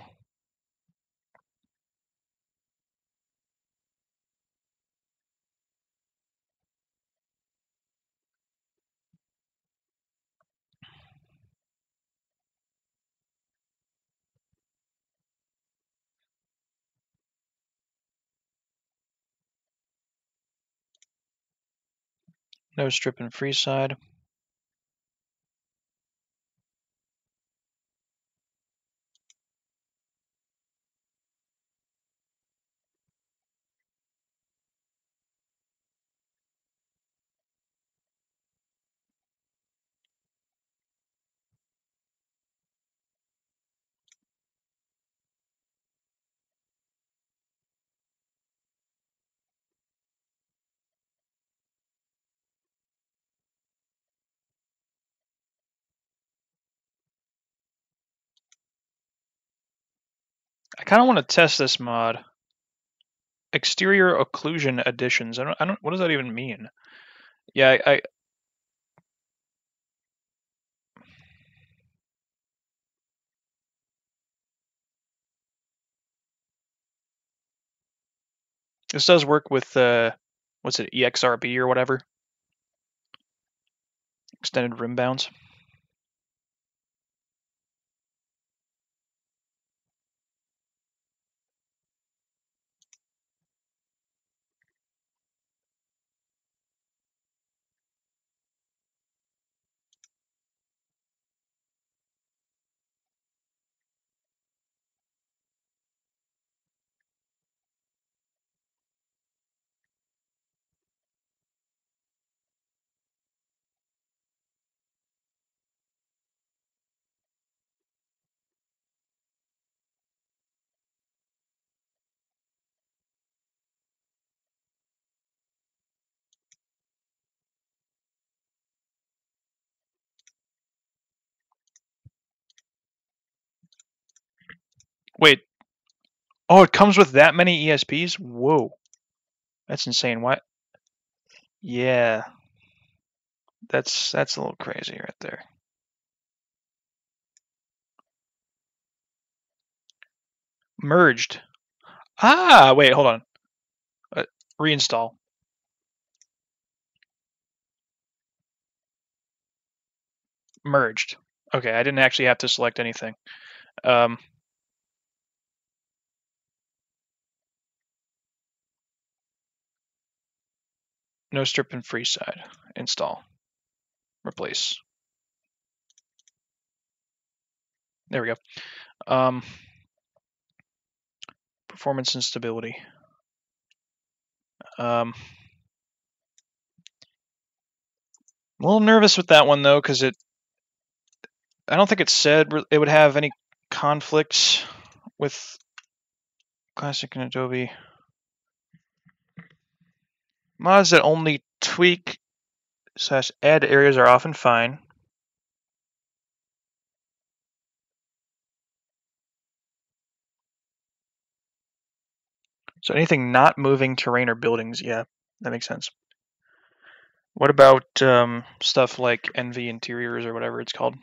No strip and Freeside. Kind of want to test this mod. Exterior occlusion additions. I don't. I don't. What does that even mean? Yeah, I. I this does work with uh, what's it, EXRB or whatever. Extended rim bounds. Wait. Oh, it comes with that many ESPs? Whoa. That's insane. What? Yeah. That's that's a little crazy right there. Merged. Ah, wait, hold on. Uh, reinstall. Merged. Okay, I didn't actually have to select anything. Um, no strip and Freeside. Install. Replace. There we go. Um, performance and stability. Um, I'm a little nervous with that one though, because it. I don't think it said it would have any conflicts with Classic and Adobe. Mods that only tweak slash add areas are often fine. So anything not moving terrain or buildings, yeah, that makes sense. What about um, stuff like NV interiors or whatever it's called?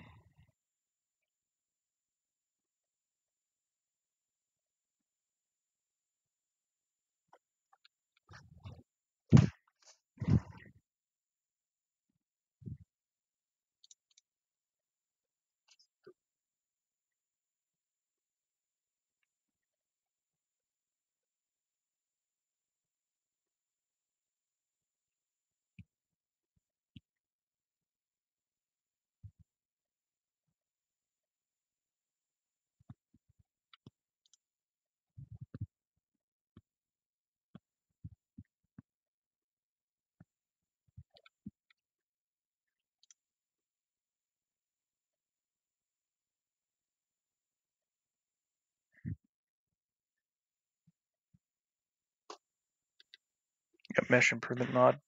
Got mesh improvement mod.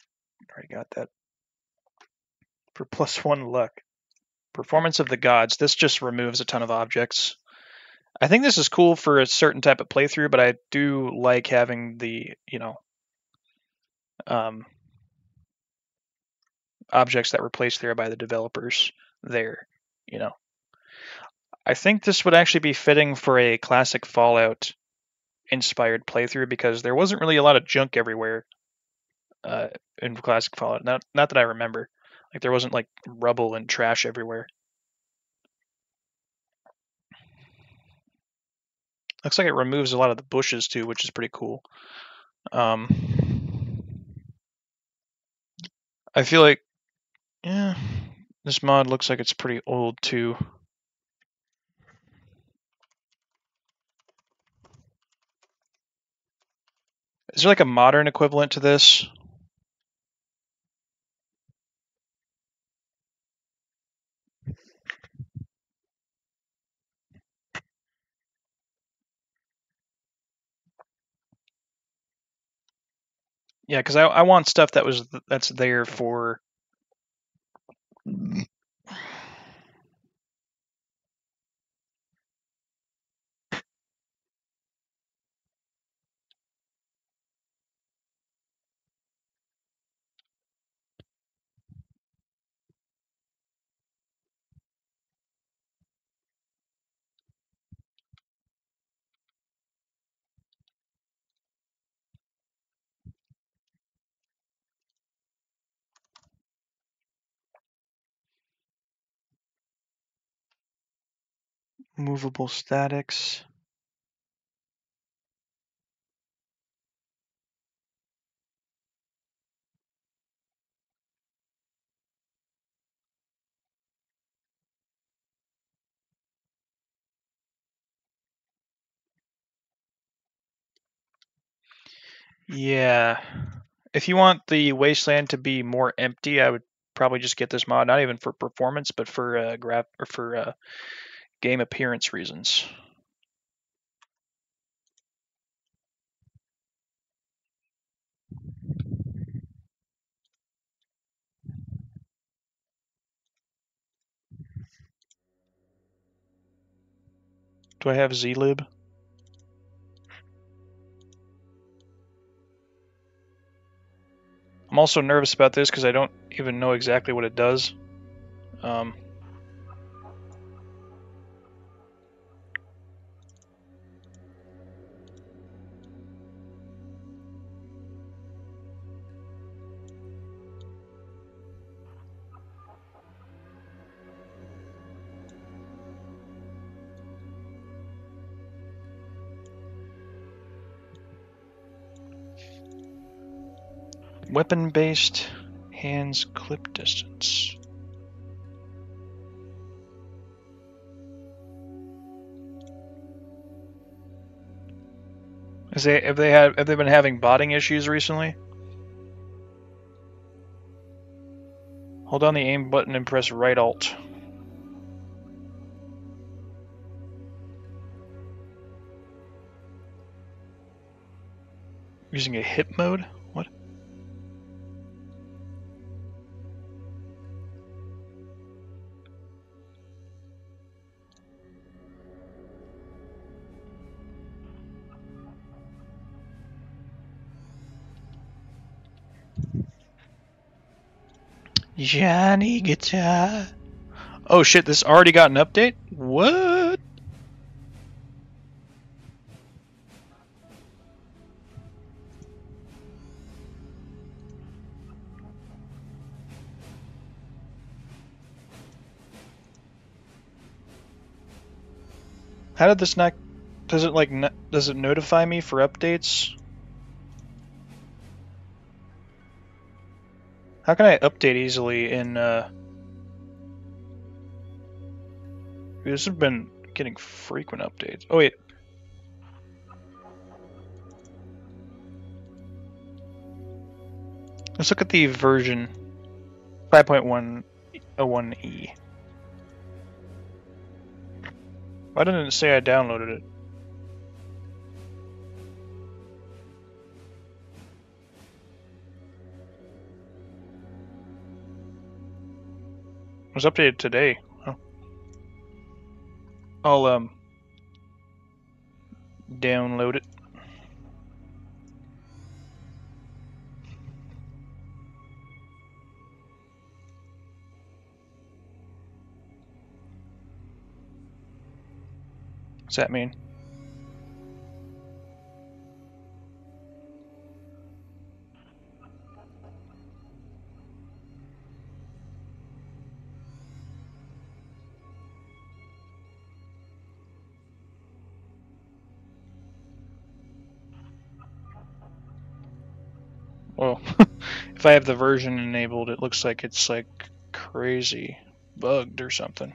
Already got that. For plus one luck. Performance of the gods. This just removes a ton of objects. I think this is cool for a certain type of playthrough, but I do like having the, you know, um, objects that were placed there by the developers there, you know. I think this would actually be fitting for a classic Fallout inspired playthrough because there wasn't really a lot of junk everywhere uh, in classic Fallout. Not not that I remember. Like there wasn't like rubble and trash everywhere. Looks like it removes a lot of the bushes too, which is pretty cool. Um, I feel like, yeah, this mod looks like it's pretty old too. Is there like a modern equivalent to this? Yeah, because I, I want stuff that was that's there for mm. Movable statics. Yeah. If you want the wasteland to be more empty, I would probably just get this mod, not even for performance, but for uh, graph or for uh, game appearance reasons. Do I have zlib? I'm also nervous about this because I don't even know exactly what it does. Um, Weapon based hands clip distance. Is they have they had have they been having botting issues recently? Hold down the aim button and press right alt. Using a hip mode? Johnny Guitar. Oh shit, this already got an update? What? How did this not does it like does it notify me for updates? How can I update easily in, uh... This has been getting frequent updates. Oh, wait. Let's look at the version 5.101e. Why didn't it say I downloaded it? Was updated today. Oh. I'll um download it. What's that mean? If I have the version enabled, it looks like it's like crazy bugged or something.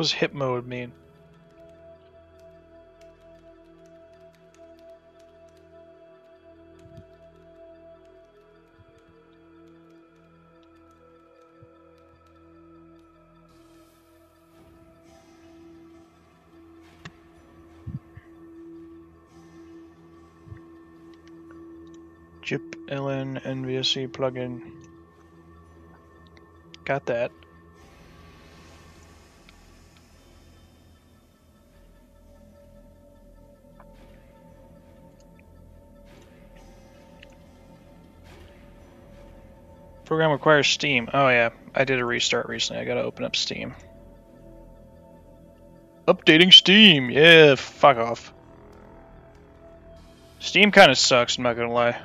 What does hip mode mean? JIP LN NVSE plugin. Got that. Program requires Steam. Oh yeah, I did a restart recently. I gotta open up Steam. Updating Steam. Yeah, fuck off. Steam kind of sucks. I'm not gonna lie.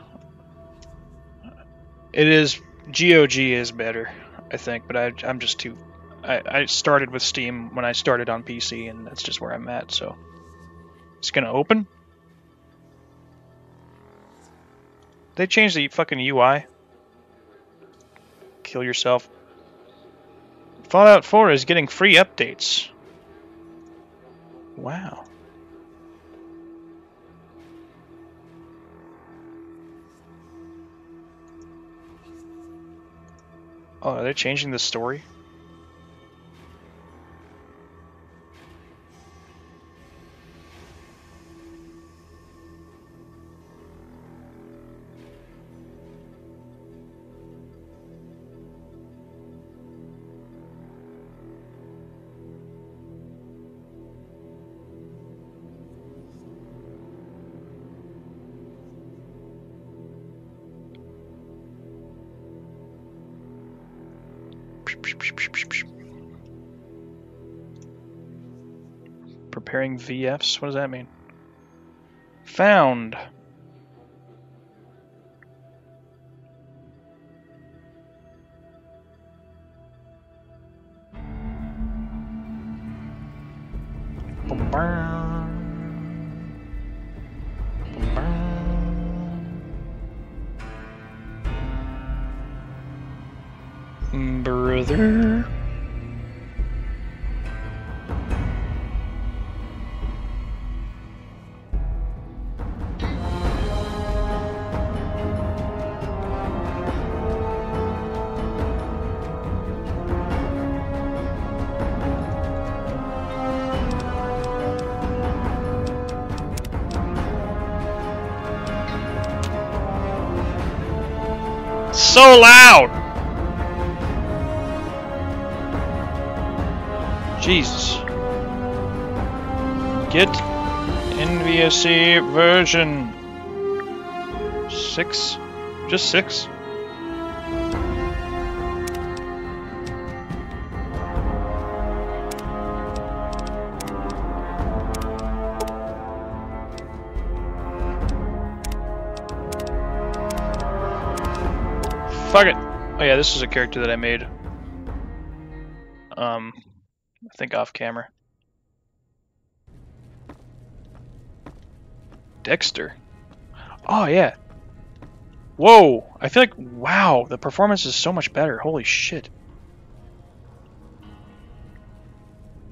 It is GOG is better, I think, but I, I'm just too. I, I started with Steam when I started on PC, and that's just where I'm at. So it's gonna open. They changed the fucking UI. Kill yourself. Fallout 4 is getting free updates. Wow. Oh, are they changing the story? VFs? What does that mean? Found. So loud! Jesus. Get NVSE version 6? Just 6? Yeah, this is a character that I made. Um, I think off camera. Dexter. Oh yeah. Whoa! I feel like wow, the performance is so much better. Holy shit.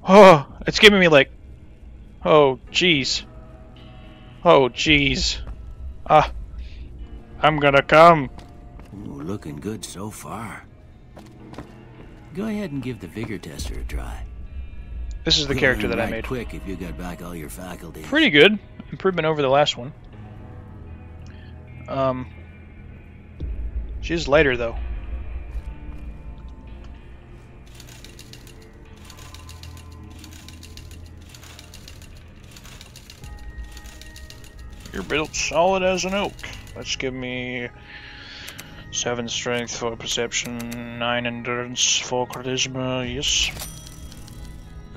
Oh, it's giving me like. Oh, jeez. Oh, jeez. Ah. I'm gonna come. Looking good so far. Go ahead and give the vigor tester a try. This is the You'll character that I made. quick if you got back all your faculties. Pretty good. Improvement over the last one. Um. She's lighter, though. You're built solid as an oak. Let's give me seven strength for perception, nine endurance for charisma. Yes.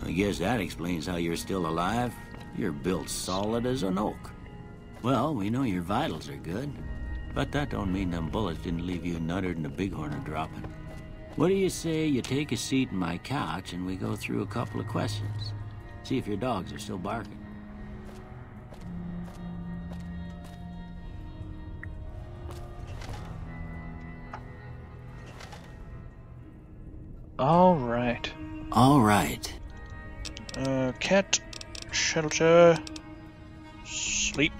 I guess that explains how you're still alive. You're built solid as an oak. Well, we know your vitals are good, but that don't mean them bullets didn't leave you nuttered and a bighorner dropping. What do you say you take a seat in my couch and we go through a couple of questions? See if your dogs are still barking. All right. All right. Uh, cat, shelter, sleep,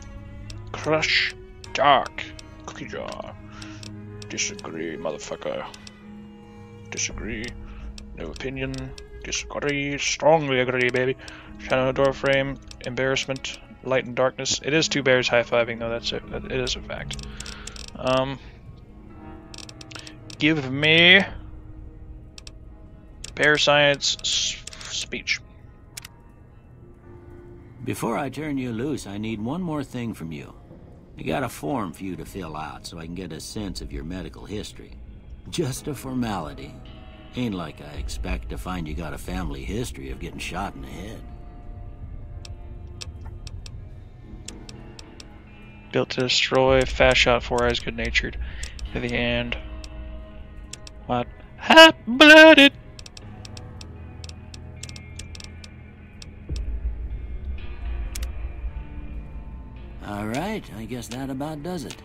crush, dark, cookie jar. Disagree, motherfucker. Disagree. No opinion. Disagree. Strongly agree, baby. Shadow door frame, embarrassment, light and darkness. It is two bears high fiving, though. That's it. It is a fact. Um, give me bear science s- speech. Before I turn you loose, I need one more thing from you. I got a form for you to fill out so I can get a sense of your medical history. Just a formality. Ain't like I expect to find you got a family history of getting shot in the head. Built to destroy, fast shot, four eyes, good natured. Heavy hand. What? Hot blooded! All right, I guess that about does it.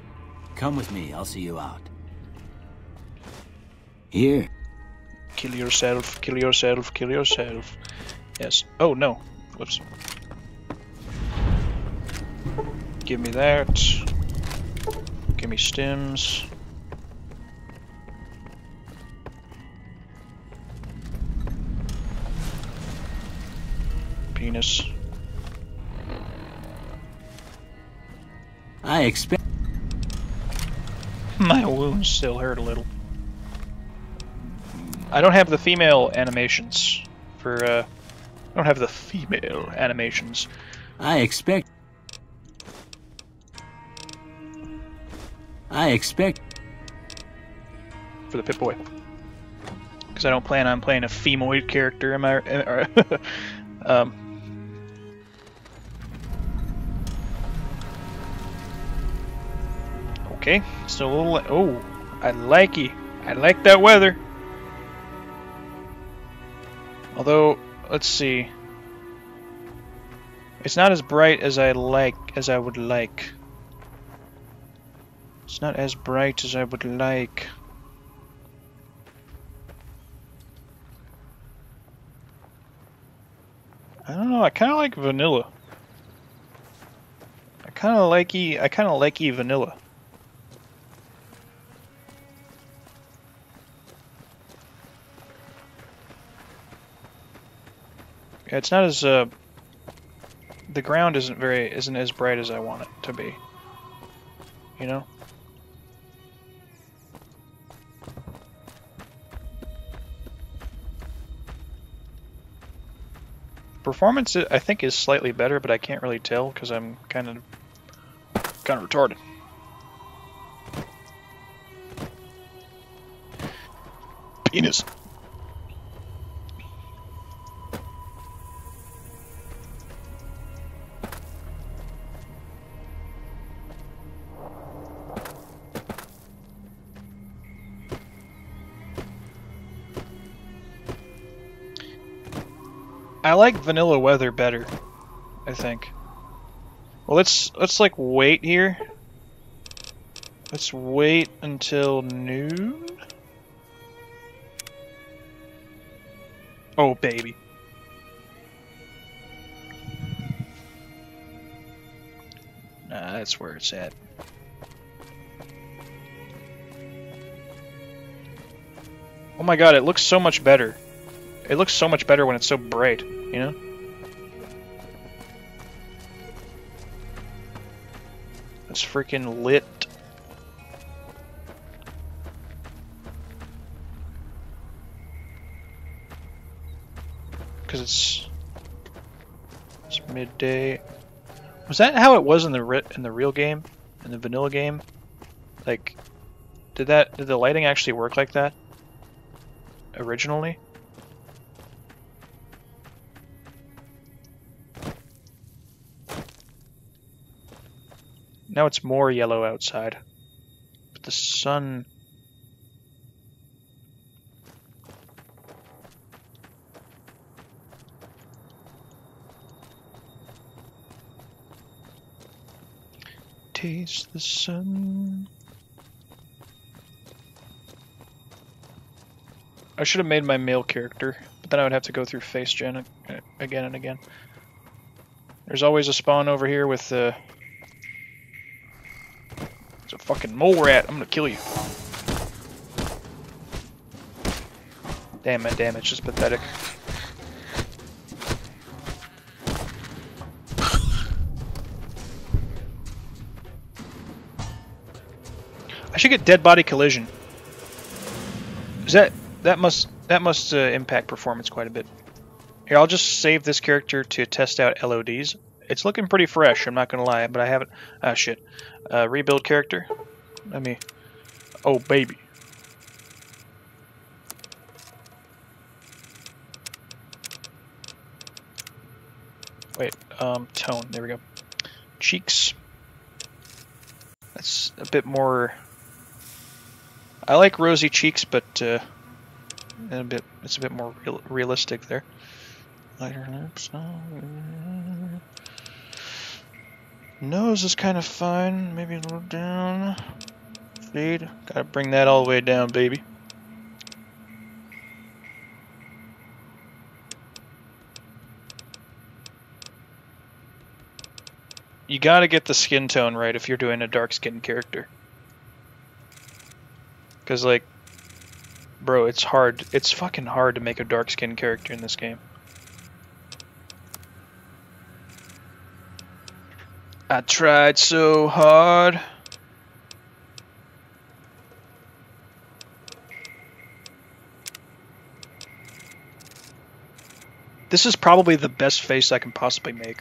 Come with me, I'll see you out. Here. Kill yourself, kill yourself, kill yourself. Yes. Oh no. Whoops. Give me that. Give me stems. Penis. I expect. My wounds still hurt a little. I don't have the female animations for, uh, I don't have the female animations. I expect. I expect. for the Pip Boy. Because I don't plan on playing a femoid character. Am I? um, okay, so a little. Oh, I like it. I like that weather. Although, let's see. It's not as bright as I like as I would like. It's not as bright as I would like. I don't know. I kind of like vanilla. I kind of like. I kind of like e vanilla. Yeah, it's not as uh. The ground isn't very isn't as bright as I want it to be. You know. Performance, I think, is slightly better, but I can't really tell because I'm kind of kind of retarded. Penis. I like vanilla weather better, I think. Well, let's let's like wait here. Let's wait until noon. Oh baby. Nah, that's where it's at. Oh my god, it looks so much better. It looks so much better when it's so bright, you know? It's freaking lit. Because it's, it's midday. Was that how it was in the in the real game, in the vanilla game? Like, did that did the lighting actually work like that originally? Now it's more yellow outside. But the sun... Taste the sun. I should have made my male character, but then I would have to go through face gen again and again. There's always a spawn over here with the uh, fucking mole rat. I'm gonna kill you. Damn, my damage is pathetic. I should get dead body collision. Is that that must that must uh, impact performance quite a bit. Here, I'll just save this character to test out LODs. It's looking pretty fresh, I'm not gonna lie, but I haven't. Ah, shit. Uh, rebuild character. Let me. Oh, baby. Wait, um, tone. There we go. Cheeks. That's a bit more. I like rosy cheeks, but uh, a bit. It's a bit more real, realistic there. Lighter lips. Nose is kind of fine. Maybe a little down. Fade. Gotta bring that all the way down, baby. You gotta get the skin tone right if you're doing a dark skin character. Because, like, bro, it's hard. It's fucking hard to make a dark skin character in this game. I tried so hard. This is probably the best face I can possibly make.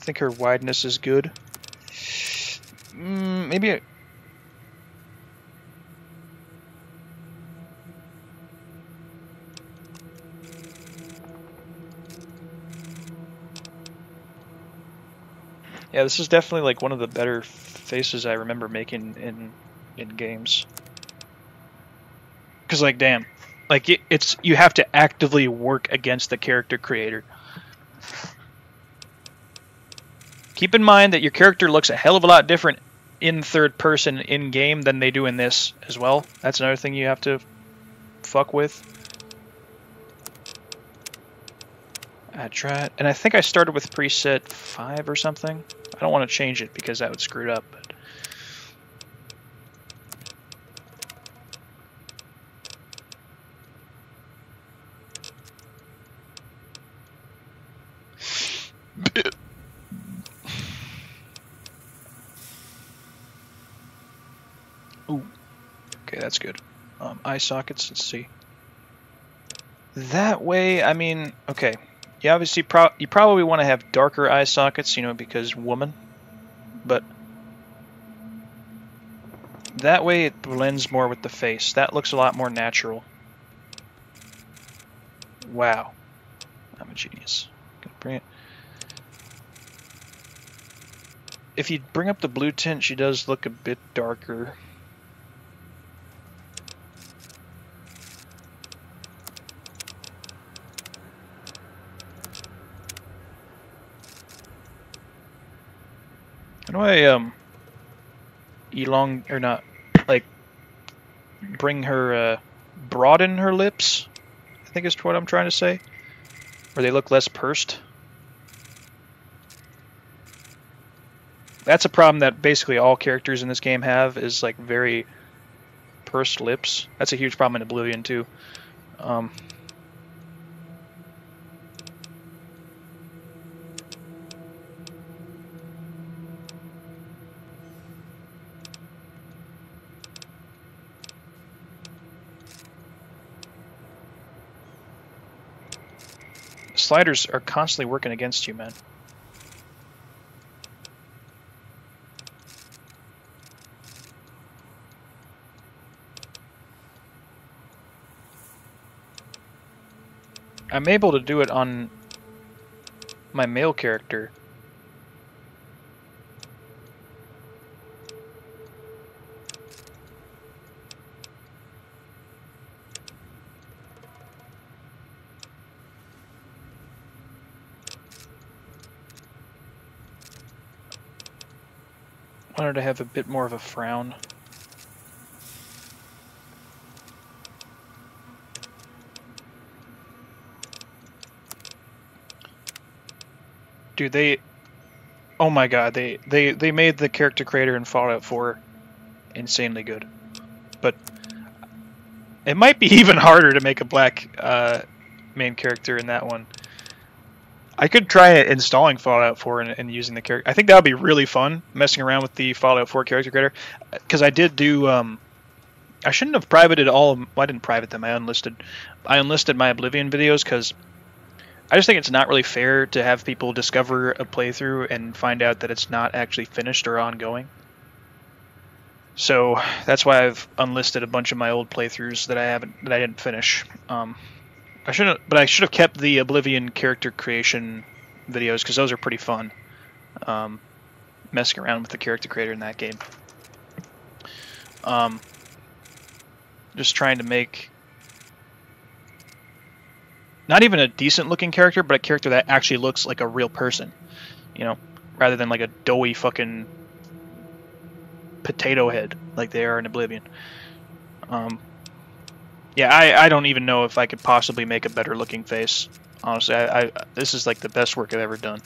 I think her wideness is good. Mm, maybe Yeah, this is definitely like one of the better faces I remember making in in games. Cause like, damn, like it, it's you have to actively work against the character creator. Keep in mind that your character looks a hell of a lot different in third person in game than they do in this as well. That's another thing you have to fuck with. I and I think I started with preset 5 or something. I don't want to change it because that would screw it up. But... Ooh. Okay, that's good. Um, eye sockets, let's see. That way, I mean, okay, you obviously pro you probably want to have darker eye sockets, you know, because woman. But that way it blends more with the face. That looks a lot more natural. Wow. I'm a genius. bring it. If you bring up the blue tint, she does look a bit darker. Do I um elong or not like bring her uh broaden her lips? I think is what I'm trying to say. Or they look less pursed. That's a problem that basically all characters in this game have is like very pursed lips. That's a huge problem in Oblivion too. Um, sliders are constantly working against you, man. I'm able to do it on my male character. Wanted to have a bit more of a frown. Dude, they Oh my god, they they they made the character creator in Fallout 4 insanely good. But it might be even harder to make a black uh, main character in that one. I could try installing Fallout 4 and, and using the character. I think that would be really fun, messing around with the Fallout 4 character creator. Because I did do. Um, I shouldn't have privated all. Of, I didn't private them. I unlisted. I unlisted my Oblivion videos because I just think it's not really fair to have people discover a playthrough and find out that it's not actually finished or ongoing. So that's why I've unlisted a bunch of my old playthroughs that I haven't that I didn't finish. Um, I should have, but I should have kept the Oblivion character creation videos because those are pretty fun. Um, messing around with the character creator in that game. Um, just trying to make not even a decent looking character, but a character that actually looks like a real person, you know, rather than like a doughy fucking potato head like they are in Oblivion. Um, yeah, I, I don't even know if I could possibly make a better looking face. Honestly, I, I this is like the best work I've ever done.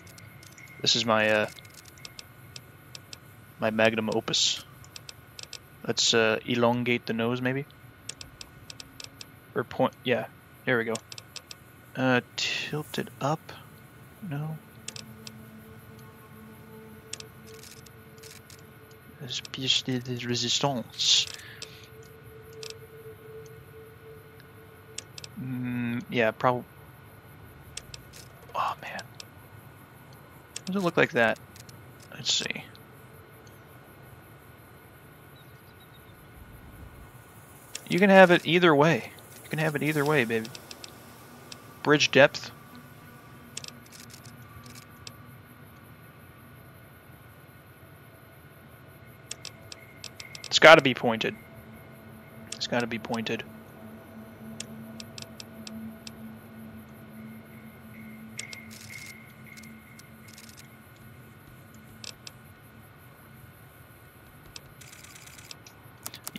This is my uh, my magnum opus. Let's uh, elongate the nose, maybe. Or point. Yeah, there we go. Uh, tilt it up. No. This Pièce de résistance. Mm, yeah, probably. Oh man, does it look like that? Let's see. You can have it either way. You can have it either way, baby. Bridge depth. It's got to be pointed. It's got to be pointed.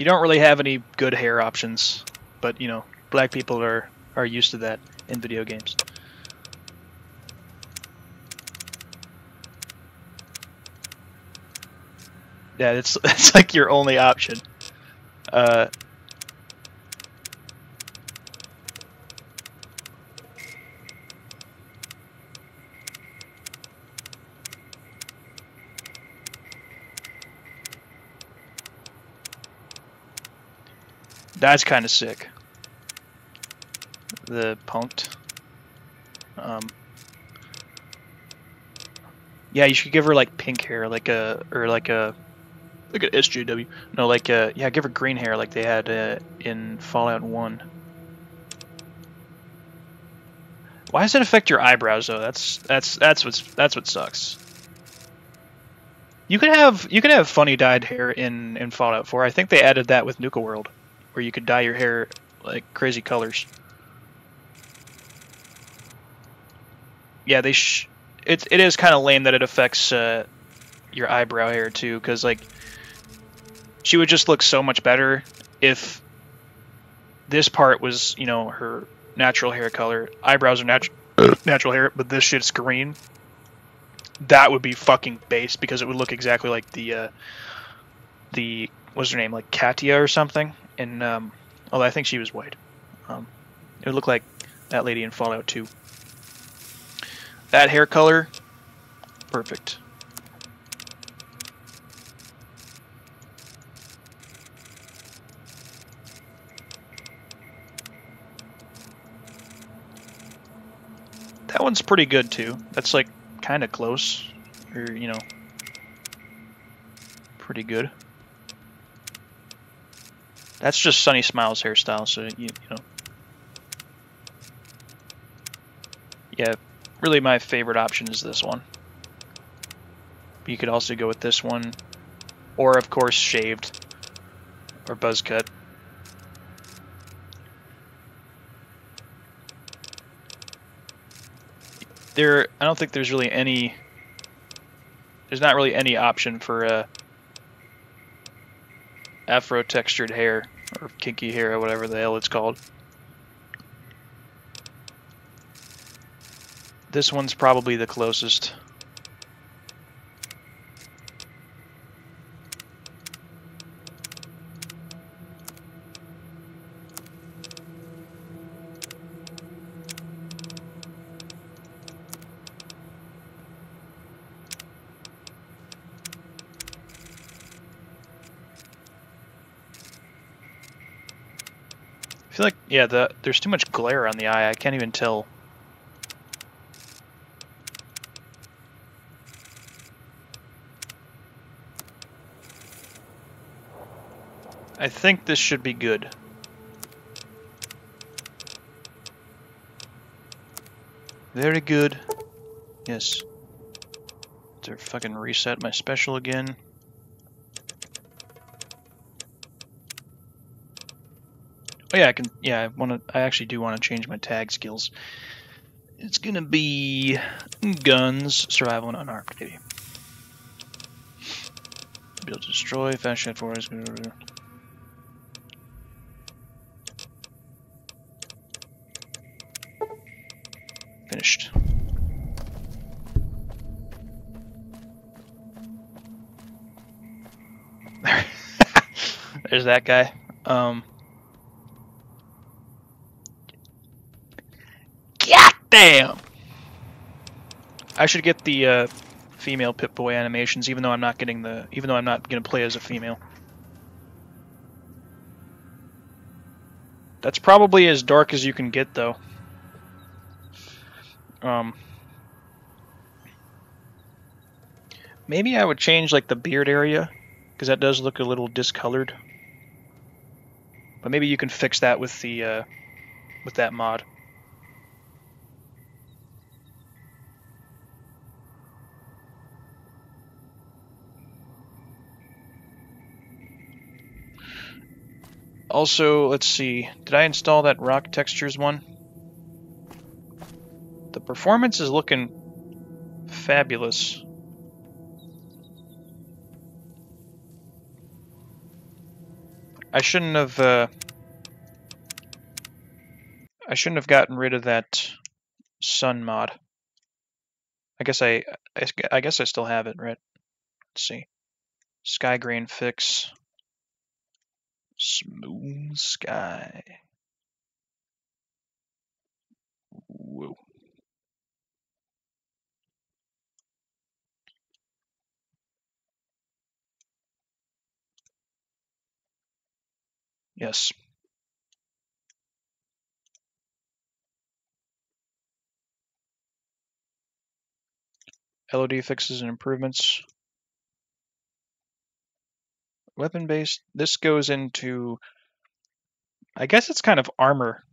You don't really have any good hair options, but you know, black people are are used to that in video games. Yeah, it's it's like your only option. Uh, That's kind of sick. The punked. Um, yeah, you should give her like pink hair, like a or like a like an SJW. No, like a yeah, give her green hair like they had uh, in Fallout One. Why does it affect your eyebrows though? That's that's that's what's that's what sucks. You could have you could have funny dyed hair in in Fallout 4. I think they added that with Nuka World where you could dye your hair like crazy colors. Yeah, they sh- it it is kind of lame that it affects uh, your eyebrow hair too, because like she would just look so much better if this part was you know her natural hair color. Eyebrows are natural natural hair, but this shit's green. That would be fucking base because it would look exactly like the uh, the what's her name like Katja or something. And um, although I think she was white, um, it would look like that lady in Fallout 2. That hair color, perfect. That one's pretty good too. That's like kind of close, or you know, pretty good. That's just Sunny Smiles hairstyle, so you, you know. Yeah, really my favorite option is this one. You could also go with this one, or of course shaved, or buzz cut. there I don't think there's really any there's not really any option for uh, afro textured hair or kinky hair or whatever the hell it's called. This one's probably the closest. I feel like yeah, the there's too much glare on the eye. I can't even tell. I think this should be good. Very good. Yes. To fucking reset my special again. Oh yeah, I can. Yeah, I want to. I actually do want to change my tag skills. It's gonna be guns, survival, and unarmed. Maybe. Build, destroy, fast shot forwards. Finished. There's that guy. Um. Damn! I should get the uh, female Pip-Boy animations, even though I'm not getting the, even though I'm not gonna play as a female. That's probably as dark as you can get, though. Um, maybe I would change like the beard area, because that does look a little discolored. But maybe you can fix that with the uh, with that mod. Also, let's see, did I install that rock textures one? The performance is looking fabulous. I shouldn't have, uh, I shouldn't have gotten rid of that sun mod. I guess I, I, I guess I still have it, right? Let's see. Sky grain fix. Smooth sky. Whoa. Yes. LOD fixes and improvements. Weapon based. This goes into. I guess it's kind of armor,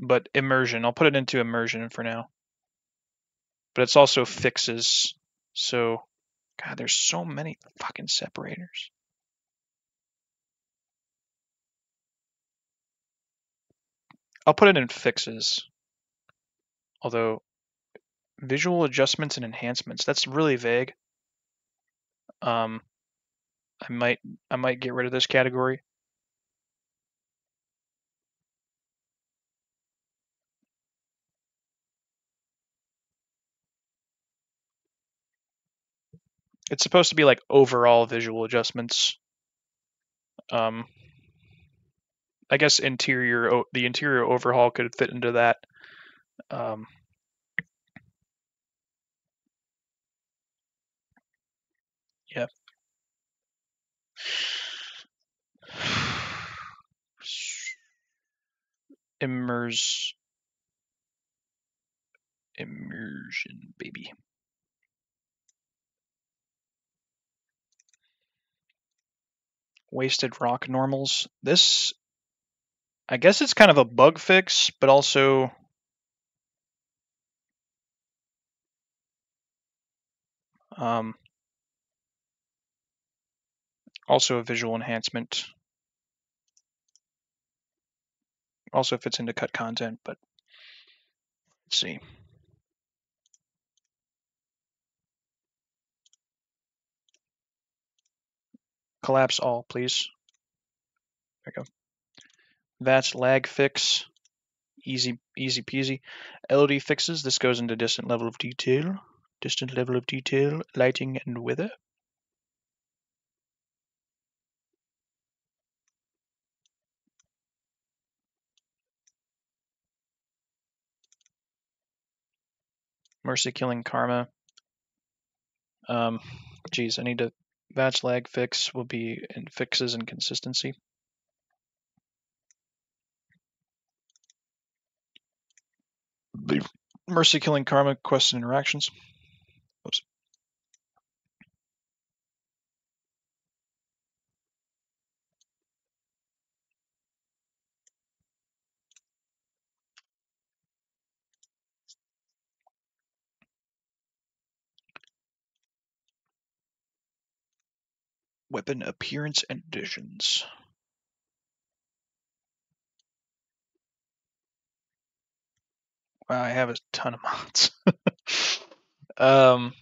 but immersion. I'll put it into immersion for now. But it's also fixes. So, God, there's so many fucking separators. I'll put it in fixes. Although, visual adjustments and enhancements, that's really vague. Um, I might I might get rid of this category. It's supposed to be like overall visual adjustments. Um, I guess interior the interior overhaul could fit into that. Um, yeah, Immers immersion, baby. Wasted rock normals. This, I guess it's kind of a bug fix, but also um, also a visual enhancement. Also fits into cut content, but let's see. Collapse all, please. There we go. That's lag fix. Easy, easy peasy. LD fixes. This goes into distant level of detail. Distant level of detail, lighting and weather. Mercy killing karma. Um, geez, I need to. Batch lag fix will be in fixes and consistency. The mercy killing karma quests and interactions. Weapon appearance and additions. Wow, I have a ton of mods. um,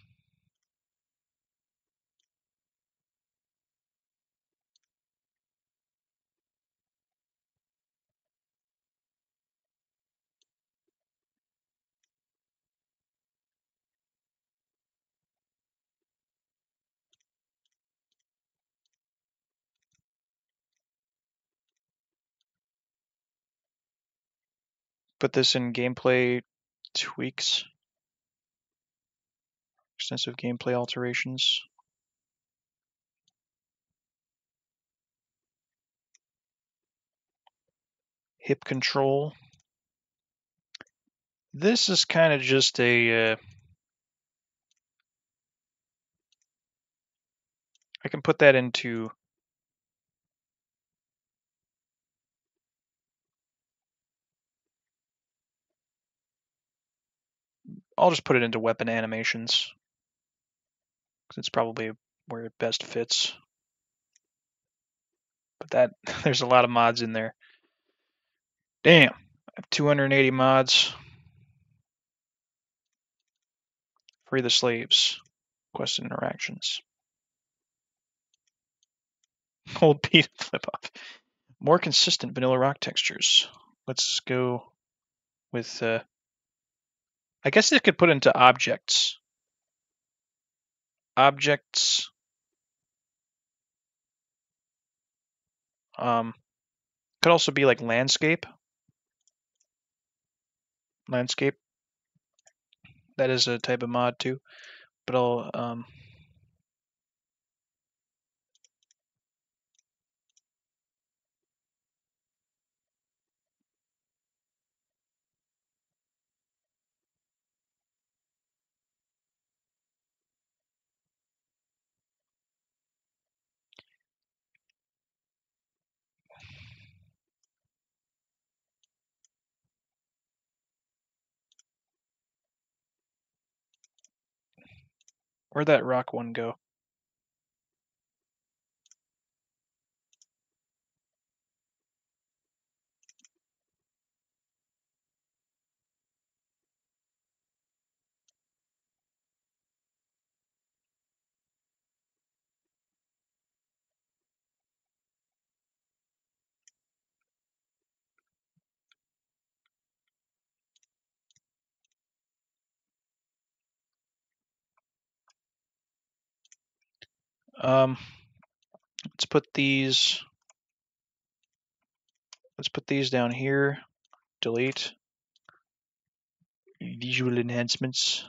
put this in gameplay tweaks. Extensive gameplay alterations. Hip control. This is kind of just a. Uh, I can put that into. I'll just put it into weapon animations. Because it's probably where it best fits. But that there's a lot of mods in there. Damn. I have 280 mods. Free the slaves. Quest interactions. Hold P to flip off. More consistent vanilla rock textures. Let's go with. Uh, I guess it could put into objects. Objects. Um, could also be like landscape. Landscape. That is a type of mod too. But I'll um, Where'd that rock one go? Um, let's put these. Let's put these down here. Delete. Visual enhancements.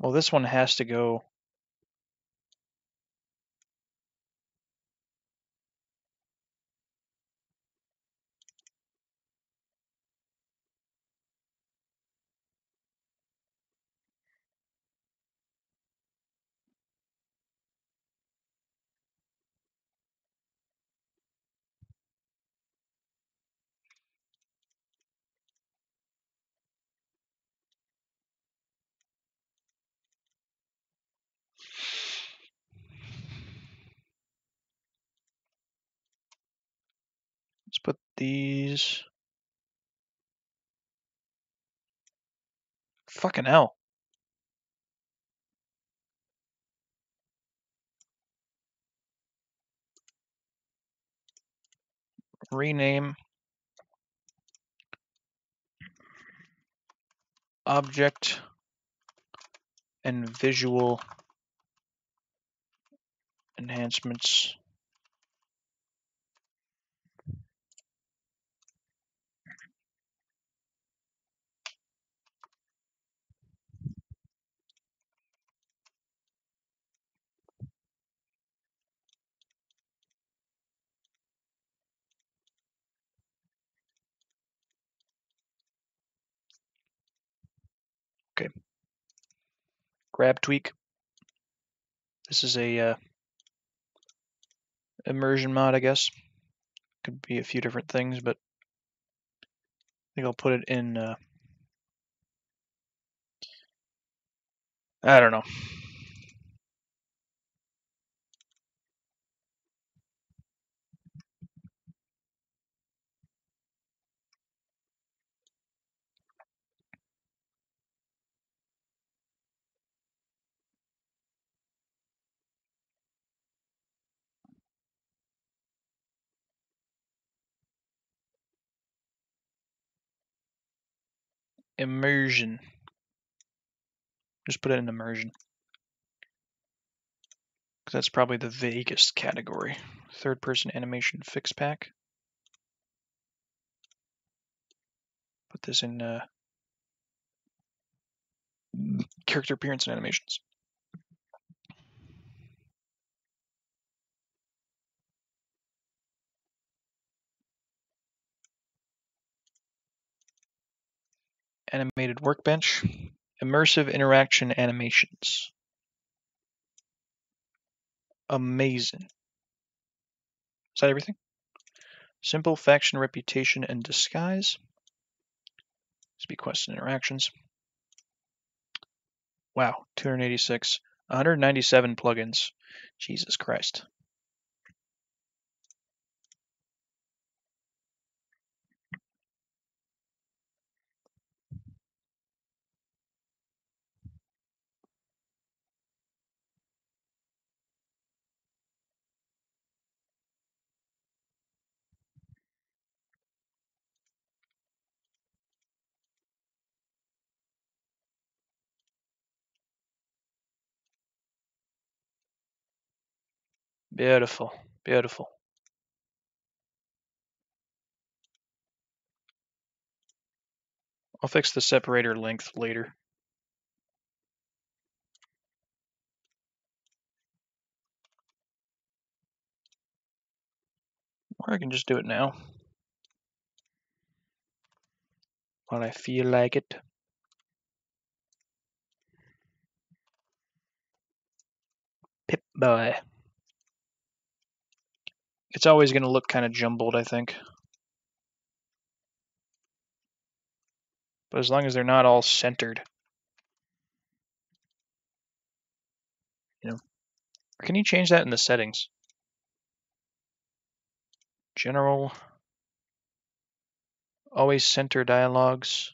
Well, this one has to go. Let's put these. Fucking hell. Rename object and visual enhancements. Grab tweak. This is a uh, immersion mod, I guess. Could be a few different things, but I think I'll put it in. Uh, I don't know. Immersion. Just put it in immersion. That's probably the vaguest category. Third person animation fix pack. Put this in uh, character appearance and animations. Animated workbench. Immersive interaction animations. Amazing. Is that everything? Simple faction reputation and disguise. Speed quest and interactions. Wow, 286. 197 plugins. Jesus Christ. Beautiful, beautiful. I'll fix the separator length later. Or I can just do it now. When I feel like it. Pip boy. It's always going to look kind of jumbled, I think. But as long as they're not all centered. You know. Or can you change that in the settings? General. Always center dialogues.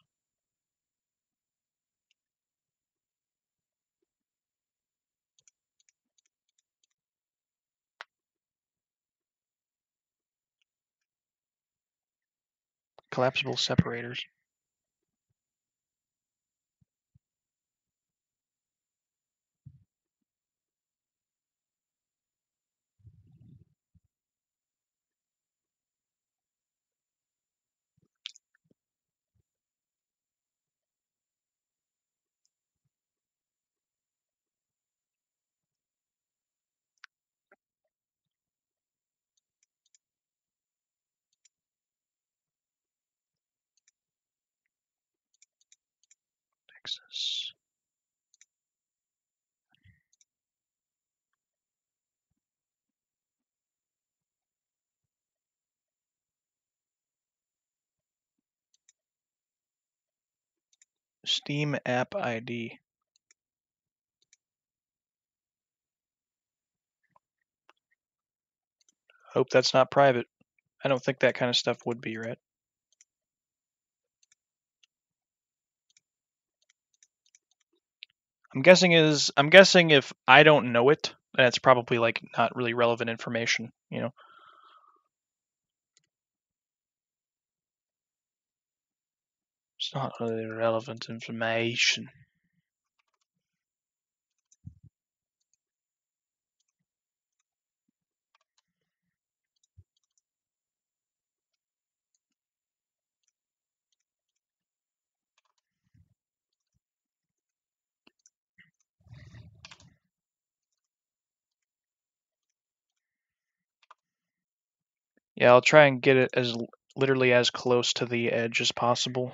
Collapsible separators. Steam app ID. Hope that's not private. I don't think that kind of stuff would be, right? I'm guessing is I'm guessing if I don't know it, that's probably like not really relevant information, you know. It's not really relevant information. Yeah, I'll try and get it as literally as close to the edge as possible.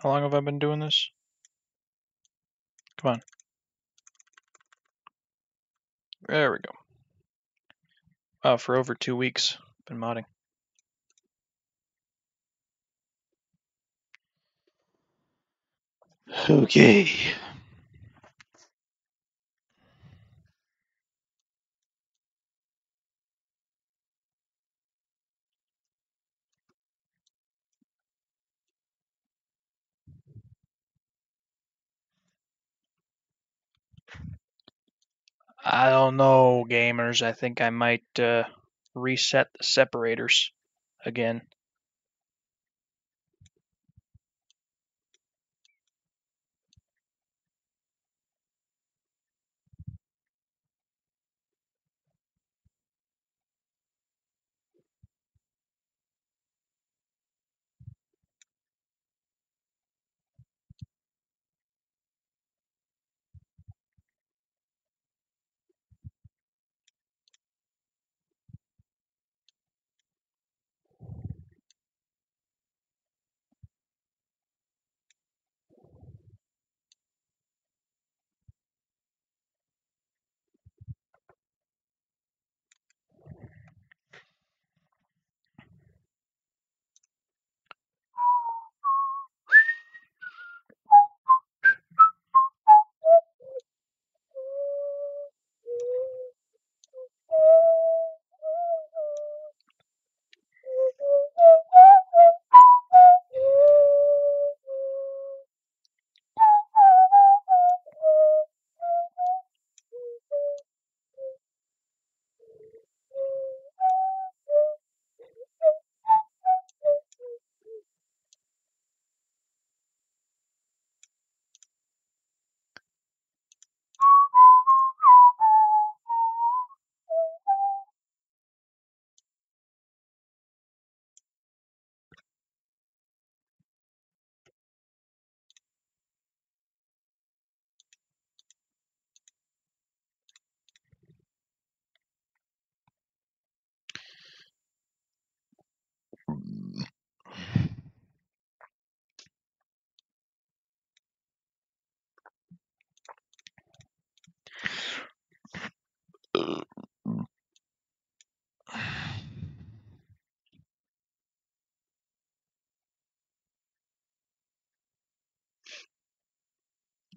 How long have I been doing this? Come on. There we go. Wow, for over two weeks. Been modding. Okay. I don't know, gamers. I think I might uh, reset the separators again.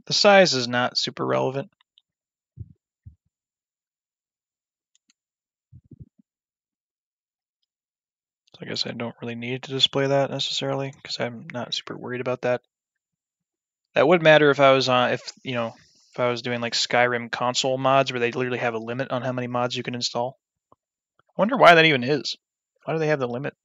The size is not super relevant. So I guess I don't really need to display that necessarily because I'm not super worried about that. That would matter if I was on if you know if I was doing like Skyrim console mods where they literally have a limit on how many mods you can install. I wonder why that even is. Why do they have the limit?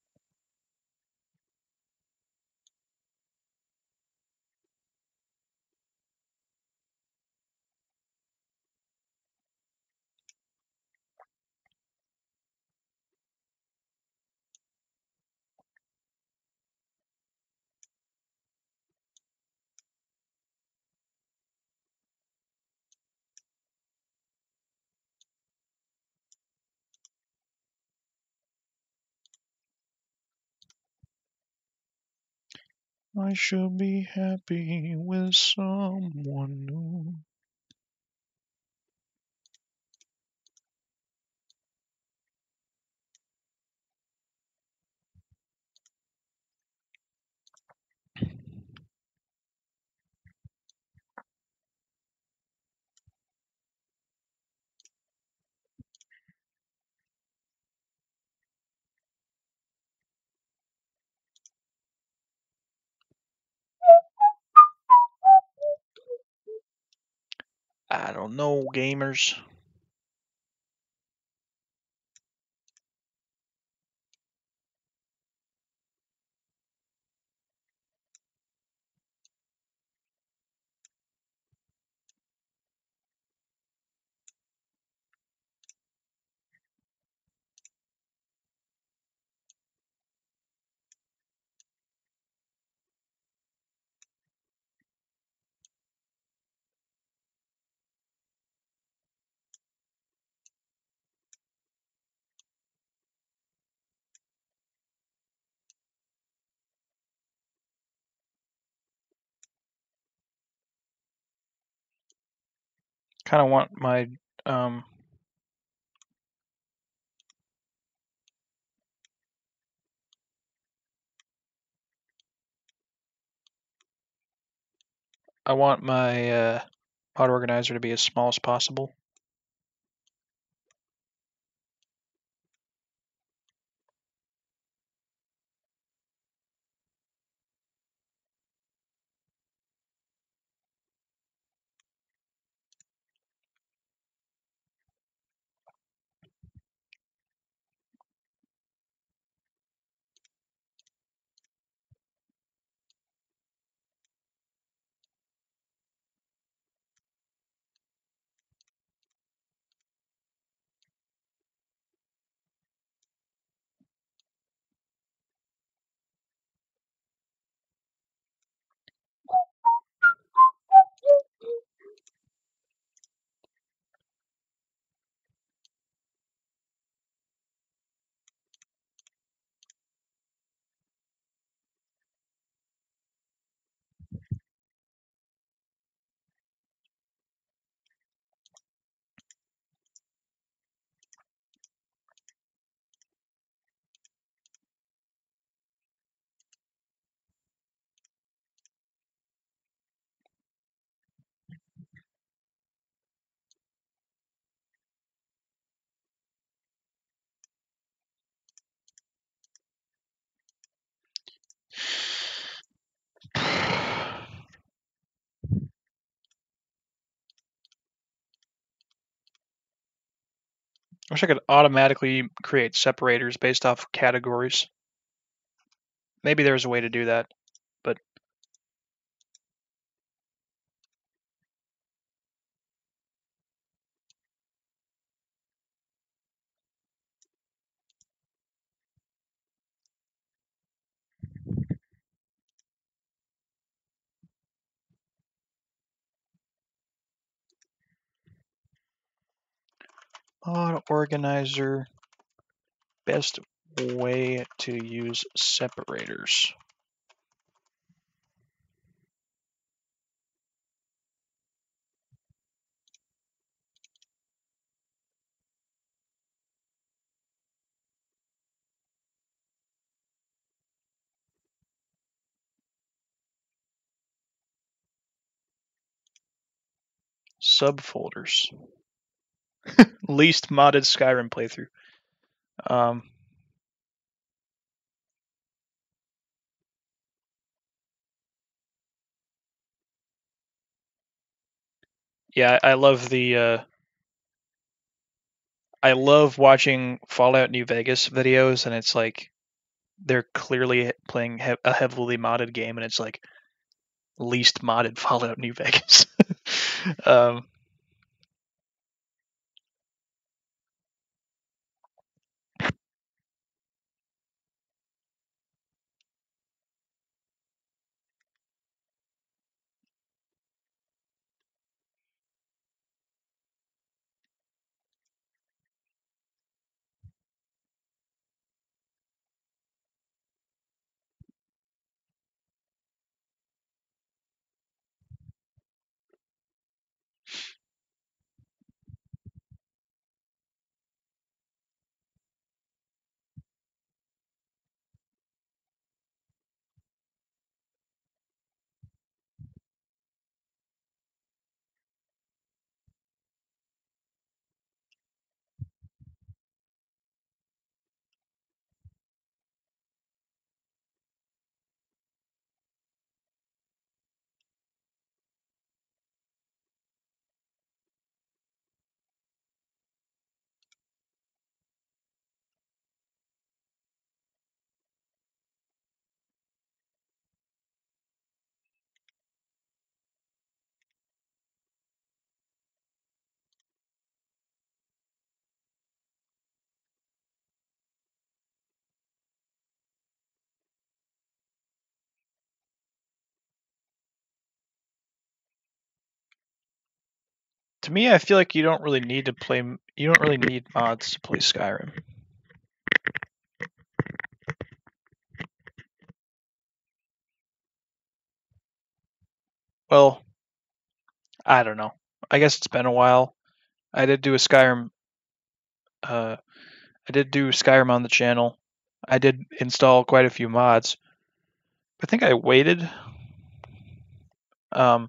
I should be happy with someone new. I don't know, gamers. Kind of want my um, I want my uh, mod organizer to be as small as possible. I wish I could automatically create separators based off categories. Maybe there's a way to do that, mod organizer best way to use separators. Subfolders. Least modded Skyrim playthrough. Um, yeah, I love the. Uh, I love watching Fallout New Vegas videos, and it's like they're clearly playing he- a heavily modded game, and it's like least modded Fallout New Vegas. um, to me, I feel like you don't really need to play. You don't really need mods to play Skyrim. Well, I don't know. I guess it's been a while. I did do a Skyrim. Uh, I did do Skyrim on the channel. I did install quite a few mods. I think I waited. Um,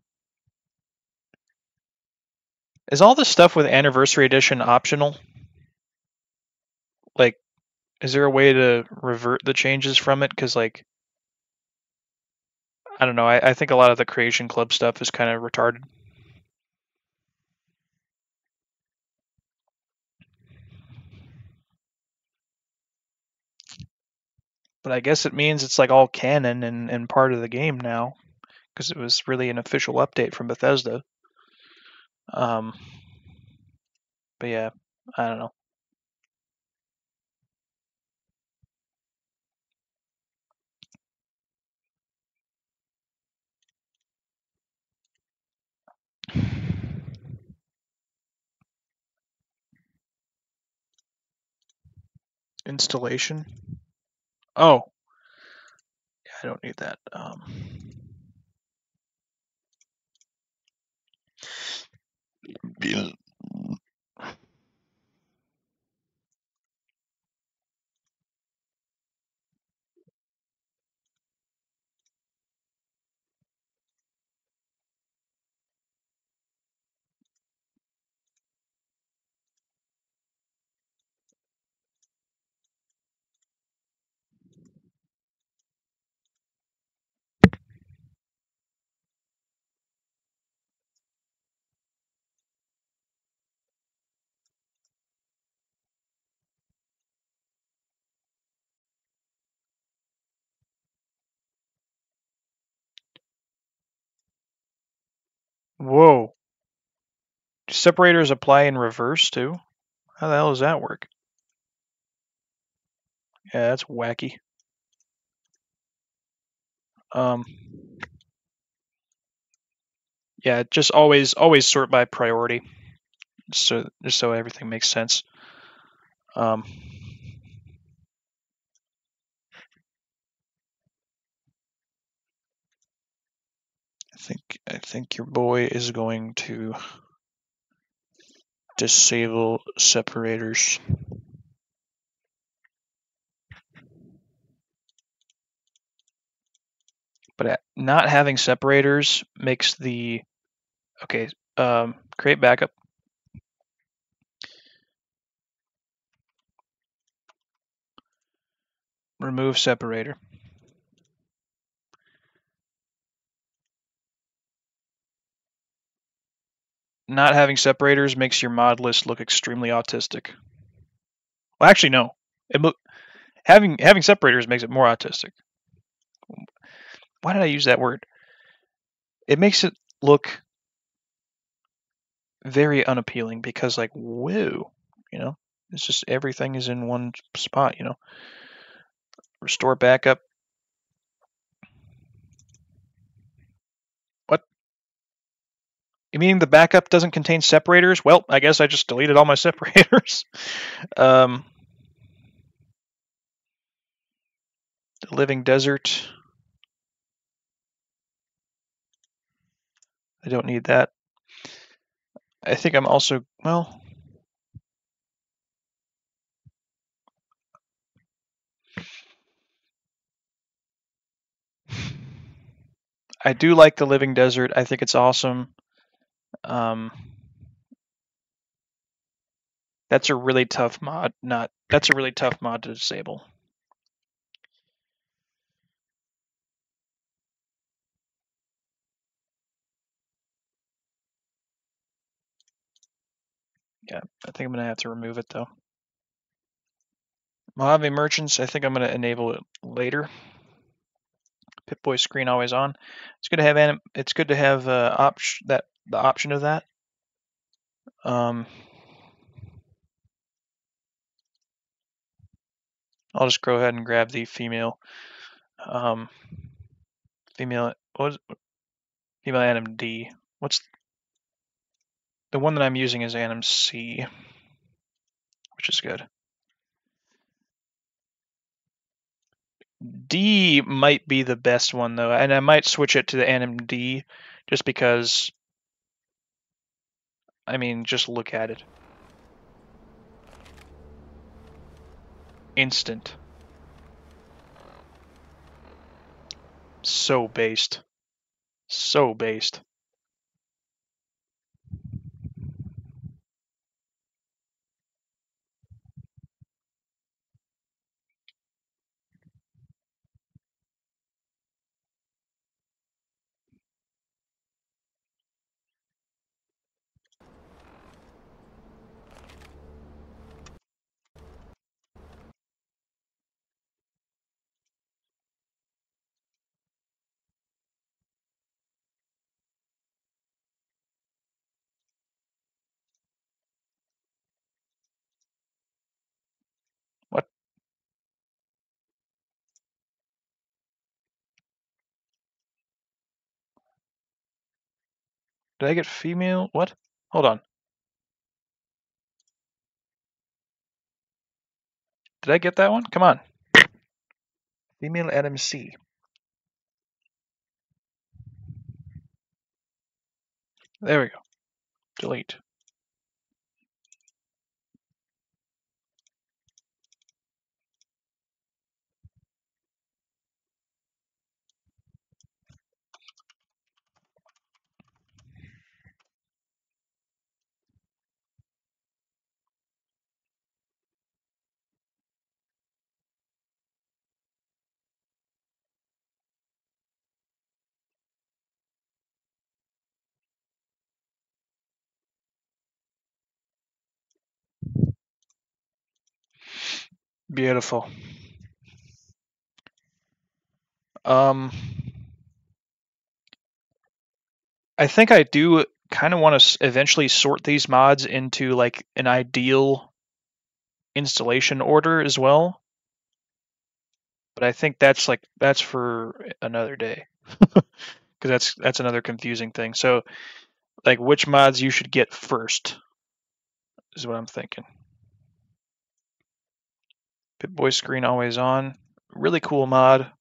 is all the stuff with Anniversary Edition optional? Like, is there a way to revert the changes from it? Because, like, I don't know. I, I think a lot of the Creation Club stuff is kind of retarded. But I guess it means it's like all canon and, and part of the game now, because it was really an official update from Bethesda. Um, but yeah, I don't know. Installation. Oh, I don't need that. Um, bir whoa. Do separators apply in reverse too? How the hell does that work? Yeah, that's wacky. Um, yeah, just always always sort by priority, so just so everything makes sense. Um, think I think your boy is going to disable separators. But uh, not having separators makes the okay. um, create backup. Remove separator. Not having separators makes your mod list look extremely autistic. Well, actually, no. It mo- having having separators makes it more autistic. Why did I use that word? It makes it look very unappealing because, like, whoa, you know, it's just everything is in one spot, you know. Restore backup. You mean the backup doesn't contain separators? Well, I guess I just deleted all my separators. um, the Living Desert. I don't need that. I think I'm also, well, I do like the Living Desert. I think it's awesome. Um, that's a really tough mod. Not that's a really tough mod to disable. Yeah, I think I'm gonna have to remove it though. Mojave Merchants, I think I'm gonna enable it later. Pip-Boy screen always on. It's good to have it's good to have uh, that the option of that. Um, I'll just go ahead and grab the female um, female what it? female anim D. What's the one that I'm using is anim C, which is good. D might be the best one though, and I might switch it to the anim D just because I mean, just look at it. Instant. So based. So based. Did I get female? What? Hold on. Did I get that one? Come on. Female anim C. There we go. Delete. Beautiful. Um, I think I do kind of want to eventually sort these mods into like an ideal installation order as well. But I think that's like that's for another day. Cuz that's that's another confusing thing. So like which mods you should get first is what I'm thinking. Pip-Boy screen always on. Really cool mod.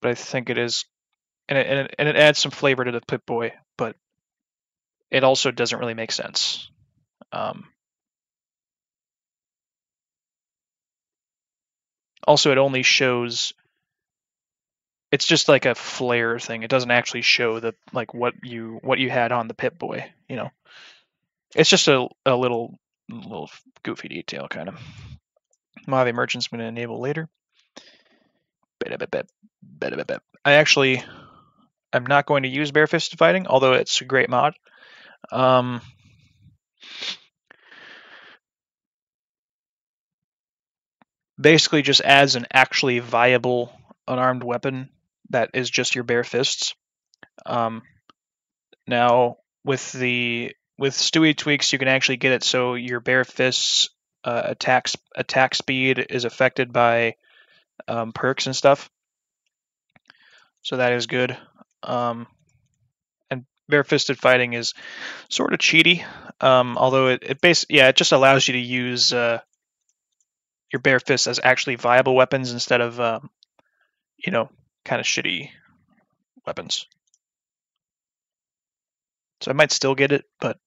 But I think it is and it, and it, and it adds some flavor to the Pip-Boy, but it also doesn't really make sense. Um, also, it only shows it's just like a flare thing. It doesn't actually show the like what you what you had on the Pip Boy. You know, it's just a a little little goofy detail kind of. Mojave Merchant's going to enable later. I actually I'm not going to use bare Barefisted Fighting, although it's a great mod. Um, basically just adds an actually viable unarmed weapon that is just your bare fists. Um, now with the with Stewie tweaks, you can actually get it so your bare fists uh, attack attack speed is affected by um, perks and stuff. So that is good. Um, and bare-fisted fighting is sort of cheaty, um, although it, it base yeah it just allows you to use uh, your bare fists as actually viable weapons instead of um, you know kind of shitty weapons. So I might still get it, but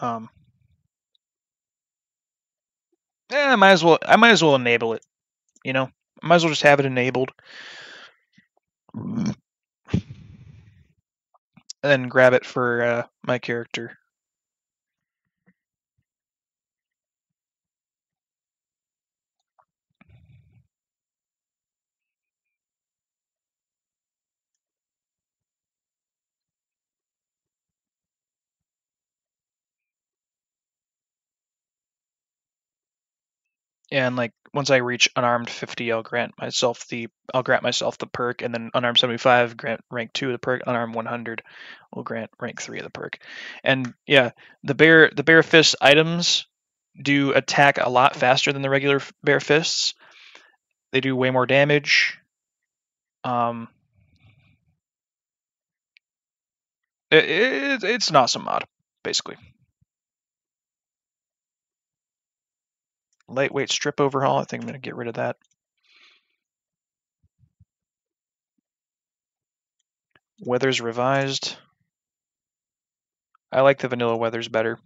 um, yeah, I might as well. I might as well enable it. You know, I might as well just have it enabled, and then grab it for uh, my character. And like once I reach unarmed 50, I'll grant myself the I'll grant myself the perk, and then unarmed 75 grant rank two of the perk. Unarmed 100 will grant rank three of the perk. And yeah, the bear the bear fist items do attack a lot faster than the regular bare fists. They do way more damage. Um, it, it, it's an awesome mod, basically. Lightweight strip overhaul. I think I'm going to get rid of that. Weathers revised. I like the vanilla weathers better.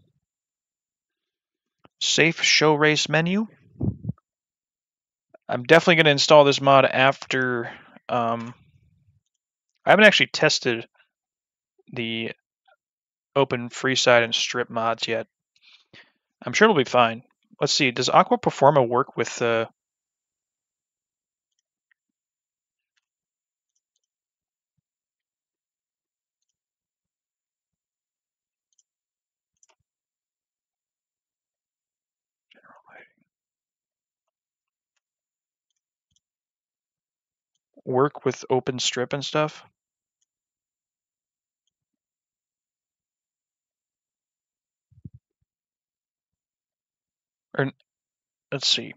Safe show race menu. I'm definitely going to install this mod after. Um, I haven't actually tested the open freeside and strip mods yet. I'm sure it'll be fine. Let's see, does Aqua Performa work with uh, work with OpenStrip and stuff? Or let's see.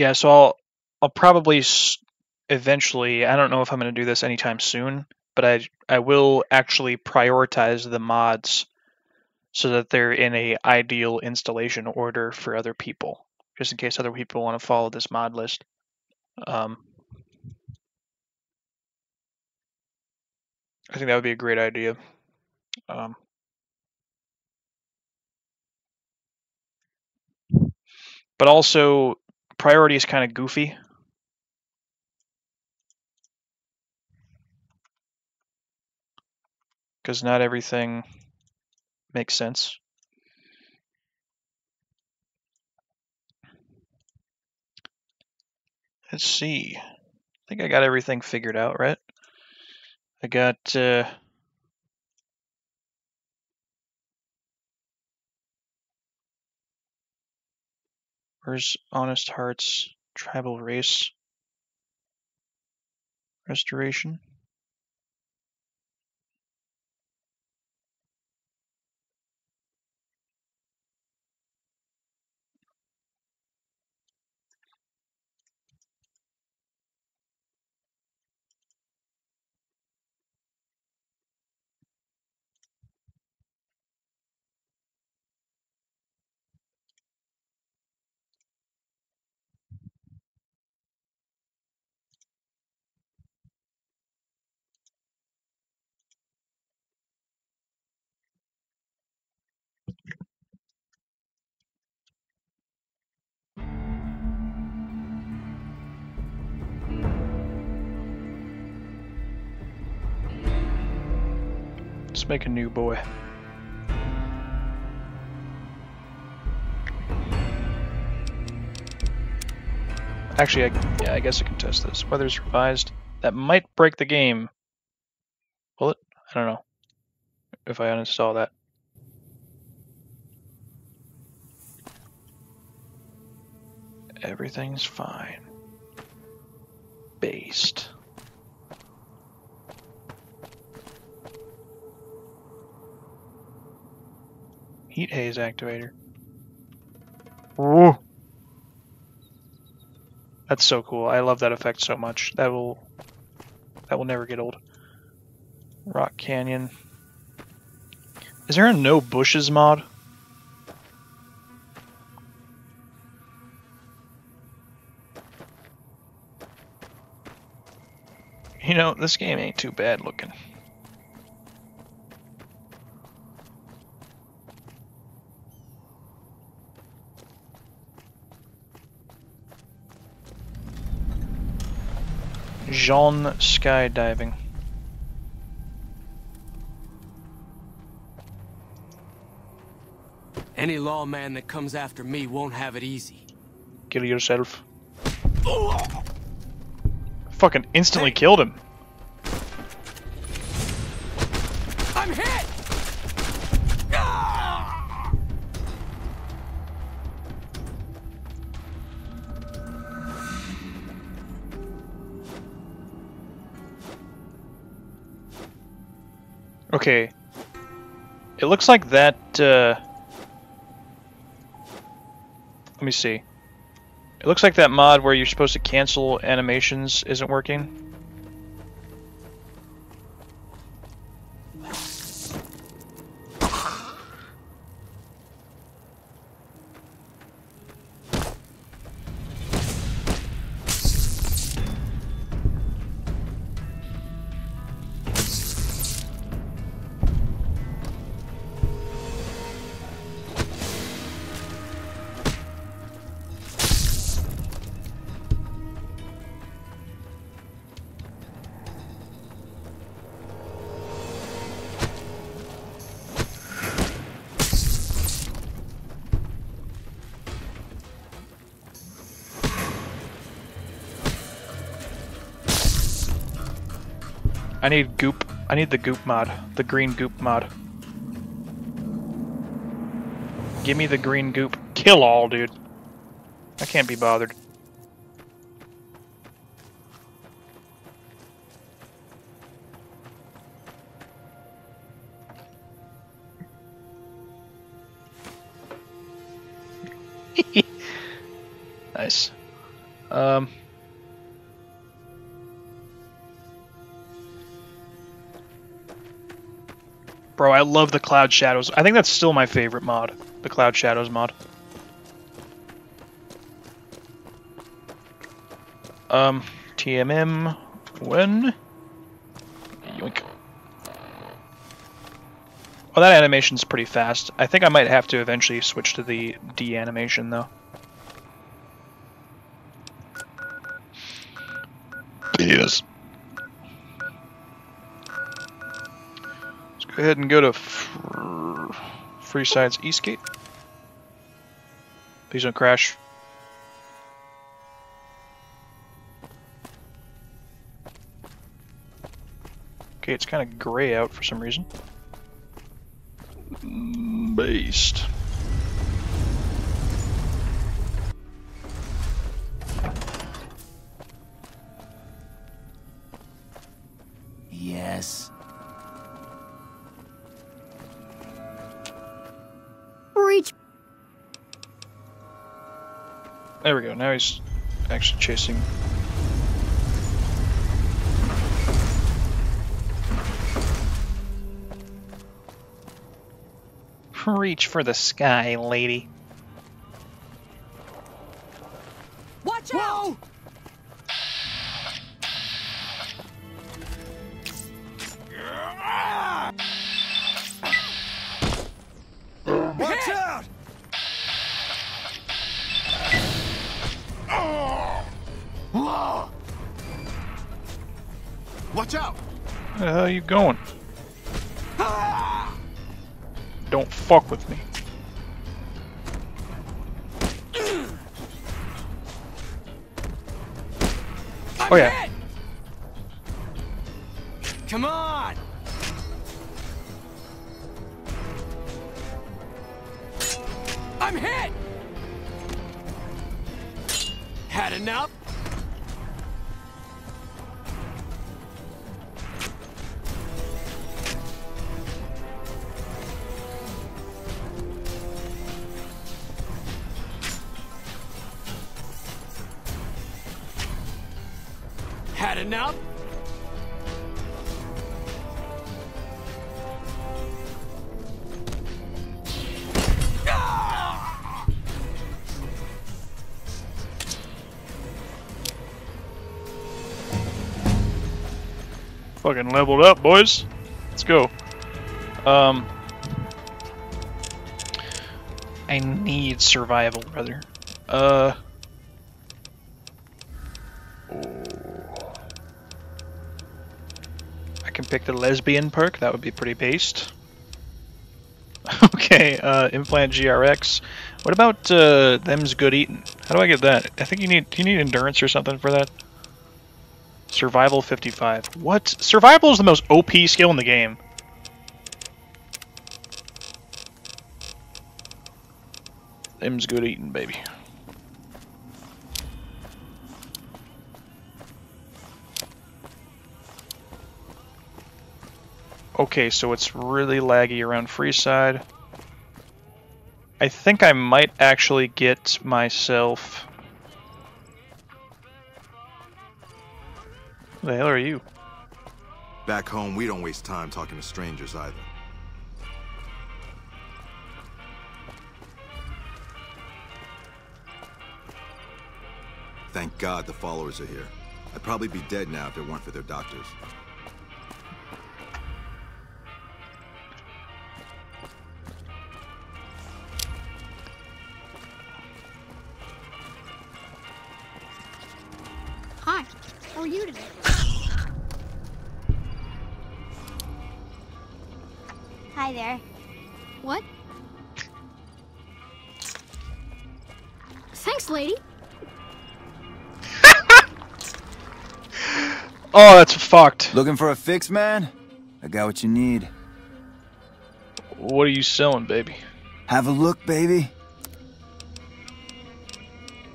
Yeah, so I'll I'll probably eventually. I don't know if I'm going to do this anytime soon, but I I will actually prioritize the mods so that they're in a ideal installation order for other people, just in case other people want to follow this mod list. Um, I think that would be a great idea. Um, but also priority is kind of goofy. Because not everything makes sense. Let's see. I think I got everything figured out, right? I got uh, Where's Honest Hearts Tribal Race Restoration? Make a new boy. Actually, I, yeah, I guess I can test this. Weather's revised. That might break the game. Will it? I don't know. If I uninstall that. Everything's fine. Based. Heat haze activator. Whoa. That's so cool. I love that effect so much. That will that will never get old. Rock Canyon. Is there a no bushes mod? You know, this game ain't too bad looking. Jean skydiving. Any lawman that comes after me won't have it easy. Kill yourself. Fucking instantly killed him. Okay. It looks like that, uh... Let me see. It looks like that mod where you're supposed to cancel animations isn't working. Need goop. I need the goop mod. The green goop mod. Give me the green goop. Kill all, dude. I can't be bothered. Love the Cloud Shadows. I think that's still my favorite mod. The Cloud Shadows mod. Um, TMM, when? Yoink. Well, that animation's pretty fast. I think I might have to eventually switch to the D animation, though. Yes. Let's ahead and go to fr Freeside Eastgate. Please don't crash. Okay, it's kind of gray out for some reason. Based. Actually chasing. Reach for the sky, lady. Going? Don't fuck with me. Oh, yeah. Leveled up, boys. Let's go. Um, I need survival, brother. Uh. oh. I can pick the lesbian perk. That would be pretty based. okay, uh, implant GRX. What about uh, them's good eating? How do I get that? I think you need. You need endurance or something for that? Survival 55. What? Survival is the most OP skill in the game. Them's good eating, baby. Okay, so it's really laggy around Freeside. I think I might actually get myself... Back home, we don't waste time talking to strangers either. Thank God the followers are here. I'd probably be dead now if it weren't for their doctors. Looking for a fix, man? I got what you need. What are you selling, baby? Have a look, baby.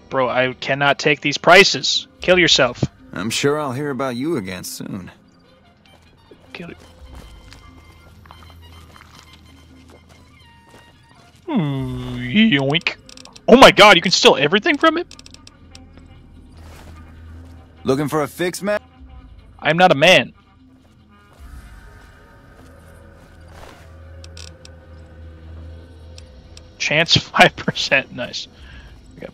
Bro, I cannot take these prices. Kill yourself. I'm sure I'll hear about you again soon. Kill it. Ooh, yoink. Oh my god, you can steal everything from it? Looking for a fix, man? I'm not a man. Chance 5%. Nice. Okay.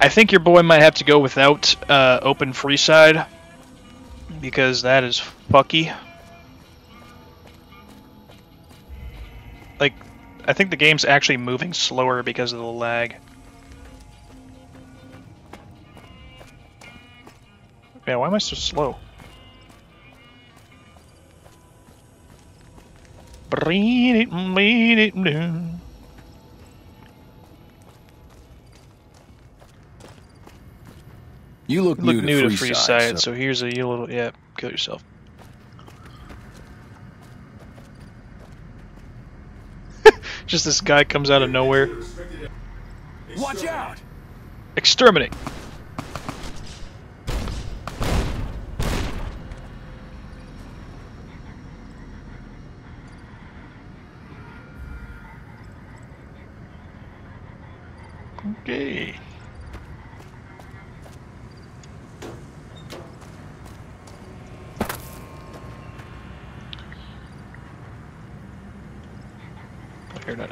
I think your boy might have to go without uh, open Freeside because that is fucky. Like, I think the game's actually moving slower because of the lag. Yeah, why am I so slow? Bring it, bring it down. You look, Look new, new to to free, Freeside, so here's a you little yeah, kill yourself. Just this guy comes out of nowhere. Watch out! Exterminate.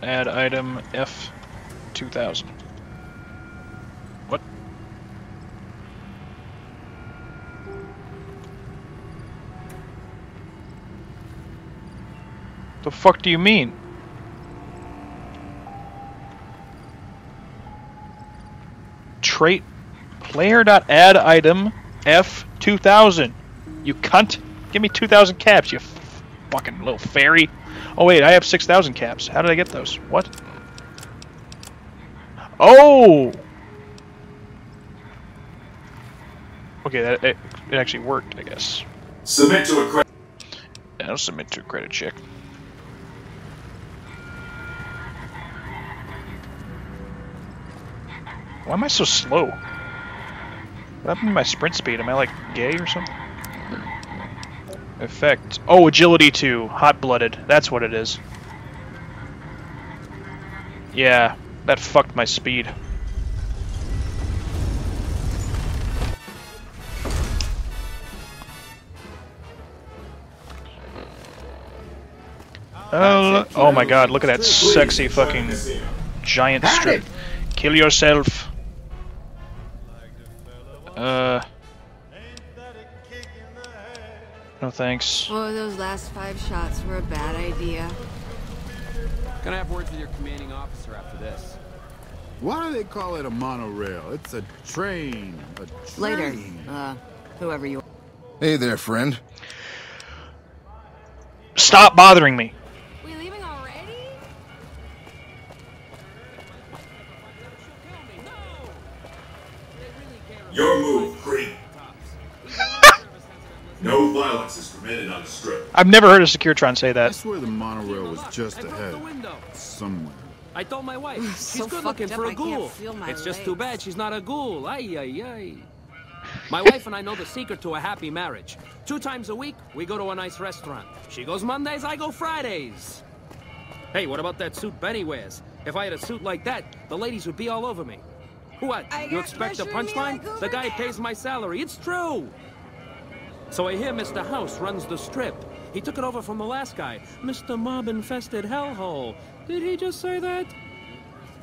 Add item F two thousand. What? The fuck do you mean? Trait player add item F two thousand. You cunt! Give me two thousand caps, you fucking little fairy. Oh wait, I have six thousand caps. How did I get those? What? Oh. Okay, that it, it actually worked, I guess. Submit to a credit. Yeah, I'll submit to a credit check. Why am I so slow? What happened to my sprint speed? Am I like gay or something? Effect. Oh, agility 2. Hot blooded. That's what it is. Yeah, that fucked my speed. Oh, oh my god, look at that sexy fucking giant strip. Kill yourself. Uh. No thanks. Oh, those last five shots were a bad idea. Gonna have words with your commanding officer after this. Why do they call it a monorail? It's a train. A train. Later, uh, whoever you are. Hey there, friend. Stop bothering me. I've never heard a Securitron say I that. swear the monorail was just ahead. Somewhere. I told my wife, she's So good looking for up a I can't ghoul. It's just too bad she's not a ghoul. Ay, ay, ay. My wife and I know the secret to a happy marriage. Two times a week, we go to a nice restaurant. She goes Mondays, I go Fridays. Hey, what about that suit Benny wears? If I had a suit like that, the ladies would be all over me. What? I You expect a punchline? like The guy there. pays my salary. It's true. So I hear Mr. House runs the strip. He took it over from the last guy, Mr. Mob-infested hellhole. Did he just say that?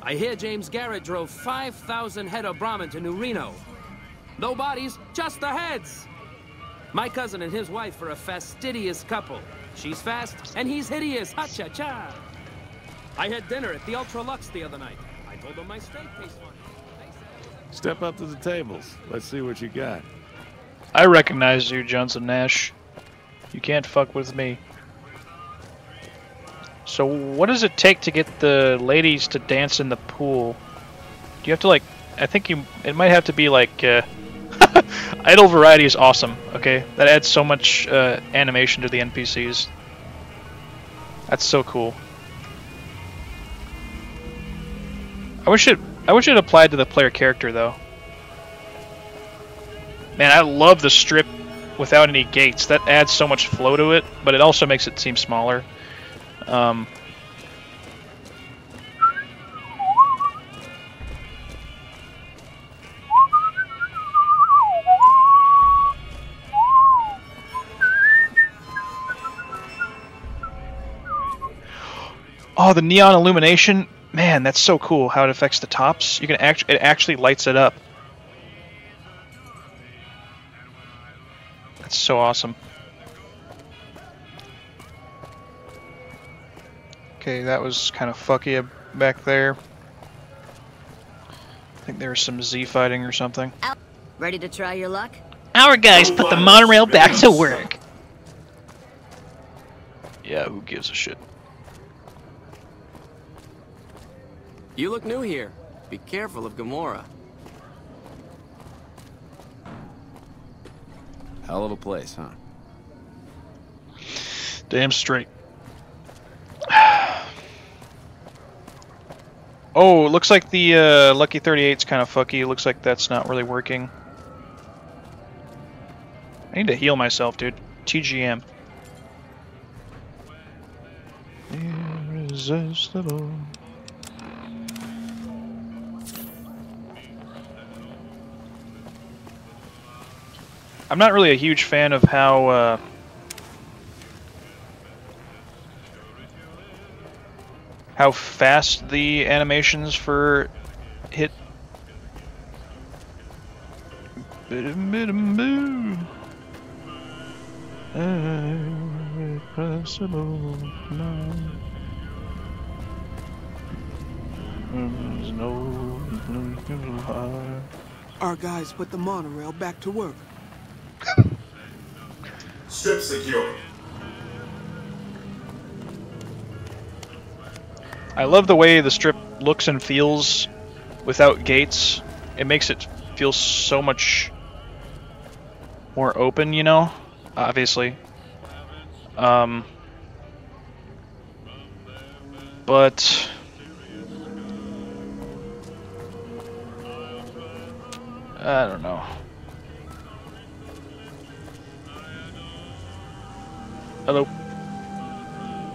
I hear James Garret drove 5,000 head of Brahmin to New Reno. No bodies, just the heads. My cousin and his wife are a fastidious couple. She's fast, and he's hideous. Ha-cha-cha. I had dinner at the Ultra-Luxe the other night. I told them my straight case one. Step up to the tables. Let's see what you got. I recognize you, Johnson Nash. You can't fuck with me. So, what does it take to get the ladies to dance in the pool? Do you have to like? I think you. It might have to be like. Uh, idle variety is awesome. Okay, that adds so much uh, animation to the NPCs. That's so cool. I wish it. I wish it applied to the player character though. Man, I love the strip without any gates. That adds so much flow to it, but it also makes it seem smaller. Um, oh, the neon illumination. Man, that's so cool how it affects the tops. You can actually it actually lights it up. That's so awesome. Okay, that was kind of fucky back there. I think there was some Z fighting or something. Ready to try your luck? Our guys put the monorail back to work. Yeah, who gives a shit? You look new here. Be careful of Gomorrah. Hell of a place, huh? Damn straight. Oh, it looks like the uh, Lucky 38's kind of fucky. It looks like that's not really working. I need to heal myself, dude. TGM. Irresistible. I'm not really a huge fan of how uh, how fast the animations for hit. Our guys put the monorail back to work. Strip secure. I love the way the strip looks and feels without gates. It makes it feel so much more open, you know? Obviously. Um, but I don't know. Hello.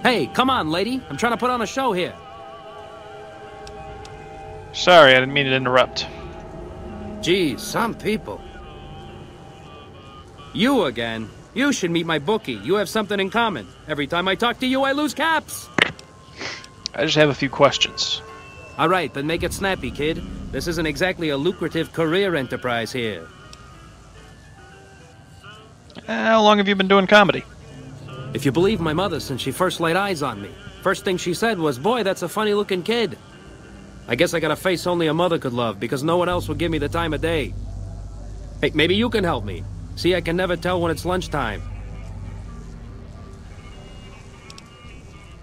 Hey, come on, lady. I'm trying to put on a show here. Sorry, I didn't mean to interrupt. Geez, some people. You again. You should meet my bookie. You have something in common. Every time I talk to you, I lose caps. I just have a few questions. All right, then make it snappy, kid. This isn't exactly a lucrative career enterprise here. How long have you been doing comedy? If you believe my mother since she first laid eyes on me, first thing she said was, Boy, that's a funny looking kid. I guess I got a face only a mother could love because no one else would give me the time of day. Hey, maybe you can help me. See, I can never tell when it's lunchtime.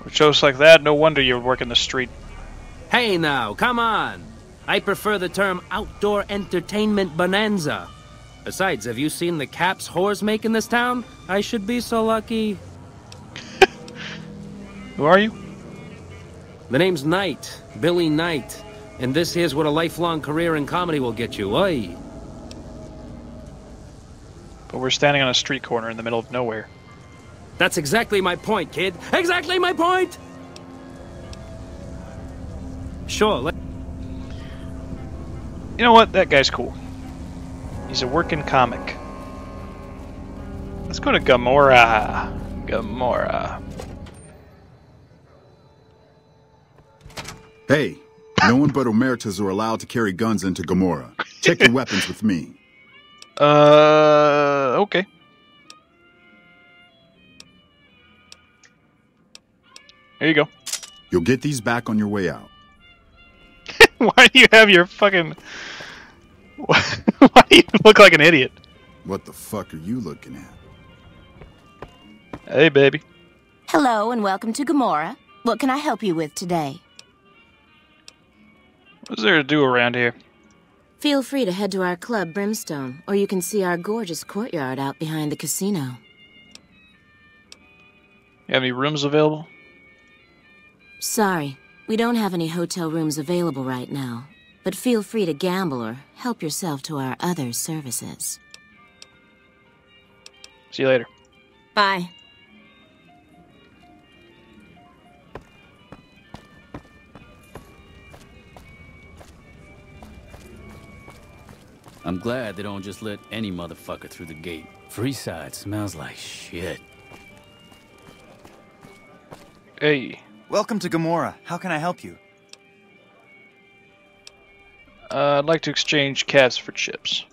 With jokes like that, no wonder you work in the street. Hey now, come on! I prefer the term outdoor entertainment bonanza. Besides, have you seen the caps whores make in this town? I should be so lucky. Who are you? The name's Knight, Billy Knight. And this here's what a lifelong career in comedy will get you. Oi! But we're standing on a street corner in the middle of nowhere. That's exactly my point, kid. Exactly my point! Sure, let You know what? That guy's cool. He's a working comic. Let's go to Gomorrah. Gomorrah. Hey, no one but Omertas are allowed to carry guns into Gomorrah. Check your weapons with me. Uh, okay. Here you go. You'll get these back on your way out. Why do you have your fucking... Why do you look like an idiot? What the fuck are you looking at? Hey, baby. Hello and welcome to Gomorrah. What can I help you with today? What's there to do around here? Feel free to head to our club, Brimstone, or you can see our gorgeous courtyard out behind the casino. You have any rooms available? Sorry, we don't have any hotel rooms available right now, but feel free to gamble or help yourself to our other services. See you later. Bye. I'm glad they don't just let any motherfucker through the gate. Freeside smells like shit. Hey. Welcome to Gomorrah. How can I help you? Uh, I'd like to exchange cats for chips.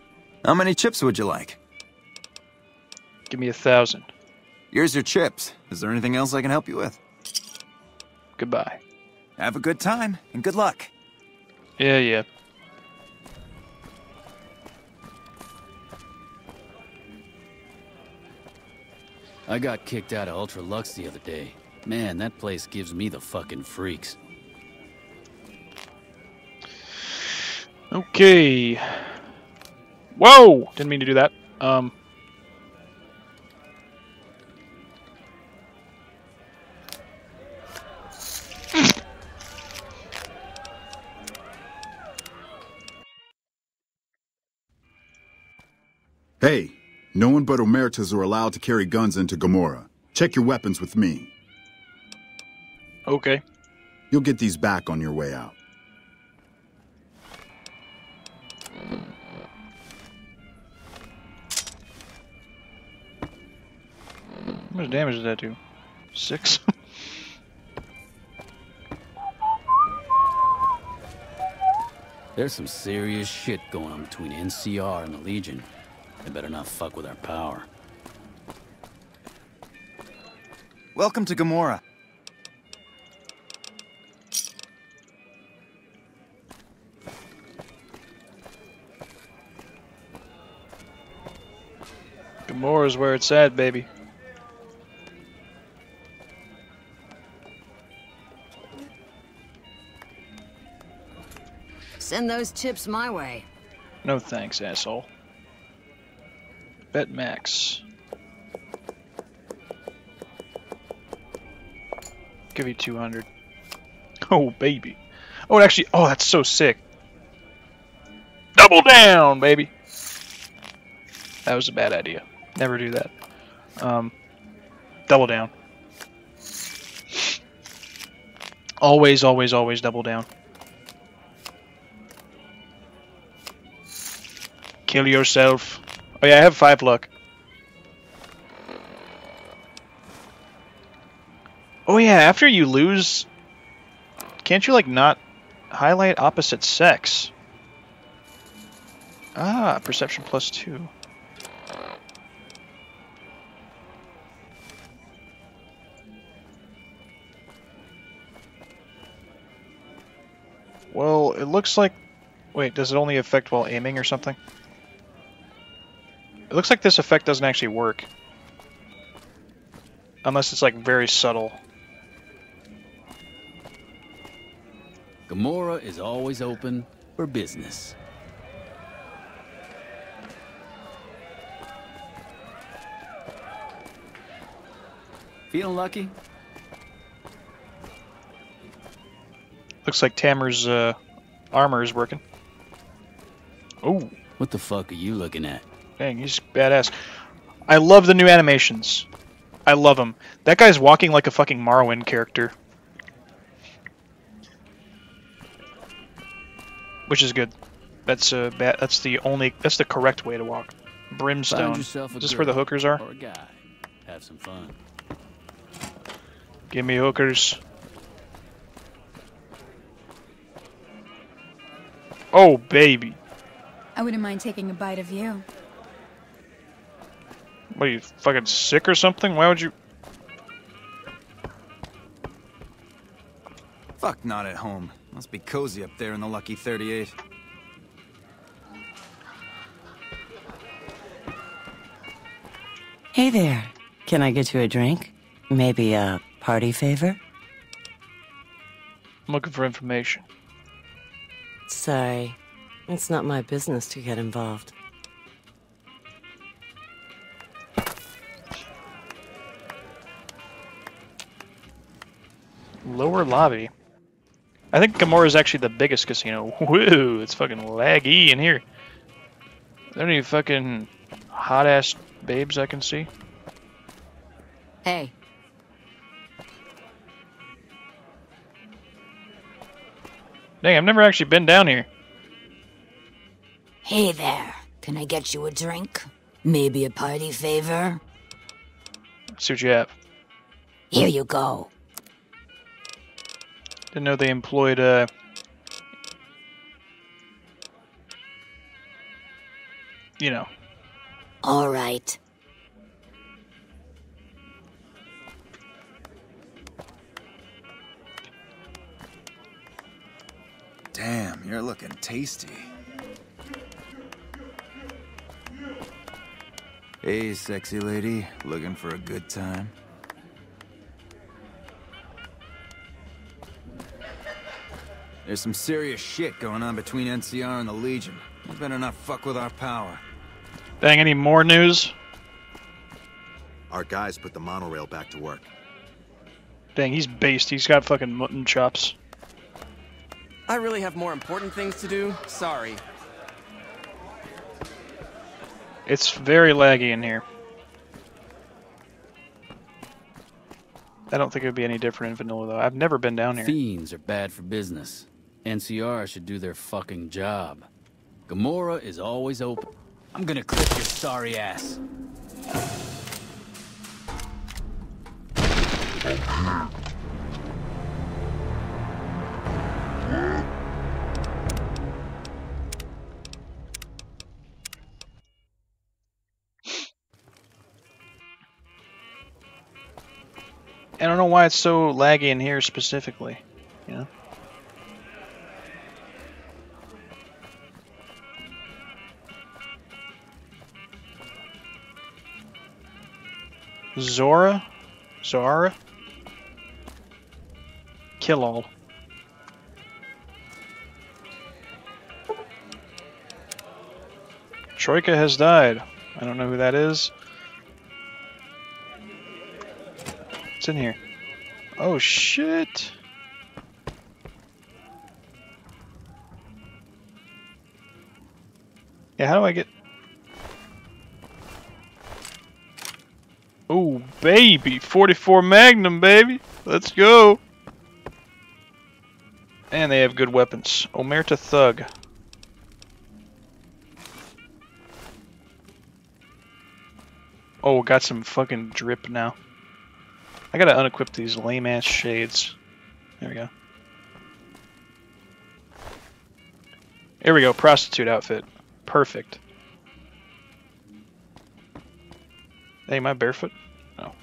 How many chips would you like? Give me a thousand. Here's your chips. Is there anything else I can help you with? Goodbye. Have a good time, and good luck. Yeah, yeah. I got kicked out of Ultra-Luxe the other day. Man, that place gives me the fucking freaks. Okay. Whoa! Didn't mean to do that. Um. Hey, no one but Omertas are allowed to carry guns into Gomorrah. Check your weapons with me. Okay. You'll get these back on your way out. How much damage did that do? Six? There's some serious shit going on between NCR and the Legion. They better not fuck with our power. Welcome to Gomorrah. Gomorrah's where it's at, baby. Send those chips my way. No thanks, asshole. Bet max. Give you 200. Oh, baby. Oh, actually, oh, that's so sick. Double down, baby. That was a bad idea. Never do that. Um, double down. Always, always, always double down. Kill yourself. Oh yeah, I have five luck. Oh yeah, after you lose, can't you like not highlight opposite sex? Ah, perception plus two. Well, it looks like... Wait, does it only affect while aiming or something? It looks like this effect doesn't actually work. Unless it's like very subtle. Gomorrah is always open for business. Feeling lucky? Looks like Tamer's uh, armor is working. Oh. What the fuck are you looking at? Dang, he's badass. I love the new animations. I love them. That guy's walking like a fucking Morrowind character. Which is good. That's uh, bad. That's the only. That's the correct way to walk. Brimstone. Find yourself Is this where the hookers are? Or a guy. Have some fun. Give me hookers. Oh baby, I wouldn't mind taking a bite of you. What are you fucking sick or something? Why would you? Fuck not at home. Must be cozy up there in the Lucky 38. Hey there. Can I get you a drink? Maybe a party favor? I'm looking for information. Sorry. It's not my business to get involved. Lower lobby. I think Gomorrah is actually the biggest casino. Woo, it's fucking laggy in here. Are there any fucking hot ass babes I can see? Hey, Dang, I've never actually been down here. Hey there. Can I get you a drink? Maybe a party favor? Let's see what you have. Here you go. Didn't know they employed uh you know. All right. Damn, you're looking tasty. Hey, sexy lady. Looking for a good time? There's some serious shit going on between NCR and the Legion. You better not fuck with our power. Dang, any more news? Our guys put the monorail back to work. Dang, he's based. He's got fucking mutton chops. I really have more important things to do. Sorry. It's very laggy in here. I don't think it would be any different in vanilla though. I've never been down here. Fiends are bad for business. NCR should do their fucking job. Gomorrah is always open. I'm gonna clip your sorry ass. I don't know why it's so laggy in here specifically. Zora? Zara? Kill all. Troika has died. I don't know who that is. What's in here? Oh shit! Yeah, how do I get... Oh, baby! 44 Magnum, baby! Let's go! And they have good weapons. Omerta Thug. Oh, got some fucking drip now. I gotta unequip these lame ass shades. There we go. Here we go, prostitute outfit. Perfect. Hey, am I barefoot? No.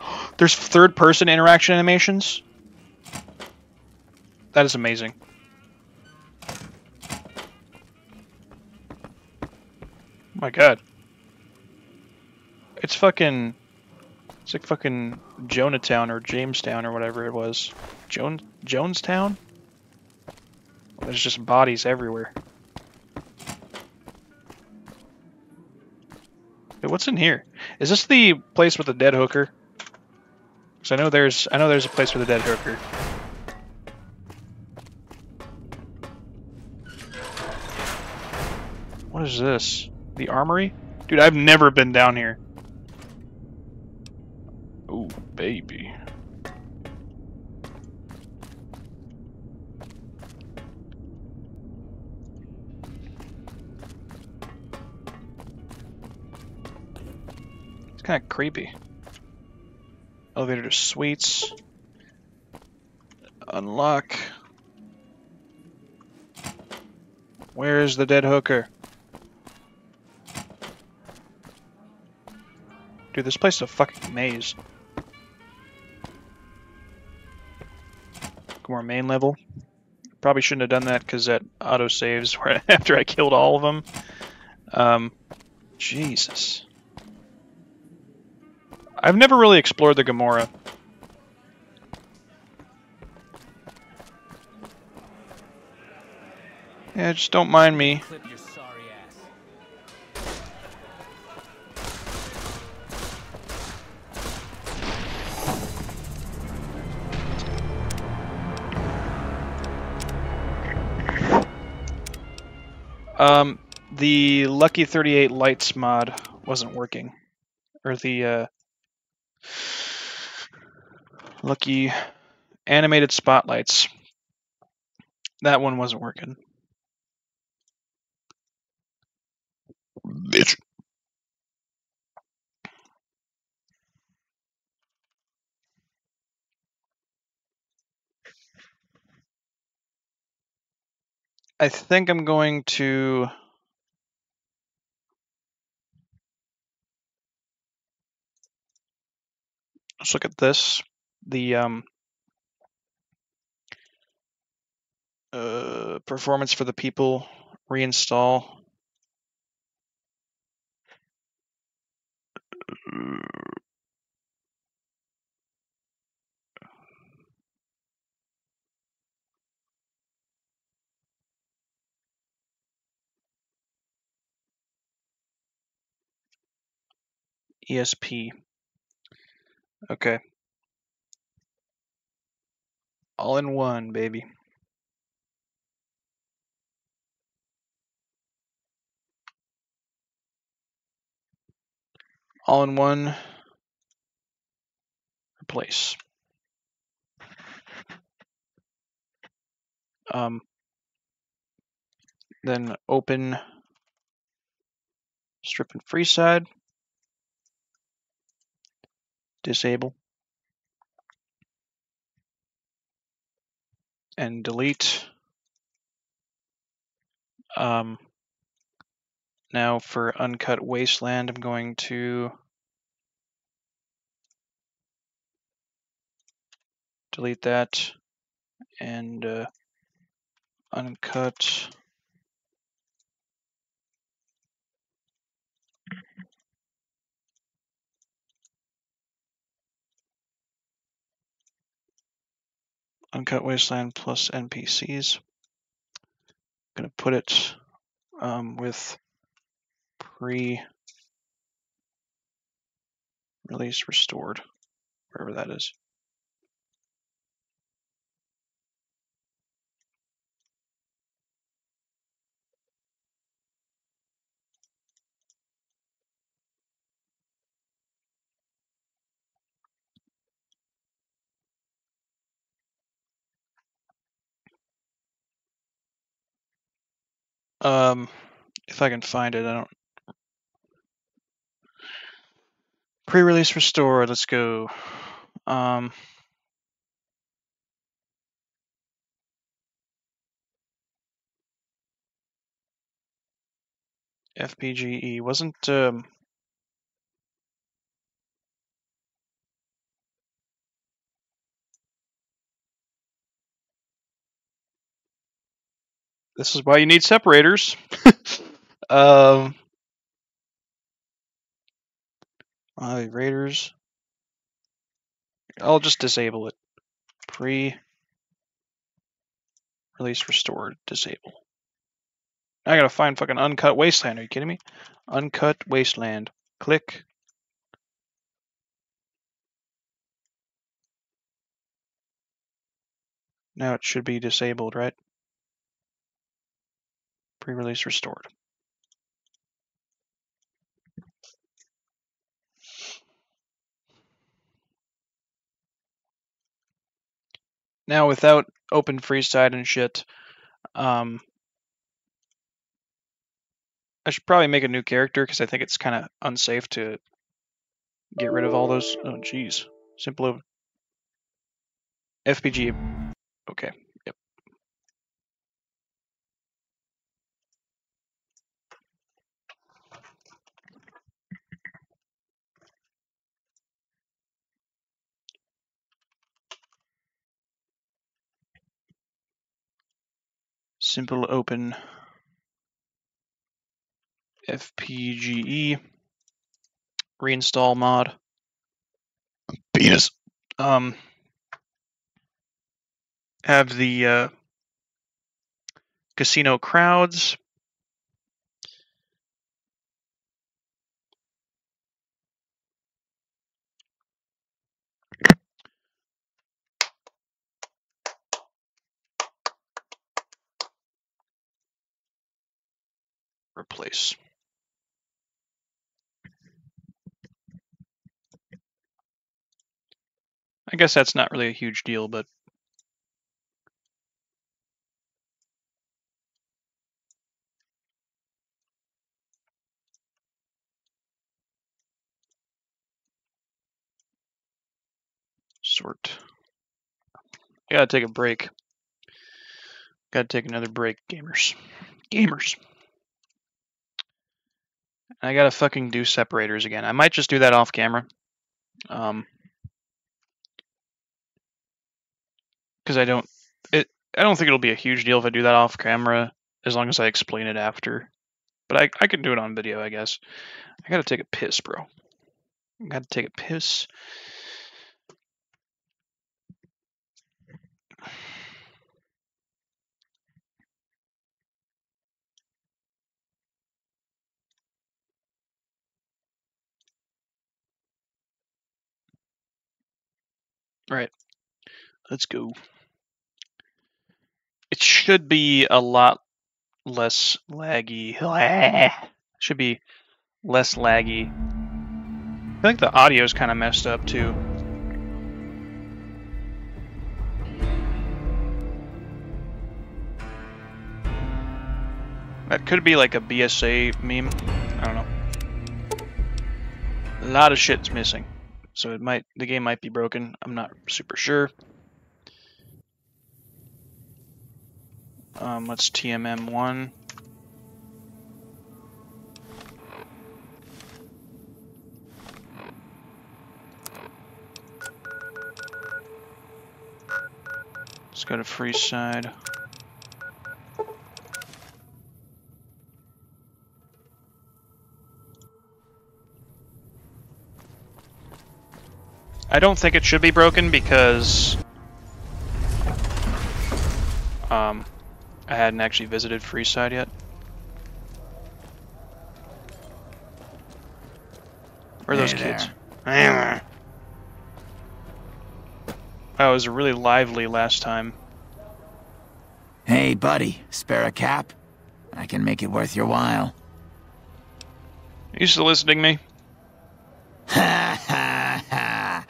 There's third person interaction animations? That is amazing. Oh my god. It's fucking... It's like fucking Jonatown or Jamestown or whatever it was. Jones Jonestown? There's just bodies everywhere. Hey, what's in here? Is this the place with the dead hooker? Cause I know there's I know there's a place with a dead hooker. What is this? The armory? Dude, I've never been down here. Oh, baby. Kind of creepy. Elevator to suites. Unlock. Where is the dead hooker? Dude, this place is a fucking maze. More main level. Probably shouldn't have done that because that auto saves after I killed all of them. Um, Jesus. I've never really explored the Gomorrah. Yeah, just don't mind me. Um, the Lucky 38 Lights mod wasn't working. Or the uh, Lucky Animated Spotlights. That one wasn't working. Bitch. I think I'm going to let's look at this. The um, uh, performance for the people reinstall. ESP. Okay. All in one, baby. All in one. Replace. Um, then open strip and Freeside disable and delete. Um, now for uncut wasteland, I'm going to delete that and uh, uncut Uncut Wasteland plus NPCs. I'm gonna put it um, with pre release restored, wherever that is. Um, if I can find it, I don't. Pre-release restore. Let's go. Um, FPGE wasn't. Um, this is why you need separators. um, uh, Raiders. I'll just disable it. Pre release restored. Disable. I gotta find fucking uncut wasteland. Are you kidding me? Uncut wasteland. Click. Now it should be disabled, right? Pre-release restored. Now without open Freeside and shit, um, I should probably make a new character because I think it's kind of unsafe to get rid of all those. Oh, jeez. Simple FPG. Okay. Simple open FPGE reinstall mod. Penis. Um, have the uh, casino crowds. Replace. I guess that's not really a huge deal, but sort. Gotta take a break. Gotta take another break, gamers. Gamers. I gotta fucking do separators again. I might just do that off camera. Um, because I don't it I don't think it'll be a huge deal if I do that off camera as long as I explain it after. But I I can do it on video, I guess. I gotta take a piss, bro. I gotta take a piss. All right, let's go. It should be a lot less laggy. Should be less laggy. I think the audio is kind of messed up too. That could be like a BSA meme. I don't know. A lot of shit's missing. So it might the game might be broken. I'm not super sure. Um, let's TMM one. Let's go to Freeside. I don't think it should be broken because um, I hadn't actually visited Freeside yet. Where are those Hey kids? Oh, it was really lively last time. Hey, buddy, spare a cap? I can make it worth your while. You still listening me? Ha ha ha!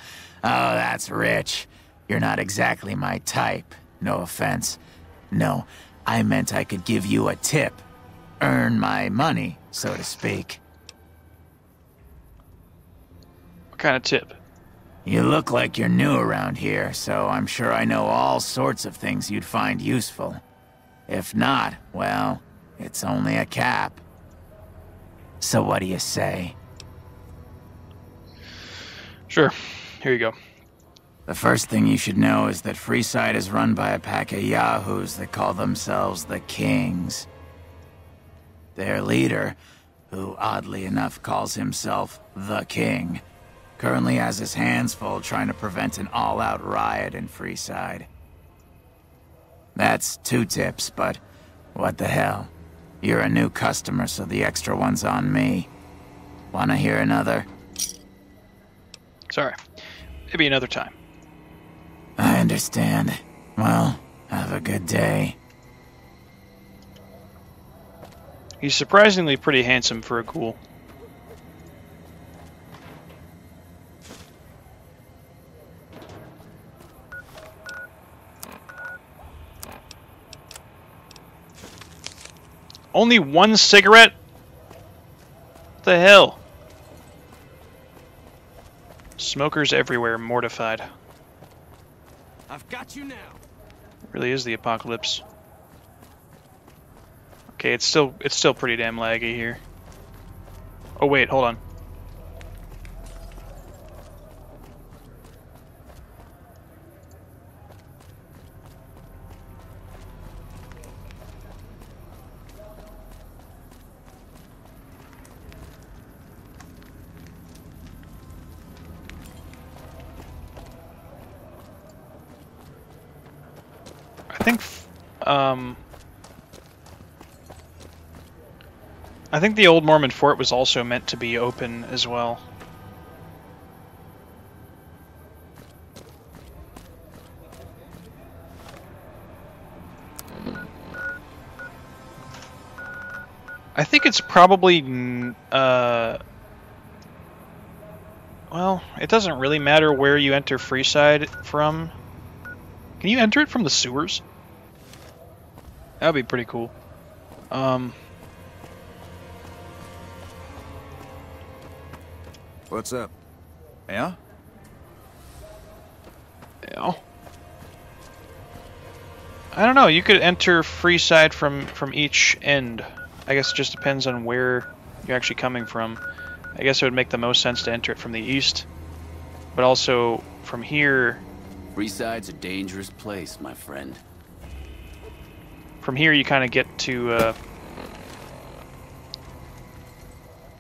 Oh, that's rich. You're not exactly my type. No offense. No, I meant I could give you a tip. Earn my money, so to speak. What kind of tip? You look like you're new around here, so I'm sure I know all sorts of things you'd find useful. If not, well, it's only a cap. So what do you say? Sure. Here you go. The first thing you should know is that Freeside is run by a pack of yahoos that call themselves the Kings. Their leader, who oddly enough calls himself the King, currently has his hands full trying to prevent an all-out riot in Freeside. That's two tips, but what the hell? You're a new customer, so the extra one's on me. Wanna hear another? Sorry. Maybe another time. I understand. Well, have a good day. He's surprisingly pretty handsome for a ghoul. Only one cigarette? What the hell? Smokers everywhere, mortified. I've got you now. really is the apocalypse. Okay, it's still it's still pretty damn laggy here. Oh wait, hold on. I think f- um I think the old Mormon fort was also meant to be open as well. I think it's probably uh well, it doesn't really matter where you enter Freeside from. Can you enter it from the sewers? That'd be pretty cool. Um What's up? Yeah? Yeah. I don't know. You could enter Freeside from from each end. I guess it just depends on where you're actually coming from. I guess it would make the most sense to enter it from the east, but also from here. Freeside's a dangerous place, my friend. From here, you kind of get to. Uh,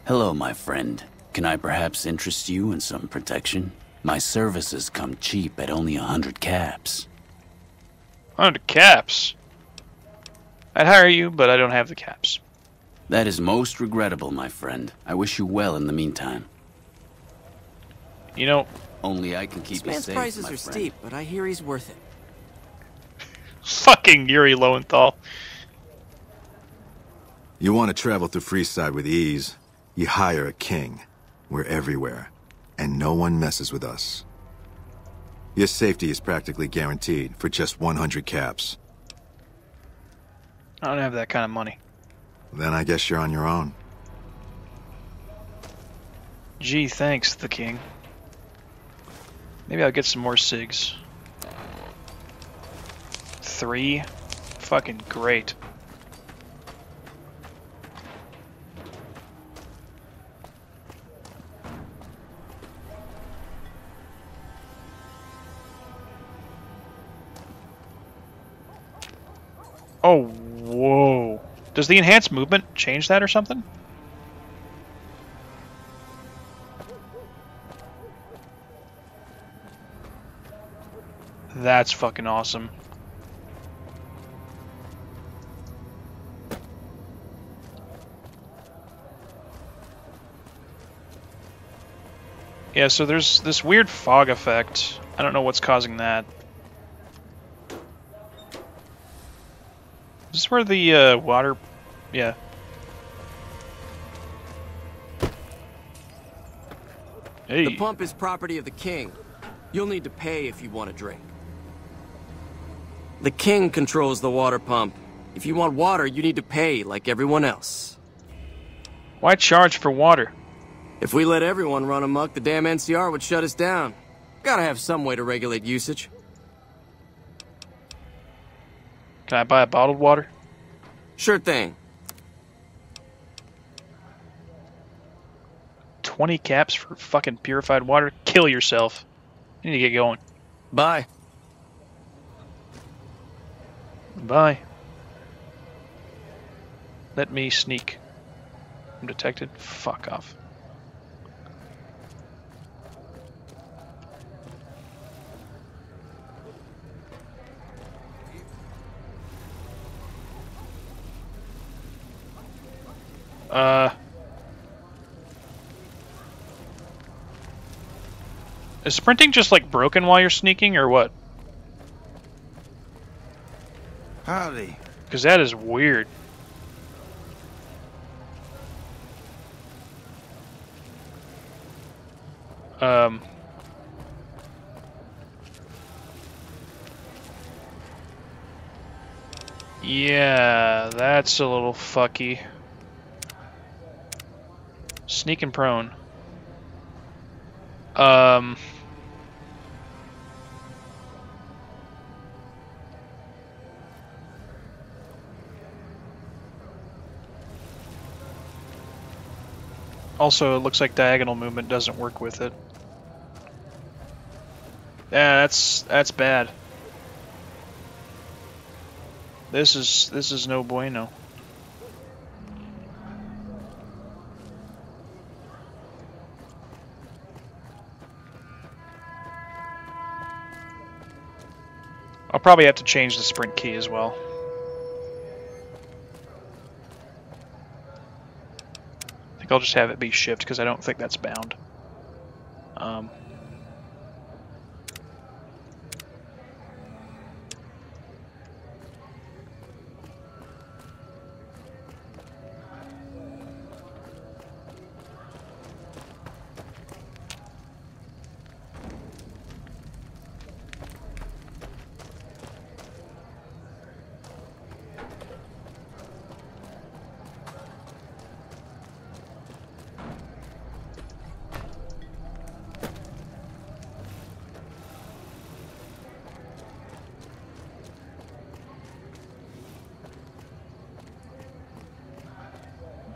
Hello, my friend. Can I perhaps interest you in some protection? My services come cheap at only a hundred caps. 100 caps. I'd hire you, but I don't have the caps. That is most regrettable, my friend. I wish you well in the meantime. You know, only I can This keep you man's safe, prices my are friend. steep, but I hear he's worth it. Fucking Yuri Lowenthal. You want to travel through Freeside with ease, you hire a king. We're everywhere, and no one messes with us. Your safety is practically guaranteed for just 100 caps. I don't have that kind of money. Then I guess you're on your own. Gee, thanks, the king. Maybe I'll get some more SIGs. Three? Fucking great. Oh, whoa. Does the enhanced movement change that or something? That's fucking awesome. Yeah, so there's this weird fog effect. I don't know what's causing that. Is this where the uh, water... Yeah. Hey. The pump is property of the king. You'll need to pay if you want a drink. The king controls the water pump. If you want water, you need to pay like everyone else. Why charge for water? If we let everyone run amok, the damn NCR would shut us down. Gotta have some way to regulate usage. Can I buy a bottled water? Sure thing. 20 caps for fucking purified water? Kill yourself. You need to get going. Bye. Bye. Let me sneak. I'm detected. Fuck off. Uh. Is sprinting just like broken while you're sneaking or what? Howdy. Because that is weird. Um. Yeah, that's a little fucky. Sneaking prone. Um. Also, it looks like diagonal movement doesn't work with it. Yeah, that's that's bad. This is this is no bueno. I'll probably have to change the sprint key as well. I think I'll just have it be shift because I don't think that's bound. Um,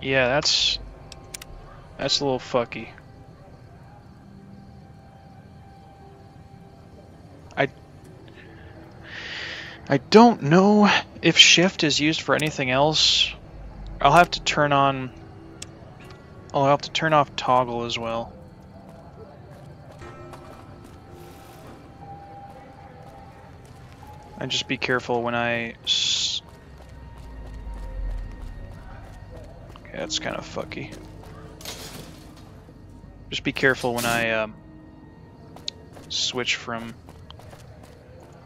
Yeah, that's that's a little fucky. I I don't know if shift is used for anything else. I'll have to turn on I'll have to turn off toggle as well. And just be careful when I that's kind of fucky. Just be careful when I um, switch from...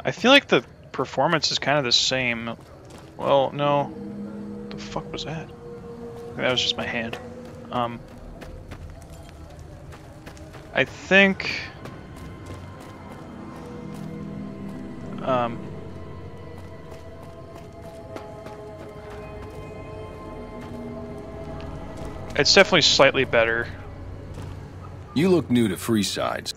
I feel like the performance is kind of the same. Well, no. What the fuck was that? That was just my hand. Um, I think... Um, It's definitely slightly better. You look new to Freesides.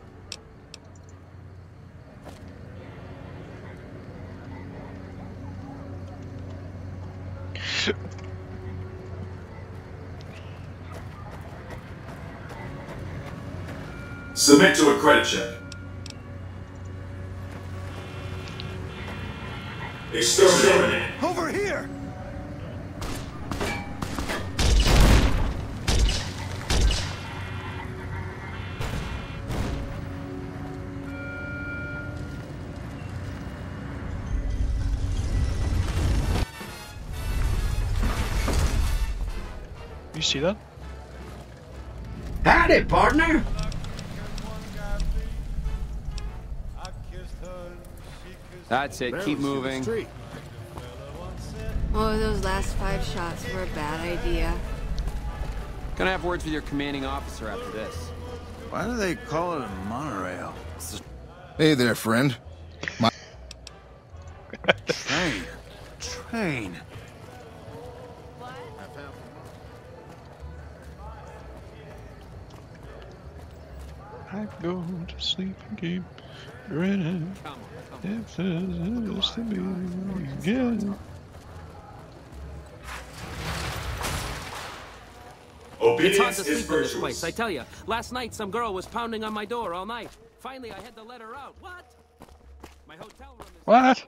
Submit to a credit check. See that? Howdy, partner. That's it. Keep moving. Oh, those last five shots were a bad idea. Gonna have words with your commanding officer after this. Why do they call it a monorail? Hey there, friend. To keep grinning. If there's to be again. It's hard to sleep in this place, I tell you. Last night, some girl was pounding on my door all night. Finally, I had to let her out. What? My hotel room is... What?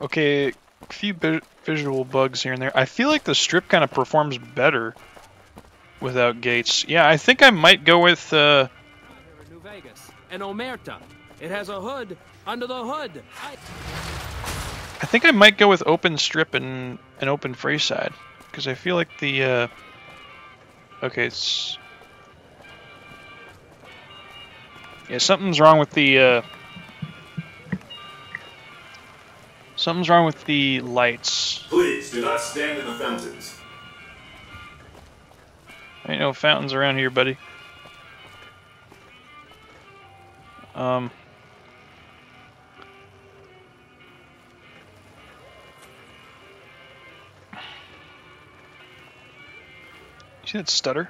Okay, a few vi- visual bugs here and there. I feel like the strip kind of performs better without gates. Yeah, I think I might go with. Uh, New Vegas. And Omerta. It has a hood under the hood. I... I think I might go with open strip and an open Freeside because I feel like the. Uh, okay, it's. Yeah, something's wrong with the. Uh, something's wrong with the lights. Please do not stand in the fountains. Ain't no fountains around here, buddy. Um. You see that stutter?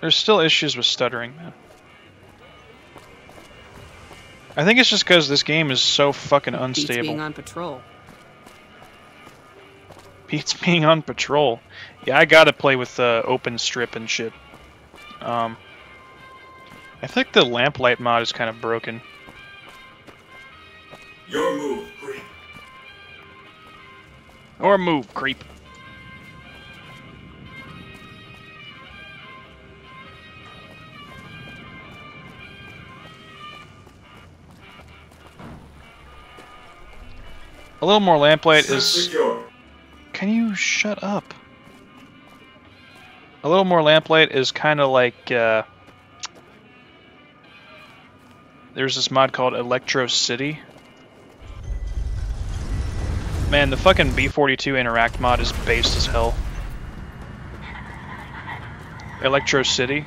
There's still issues with stuttering, man. I think it's just because this game is so fucking Beats unstable. being on patrol. Beats being on patrol. Yeah, I gotta play with uh, open strip and shit. Um, I think the lamplight mod is kind of broken. Your move, creep. Or move, creep. A little more lamplight is. Secure. Can you shut up? A little more lamplight is kind of like. Uh, there's this mod called Electro City. Man, the fucking B42 Interact mod is based as hell. Electro City.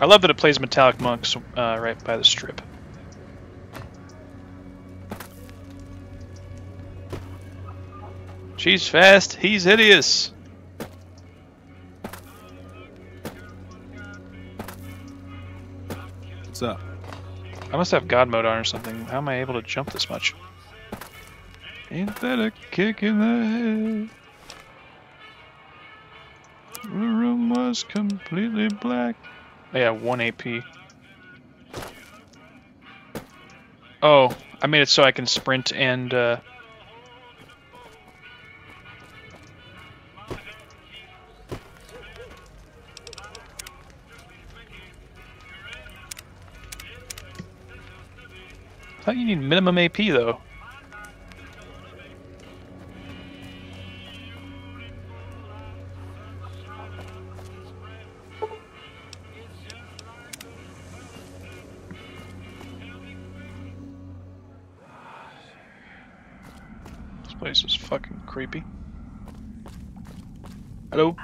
I love that it plays Metallic Monks uh, right by the strip. She's fast, he's hideous. What's up? I must have God mode on or something. How am I able to jump this much? Ain't that a kick in the head? The room was completely black. Oh, yeah, 1 AP. Oh, I made it so I can sprint and, uh... thought you need minimum AP, though. This place is fucking creepy. Hello?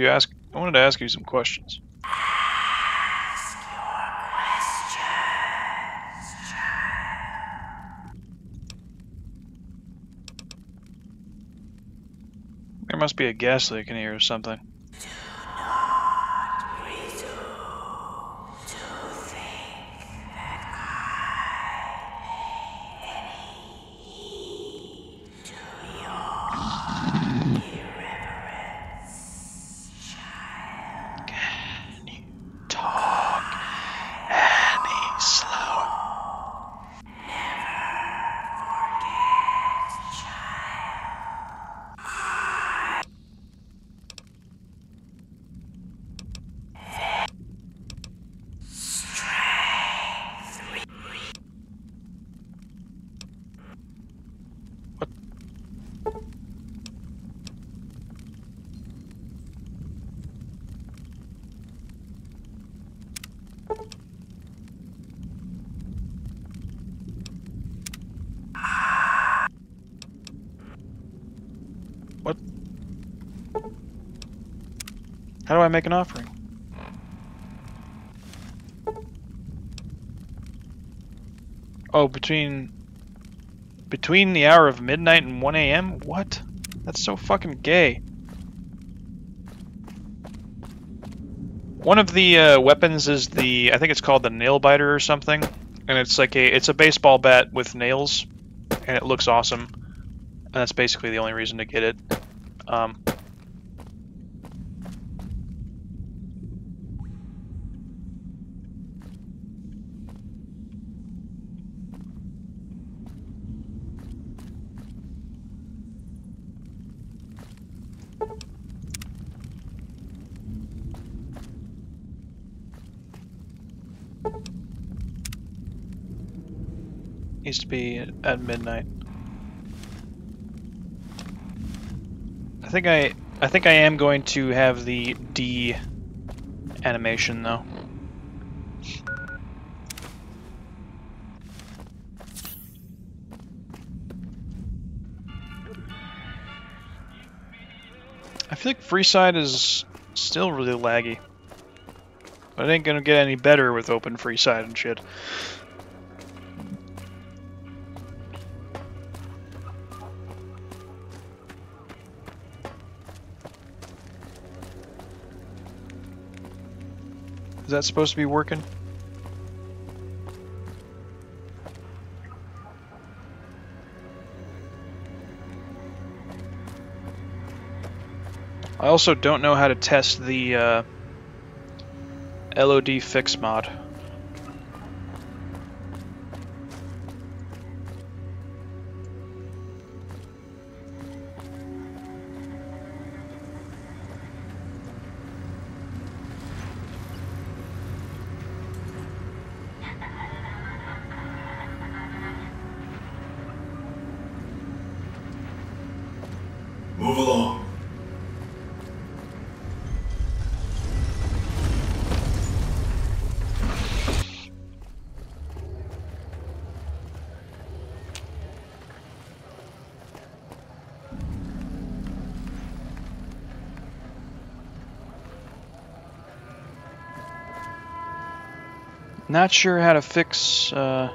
You ask. I wanted to ask you some questions. There must be a gas leak in here or something. How do I make an offering? Oh, between between the hour of midnight and 1 a.m. What? That's so fucking gay. One of the uh, weapons is the I think it's called the nail biter or something, and it's like a it's a baseball bat with nails, and it looks awesome. And that's basically the only reason to get it. Um, needs to be at midnight. I think I I think I am going to have the D animation though. I feel like Freeside is still really laggy. But it ain't gonna get any better with open Freeside and shit. Is that supposed to be working? I also don't know how to test the uh, LOD fix mod. Not sure how to fix uh,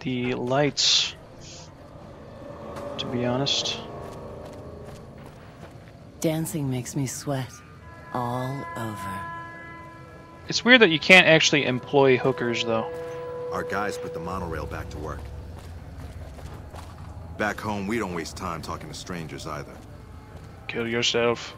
the lights, to be honest. Dancing makes me sweat all over. It's weird that you can't actually employ hookers, though. Our guys put the monorail back to work. Back home, we don't waste time talking to strangers either. Kill yourself.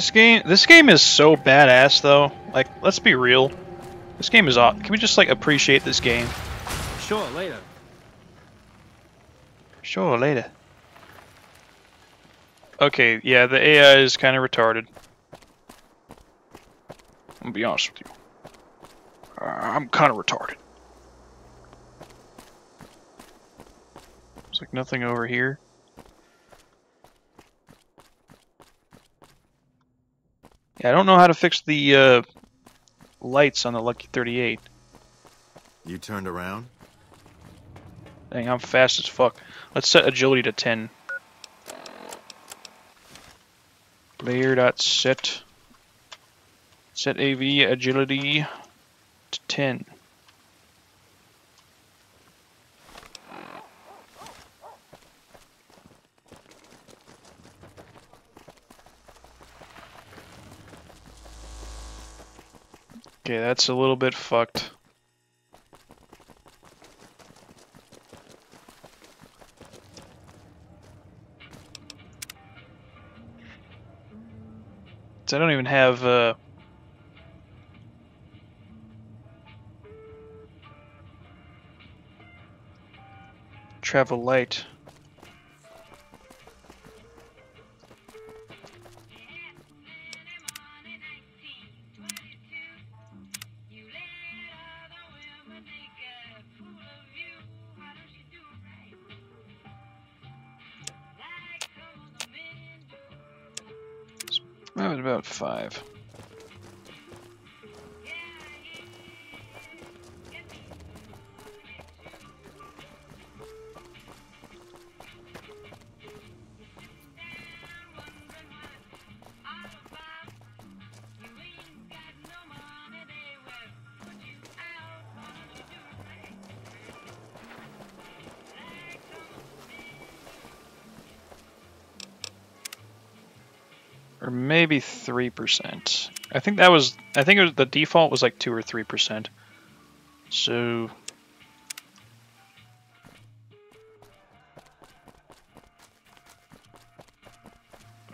This game, this game is so badass though. Like, let's be real. This game is aw- Can we just like appreciate this game? Sure, later. Sure, later. Okay, yeah, the AI is kind of retarded. I'm gonna be honest with you. Uh, I'm kind of retarded. There's like nothing over here. Yeah, I don't know how to fix the uh, lights on the Lucky 38. You turned around? Dang, I'm fast as fuck. Let's set agility to 10. Player dot set set AV agility to 10. Okay, that's a little bit fucked. I don't even have uh travel light. Maybe three percent. I think that was. I think was the default was like two or three percent. So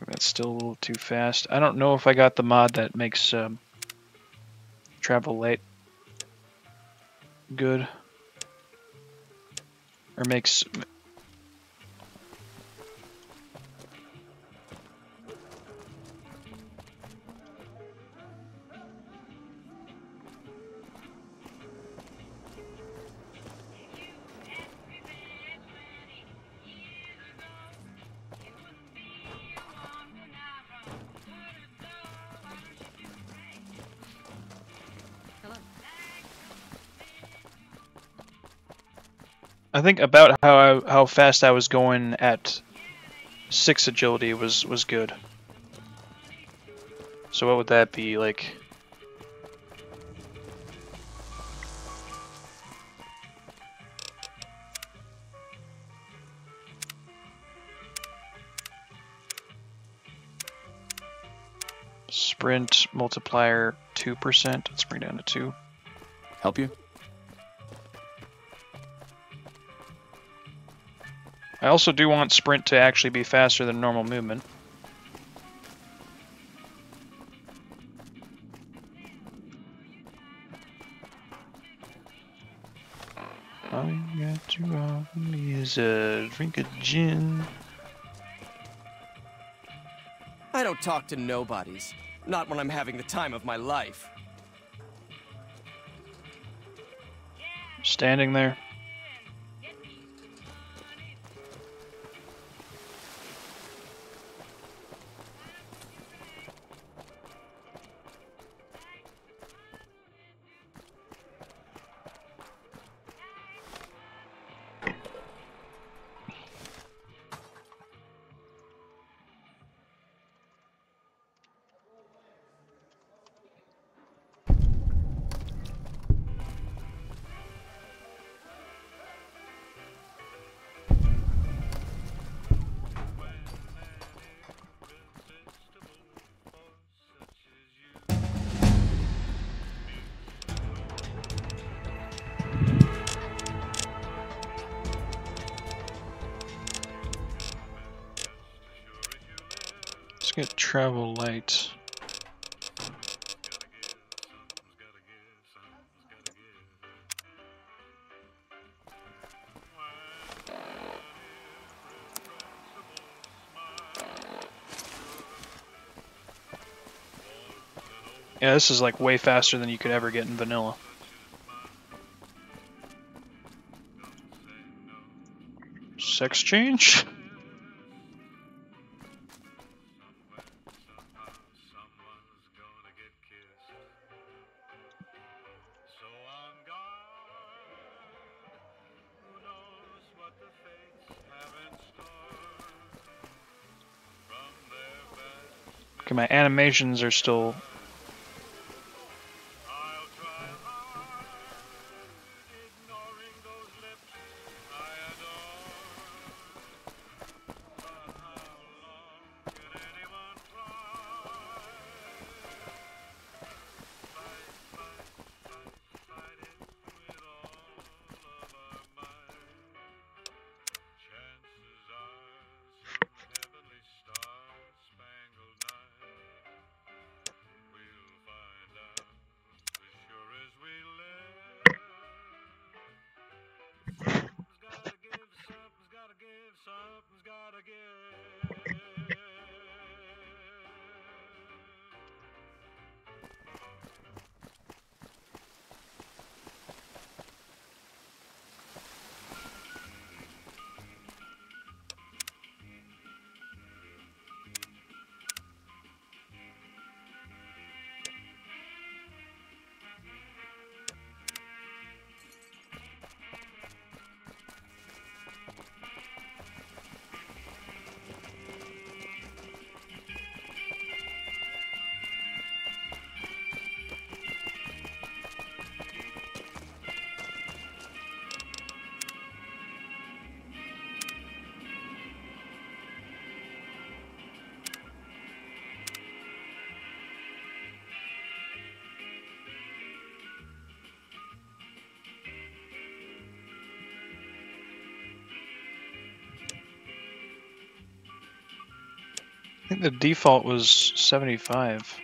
that's still a little too fast. I don't know if I got the mod that makes um, travel light good or makes think about how I, how fast I was going at six agility was was good. So what would that be like? Sprint multiplier two percent. Let's bring down to two. Help you? I also do want sprint to actually be faster than normal movement. All you got to offer me is a drink of gin. I don't talk to nobodies. Not when I'm having the time of my life. Standing there. Yeah, this is like way faster than you could ever get in vanilla. Sex change? Okay, my animations are still think the default was 75.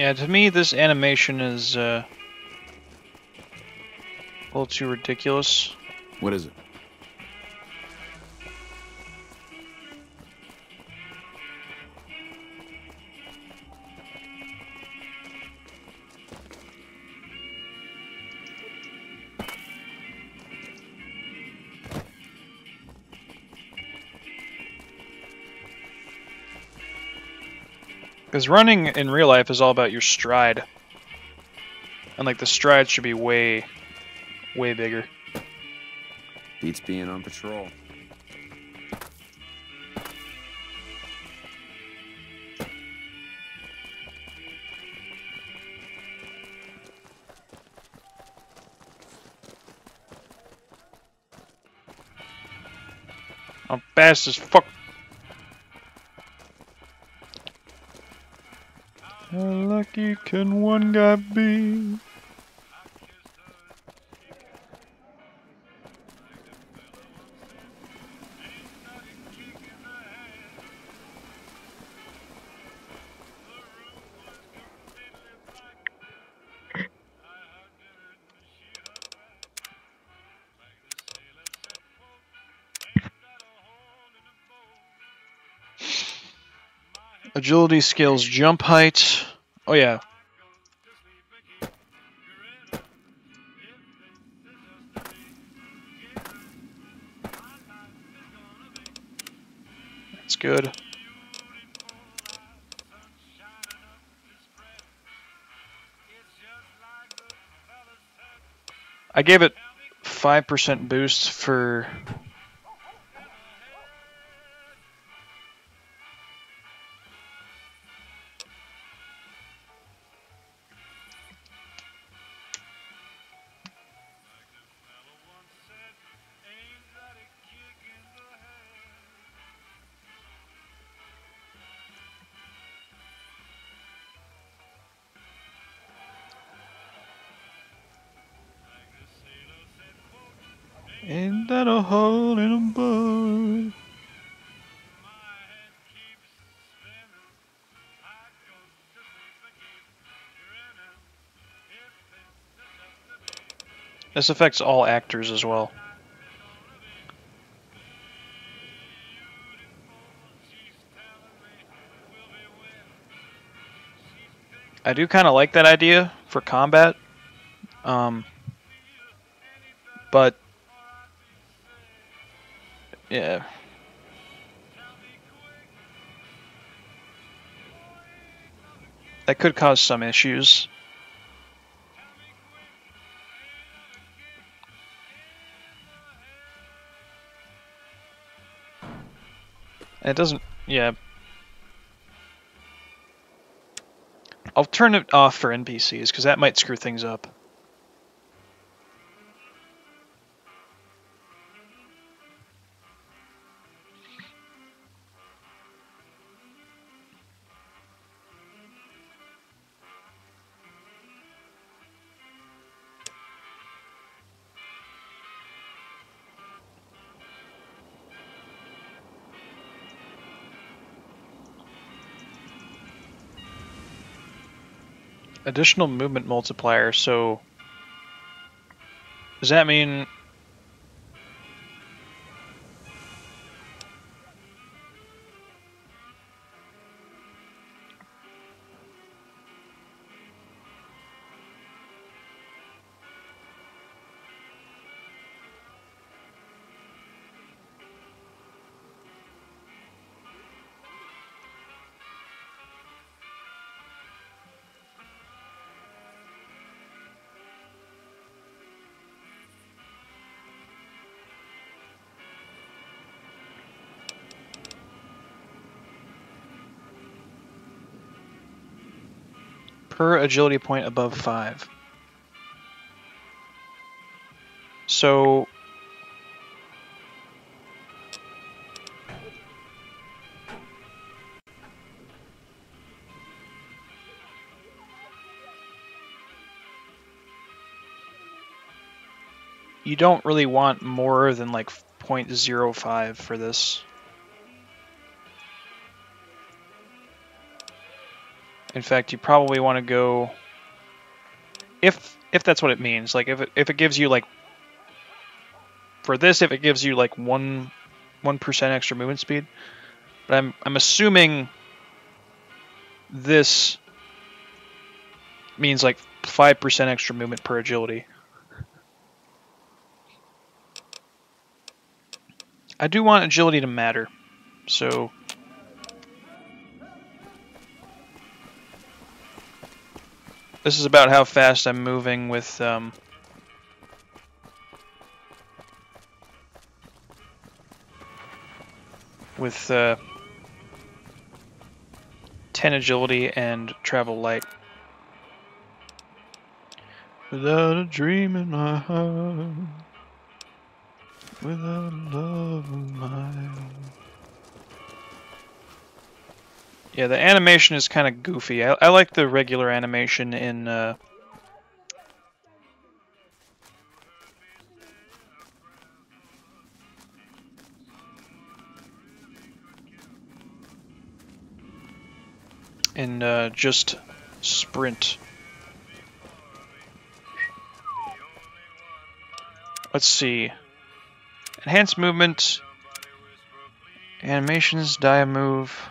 Yeah, to me, this animation is uh, a little too ridiculous. What is it? Because running in real life is all about your stride. And like the stride should be way, way bigger. Beats being on patrol. I'm fast as fuck. Can one guy be? Agility skills, jump height. Oh yeah. Good. I gave it 5% boost for This affects all actors as well. I do kind of like that idea for combat. Um, but yeah. That could cause some issues. It doesn't, yeah. I'll turn it off for NPCs because that might screw things up. Additional movement multiplier, so does that mean per agility point above 5. So... You don't really want more than like 0.05 for this. In fact, you probably want to go if if that's what it means. Like if it, if it gives you like for this, if it gives you like one one percent extra movement speed, but I'm I'm assuming this means like five percent extra movement per agility. I do want agility to matter, so this is about how fast I'm moving with um, with uh, 10 agility and travel light. Without a dream in my heart, without a love of mine. Yeah, the animation is kind of goofy. I, I like the regular animation in uh, in uh, just sprint. Let's see. Enhanced movement, animations, dia move.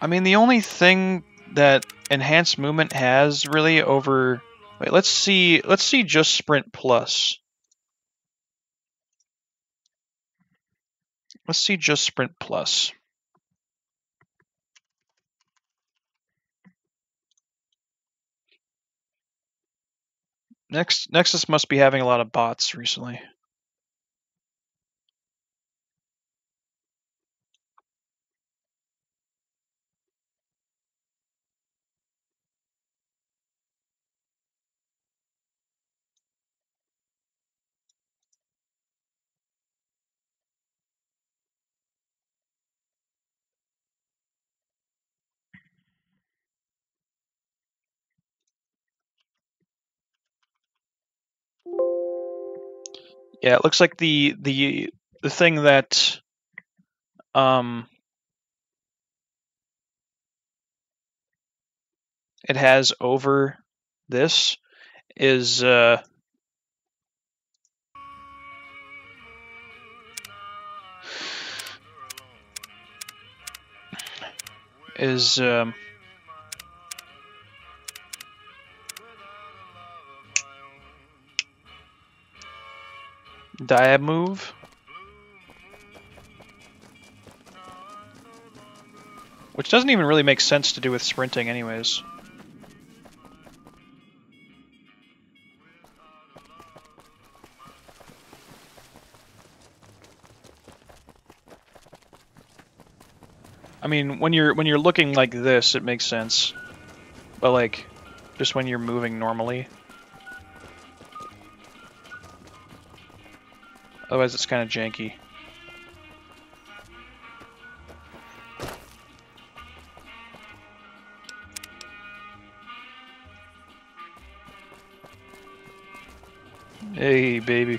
I mean, the only thing that enhanced movement has really over. Wait, let's see. Let's see just sprint plus. Let's see just sprint plus. Next, Nexus must be having a lot of bots recently. Yeah, it looks like the the the thing that um it has over this is uh is um dia move. Which doesn't even really make sense to do with sprinting anyways. I mean, when you're when you're looking like this, it makes sense. But like, just when you're moving normally. Otherwise, it's kind of janky. Hey, baby.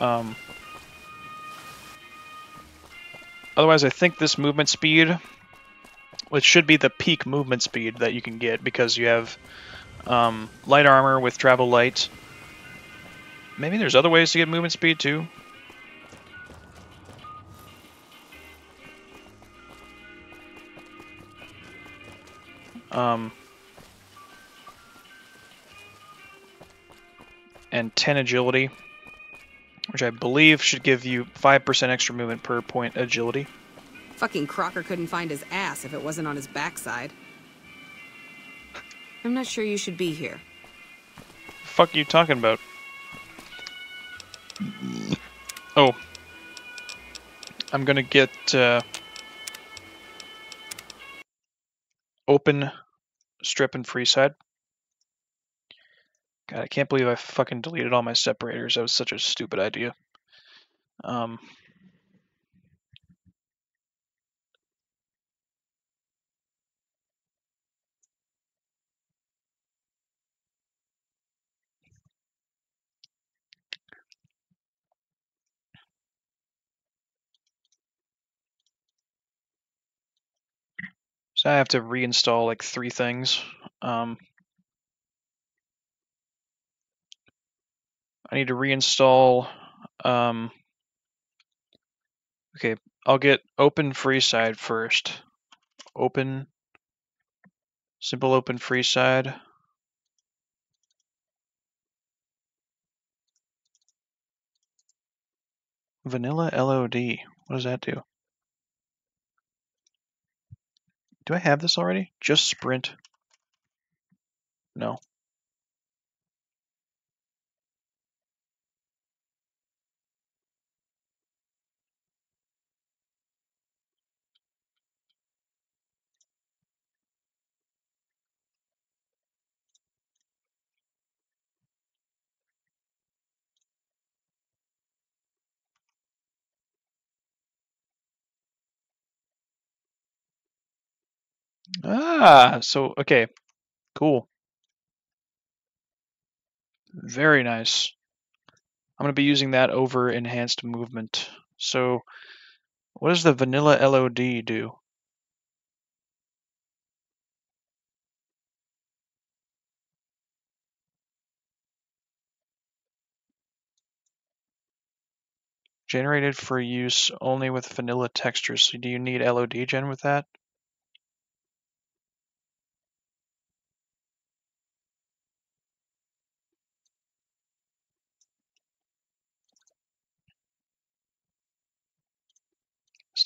Um. Otherwise, I think this movement speed, which should be the peak movement speed that you can get because you have um, light armor with travel light. Maybe there's other ways to get movement speed too. Um, and 10 agility, which I believe should give you 5% extra movement per point agility. Fucking Crocker couldn't find his ass if it wasn't on his backside. I'm not sure you should be here. fuck are you talking about? Oh. I'm gonna get, uh, Open strip and Freeside. God, I can't believe I fucking deleted all my separators. That was such a stupid idea. Um, so I have to reinstall like three things. Um, I need to reinstall. Um, okay, I'll get Open Freeside first. Open, simple Open Freeside. Vanilla LOD. What does that do? Do I have this already? Just Sprint. No. Ah, so okay, cool. Very nice. I'm going to be using that over enhanced movement. So what does the vanilla LOD do? Generated for use only with vanilla textures. So do you need LOD gen with that?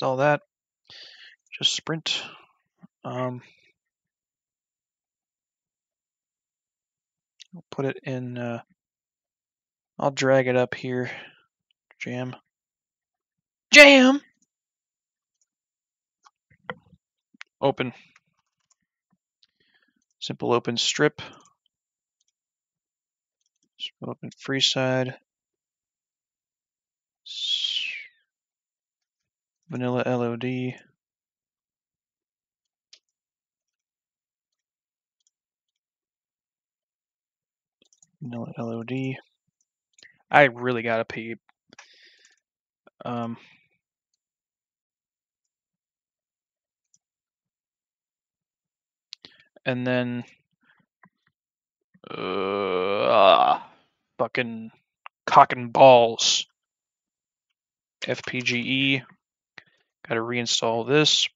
Install that. Just sprint. Um, I'll put it in. Uh, I'll drag it up here. Jam. Jam. Open. Simple open strip. Simple open Freeside. Vanilla LOD. Vanilla LOD. I really gotta pee. Um, and then uh, fucking cock and balls. FPGE. Got to reinstall this.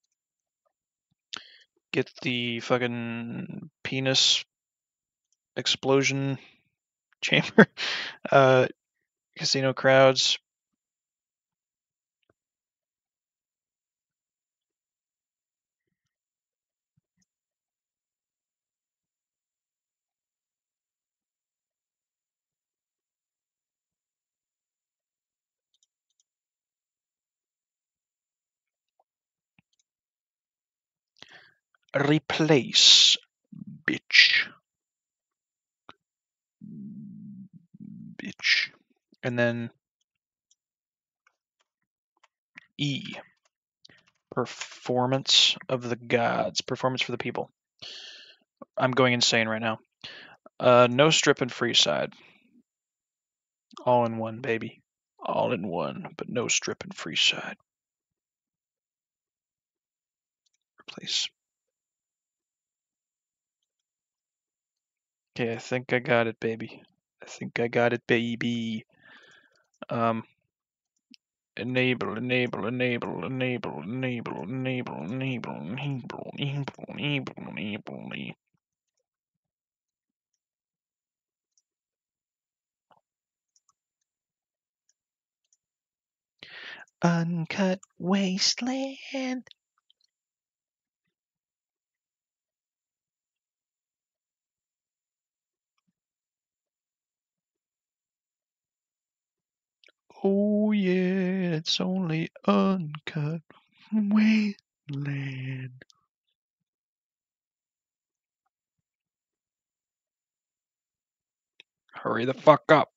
Get the fucking penis explosion chamber. Uh, casino crowds. Replace bitch. Bitch. And then E. Performance of the gods. Performance for the people. I'm going insane right now. Uh no strip and Freeside. all in one baby. All in one but no strip and Freeside. replace Okay, I think I got it, baby. I think I got it, baby. Um, enable, enable, enable, enable, enable, enable, enable, enable, enable, enable, enable, enable. Uncut wasteland. Oh yeah, it's only uncut mm-hmm. wayland. Hurry the fuck up.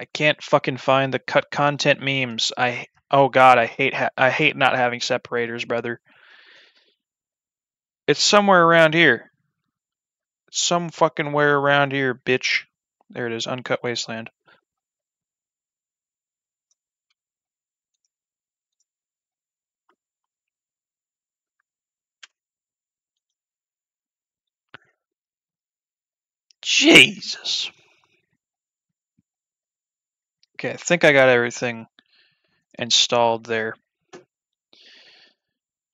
I can't fucking find the cut content memes. I oh god, I hate I hate not having separators, brother. It's somewhere around here. Some fucking where around here, bitch. There it is, uncut wasteland. Jesus. Okay, I think I got everything installed there.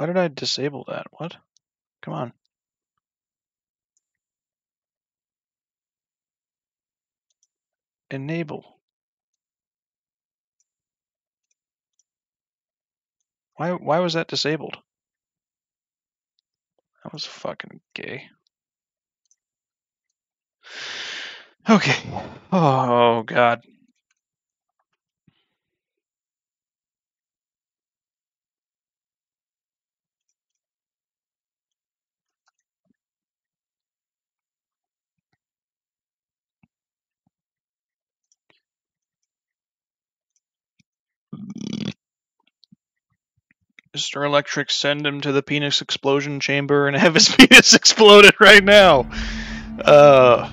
Why did I disable that? What? Come on. Enable. Why why was that disabled? That was fucking gay. Okay. Oh god. Mr. Electric, send him to the penis explosion chamber and have his penis exploded right now. Uh.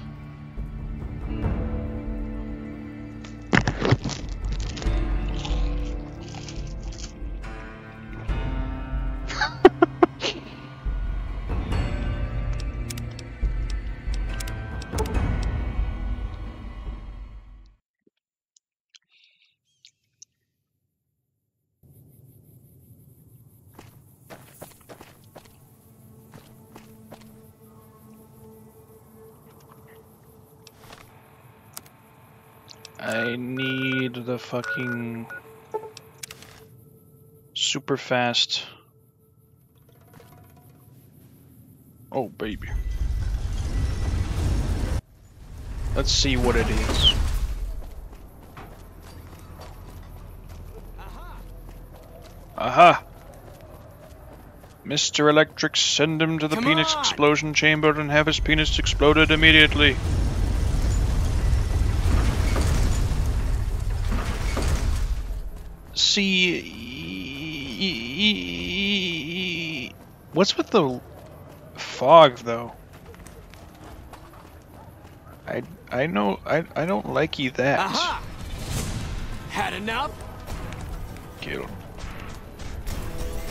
Fucking super fast. Oh, baby. Let's see what it is. Aha! Mr. Electric, send him to the Come penis on! explosion chamber and have his penis exploded immediately. What's with the fog though? I I know I I don't like you that. Aha! Had enough? Kill.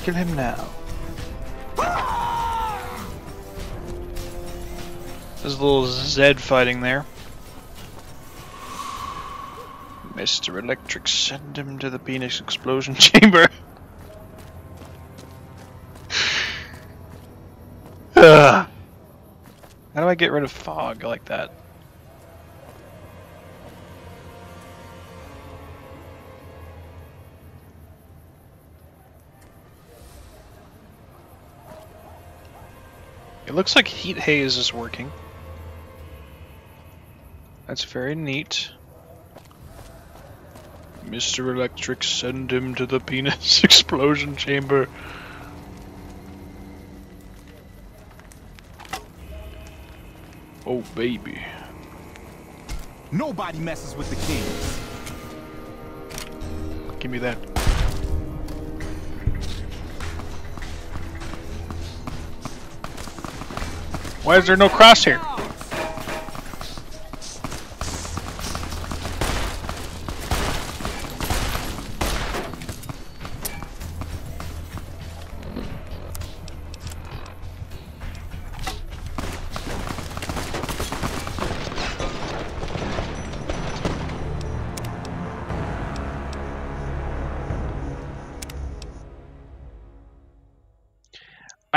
Kill him now. There's a little Zed fighting there. Mr. Electric, send him to the penis explosion chamber. I get rid of fog like that? It looks like heat haze is working. That's very neat. Mr. Electric, send him to the penis explosion chamber. Baby. Nobody messes with the kings. Give me that. Why is there no crosshair?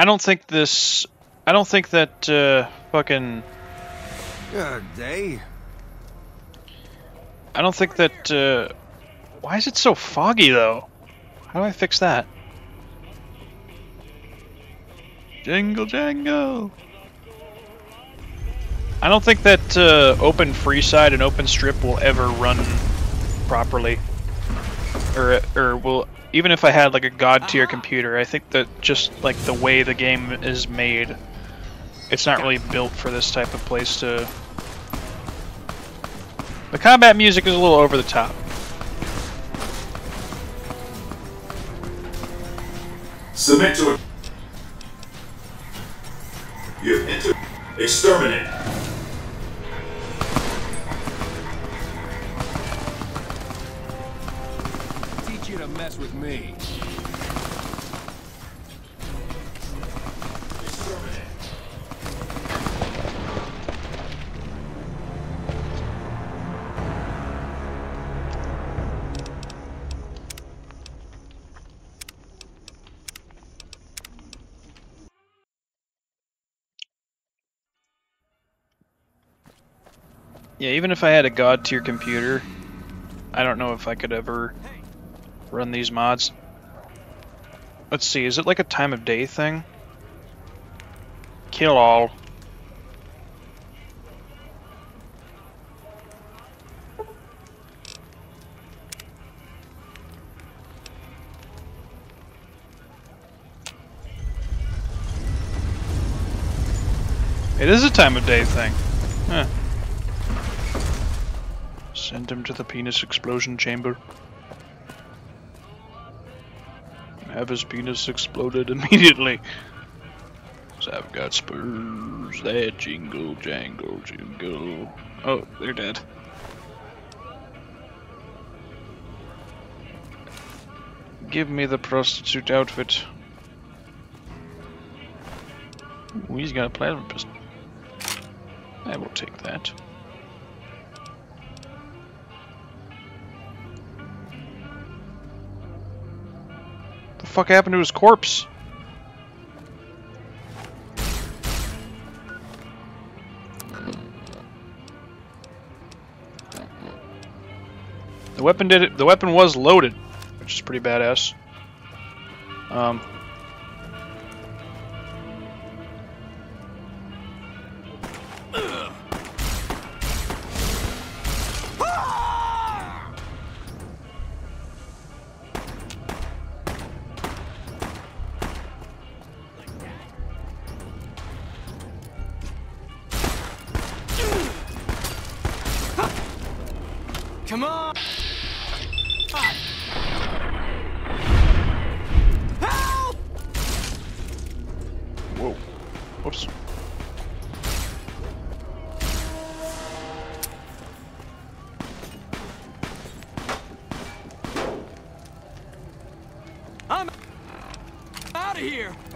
Don't think this. I don't think that uh, fucking. Good day. I don't think that. Uh, why is it so foggy though? How do I fix that? Jingle jangle. I don't think that uh, open freeside and open strip will ever run properly, or or will even if I had like a god tier ah. computer. I think that just like the way the game is made, it's not really built for this type of place to. The combat music is a little over the top. Submit to it. You have entered. Exterminate. Yeah, even if I had a god tier computer, I don't know if I could ever run these mods. Let's see, is it like a time of day thing? Kill all. It is a time of day thing. Huh. Send him to the penis explosion chamber. Have his penis exploded immediately. So I've got spurs that jingle jangle jingle. Oh, they're dead. Give me the prostitute outfit. Ooh, he's got a plasma pistol. I will take that. Fuck happened to his corpse? The weapon did it. The weapon was loaded, which is pretty badass. Um. Out of here!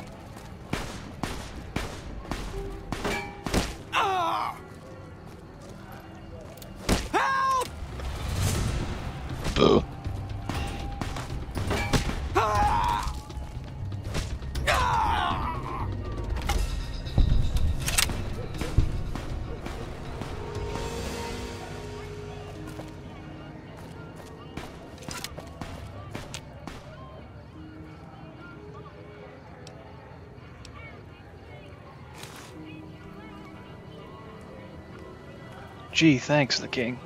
Gee, thanks, the king.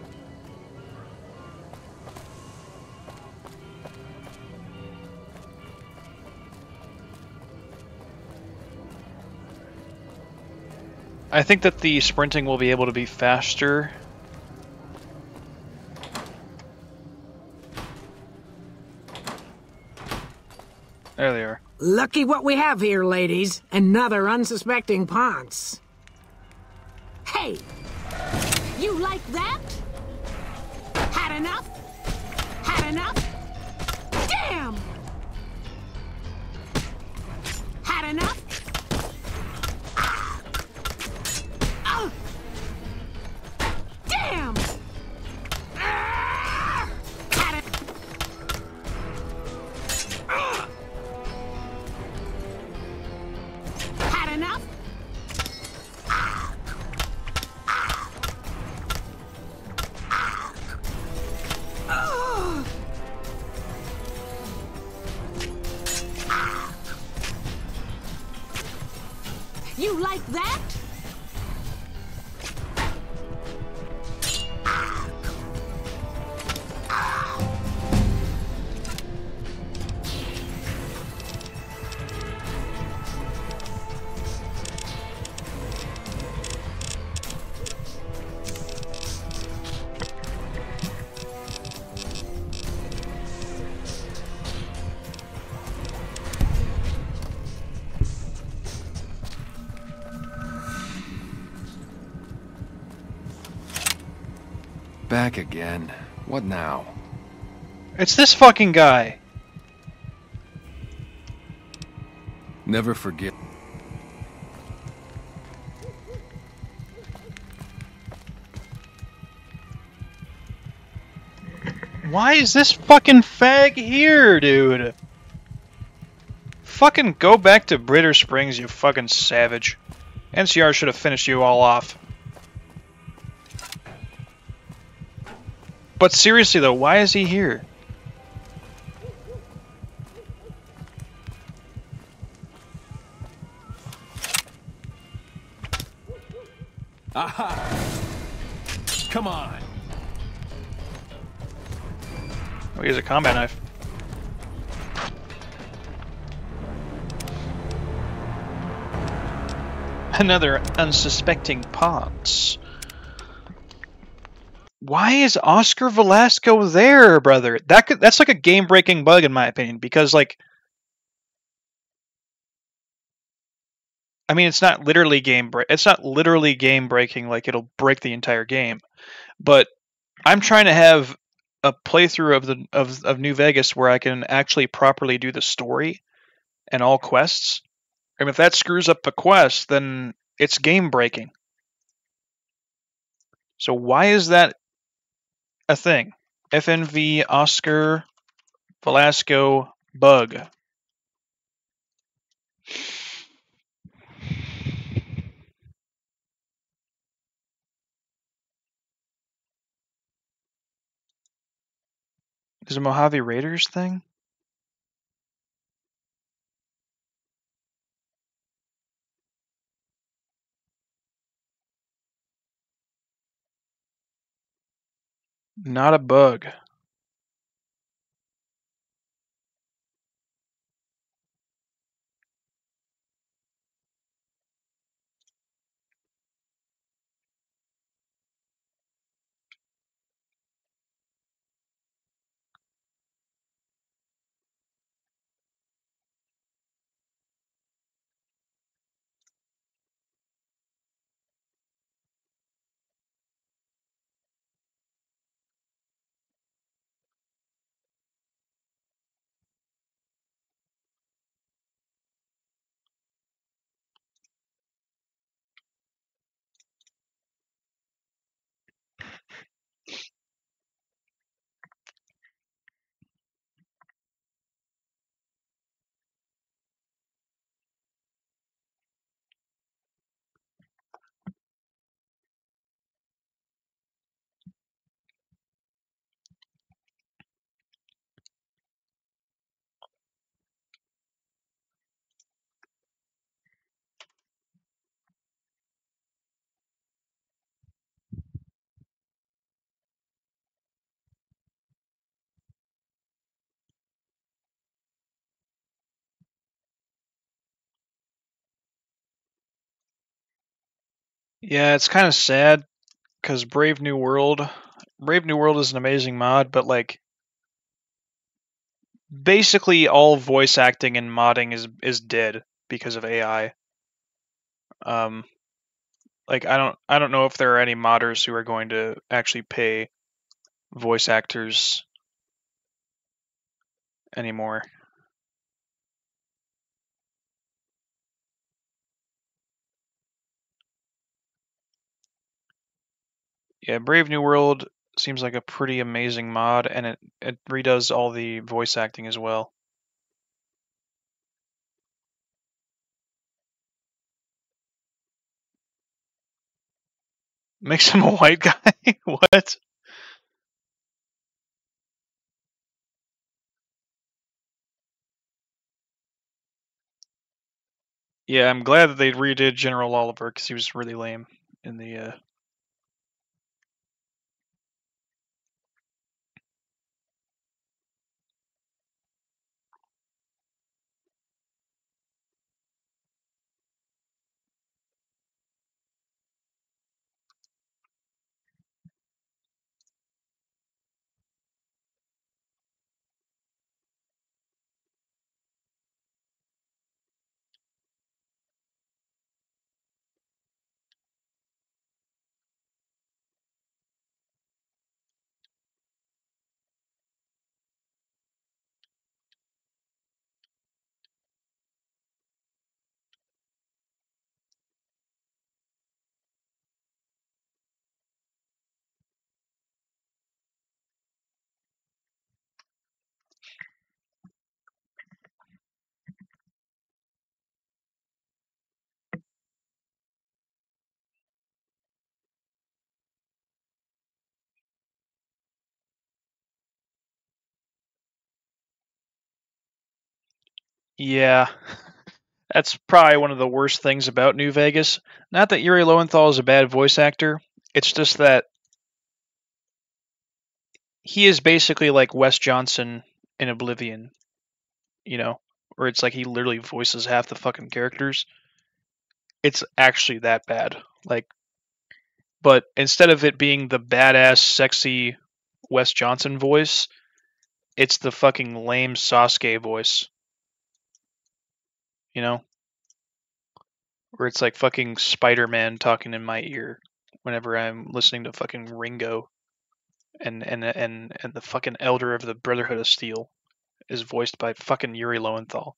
I think that the sprinting will be able to be faster. There they are. Lucky what we have here, ladies. Another unsuspecting Ponce. You like that? Back again. What now? It's this fucking guy. Never forget. Why is this fucking fag here, dude? Fucking go back to Bitter Springs, you fucking savage. NCR should have finished you all off. But seriously though, why is he here? Aha! Come on. Oh, he has a combat knife. Another unsuspecting Ponce. Why is Oscar Velasco there, brother? That could, that's like a game-breaking bug in my opinion because like I mean, it's not literally game break. It's not literally game breaking. Like it'll break the entire game, but I'm trying to have a playthrough of the of of New Vegas where I can actually properly do the story and all quests. And if that screws up a quest, then it's game breaking. So why is that a thing? FNV Oscar Velasco bug. Is it Mojave Raiders thing? Not a bug. Yeah, it's kind of sad because Brave New World, Brave New World is an amazing mod, but like basically all voice acting and modding is is dead because of AI. Um, like I don't I don't know if there are any modders who are going to actually pay voice actors anymore. Yeah, Brave New World seems like a pretty amazing mod, and it, it redoes all the voice acting as well. Makes him a white guy? what? Yeah, I'm glad that they redid General Oliver because he was really lame in the. Uh... Yeah, that's probably one of the worst things about New Vegas. Not that Yuri Lowenthal is a bad voice actor. It's just that he is basically like Wes Johnson in Oblivion. You know, where it's like he literally voices half the fucking characters. It's actually that bad. Like, but instead of it being the badass, sexy Wes Johnson voice, it's the fucking lame Sasuke voice. You know? Where it's like fucking Spider Man talking in my ear whenever I'm listening to fucking Ringo and and and and the fucking elder of the Brotherhood of Steel is voiced by fucking Yuri Lowenthal.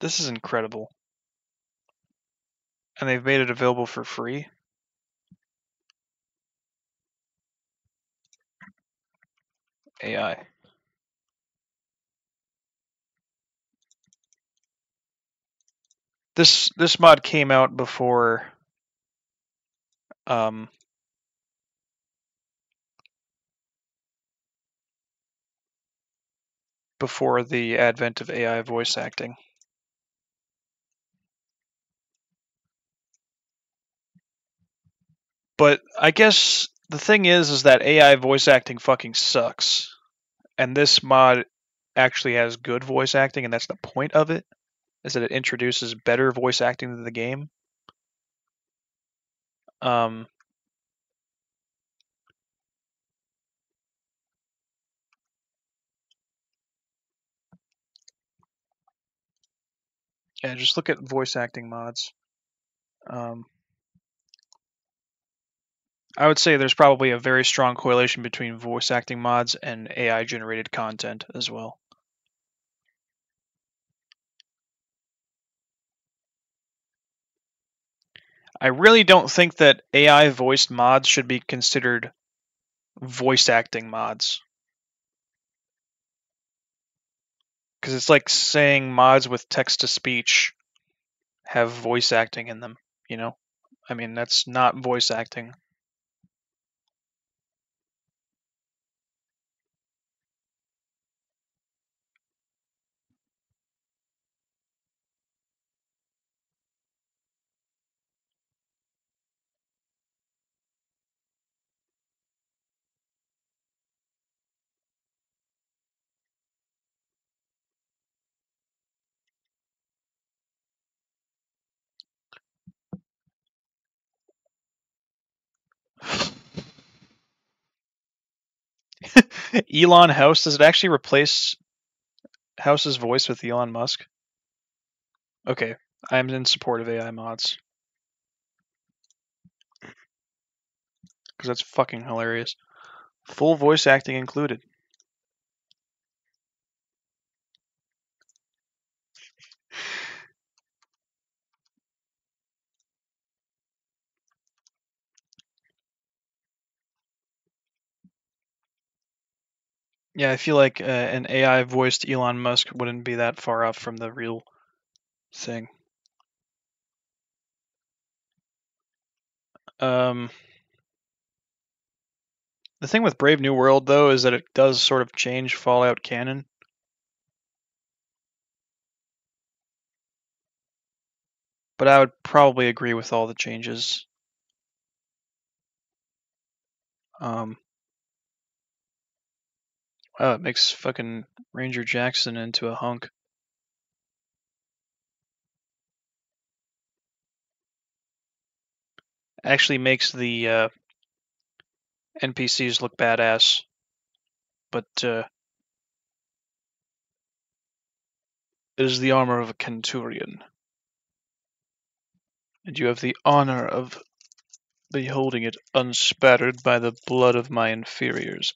This is incredible. And they've made it available for free. AI. This this mod came out before um before the advent of AI voice acting. But I guess the thing is is that AI voice acting fucking sucks. And this mod actually has good voice acting and that's the point of it is that it introduces better voice acting to the game. Um Yeah, just look at voice acting mods. Um, I would say there's probably a very strong correlation between voice acting mods and AI generated content as well. I really don't think that AI voiced mods should be considered voice acting mods. Because it's like saying mods with text to speech have voice acting in them, you know? I mean, that's not voice acting. Elon House, does it actually replace House's voice with Elon Musk? Okay, I'm in support of AI mods. Because that's fucking hilarious. Full voice acting included. Yeah, I feel like uh, an AI voiced Elon Musk wouldn't be that far off from the real thing. Um, the thing with Brave New World, though, is that it does sort of change Fallout canon. But I would probably agree with all the changes. Um, wow, it makes fucking Ranger Jackson into a hunk. Actually makes the uh, NPCs look badass, but uh, it is the armor of a Centurion. And you have the honor of beholding it unspattered by the blood of my inferiors.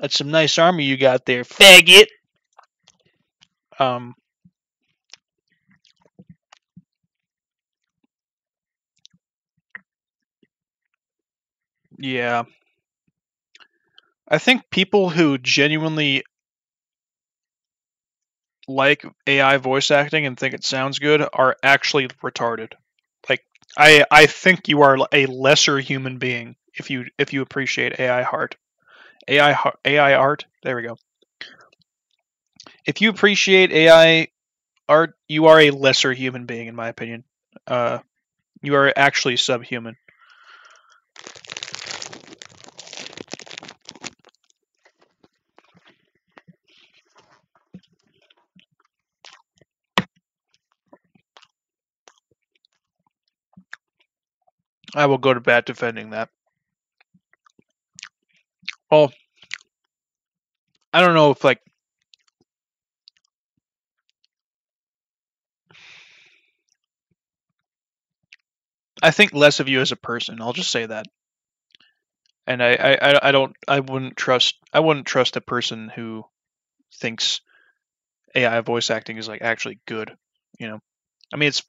That's some nice armor you got there, faggot. Um, yeah. I think people who genuinely like AI voice acting and think it sounds good are actually retarded. Like I I think you are a lesser human being if you if you appreciate AI art. AI AI art. There we go. If you appreciate AI art, you are a lesser human being, in my opinion. Uh, you are actually subhuman. I will go to bat defending that. Well, I don't know if like I think less of you as a person. I'll just say that. And I, I, I- don't I wouldn't trust I wouldn't trust a person who thinks AI voice acting is like actually good. You know, I mean it's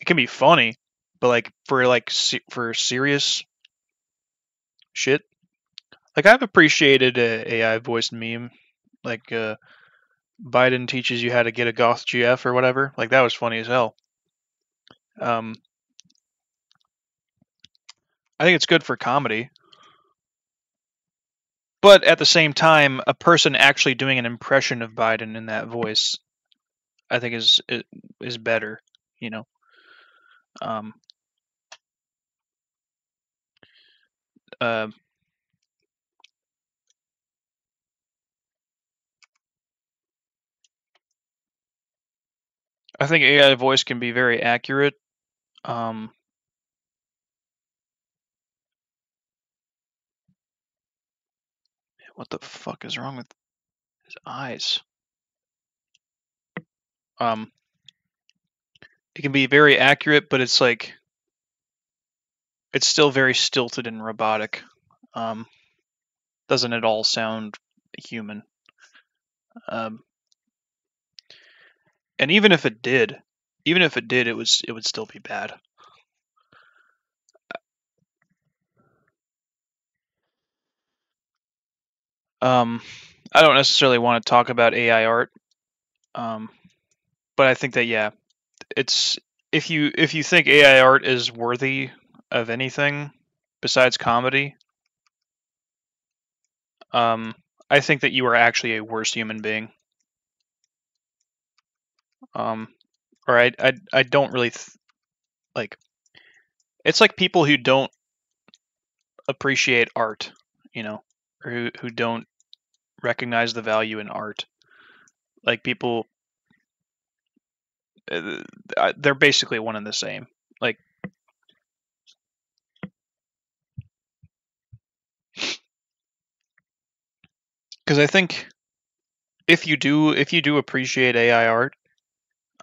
it can be funny, but like for like for serious shit, like I've appreciated a AI voiced meme, like uh, Biden teaches you how to get a goth GF or whatever. Like that was funny as hell. Um, I think it's good for comedy. But at the same time, a person actually doing an impression of Biden in that voice, I think is is, is better. You know. Um, uh, I think AI voice can be very accurate. Um, what the fuck is wrong with his eyes? Um, it can be very accurate, but it's like it's still very stilted and robotic. Um, doesn't at all sound human. Um, and even if it did, even if it did, it was it would still be bad. Um, I don't necessarily want to talk about AI art, um, but I think that yeah, it's if you if you think AI art is worthy of anything besides comedy, um, I think that you are actually a worse human being. Um, or I I I don't really th- like. It's like people who don't appreciate art, you know, or who who don't recognize the value in art. Like people, uh, they're basically one and the same. Like, because I think if you do if you do appreciate AI art,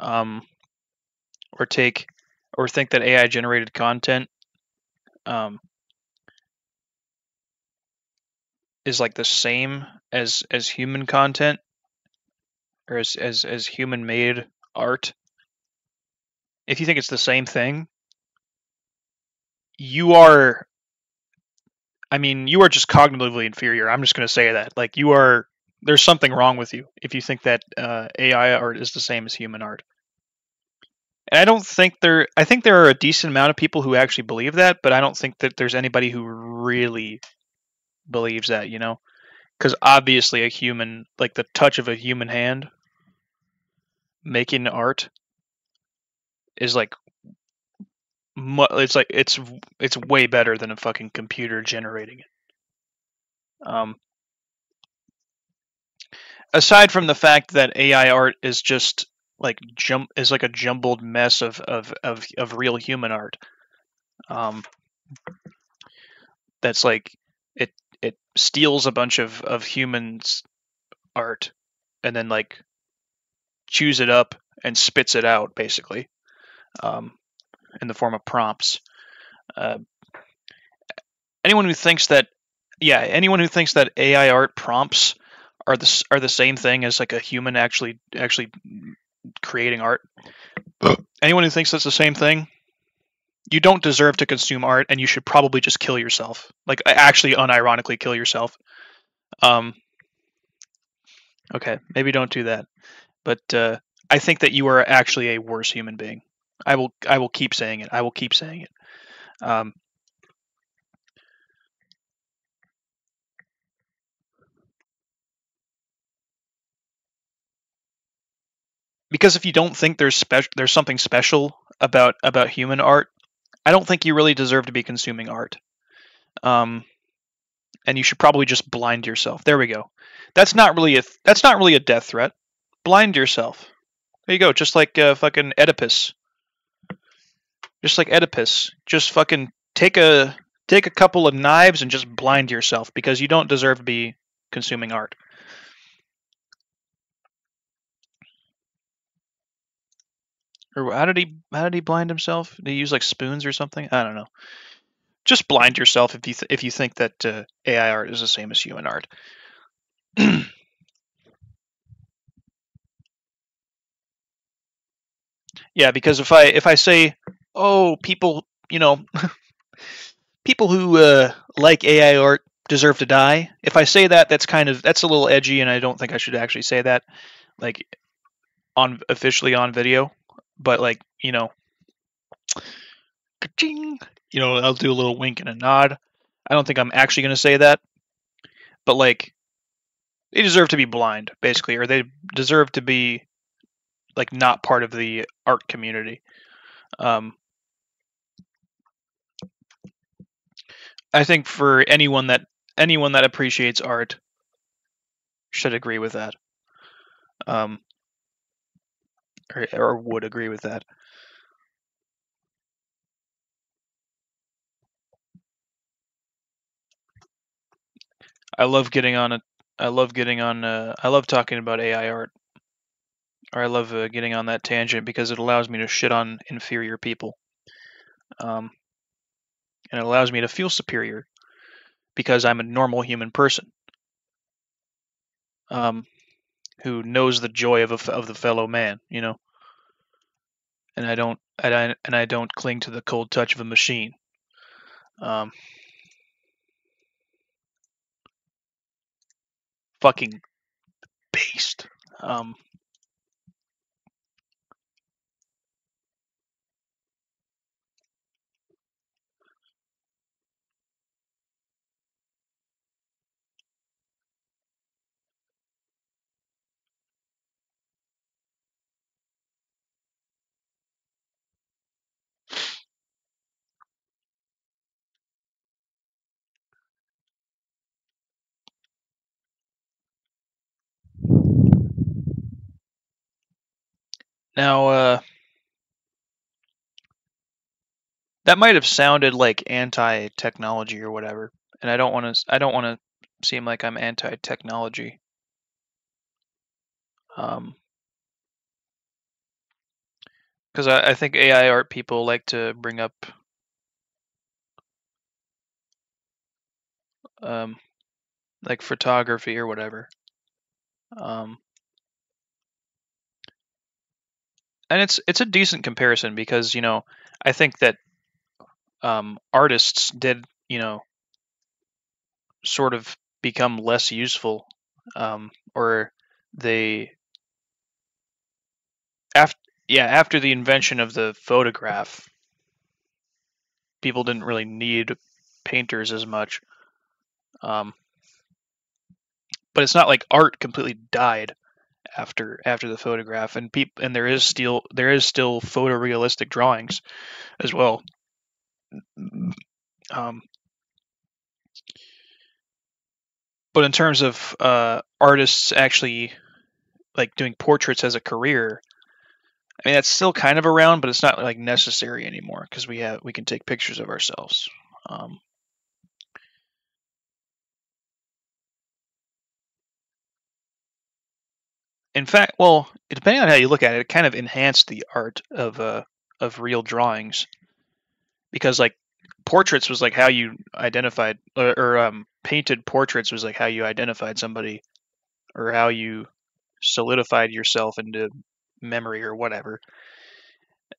um, or take or think that AI generated content um, is like the same as as human content or as as, as human made art, if you think it's the same thing, you are I mean, you are just cognitively inferior. I'm just going to say that. Like you are there's something wrong with you if you think that uh, AI art is the same as human art. I don't think there I think there are a decent amount of people who actually believe that, but I don't think that there's anybody who really believes that, you know? Cuz obviously a human like the touch of a human hand making art is like it's like it's it's way better than a fucking computer generating it. Um, aside from the fact that AI art is just like jump is like a jumbled mess of of of, of real human art. Um, that's like it it steals a bunch of of humans art and then like chews it up and spits it out basically um, in the form of prompts. Uh, anyone who thinks that, yeah, anyone who thinks that AI art prompts are the are the same thing as like a human actually actually creating art. anyone who thinks that's the same thing, you don't deserve to consume art, and you should probably just kill yourself. Like actually, unironically, kill yourself. Um. Okay, maybe don't do that, but uh, I think that you are actually a worse human being. I will I will keep saying it. I will keep saying it. Um, because if you don't think there's there's something special about about human art, I don't think you really deserve to be consuming art. Um, and you should probably just blind yourself. There we go. That's not really a that's not really a death threat. Blind yourself. There you go. Just like uh, fucking Oedipus. Just like Oedipus. Just fucking take a take a couple of knives and just blind yourself because you don't deserve to be consuming art. Or how did he how did he blind himself? Did he use like spoons or something? I don't know. Just blind yourself if you th- if you think that uh, AI art is the same as human art. yeah, because if I if I say, oh, people, you know, people who uh, like AI art deserve to die. If I say that, that's kind of that's a little edgy, and I don't think I should actually say that, like, on officially on video. But like, you know, you know, I'll do a little wink and a nod. I don't think I'm actually going to say that, but like, they deserve to be blind, basically, or they deserve to be like not part of the art community. Um, I think for anyone that anyone that appreciates art should agree with that. Um, or, or would agree with that. I love getting on a. I love getting on. Uh, I love talking about AI art, or I love uh, getting on that tangent because it allows me to shit on inferior people, um, and it allows me to feel superior because I'm a normal human person, um, who knows the joy of a, of the fellow man. You know, and I don't. And I and I don't cling to the cold touch of a machine. Um, fucking beast. Um, now, uh, that might have sounded like anti-technology or whatever, and I don't want to. I don't want to seem like I'm anti-technology. Um, because I, I think AI art people like to bring up um, like photography or whatever. Um, and it's it's a decent comparison because you know I think that um, artists did you know sort of become less useful um, or they after yeah after the invention of the photograph people didn't really need painters as much um, but it's not like art completely died after after the photograph and peop- and there is still there is still photorealistic drawings as well. Um, but in terms of uh, artists actually like doing portraits as a career i mean that's still kind of around but it's not like necessary anymore because we have we can take pictures of ourselves. Um, in fact, well, depending on how you look at it, it kind of enhanced the art of uh, of real drawings because like portraits was like how you identified or, or um, painted portraits was like how you identified somebody or how you solidified yourself into memory or whatever.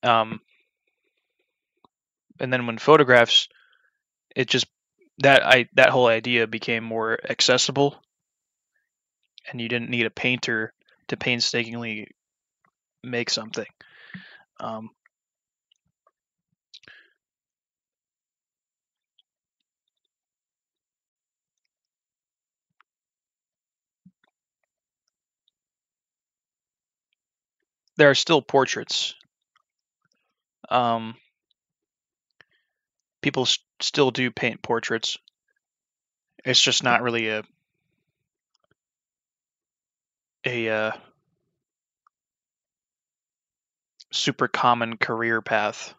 Um, and then when photographs, it just that I that whole idea became more accessible, and you didn't need a painter to painstakingly make something. Um, there are still portraits. Um, people s- still do paint portraits. It's just not really a a uh, super common career path.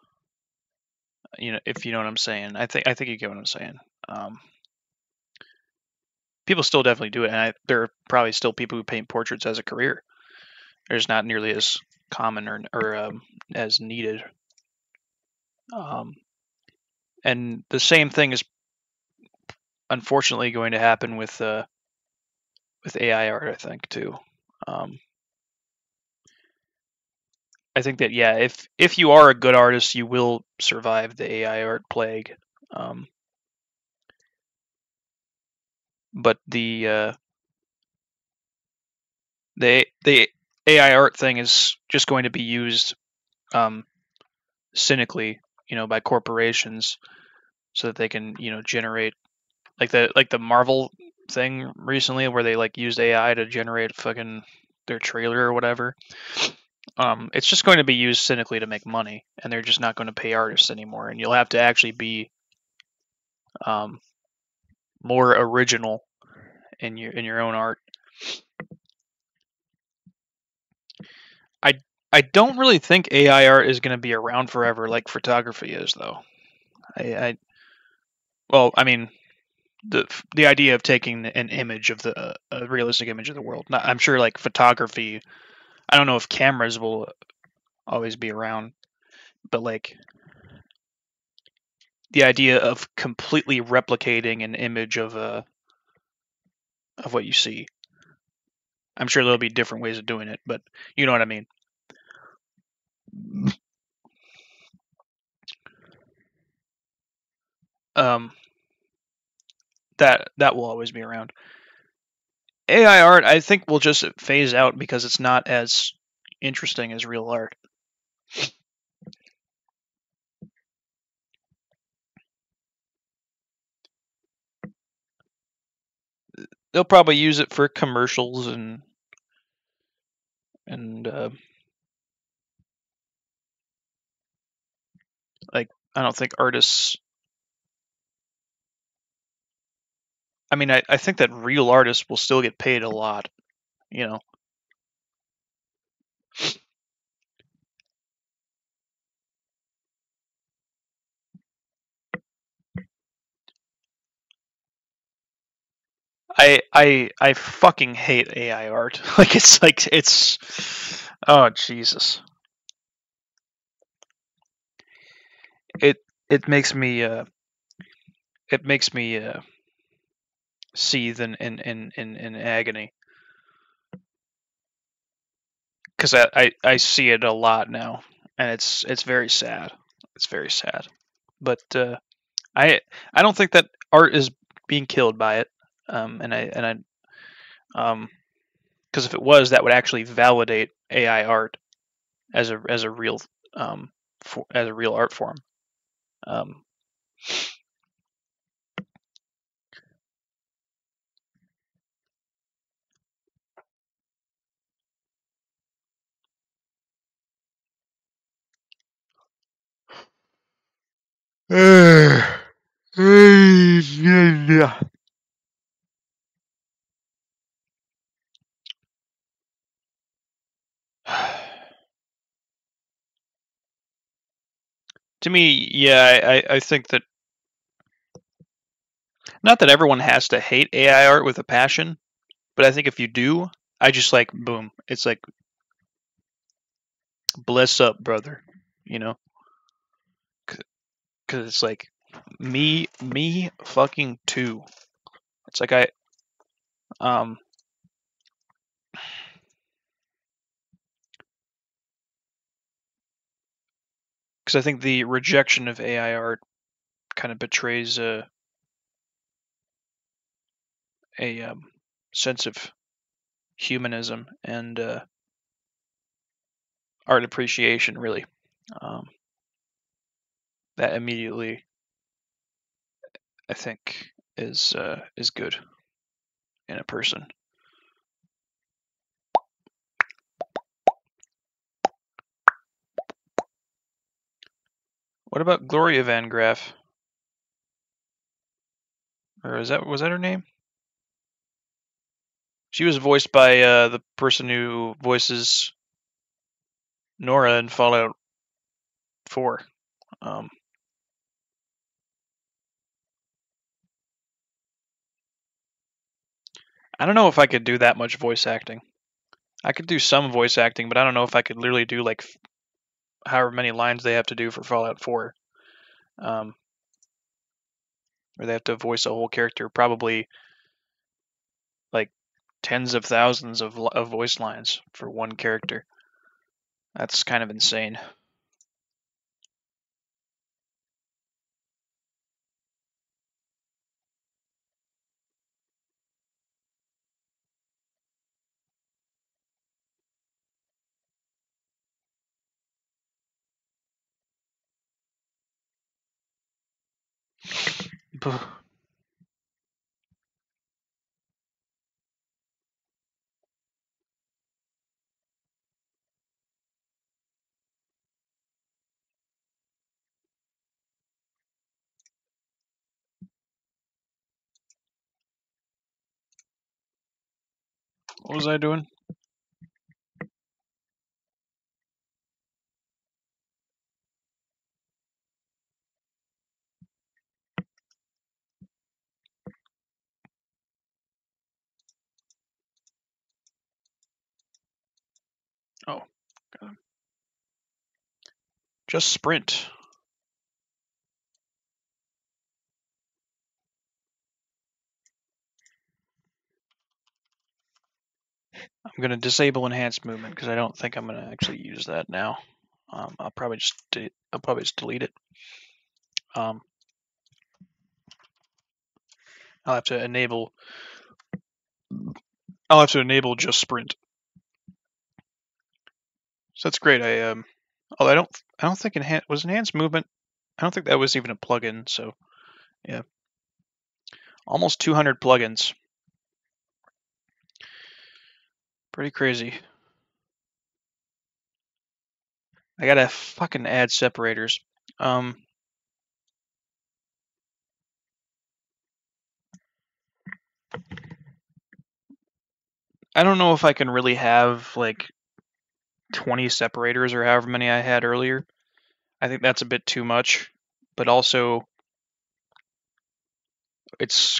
You know, if you know what I'm saying. I think I think you get what I'm saying. Um, people still definitely do it, and I, there are probably still people who paint portraits as a career. There's not nearly as common or or um, as needed. Um, and the same thing is unfortunately going to happen with uh, with AI art. I think too. Um, I think that yeah, if if you are a good artist, you will survive the AI art plague. Um, but the uh, the the AI art thing is just going to be used um, cynically, you know, by corporations, so that they can you know generate like the like the Marvel thing recently where they like used AI to generate fucking their trailer or whatever. Um, it's just going to be used cynically to make money, and they're just not going to pay artists anymore. And you'll have to actually be um, more original in your in your own art. I I don't really think AI art is going to be around forever like photography is, though. I, I well, I mean, the the idea of taking an image of the a realistic image of the world. Not, I'm sure like photography. I don't know if cameras will always be around, but like the idea of completely replicating an image of a of what you see. I'm sure there'll be different ways of doing it, but you know what I mean. Um, that that will always be around. AI art, I think, will just phase out because it's not as interesting as real art. They'll probably use it for commercials and and uh, like I don't think artists. I mean, I, I think that real artists will still get paid a lot, you know. I I I fucking hate AI art. Like it's like it's oh Jesus. it it makes me uh it makes me uh seethe in in in in, in agony because I, I I see it a lot now, and it's it's very sad. It's very sad, but uh, I I don't think that art is being killed by it, um, and I and I um because if it was, that would actually validate AI art as a as a real um for, as a real art form. Um, To me, yeah, I, I- I think that not that everyone has to hate AI art with a passion, but I think if you do, I just like boom. It's like bless up, brother. You know, because it's like me, me fucking too. It's like I, um, because I think the rejection of AI art kind of betrays a a um, sense of humanism and uh, art appreciation. Really, um, that immediately, I think, is uh, is good in a person. What about Gloria Van Graff? Or is that was that her name? She was voiced by uh, the person who voices Nora in Fallout 4. Um, I don't know if I could do that much voice acting. I could do some voice acting, but I don't know if I could literally do like however many lines they have to do for Fallout 4. Um, they have to voice a whole character, probably like tens of thousands of, of voice lines for one character. That's kind of insane. What was I doing? Just sprint. I'm going to disable enhanced movement because I don't think I'm going to actually use that now. Um, I'll probably just I'll probably just delete it. Um, I'll have to enable. I'll have to enable just sprint. So that's great. I um, although I don't I don't think enhanced was enhanced movement. I don't think that was even a plugin. So yeah, almost 200 plugins. Pretty crazy. I gotta fucking add separators. Um, I don't know if I can really have like 20 separators or however many I had earlier. I think that's a bit too much, but also it's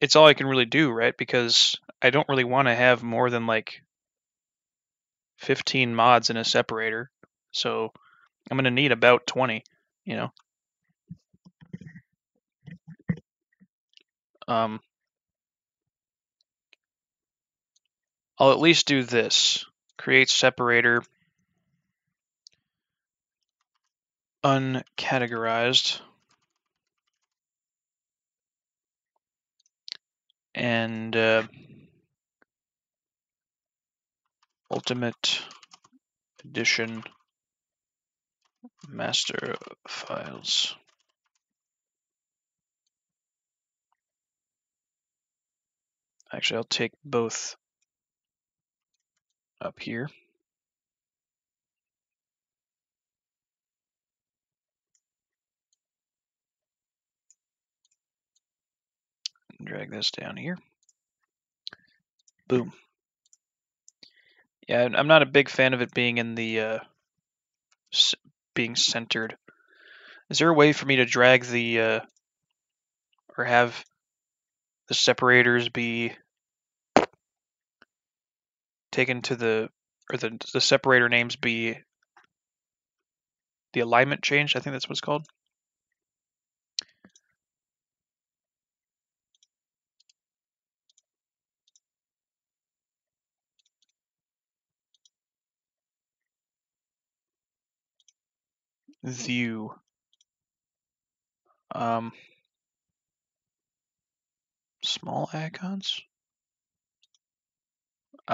it's all I can really do, right? Because I don't really want to have more than like 15 mods in a separator. So I'm gonna need about 20, you know. Um, I'll at least do this. Create separator. Uncategorized. And uh, Ultimate Edition master files. Actually, I'll take both up here. Drag this down here. Boom. Yeah, I'm not a big fan of it being in the uh, being centered. Is there a way for me to drag the uh, or have the separators be taken to the or the the separator names be the alignment changed? I think that's what it's called. view. Um, small icons.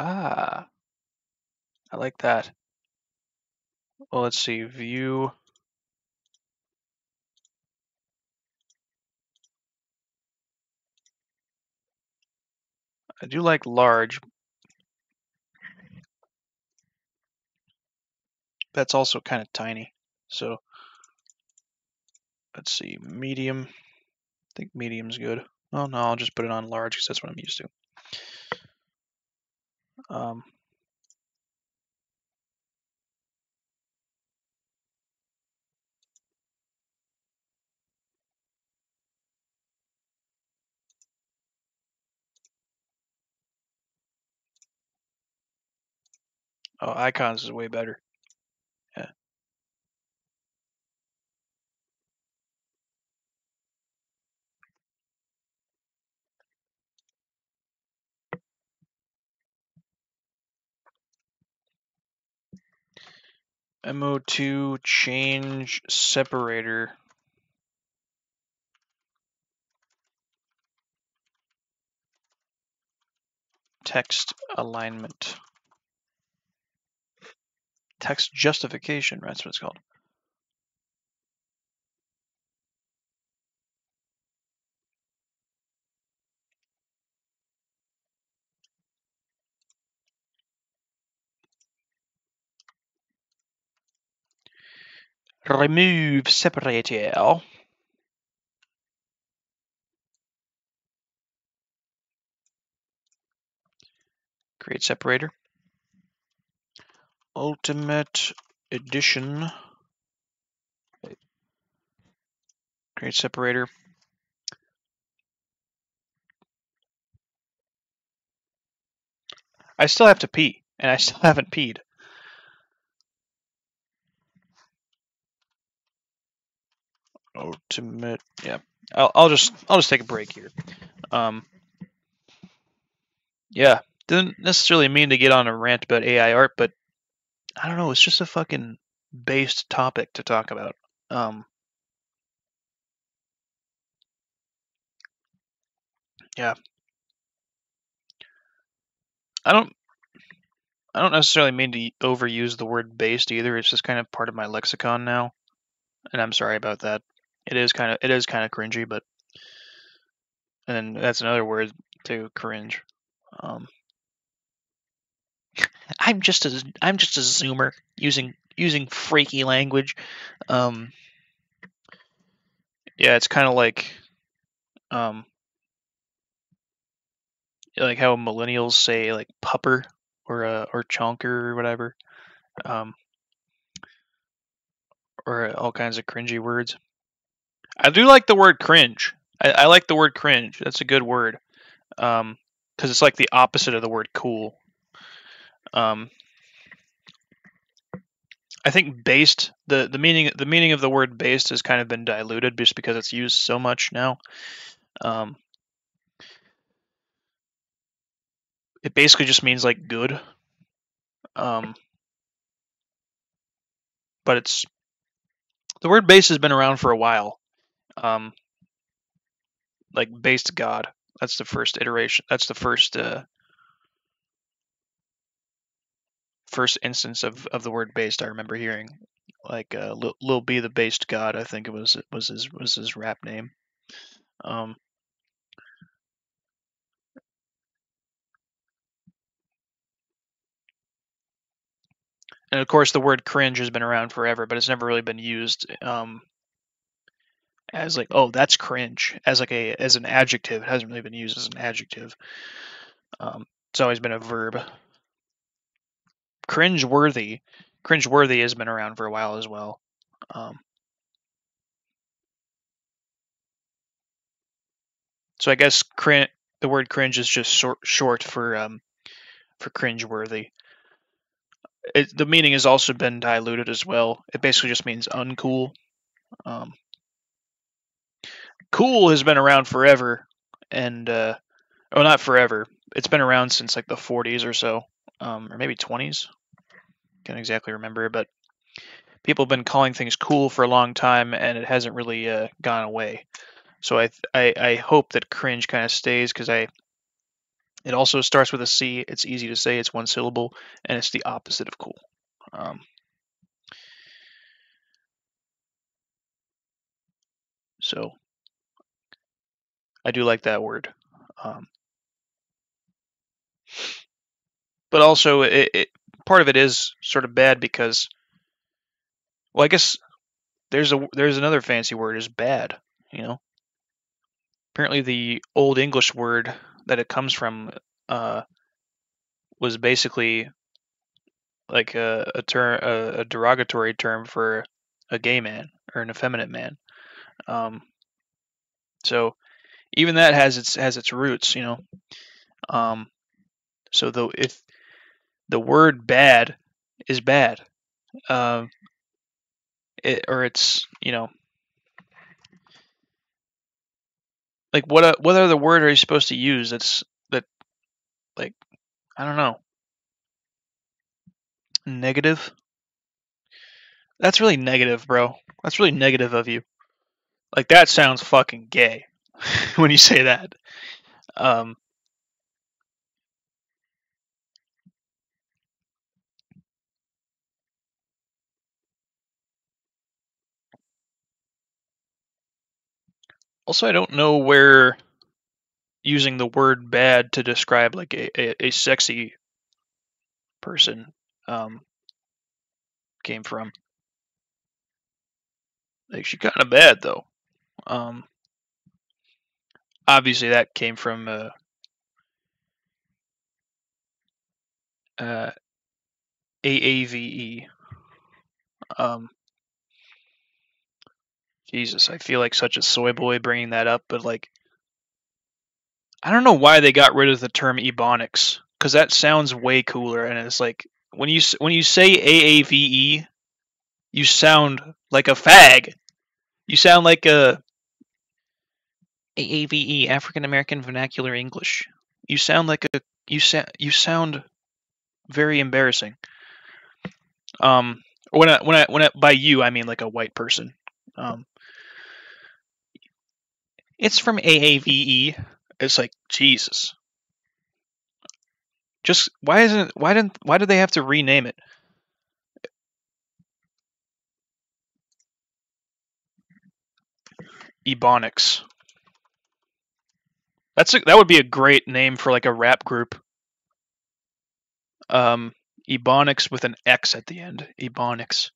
Ah, I like that. Well, let's see, view. I do like large. That's also kind of tiny. So let's see, medium. I think medium's good. Oh no, I'll just put it on large because that's what I'm used to. Um, oh, icons is way better. MO2 change separator. Text alignment. Text justification, that's what it's called. Remove separator. Create separator. Ultimate Edition. Create separator. I still have to pee, and I still haven't peed. Ultimate yeah I'll, I'll just I'll just take a break here. Um yeah didn't necessarily mean to get on a rant about AI art but I don't know it's just a fucking based topic to talk about. Um yeah. I don't I don't necessarily mean to overuse the word based either it's just kind of part of my lexicon now and I'm sorry about that it is kind of it is kind of cringy, but and that's another word to cringe. Um, I'm just a I'm just a zoomer using using freaky language. Um, yeah, it's kind of like um, like how millennials say like pupper or uh, or chonker or whatever, um, or all kinds of cringy words. I do like the word cringe. I, I like the word cringe. That's a good word. Um, because it's like the opposite of the word cool. Um, I think based the the meaning the meaning of the word based has kind of been diluted just because it's used so much now. Um, it basically just means like good. Um, but it's the word base has been around for a while. Um, like based God. That's the first iteration. That's the first uh, first instance of, of the word based I remember hearing. Like uh, Lil, Lil B the based God, I think it was was his was his rap name. Um, and of course, the word cringe has been around forever, but it's never really been used um, as like, oh, that's cringe, as like a as an adjective. It hasn't really been used as an adjective. Um, it's always been a verb. Cringe worthy, cringe worthy has been around for a while as well. Um, so I guess crin- the word cringe is just short, short for um, for cringe worthy. The meaning has also been diluted as well. It basically just means uncool. Um, cool has been around forever, and uh, oh, not forever. It's been around since like the 40s or so, um, or maybe 20s. Can't exactly remember, but people have been calling things cool for a long time, and it hasn't really uh, gone away. So I, I I hope that cringe kind of stays because I. It also starts with a C. It's easy to say. It's one syllable, and it's the opposite of cool. Um, so I do like that word. Um, but also, it, it, part of it is sort of bad because, well, I guess there's a there's another fancy word is bad. You know, apparently the old English word that it comes from uh, was basically like a a term a, a, derogatory term for a gay man or an effeminate man. Um, so even that has its has its roots, you know. Um, so though if the word bad is bad, um, it, or it's you know like what uh, what other word are you supposed to use that's that like I don't know. Negative? That's really negative bro. That's really negative of you. Like that sounds fucking gay when you say that um Also, I don't know where using the word bad to describe like a, a, a sexy person um, came from. Like she's kind of bad though. Um, obviously, that came from uh, uh, AAVE. Um, Jesus, I feel like such a soy boy bringing that up, but like, I don't know why they got rid of the term ebonics because that sounds way cooler, and it's like when you when you say AAVE, you sound like a fag. You sound like a AAVE African American Vernacular English. You sound like a you sound you sound very embarrassing. Um, when I when I when I, by you I mean like a white person. Um, it's from AAVE. It's like Jesus. Just why isn't why didn't why did they have to rename it? Ebonics. That's a, that would be a great name for like a rap group. Um, Ebonics with an X at the end. Ebonics.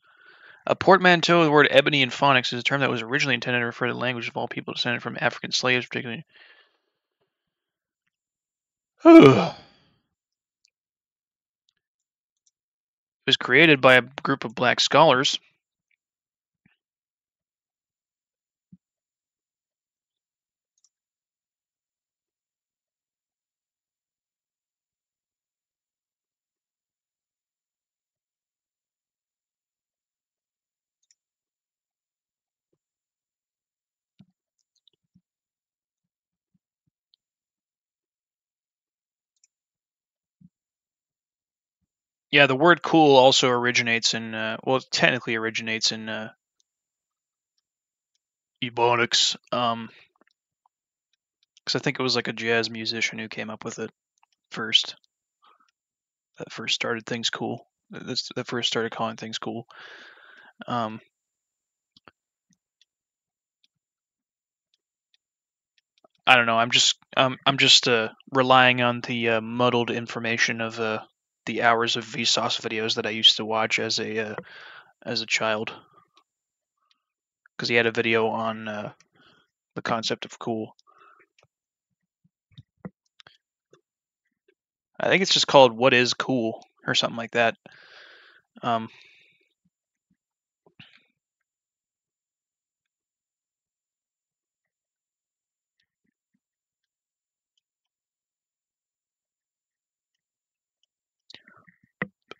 A portmanteau of the word ebony and phonics is a term that was originally intended to refer to the language of all people descended from African slaves, particularly. it was created by a group of black scholars. Yeah, the word "cool" also originates in uh, well, technically originates in uh, Ebonics. Um, because I think it was like a jazz musician who came up with it first. That first started things cool. That first started calling things cool. Um, I don't know. I'm just um, I'm just uh, relying on the uh, muddled information of uh, the hours of Vsauce videos that I used to watch as a uh, as a child. Because he had a video on uh, the concept of cool. I think it's just called "What Is Cool" or something like that. Um,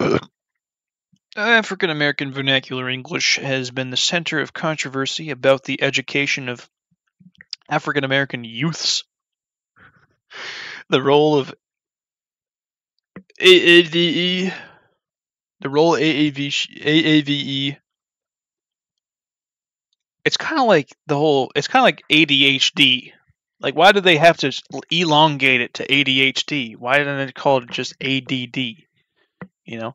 Uh, African American vernacular English has been the center of controversy about the education of African American youths. The role of AAVE, the role AAV, AAVE. It's kind of like the whole. It's kind of like ADHD. Like, why do they have to elongate it to ADHD? Why didn't they call it just ADD? You know,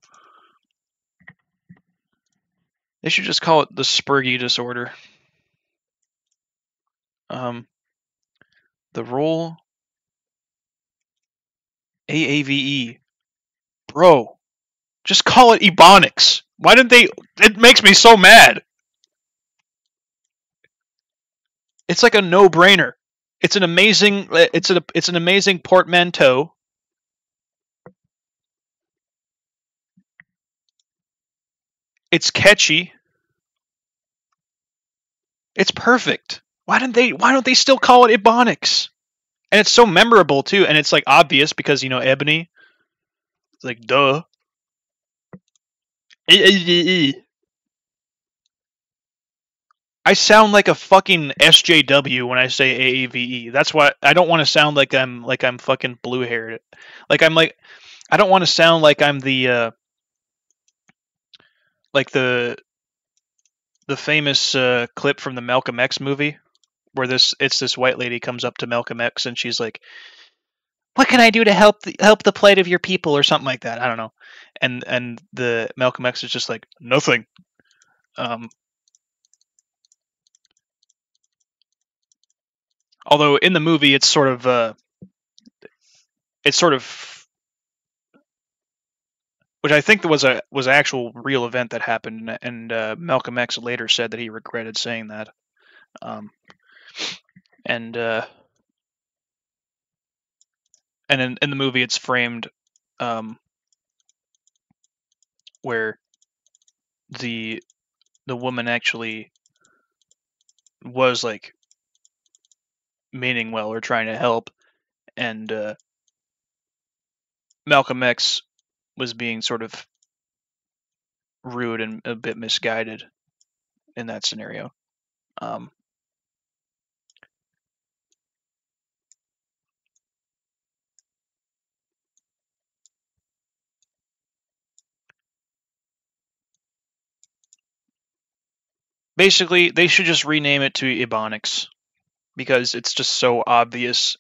they should just call it the Spurgy disorder. Um, the role AAVE. Bro, just call it Ebonics. Why didn't they? It makes me so mad. It's like a no-brainer. It's an amazing. It's a. It's an amazing portmanteau. It's catchy. It's perfect. Why didn't they? Why don't they still call it Ebonics? And it's so memorable too, and it's like obvious because you know Ebony. It's like duh. I sound like a fucking SJW when I say AAVE. That's why I don't want to sound like I'm like I'm fucking blue haired. Like I'm like I don't want to sound like I'm the uh like the the famous uh clip from the Malcolm X movie where this it's this white lady comes up to Malcolm X and she's like what can I do to help the, help the plight of your people or something like that. I don't know. And and the Malcolm X is just like nothing. Um although in the movie it's sort of uh it's sort of which I think was a was an actual real event that happened and uh, Malcolm X later said that he regretted saying that. Um and uh and in, in the movie it's framed um where the the woman actually was like meaning well or trying to help and uh Malcolm X was being sort of rude and a bit misguided in that scenario. Um basically they should just rename it to Ebonics because it's just so obvious.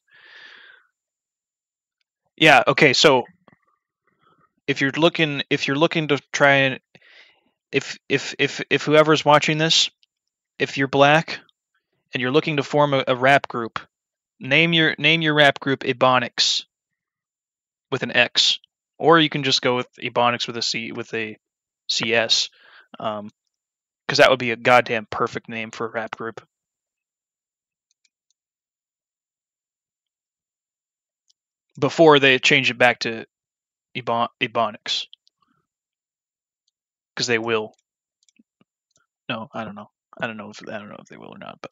Yeah, okay, so if you're looking if you're looking to try and if if if if whoever's watching this, if you're black and you're looking to form a, a rap group, name your name your rap group Ebonics with an X, or you can just go with Ebonics with a C with a CS, um, because that would be a goddamn perfect name for a rap group. Before they change it back to Ebon- Ebonics, because they will. No, I don't know. I don't know if I don't know if they will or not, but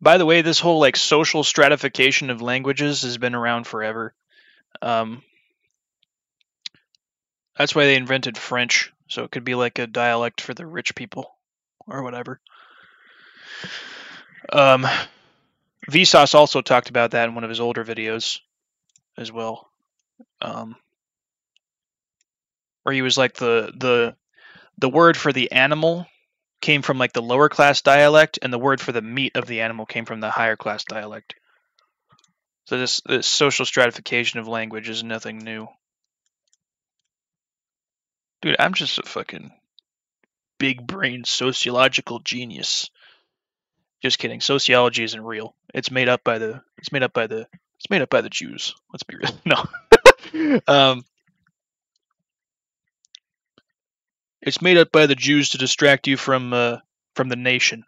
By the way, this whole like social stratification of languages has been around forever. Um, That's why they invented French, so it could be like a dialect for the rich people or whatever. Um, Vsauce also talked about that in one of his older videos as well. Um, where he was like the the the word for the animal came from like the lower class dialect and the word for the meat of the animal came from the higher class dialect. So this this social stratification of language is nothing new. Dude, I'm just a fucking big brain sociological genius. Just kidding. Sociology isn't real. It's made up by the it's made up by the it's made up by the Jews. Let's be real. No. um It's made up by the Jews to distract you from uh, from the nation,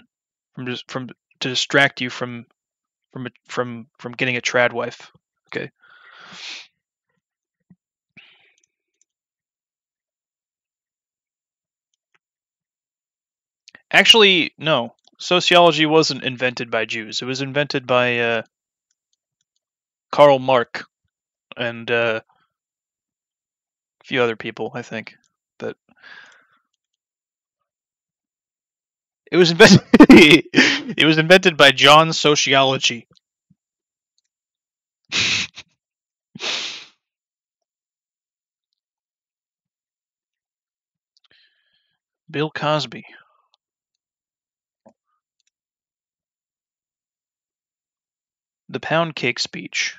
from just from to distract you from from from from getting a trad wife. Okay. Actually, no. Sociology wasn't invented by Jews. It was invented by uh, Karl Marx and uh, a few other people, I think. But it was invented. it was invented by John Sociology. Bill Cosby. The pound cake speech.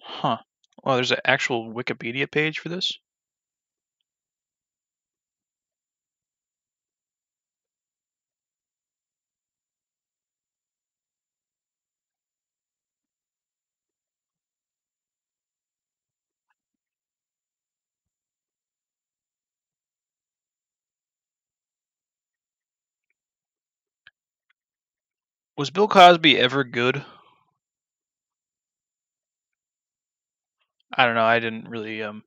Huh. Well, there's an actual Wikipedia page for this? Was Bill Cosby ever good? I don't know. I didn't really um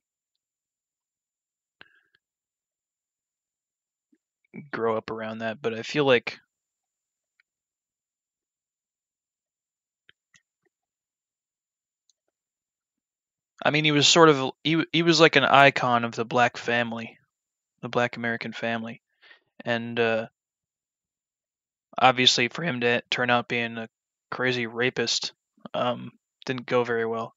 grow up around that, but I feel like I mean, he was sort of he he was like an icon of the black family, the black American family, and uh, obviously for him to turn out being a crazy rapist um, didn't go very well.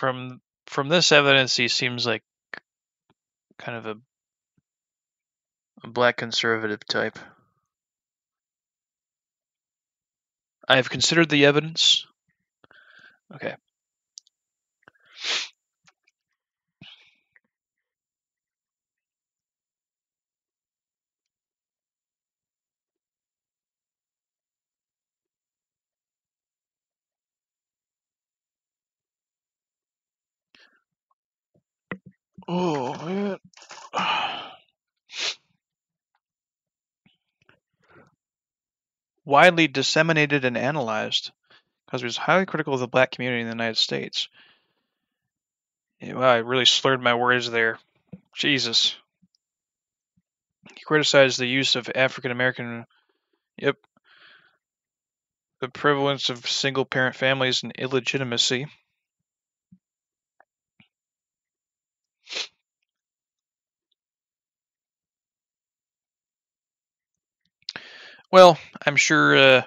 From from this evidence, he seems like kind of a, a black conservative type. I have considered the evidence. Okay. Oh man. Widely disseminated and analyzed because it was highly critical of the black community in the United States. Yeah, wow, I really slurred my words there. Jesus. He criticized the use of African American. Yep. The prevalence of single parent families and illegitimacy. Well, I'm sure uh,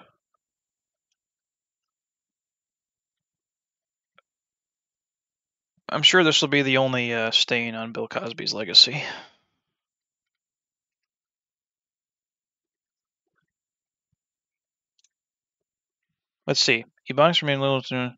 I'm sure this will be the only uh, stain on Bill Cosby's legacy. Let's see. Ebonics remain little to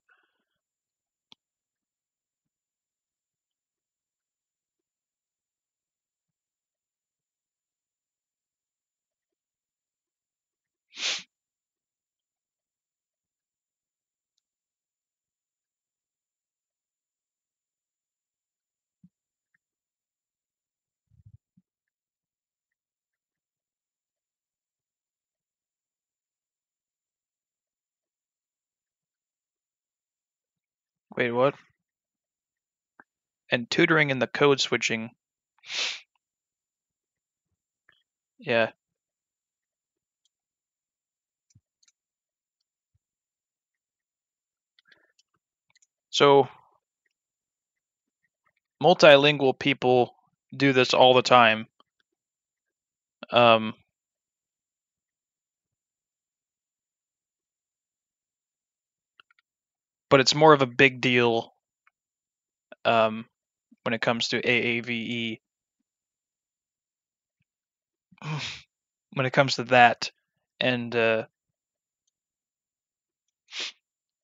Wait, what? And tutoring in the code switching. Yeah. So multilingual people do this all the time. Um, but it's more of a big deal um, when it comes to AAVE. when it comes to that and uh,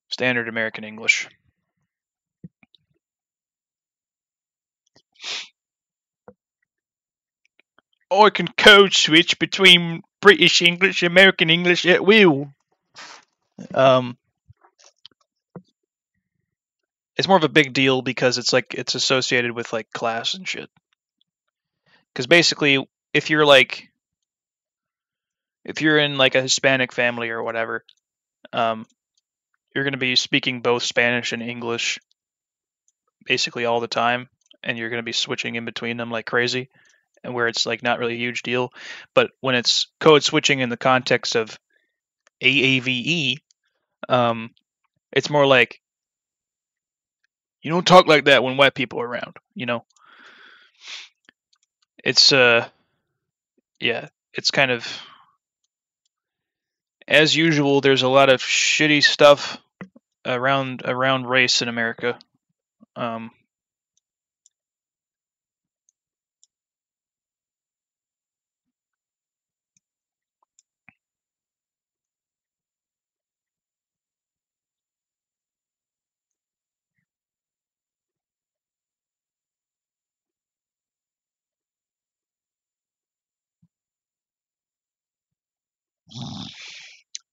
standard American English. I can code switch between British English and American English at will. Um, it's more of a big deal because it's like it's associated with like class and shit. Because basically, if you're like, if you're in like a Hispanic family or whatever, um, you're going to be speaking both Spanish and English basically all the time, and you're going to be switching in between them like crazy, and where it's like not really a huge deal. But when it's code switching in the context of AAVE, um, it's more like you don't talk like that when white people are around, you know. It's uh yeah, it's kind of as usual there's a lot of shitty stuff around around race in America. Um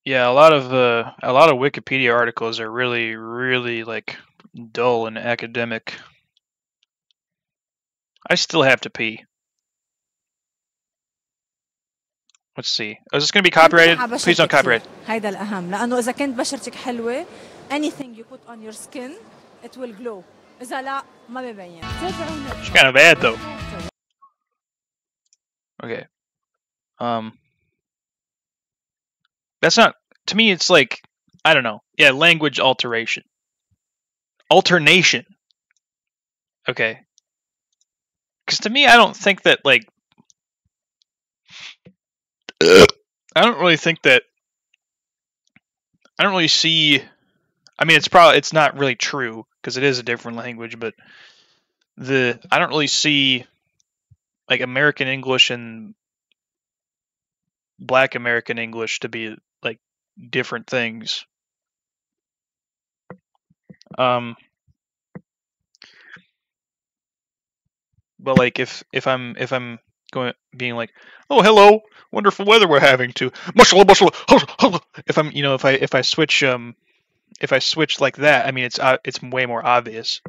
Yeah, a lot of uh, a lot of Wikipedia articles are really, really like dull and academic. I still have to pee. Let's see. Is this going to be copyrighted? على Please don't بشرتك copyright. فيه. هيدا الأهم لأنه إذا كنت بشرتك حلوة anything you put on your skin it will glow إذا لا ما ببين تابعونا It's kind of bad though. Okay. Um. That's not to me. It's like I don't know. Yeah, language alteration. Alternation. Okay. Because to me, I don't think that like. I don't really think that. I don't really see. I mean, it's probably it's not really true because it is a different language, but the I don't really see like American English and Black American English to be different things. Um, but like if if I'm if I'm going being like, oh hello, wonderful weather we're having to muscle muscle if I'm you know if I if I switch um if I switch like that, I mean it's uh, it's way more obvious.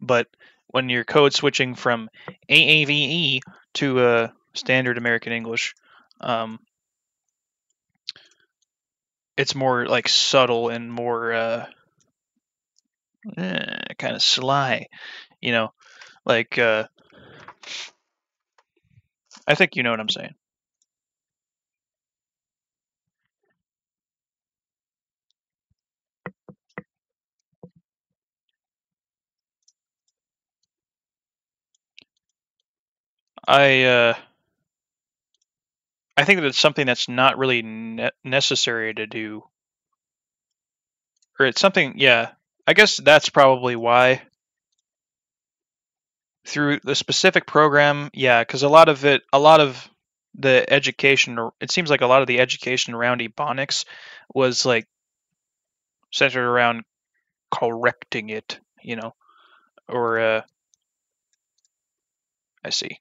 But when you're code switching from AAVE to uh, standard American English, um, it's more like subtle and more uh, eh, kind of sly, you know, like uh, I think you know what I'm saying. I uh, I think that it's something that's not really ne- necessary to do, or it's something. Yeah, I guess that's probably why. through the specific program, yeah, because a lot of it, a lot of the education, it seems like a lot of the education around Ebonics was like centered around correcting it, you know, or uh, I see.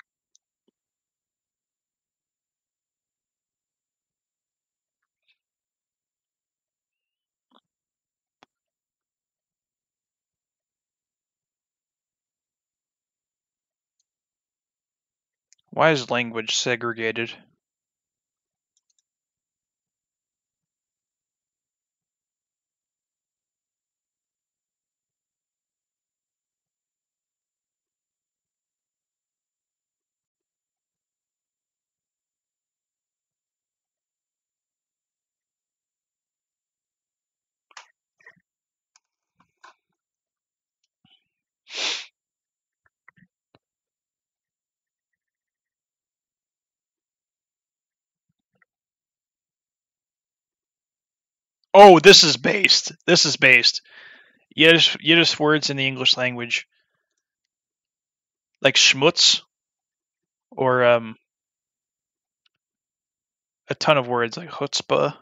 Why is language segregated? Oh, this is based. This is based. Yiddish, Yiddish words in the English language, like schmutz, or um, a ton of words like chutzpah.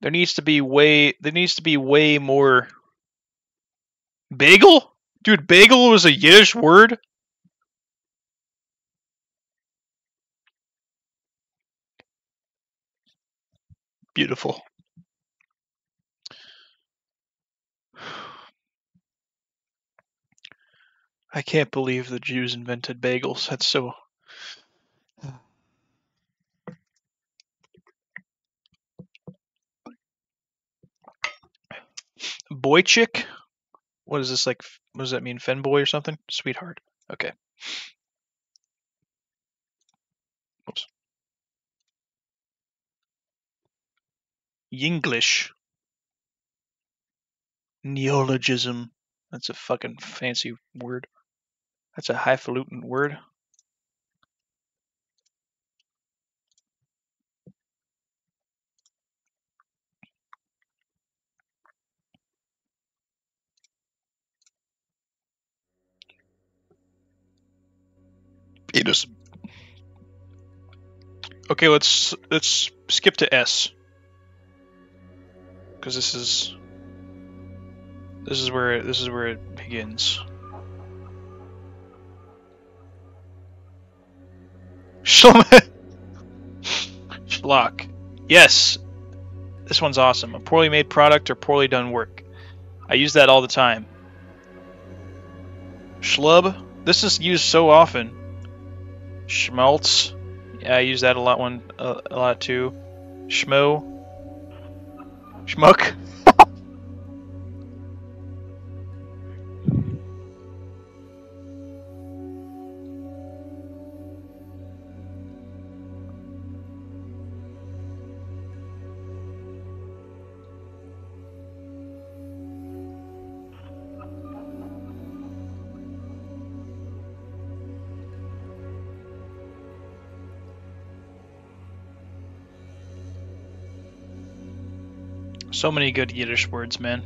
There needs to be way. There needs to be way more. Bagel, dude. Bagel was a Yiddish word. Beautiful. I can't believe the Jews invented bagels. That's so. Boychik? What is this like? What does that mean? Femboy or something? Sweetheart. Okay. Yinglish. Neologism. That's a fucking fancy word. That's a highfalutin word. Penis. Okay, let's let's skip to S. Because this is this is where this is where it begins. Schlock. Yes. This one's awesome. A poorly made product or poorly done work. I use that all the time. Schlub. This is used so often. Schmaltz. Yeah, I use that a lot one uh, a lot too. Schmo. Schmuck. So many good Yiddish words, man.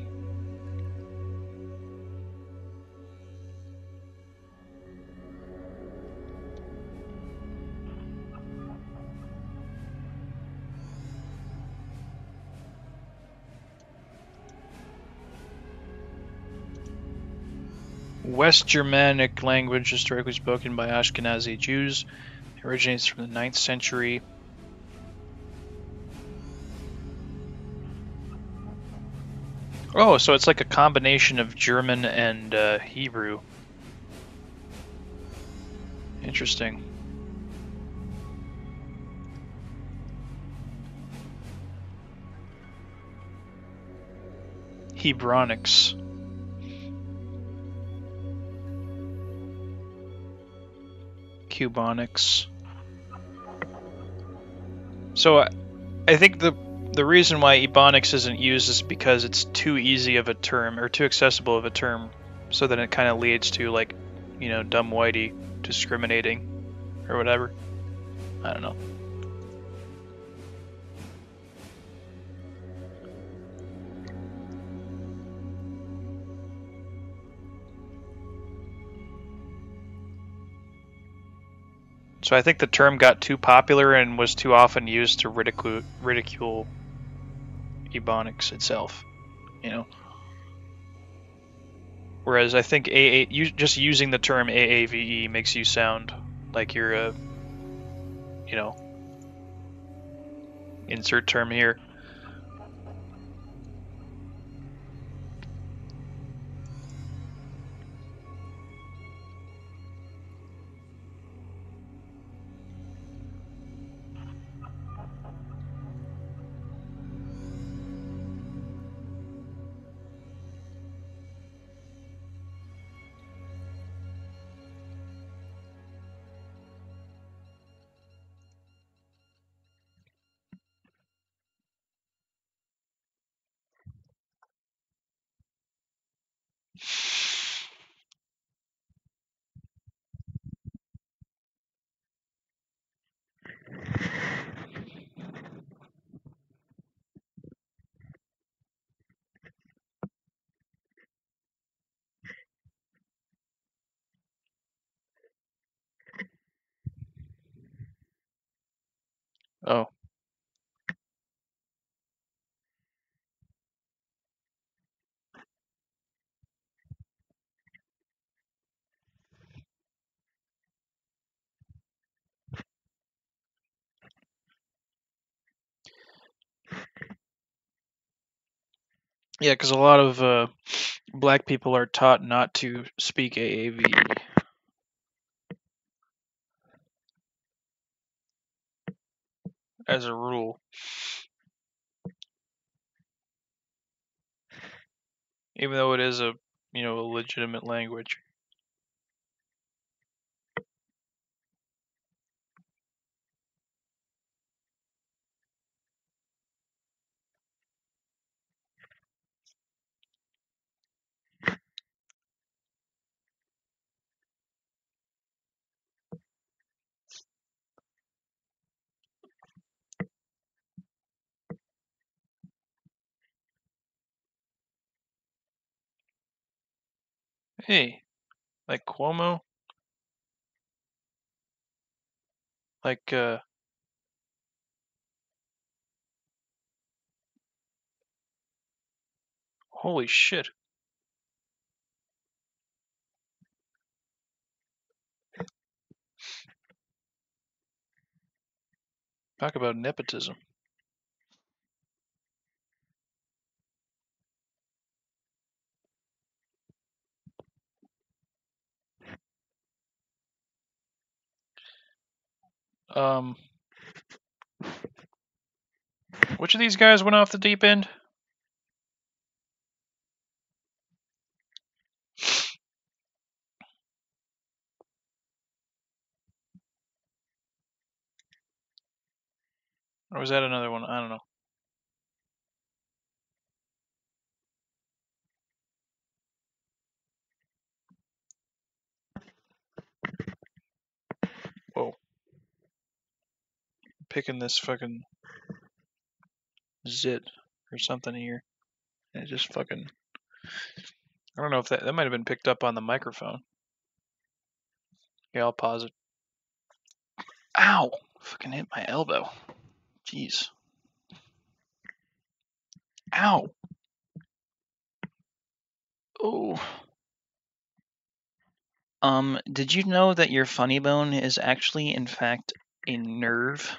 West Germanic language historically spoken by Ashkenazi Jews. Originates from the 9th century. Oh, so it's like a combination of German and uh, Hebrew. Interesting. Hebronics. Cubonics. So I, I think the the reason why ebonics isn't used is because it's too easy of a term or too accessible of a term, so then it kind of leads to like, you know, dumb whitey discriminating or whatever. I don't know. So I think the term got too popular and was too often used to ridicule, ridicule Ebonics itself. You know. Whereas I think AA, you, just using the term AAVE makes you sound like you're a, you know, insert term here. Yeah, because a lot of uh, black people are taught not to speak AAVE. As a rule. Even though it is a, you know, a legitimate language. Hey, like Cuomo? Like, uh, holy shit. Talk about nepotism. Um, which of these guys went off the deep end? Or was that another one? I don't know. Whoa. Picking this fucking zit or something here. And it just fucking. I don't know if that that might have been picked up on the microphone. Yeah, I'll pause it. Ow! Fucking hit my elbow. Jeez. Ow! Oh. Um, did you know that your funny bone is actually, in fact, a nerve?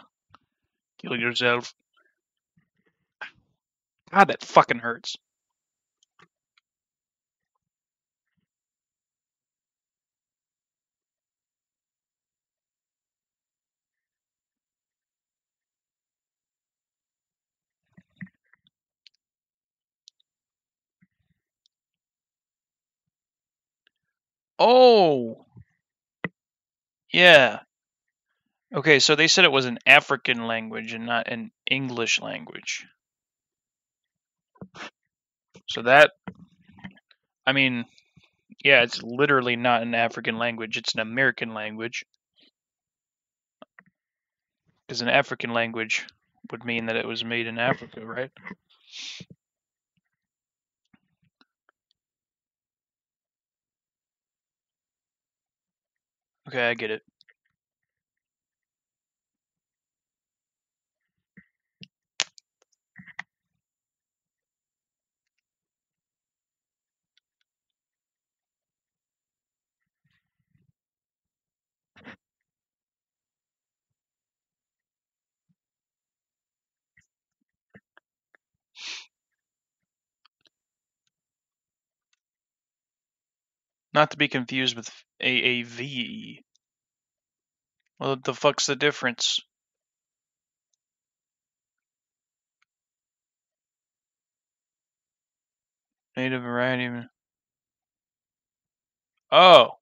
Kill yourself. God, that fucking hurts. Oh! Yeah. Okay, so they said it was an African language and not an English language. So that, I mean, yeah, it's literally not an African language, it's an American language. Because an African language would mean that it was made in Africa, right? Okay, I get it. Not to be confused with AAVE. Well, what the fuck's the difference? Native variety. Oh.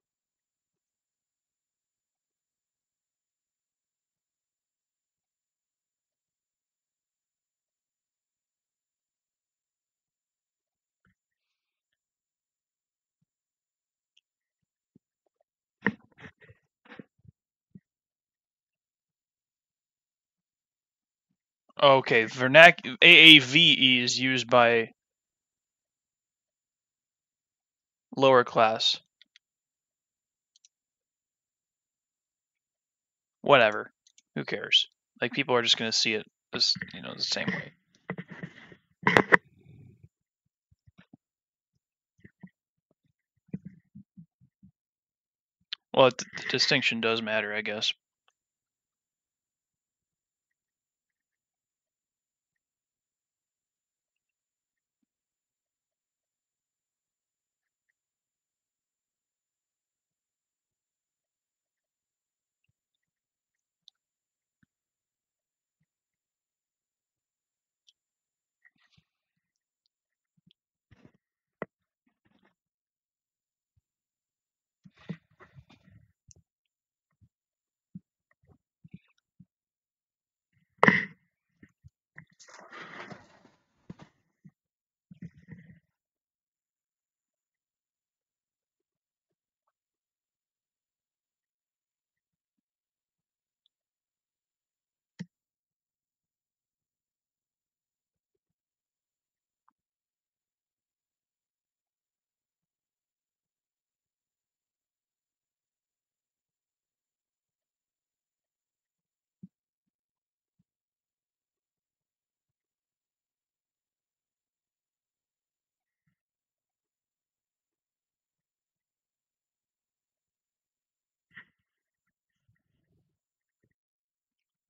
Okay, vernac AAVE is used by lower class. Whatever. Who cares? Like people are just gonna see it as you know the same way. Well, the distinction does matter, I guess.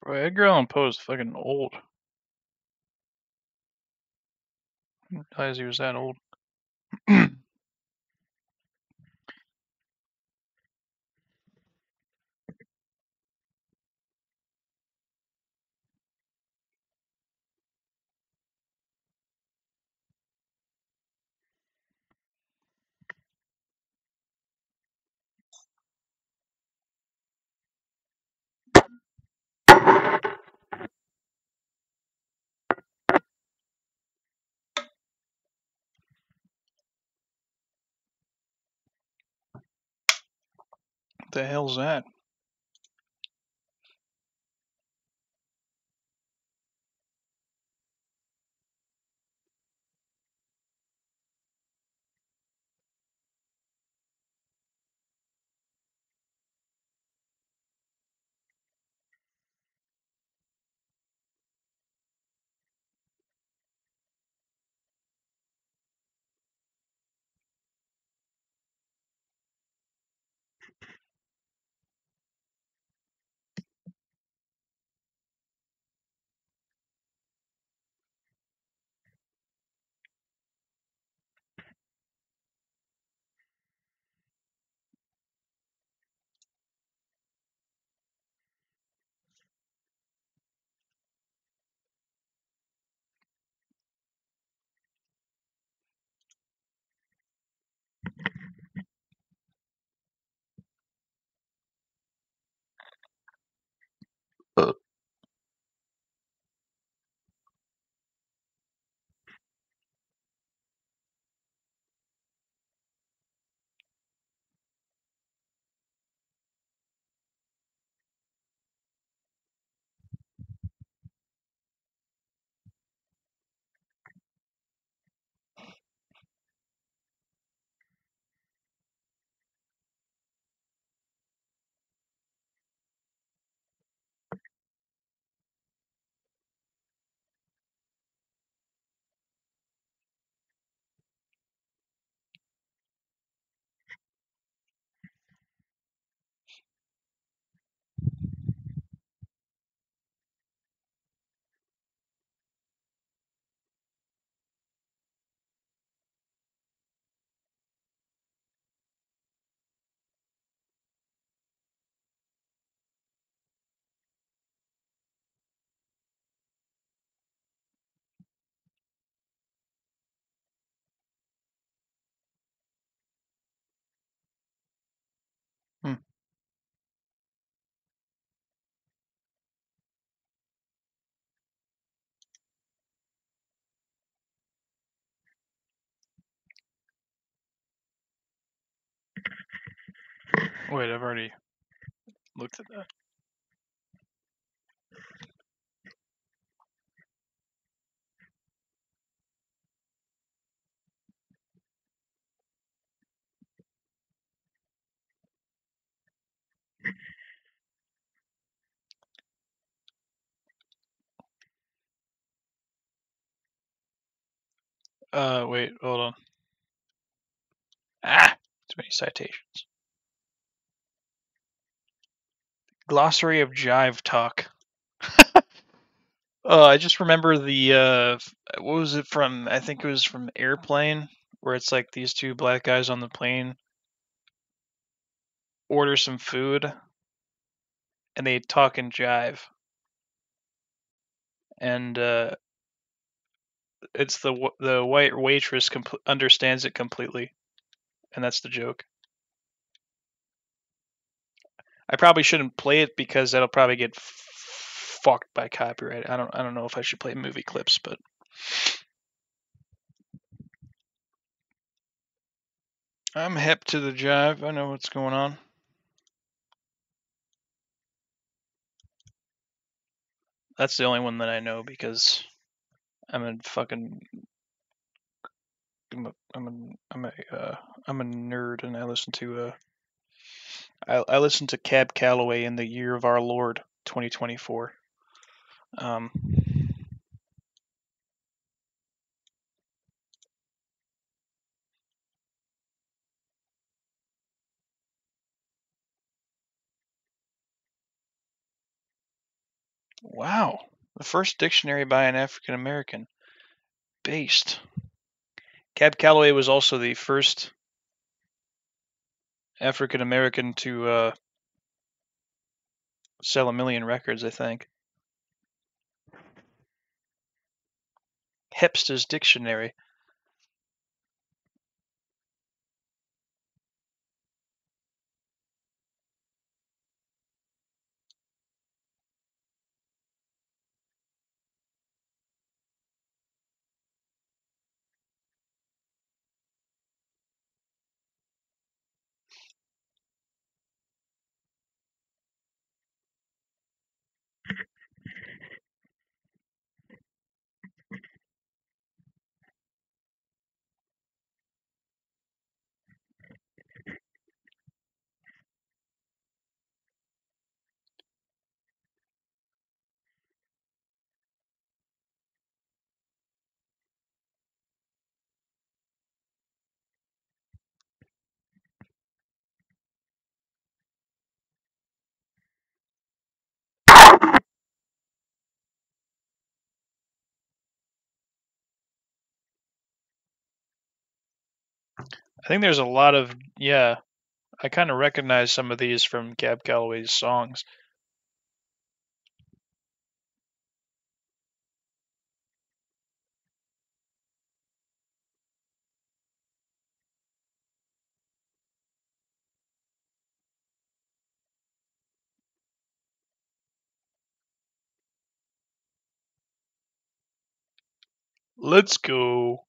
Bro, Edgar Allan Poe is fucking old. I didn't realize he was that old. The hell's that? Wait, I've already looked at that. Uh, wait, hold on. Ah, too many citations. Glossary of Jive Talk. Oh, I just remember the uh, what was it from? I think it was from Airplane, where it's like these two black guys on the plane order some food, and they talk and jive, and uh, it's the the white waitress compl- understands it completely, and that's the joke. I probably shouldn't play it because that'll probably get f- fucked by copyright. I don't I don't know if I should play movie clips, but I'm hip to the jive. I know what's going on. That's the only one that I know because I'm a fucking I'm a I'm a I'm a uh, I'm a nerd and I listen to uh I I listen to Cab Calloway in the year of our Lord 2024. Um wow, the first dictionary by an African American. Based. Cab Calloway was also the first African American to uh, sell a million records, I think. Hipster's Dictionary. I think there's a lot of yeah. I kind of recognize some of these from Cab Calloway's songs. Let's go.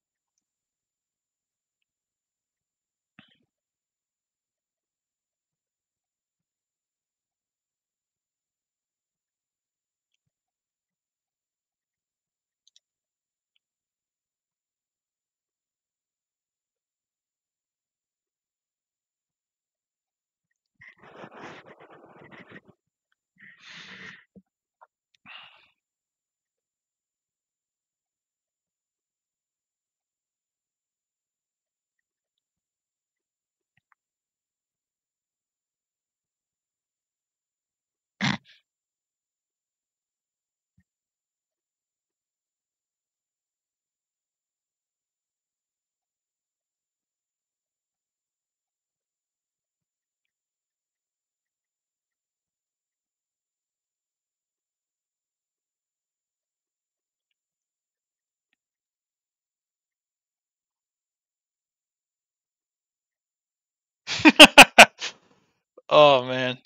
oh man.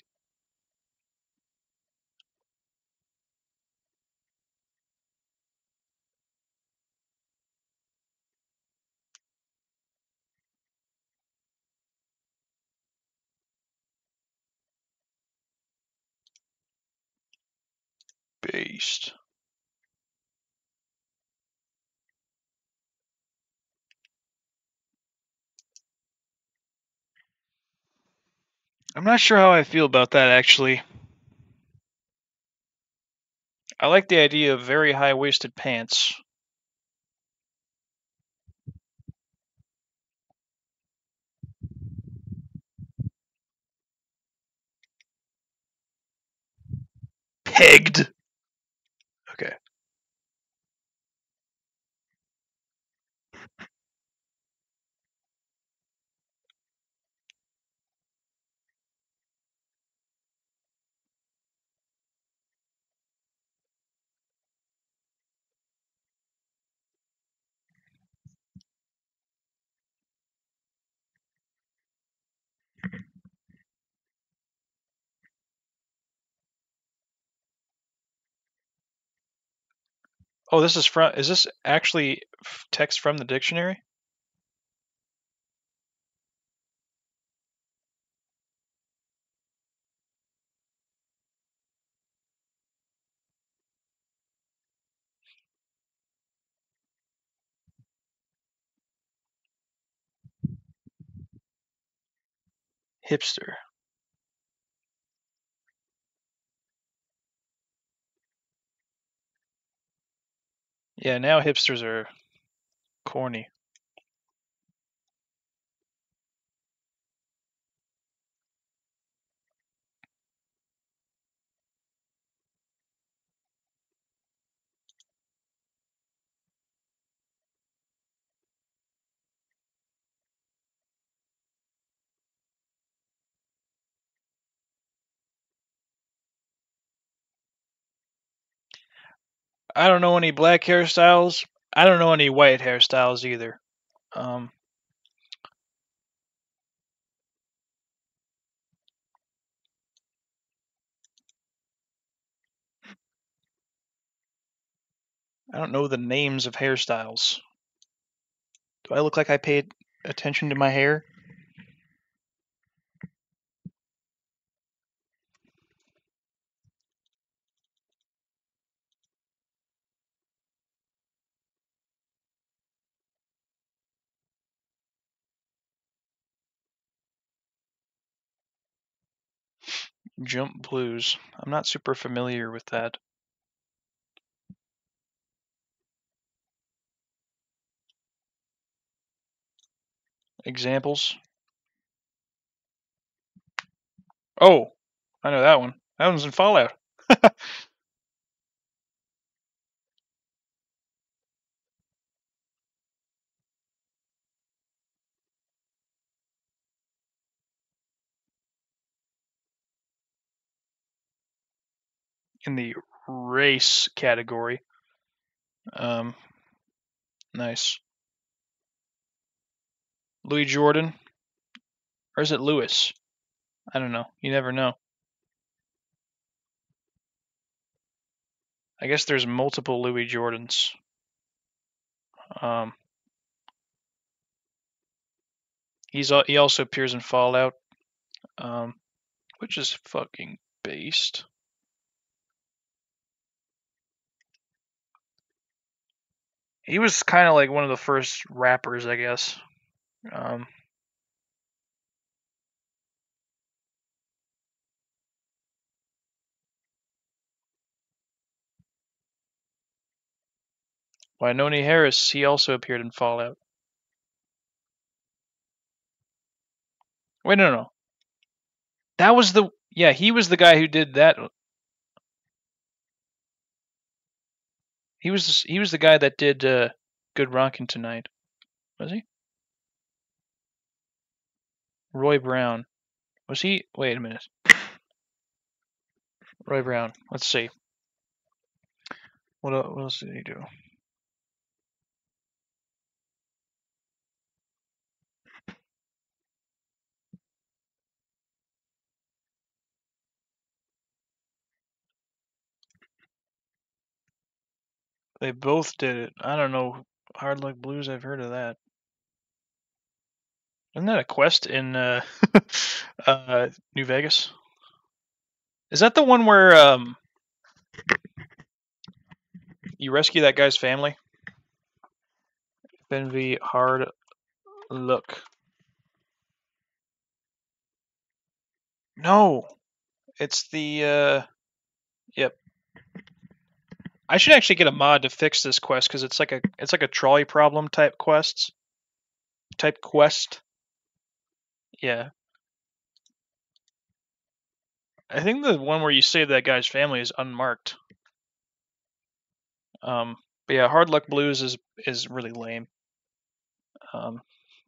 Based. I'm not sure how I feel about that actually. I like the idea of very high waisted pants. Pegged. Oh, this is from. Is this actually text from the dictionary? Hipster. Yeah, now hipsters are corny. I don't know any black hairstyles. I don't know any white hairstyles either. Um, I don't know the names of hairstyles. Do I look like I paid attention to my hair? Jump blues. I'm not super familiar with that. Examples? Oh, I know that one. That one's in Fallout. in the race category. Um, nice. Louis Jordan, or is it Lewis? I don't know. You never know. I guess there's multiple Louis Jordans. Um, he's he also appears in Fallout, um, which is fucking based. He was kind of like one of the first rappers, I guess. Um, Wynonie Harris, he also appeared in Fallout. Wait, no, no. That was the yeah, he was the guy who did that. He was he was the guy that did uh, Good Rockin' Tonight. Was he? Roy Brown. Was he? Wait a minute. Roy Brown. Let's see. What what else did he do? They both did it. I don't know. Hard Luck Blues. I've heard of that. Isn't that a quest in uh, uh, New Vegas? Is that the one where um, you rescue that guy's family. FNV hard look. No, it's the uh, yep. I should actually get a mod to fix this quest because it's like a it's like a trolley problem type quests. Type quest. Yeah. I think the one where you save that guy's family is unmarked. Um, but yeah, Hard Luck Blues is is really lame. Um,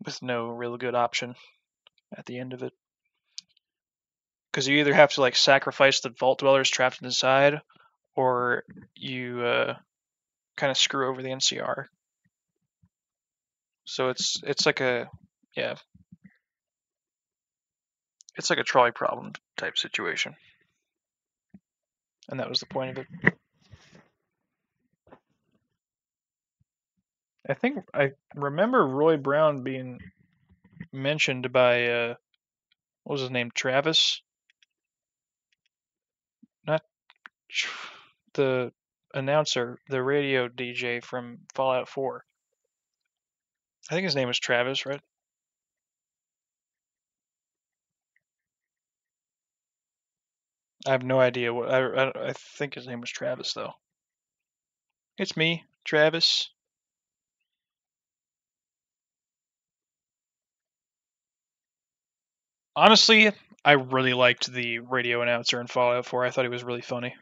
with no real good option at the end of it. Because you either have to like sacrifice the vault dwellers trapped inside, or you uh, kind of screw over the NCR. So it's it's like a yeah, it's like a trolley problem type situation, and that was the point of it. I think I remember Roy Brown being mentioned by uh, what was his name, Travis? Not the announcer, the radio DJ from Fallout 4. I think his name was Travis, right? I have no idea what I, I I think his name was Travis though. It's me, Travis. Honestly, I really liked the radio announcer in Fallout 4. I thought he was really funny.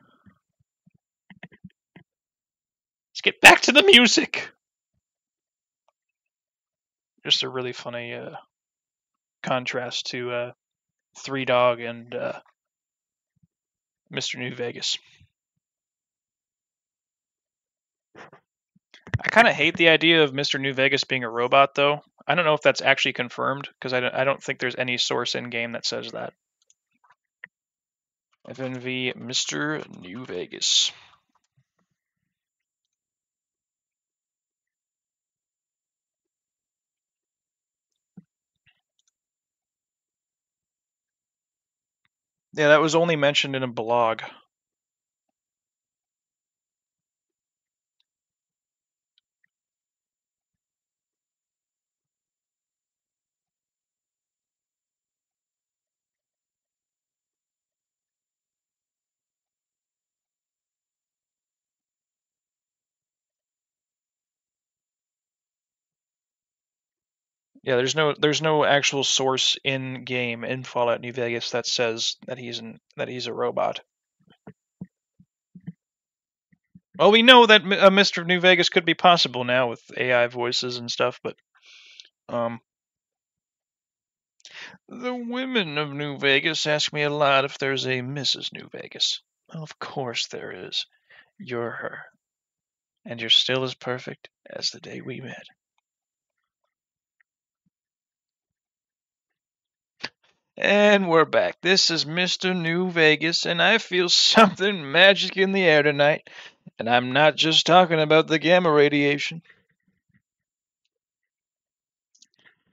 Let's get back to the music. Just a really funny uh, contrast to uh, Three Dog and uh, Mr. New Vegas. I kind of hate the idea of Mr. New Vegas being a robot, though. I don't know if that's actually confirmed because I don't, I don't think there's any source in game that says that. FNV Mr. New Vegas. Yeah, that was only mentioned in a blog. Yeah, there's no there's no actual source in game in Fallout New Vegas that says that he's an that he's a robot. Well, we know that a Mr. New Vegas could be possible now with AI voices and stuff, but um the women of New Vegas ask me a lot if there's a Mrs. New Vegas. Of course there is. You're her. And you're still as perfect as the day we met. And we're back. This is Mr. New Vegas, and I feel something magic in the air tonight. And I'm not just talking about the gamma radiation.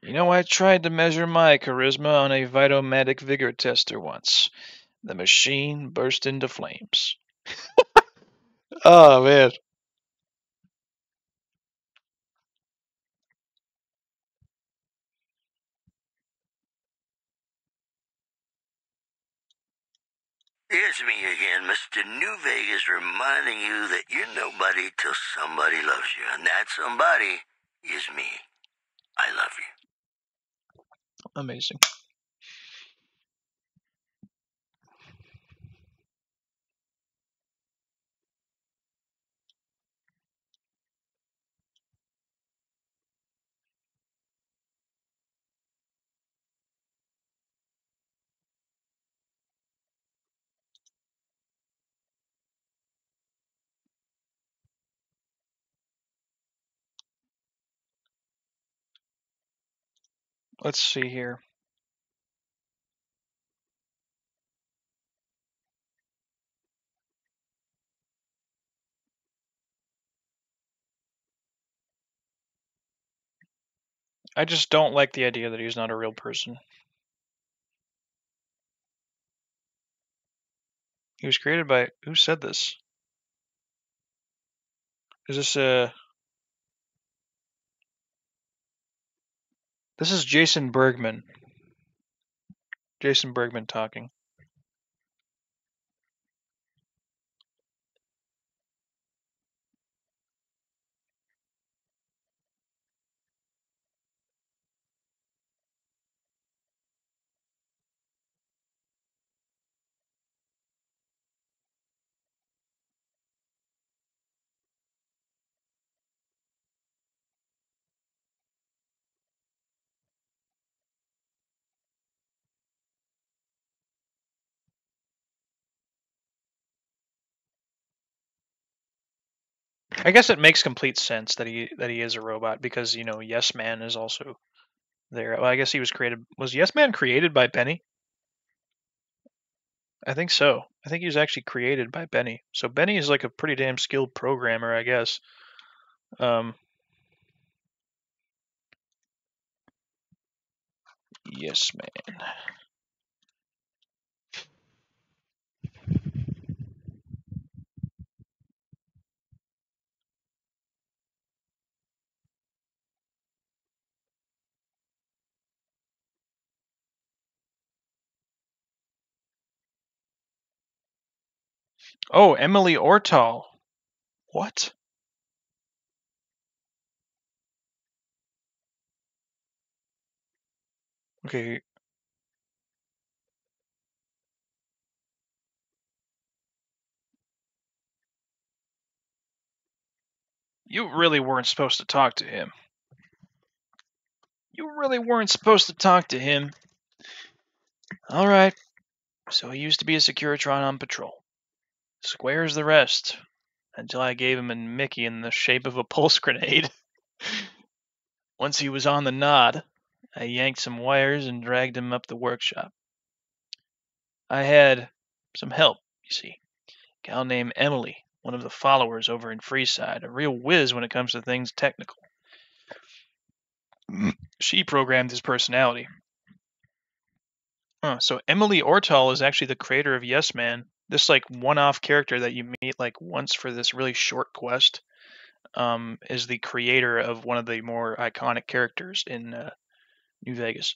You know, I tried to measure my charisma on a Vitomatic vigor tester once. The machine burst into flames. oh, man. It's me again, Mr. New Vegas, reminding you that you're nobody till somebody loves you, and that somebody is me. I love you. Amazing. Let's see here. I just don't like the idea that he's not a real person. He was created by who said this? Is this a? This is Jason Bergman. Jason Bergman talking. I guess it makes complete sense that he that he is a robot because you know Yes Man is also there. Well, I guess he was created. Was Yes Man created by Benny? I think so. I think he was actually created by Benny. So Benny is like a pretty damn skilled programmer, I guess. Um, yes, man. Oh, Emily Ortal. What? Okay. You really weren't supposed to talk to him. You really weren't supposed to talk to him. All right. So he used to be a Securitron on patrol. Square's the rest. Until I gave him a Mickey in the shape of a pulse grenade. Once he was on the nod, I yanked some wires and dragged him up the workshop. I had some help, you see. A gal named Emily, one of the followers over in Freeside, a real whiz when it comes to things technical. She programmed his personality. Huh, so Emily Ortal is actually the creator of Yes Man. This like one-off character that you meet like once for this really short quest um, is the creator of one of the more iconic characters in uh, New Vegas.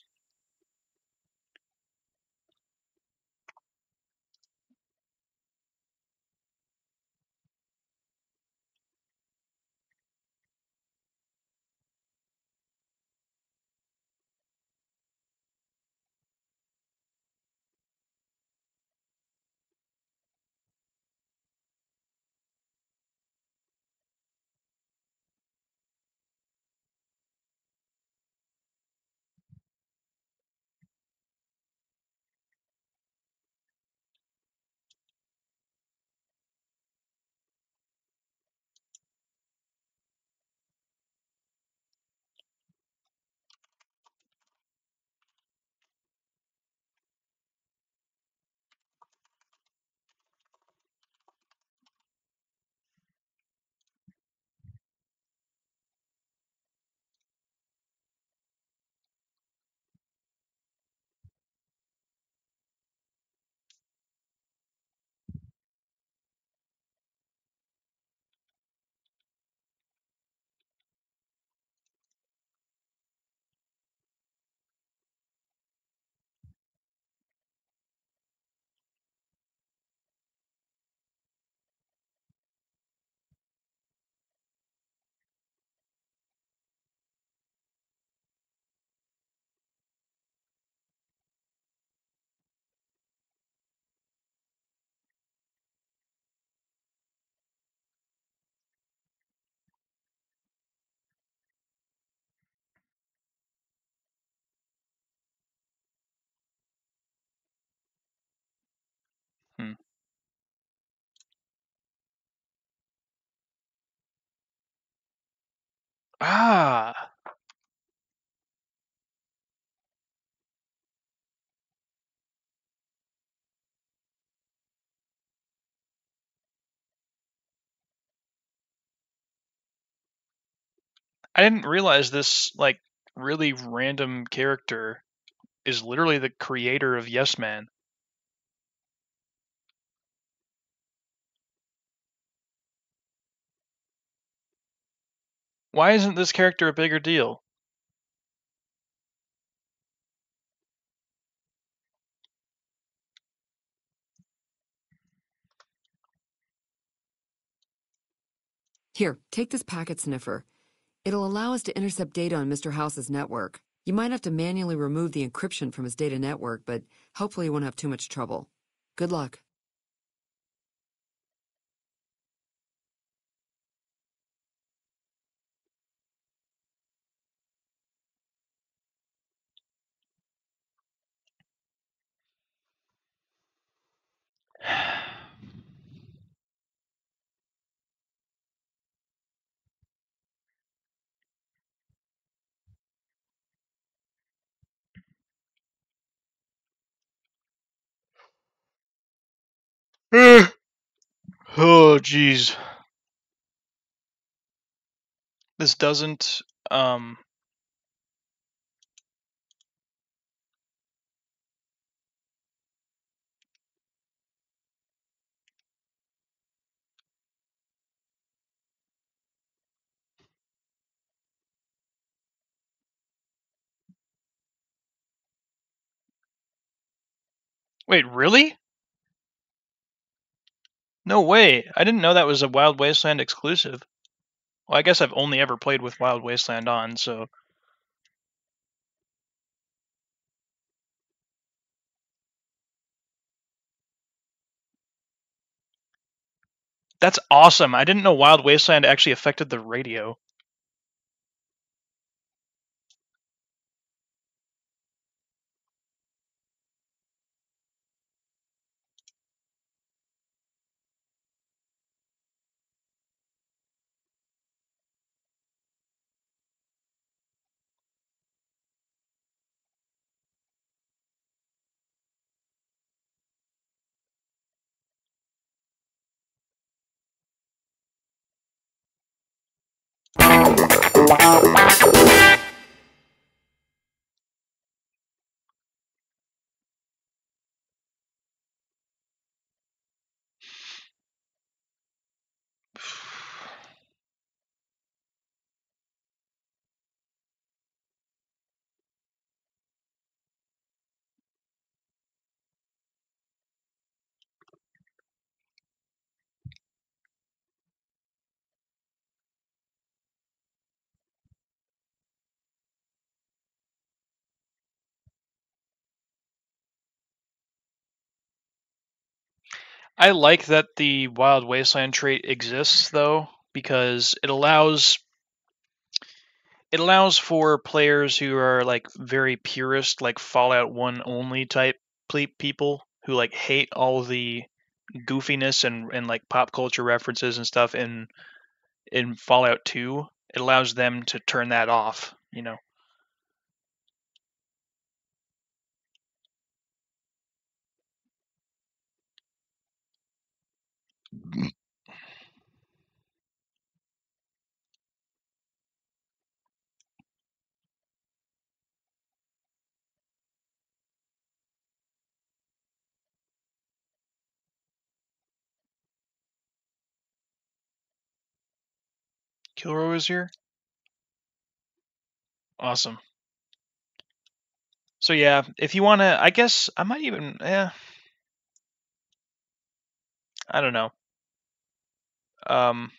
Hmm. Ah. I didn't realize this like really random character is literally the creator of Yes Man. Why isn't this character a bigger deal? Here, take this packet sniffer. It'll allow us to intercept data on Mr. House's network. You might have to manually remove the encryption from his data network, but hopefully you won't have too much trouble. Good luck. Oh, jeez. This doesn't, um... Wait, really? No way. I didn't know that was a Wild Wasteland exclusive. Well, I guess I've only ever played with Wild Wasteland on, so... That's awesome. I didn't know Wild Wasteland actually affected the radio. I like that the Wild Wasteland trait exists though, because it allows it allows for players who are like very purist, like Fallout 1 only type ple- people who like hate all the goofiness and, and like pop culture references and stuff in in Fallout 2. It allows them to turn that off, you know. Mm. Kilroy is here. Awesome. So yeah, if you want to, I guess I might even, yeah. I don't know. Um,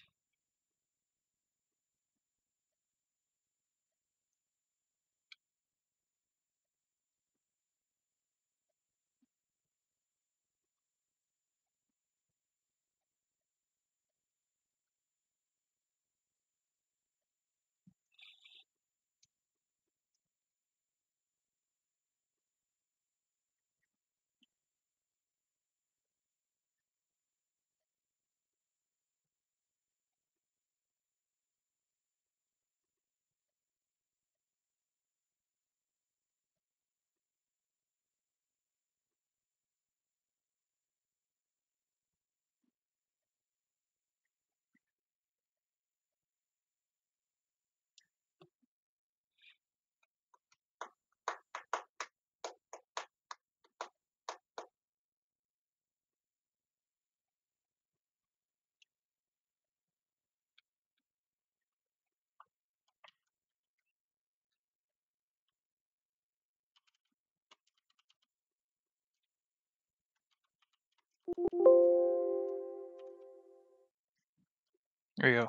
There you go.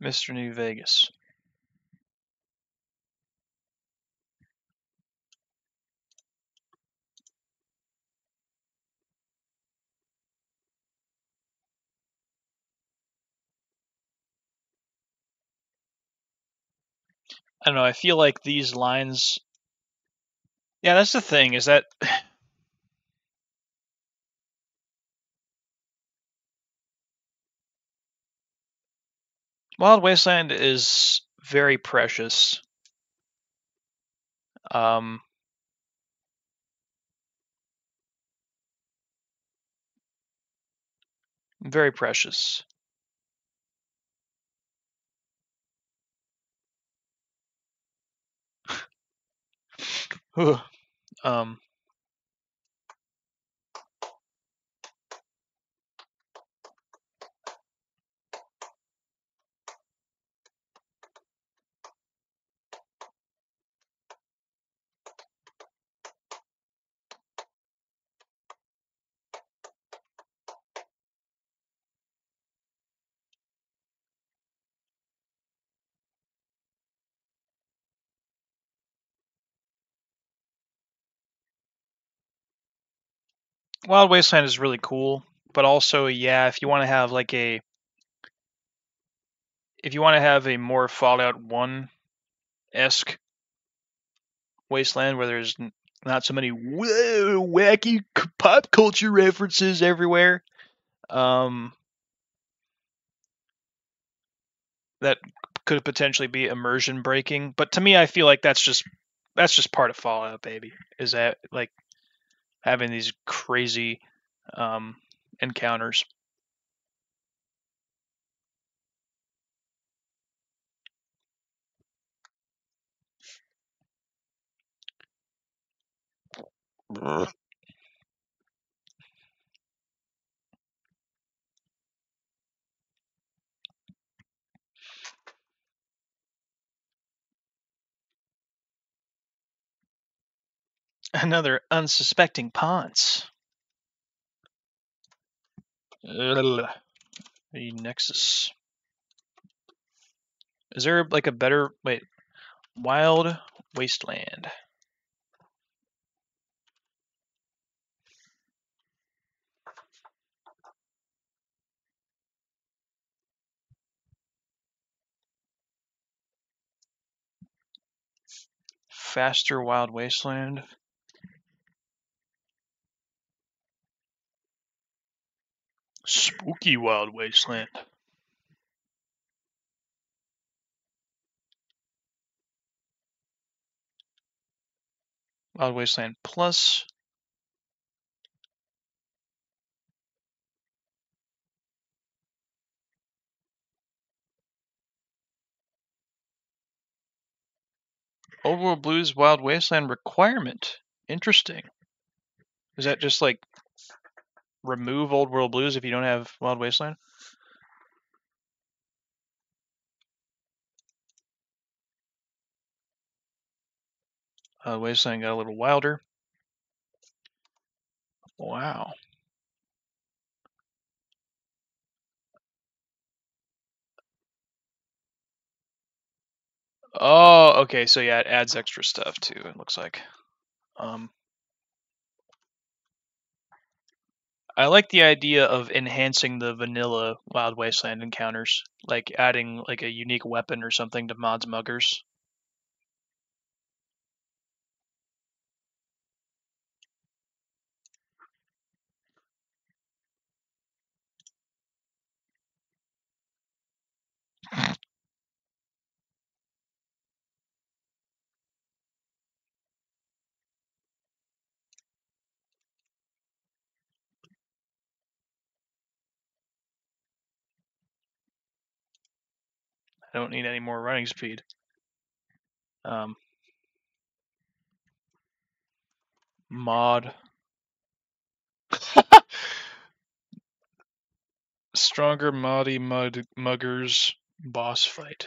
Mr. New Vegas. I don't know, I feel like these lines Yeah, that's the thing, is that Wild Wasteland is very precious. Um, very precious. um, Wild Wasteland is really cool, but also, yeah, if you want to have like a if you want to have a more Fallout 1 esque wasteland where there's not so many wacky pop culture references everywhere, um, that could potentially be immersion breaking. But to me, I feel like that's just that's just part of Fallout, baby. Is that like having these crazy um, encounters? Another unsuspecting Ponce. Ugh. The Nexus. Is there like a better wait? Wild Wasteland. Faster Wild Wasteland. Spooky Wild Wasteland. Wild Wasteland Plus. Old World Blues Wild Wasteland requirement. Interesting. Is that just like remove Old World Blues if you don't have Wild Wasteland? Uh, Wasteland got a little wilder. Wow. Oh, okay. So yeah, it adds extra stuff too. It looks like. Um, I like the idea of enhancing the vanilla Wild Wasteland encounters, like adding like a unique weapon or something to mods muggers. I don't need any more running speed. Um, mod. Stronger Moddy Mud Muggers boss fight.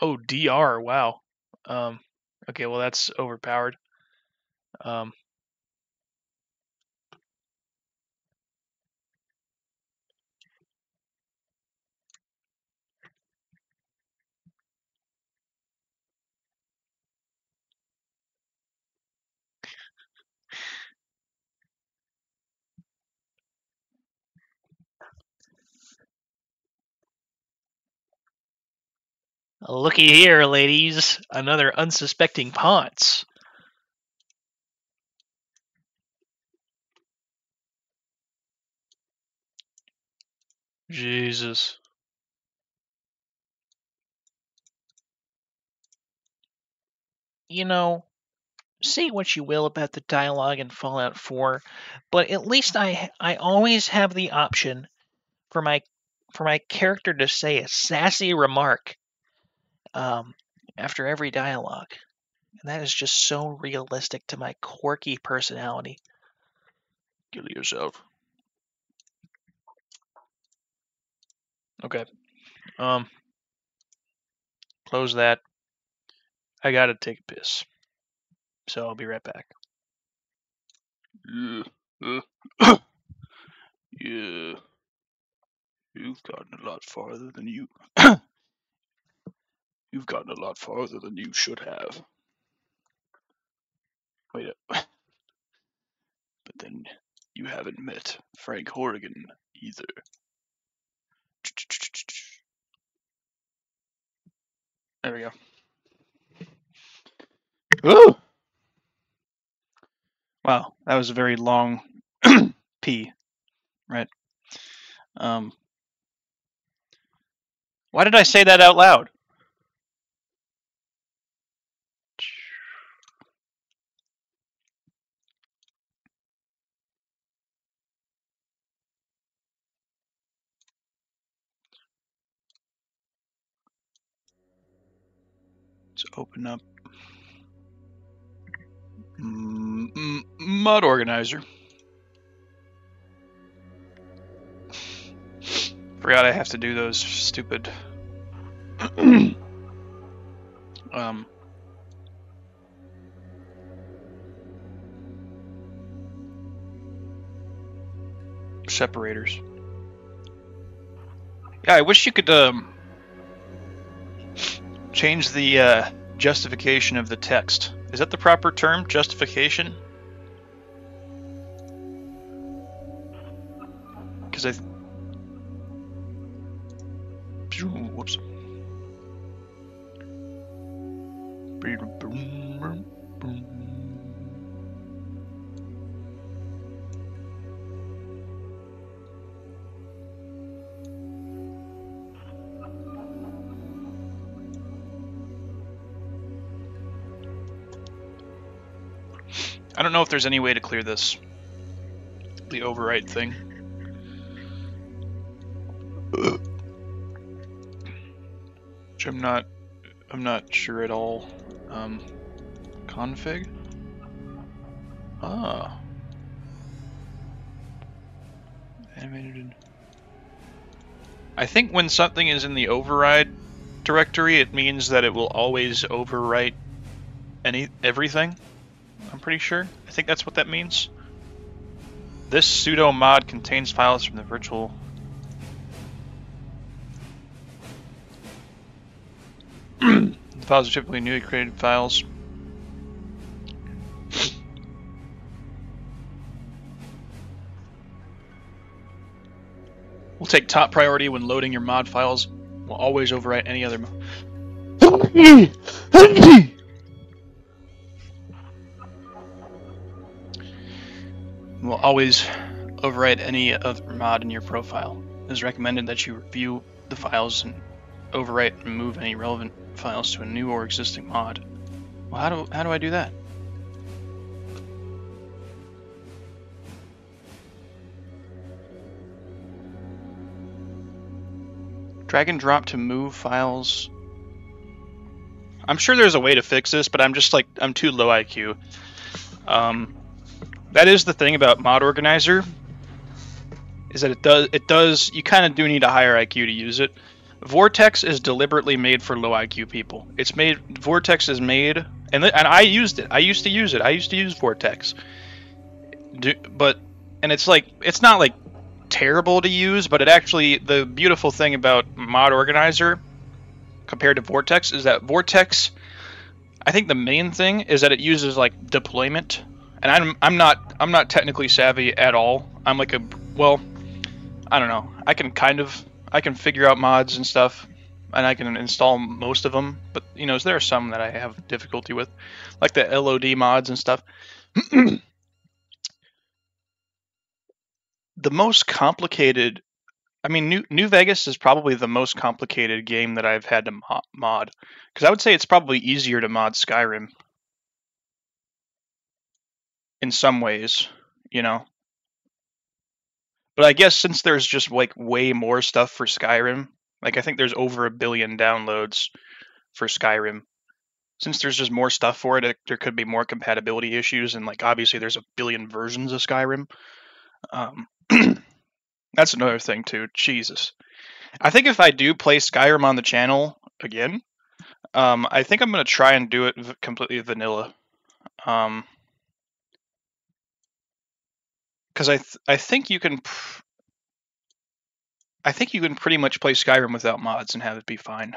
Oh, DR. Wow. Um, okay, well that's overpowered. Um, looky here, ladies. Another unsuspecting Ponce. Jesus. You know, say what you will about the dialogue in Fallout 4, but at least I I always have the option for my for my character to say a sassy remark um, after every dialogue. And that is just so realistic to my quirky personality. Kill yourself. Okay. Um close that. I gotta take a piss. So I'll be right back. Yeah. uh, yeah. You've gotten a lot farther than you. You've gotten a lot farther than you should have. Wait up. But then you haven't met Frank Horrigan either. There we go. Ooh. Wow, that was a very long P, right? Um, why did I say that out loud? Open up Mm, mm, Mod organizer. Forgot I have to do those stupid. um. Separators. Yeah, I wish you could um, change the uh, justification of the text. Is that the proper term? Justification? Because I. Whoops. I don't know if there's any way to clear this. The override thing. Which I'm not I'm not sure at all. Um config? Ah. Animated I think when something is in the override directory, it means that it will always overwrite any everything. Pretty sure. I think that's what that means. This pseudo mod contains files from the virtual the files are typically newly created files. We'll take top priority when loading your mod files. We'll always overwrite any other. always overwrite any other mod in your profile. It is recommended that you review the files and overwrite and move any relevant files to a new or existing mod. Well, how do, how do I do that? Drag and drop to move files. I'm sure there's a way to fix this, but I'm just like, I'm too low IQ. Um, that is the thing about mod organizer is that it does it does you kind of do need a higher IQ to use it Vortex is deliberately made for low IQ people. It's made Vortex is made and and I used it. I used to use it. I used to use Vortex. Do, but and it's like it's not like terrible to use, but it actually the beautiful thing about Mod Organizer compared to Vortex is that Vortex I think the main thing is that it uses like deployment and I'm I'm not I'm not technically savvy at all. I'm like a well, I don't know. I can kind of I can figure out mods and stuff, and I can install most of them. But you know, there are some that I have difficulty with, like the LOD mods and stuff. the most complicated I mean, New New Vegas is probably the most complicated game that I've had to mo- mod because I would say it's probably easier to mod Skyrim in some ways, you know. But I guess since there's just like way more stuff for Skyrim, like I think there's over a billion downloads for Skyrim. Since there's just more stuff for it, it there could be more compatibility issues, and like obviously there's a billion versions of Skyrim. Um, that's another thing too. Jesus, I think if I do play Skyrim on the channel again, um, I think I'm gonna try and do it completely vanilla. Um, because I th- I think you can pr- I think you can pretty much play Skyrim without mods and have it be fine.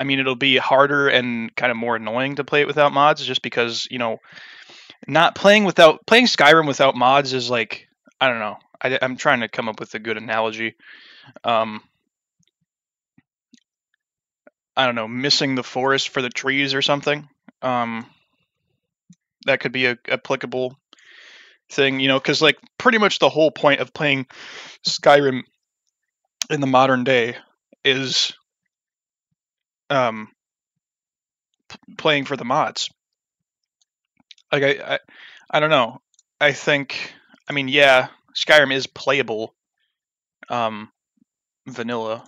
I mean, it'll be harder and kind of more annoying to play it without mods, just because you know, not playing without playing Skyrim without mods is like I don't know. I, am trying to come up with a good analogy. Um, I don't know, missing the forest for the trees or something. Um, that could be a applicable thing, you know, because like pretty much the whole point of playing Skyrim in the modern day is um playing for the mods. Like I, I I don't know. I think I mean yeah, Skyrim is playable um vanilla.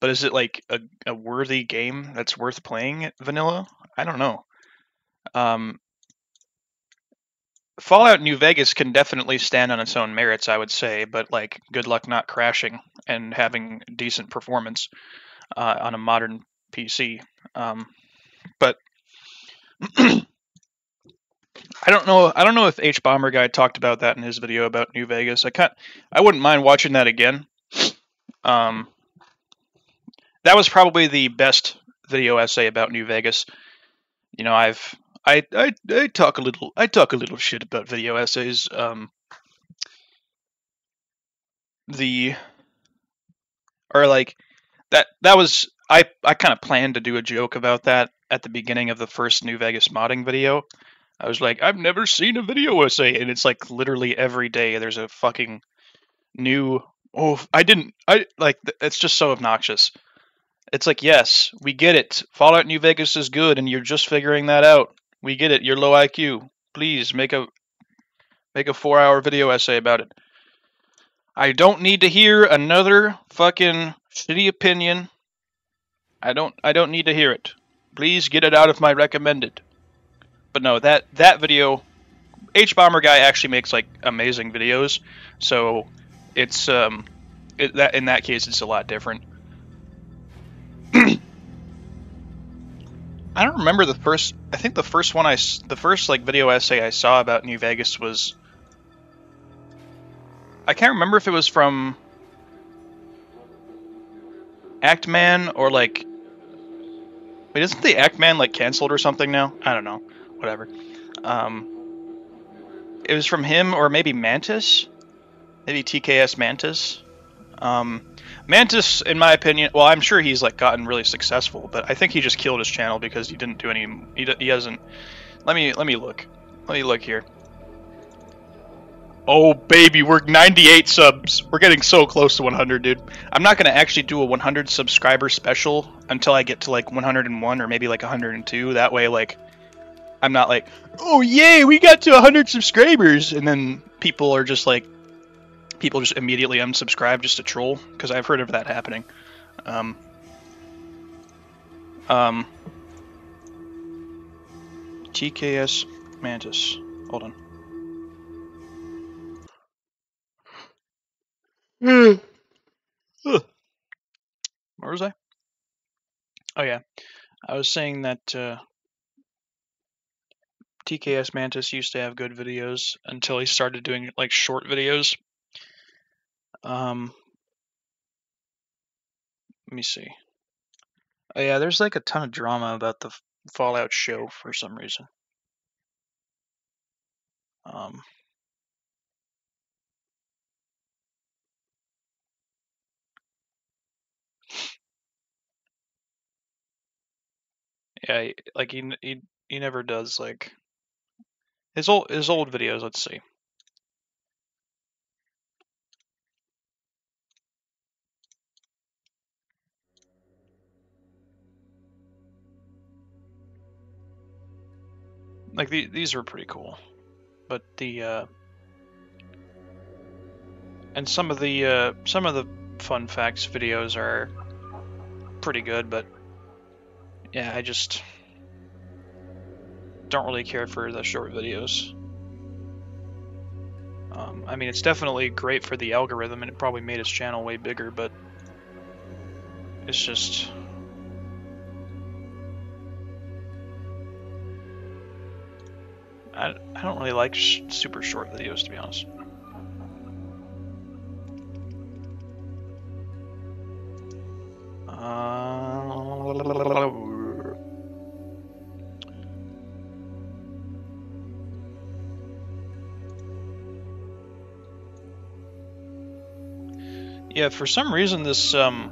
But is it like a, a worthy game that's worth playing vanilla? I don't know. Um Fallout New Vegas can definitely stand on its own merits, I would say, but like, good luck not crashing and having decent performance uh, on a modern PC. Um, but I don't know. I don't know if Hbomberguy talked about that in his video about New Vegas. I can't. I wouldn't mind watching that again. Um, that was probably the best video essay about New Vegas. You know, I've I, I I talk a little I talk a little shit about video essays. Um, the or like that that was I I kind of planned to do a joke about that at the beginning of the first New Vegas modding video. I was like, I've never seen a video essay, and it's like literally every day there's a fucking new. Oh, I didn't. I like. It's just so obnoxious. It's like, yes, we get it. Fallout New Vegas is good, and you're just figuring that out. We get it. You're low IQ. Please make a make a four hour video essay about it. I don't need to hear another fucking shitty opinion. I don't I don't need to hear it. Please get it out of my recommended. But no, that that video Hbomberguy actually makes like amazing videos. So it's um it, that in that case it's a lot different. I don't remember the first. I think the first one I, the first like video essay I saw about New Vegas was. I can't remember if it was from. Act Man or like. Wait, isn't the Act Man like canceled or something now? I don't know. Whatever. Um. It was from him or maybe Mantis, maybe TKS Mantis. Um, Mantis, in my opinion, well, I'm sure he's like gotten really successful, but I think he just killed his channel because he didn't do any. He, he hasn't. Let me let me look. Let me look here. Oh baby, we're 98 subs. We're getting so close to 100, dude. I'm not gonna actually do a 100 subscriber special until I get to like 101 or maybe like 102. That way, like, I'm not like, oh yay, we got to 100 subscribers, and then people are just like, people just immediately unsubscribe just to troll because I've heard of that happening. Um, um, TKS Mantis. Hold on. Where's was I? Oh yeah, I was saying that uh, TKS Mantis used to have good videos until he started doing like short videos. Um, let me see. Oh yeah, there's like a ton of drama about the Fallout show for some reason. Um, yeah, like he he he never does like his old his old videos. Let's see. Like the, these were pretty cool, but the uh, and some of the uh, some of the fun facts videos are pretty good, but yeah, I just don't really care for the short videos. Um, I mean, it's definitely great for the algorithm, and it probably made his channel way bigger, but it's just I, I don't really like sh super short videos, to be honest. Uh, yeah, for some reason this um,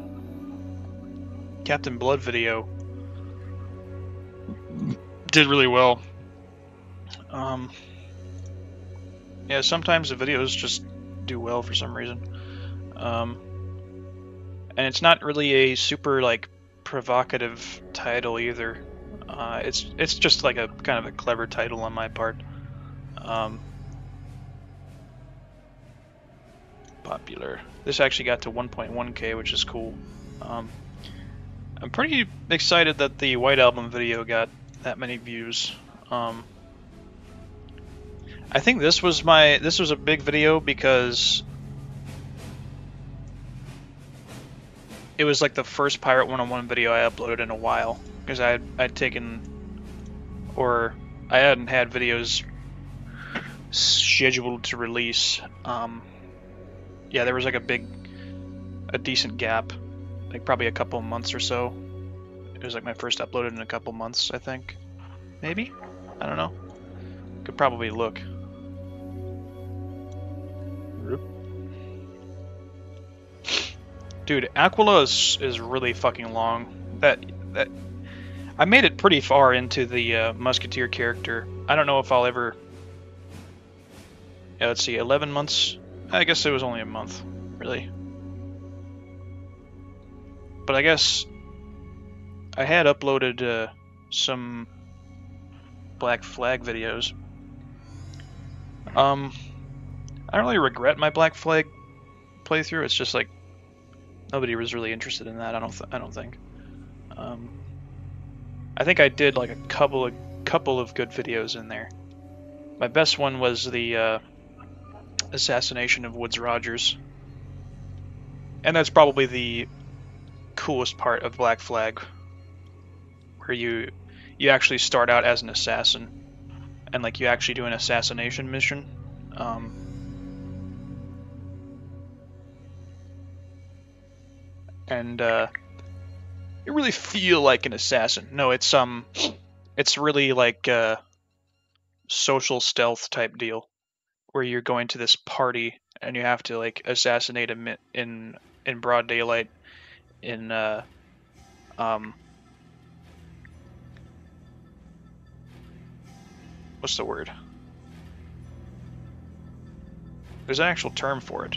Captain Blood video did really well. Um, yeah, sometimes the videos just do well for some reason. Um, and it's not really a super like provocative title either. Uh, it's it's just like a kind of a clever title on my part. Um, popular. This actually got to 1.1k, which is cool. Um, I'm pretty excited that the White Album video got that many views. Um, I think this was my this was a big video because it was like the first Pirate101 video I uploaded in a while because I I'd taken or I hadn't had videos scheduled to release. Um, yeah, there was like a big, a decent gap, like probably a couple months or so. It was like my first uploaded in a couple months, I think. Maybe? I don't know. Could probably look. Dude, Aquila is, is really fucking long. That that I made it pretty far into the uh, Musketeer character. I don't know if I'll ever. Yeah, let's see, 11 months. I guess it was only a month, really. But I guess I had uploaded uh, some Black Flag videos. Um, I don't really regret my Black Flag playthrough. It's just like nobody was really interested in that. I don't. Th I don't think. Um, I think I did like a couple of couple of good videos in there. My best one was the uh, assassination of Woodes Rogers, and that's probably the coolest part of Black Flag, where you you actually start out as an assassin, and like you actually do an assassination mission. Um, and uh, you really feel like an assassin. No, it's um, it's really like a social stealth type deal, where you're going to this party and you have to like assassinate him in in broad daylight, in uh, um, what's the word? There's an actual term for it.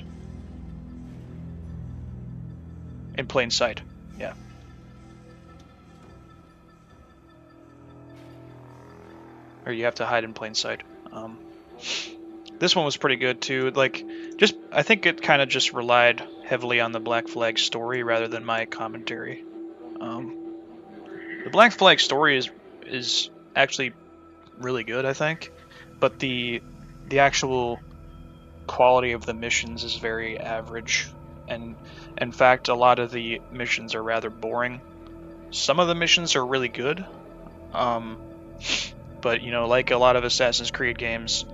In plain sight, yeah. Or you have to hide in plain sight. Um, this one was pretty good too. Like, just I think it kind of just relied heavily on the Black Flag story rather than my commentary. Um, the Black Flag story is is actually really good, I think, but the the actual quality of the missions is very average. And in fact, a lot of the missions are rather boring. Some of the missions are really good, um, but you know, like a lot of Assassin's Creed games,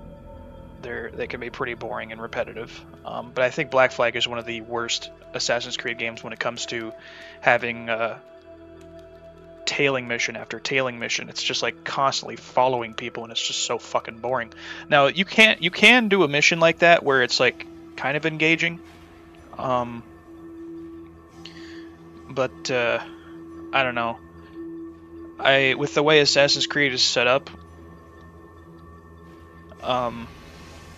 they're they can be pretty boring and repetitive. Um, but I think Black Flag is one of the worst Assassin's Creed games when it comes to having uh, tailing mission after tailing mission. It's just like constantly following people, and it's just so fucking boring. Now you can't you can do a mission like that where it's like kind of engaging, um, but uh, I don't know. I with the way Assassin's Creed is set up, um,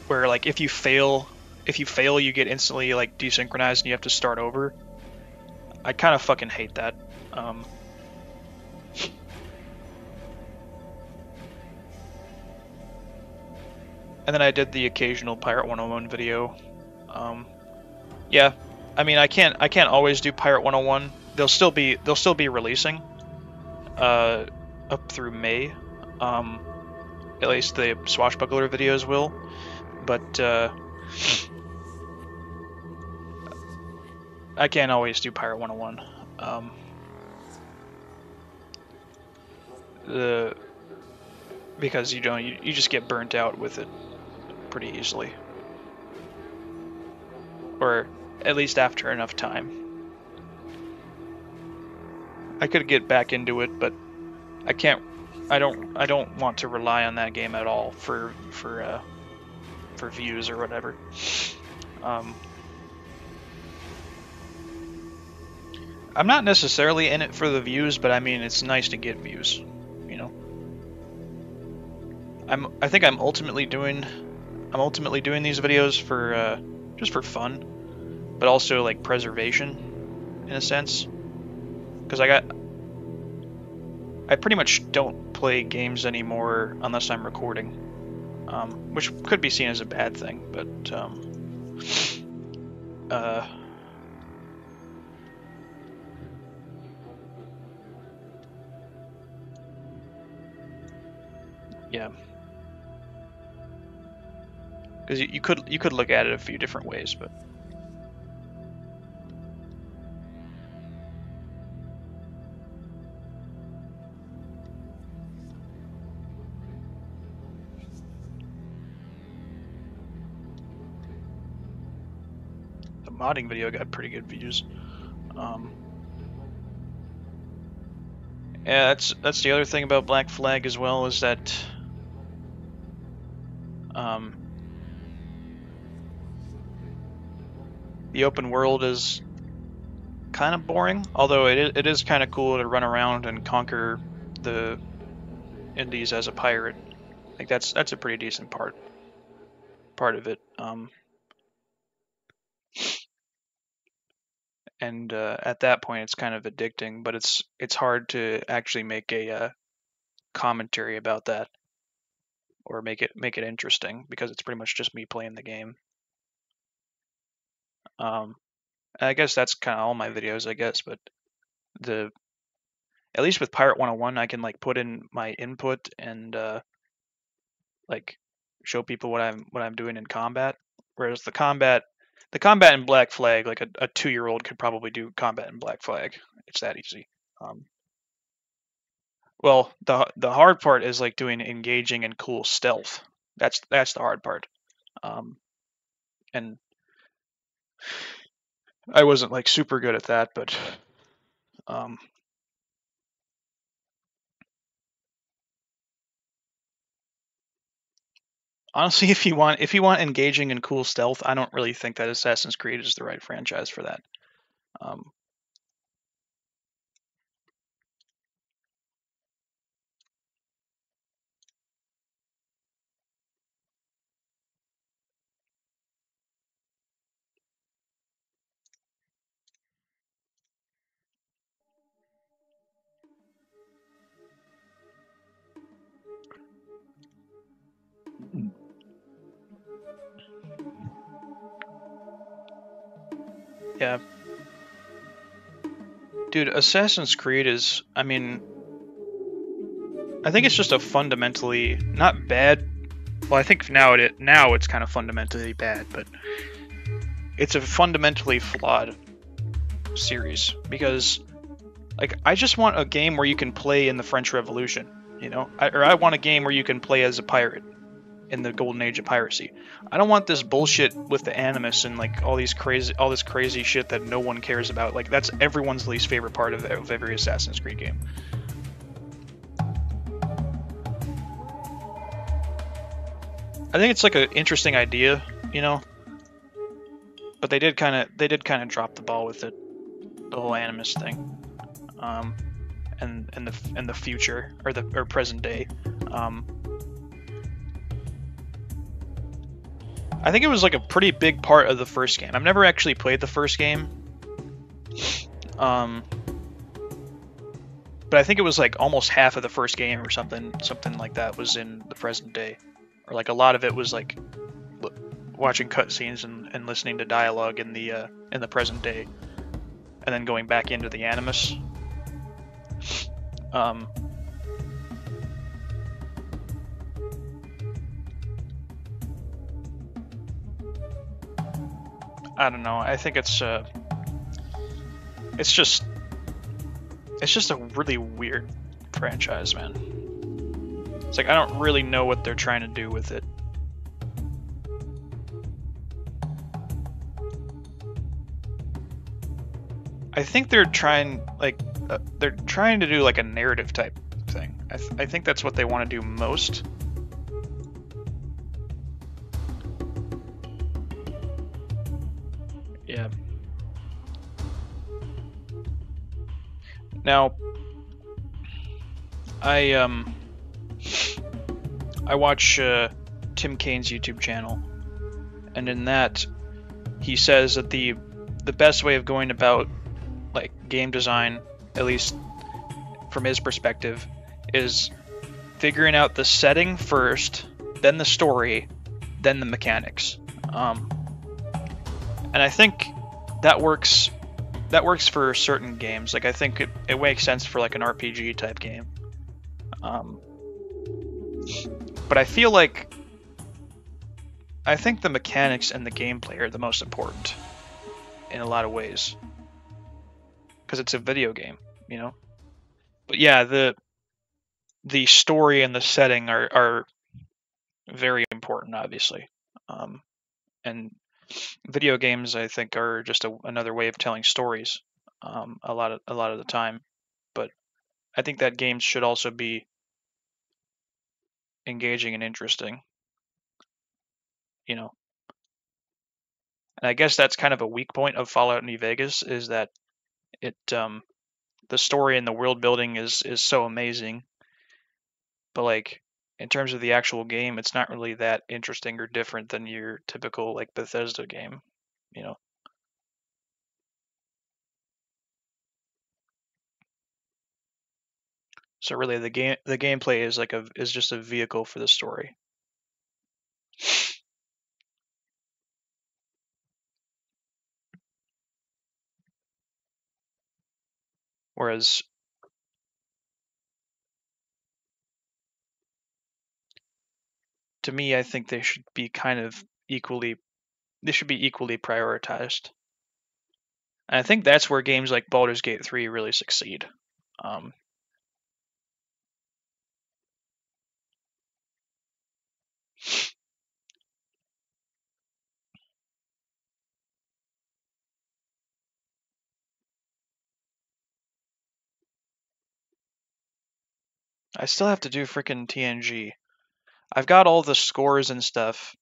where like if you fail, if you fail, you get instantly like desynchronized and you have to start over. I kind of fucking hate that. Um, and then I did the occasional Pirate101 video. Um, yeah, I mean I can't I can't always do Pirate101. They'll still be they'll still be releasing uh, up through May. Um, at least the swashbuckler videos will, but uh, I can't always do Pirate101. Um, the because you don't you, you just get burnt out with it pretty easily or at least after enough time. I could get back into it but I can't I don't I don't want to rely on that game at all for for uh, for views or whatever. Um, I'm not necessarily in it for the views but I mean it's nice to get views you know. I'm I think I'm ultimately doing I'm ultimately doing these videos for uh, just for fun, but also like preservation in a sense, because I got I pretty much don't play games anymore unless I'm recording, um, which could be seen as a bad thing, but um, uh. Yeah. Because you, you could you could look at it a few different ways, but modding video got pretty good views. Um, yeah, that's that's the other thing about Black Flag as well is that um, the open world is kind of boring, although it is, it is kind of cool to run around and conquer the Indies as a pirate. Like that's that's a pretty decent part part of it. Um, and uh, at that point, it's kind of addicting, but it's it's hard to actually make a uh, commentary about that or make it make it interesting because it's pretty much just me playing the game. Um, I guess that's kind of all my videos, I guess, but the at least with Pirate101, I can like put in my input and uh, like show people what I'm what I'm doing in combat. Whereas the combat, the combat in Black Flag, like a, a two year old could probably do combat in Black Flag. It's that easy. Um, well, the the hard part is like doing engaging and cool stealth. That's that's the hard part. Um, and I wasn't like super good at that, but um, honestly, if you want if you want engaging and cool stealth, I don't really think that Assassin's Creed is the right franchise for that. Um, Yeah. Dude, Assassin's Creed is, I mean, I think it's just a fundamentally not bad. Well, I think now it now it's kind of fundamentally bad, but it's a fundamentally flawed series because like I just want a game where you can play in the French Revolution, you know, I, or I want a game where you can play as a pirate in the golden age of piracy. I don't want this bullshit with the animus and like all these crazy all this crazy shit that no one cares about. Like that's everyone's least favorite part of, of every Assassin's Creed game. I think it's like an interesting idea, you know. But they did kind of they did kind of drop the ball with it, the whole animus thing, um, and and the and the future or the or present day. Um, I think it was like a pretty big part of the first game. I've never actually played the first game, um, but I think it was like almost half of the first game or something, something like that was in the present day, or like a lot of it was like watching cutscenes and, and listening to dialogue in the uh, in the present day, and then going back into the Animus. Um, I don't know. I think it's uh, it's just it's just a really weird franchise, man. It's like I don't really know what they're trying to do with it. I think they're trying like uh, they're trying to do like a narrative type thing. I, th- I think that's what they want to do most. Now, I um, I watch uh, Tim Cain's YouTube channel, and in that, he says that the the best way of going about like game design, at least from his perspective, is figuring out the setting first, then the story, then the mechanics. Um, and I think that works. That works for certain games. Like I think it, it makes sense for like an RPG type game. Um, but I feel like I think the mechanics and the gameplay are the most important in a lot of ways because it's a video game, you know. But yeah, the the story and the setting are are very important, obviously. Um, and video games, I think, are just a, another way of telling stories. Um, a lot of a lot of the time, but I think that games should also be engaging and interesting. You know, and I guess that's kind of a weak point of Fallout New Vegas is that it um, the story and the world building is is so amazing, but like in terms of the actual game, it's not really that interesting or different than your typical like Bethesda game, you know. So really, the game the gameplay is like a is just a vehicle for the story. Whereas to me, I think they should be kind of equally they should be equally prioritized. And I think that's where games like Baldur's Gate 3 really succeed. Um, I still have to do frickin' TNG. I've got all the scores and stuff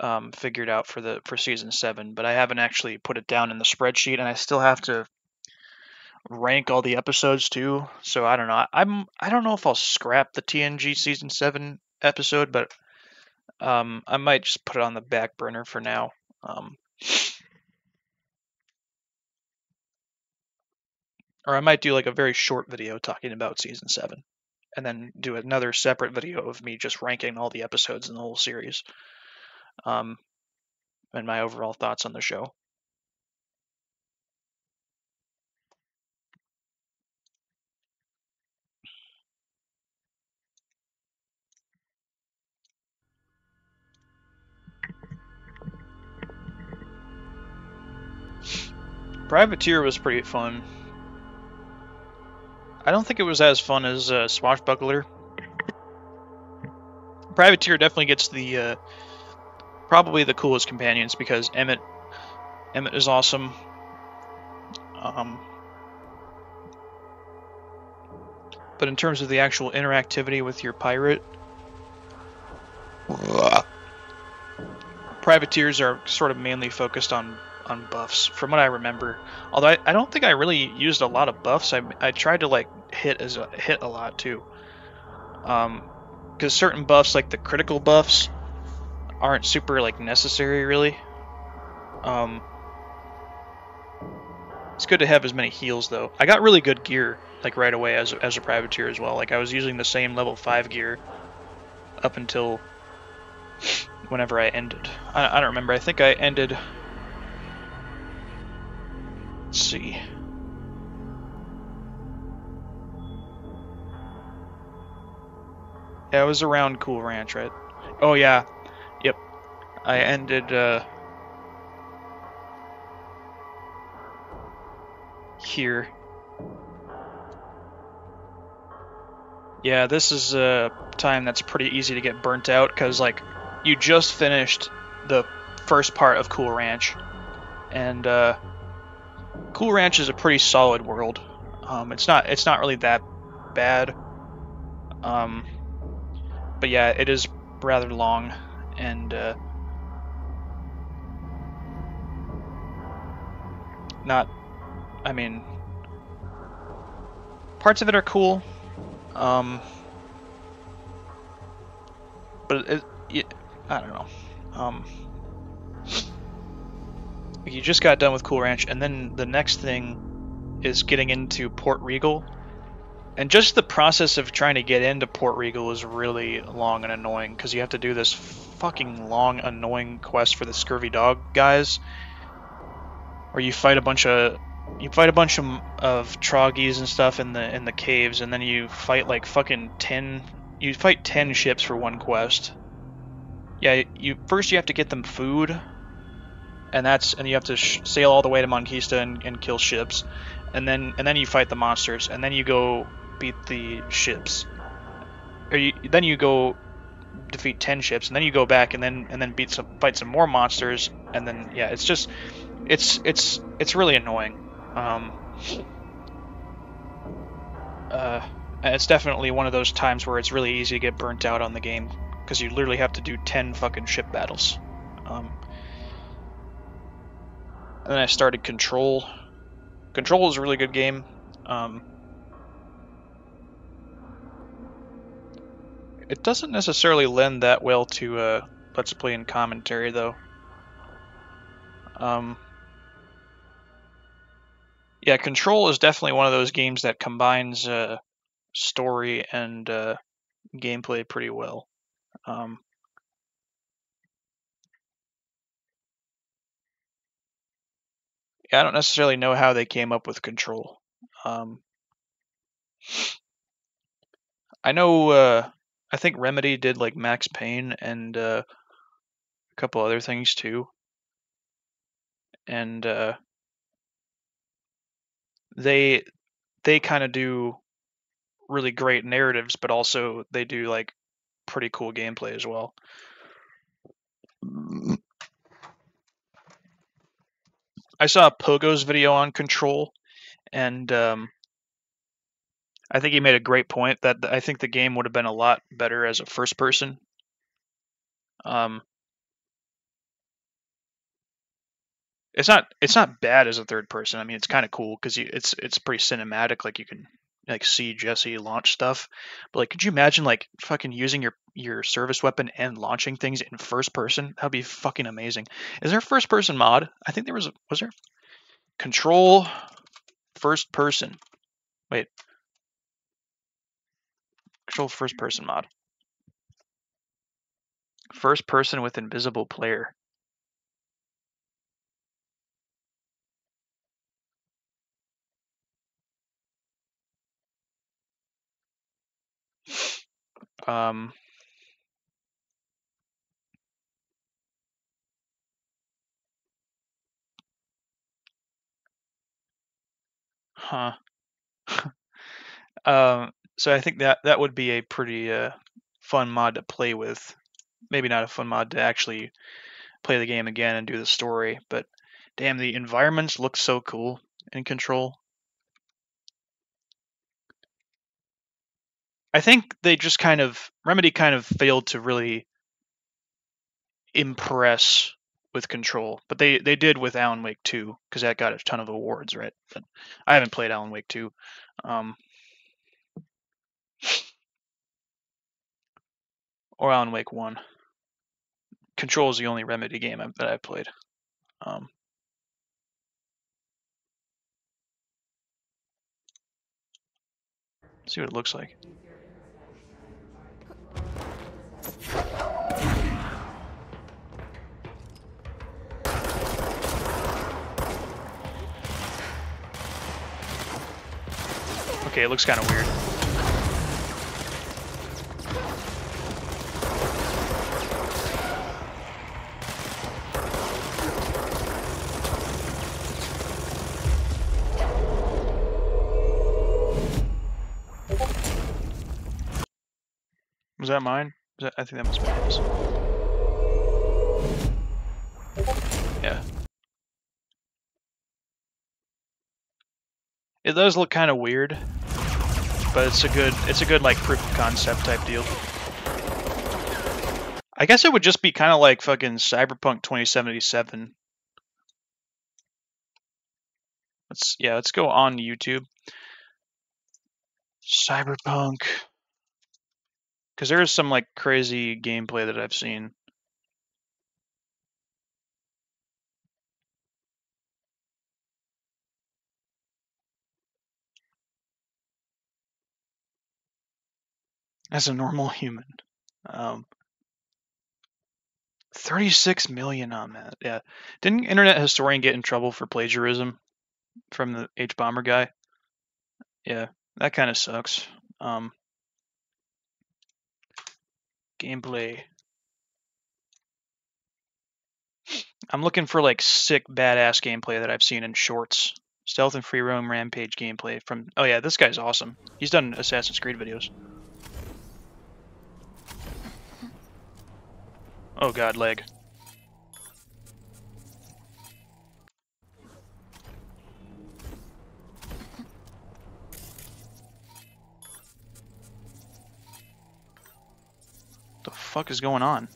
um, figured out for the for season seven, but I haven't actually put it down in the spreadsheet, and I still have to rank all the episodes too. So I don't know. I'm I don't know if I'll scrap the TNG season seven episode, but um, I might just put it on the back burner for now. Um, or I might do like a very short video talking about season seven, and then do another separate video of me just ranking all the episodes in the whole series, um, and my overall thoughts on the show. Privateer was pretty fun. I don't think it was as fun as uh, Swashbuckler. Privateer definitely gets the uh, probably the coolest companions because Emmett Emmett is awesome. Um, but in terms of the actual interactivity with your pirate, privateers are sort of mainly focused on on buffs, from what I remember. Although I, I don't think I really used a lot of buffs. I, I tried to like hit as a, hit a lot too. Um, because certain buffs like the critical buffs aren't super like necessary really. Um, it's good to have as many heals though. I got really good gear like right away as as a privateer as well. Like I was using the same level five gear up until whenever I ended. I, I don't remember. I think I ended. Let's see. Yeah, it was around Cool Ranch, right? Oh yeah, yep. I ended uh, here. Yeah, this is a time that's pretty easy to get burnt out because like you just finished the first part of Cool Ranch, and uh, Cool Ranch is a pretty solid world. Um, it's not it's not really that bad. Um, but yeah, it is rather long, and uh, not. I mean, parts of it are cool. Um, but it, it, I don't know. Um, you just got done with Cool Ranch, and then the next thing is getting into Port Regal. And just the process of trying to get into Port Regal is really long and annoying because you have to do this fucking long, annoying quest for the scurvy dog guys, where you fight a bunch of you fight a bunch of, of troggies and stuff in the in the caves, and then you fight like fucking ten. You fight ten ships for one quest. Yeah, you first you have to get them food, and that's and you have to sail all the way to Monquista and, and kill ships, and then and then you fight the monsters, and then you go beat the ships. Or you, then you go defeat ten ships, and then you go back and then and then beat some fight some more monsters, and then yeah, it's just it's it's it's really annoying. Um, uh, it's definitely one of those times where it's really easy to get burnt out on the game because you literally have to do ten fucking ship battles. Um, and then I started Control. Control is a really good game. Um, it doesn't necessarily lend that well to uh, Let's Play and commentary, though. Um, yeah, Control is definitely one of those games that combines uh, story and uh, gameplay pretty well. Um, I don't necessarily know how they came up with Control. Um, I know. Uh, I think Remedy did like Max Payne and uh, a couple other things too, and uh, they they kind of do really great narratives, but also they do like pretty cool gameplay as well. I saw Pogo's video on Control, and um, I think he made a great point that I think the game would have been a lot better as a first person. Um, it's not it's not bad as a third person. I mean, it's kind of cool because it's it's pretty cinematic. Like you can like see Jesse launch stuff. But like, could you imagine like fucking using your your service weapon and launching things in first person? That'd be fucking amazing. Is there a first person mod? I think there was. A, was there? Control first person. Wait. Control first person mod. First person with invisible player. Um, Huh. um, so I think that that would be a pretty uh, fun mod to play with. Maybe not a fun mod to actually play the game again and do the story, but damn, the environments look so cool in Control. I think they just kind of Remedy kind of failed to really impress with Control, but they they did with Alan Wake 2 because that got a ton of awards, right? But I haven't played Alan Wake 2. Um, or Alan Wake 1. Control is the only Remedy game that I've played. Um, see what it looks like. Okay, it looks kind of weird. Was that mine? I think that must be his. Yeah. It does look kind of weird, but it's a good it's a good like proof of concept type deal. I guess it would just be kind of like fucking Cyberpunk 2077. Let's yeah, let's go on YouTube. Cyberpunk because there is some like crazy gameplay that I've seen. As a normal human. Um, 36 million on that. Yeah. Didn't Internet Historian get in trouble for plagiarism from the Hbomberguy? Yeah, that kind of sucks. Um, gameplay. I'm looking for like sick badass gameplay that I've seen in shorts. Stealth and free roam rampage gameplay from Oh yeah, this guy's awesome. He's done Assassin's Creed videos. Oh god, leg. Fuck is going on?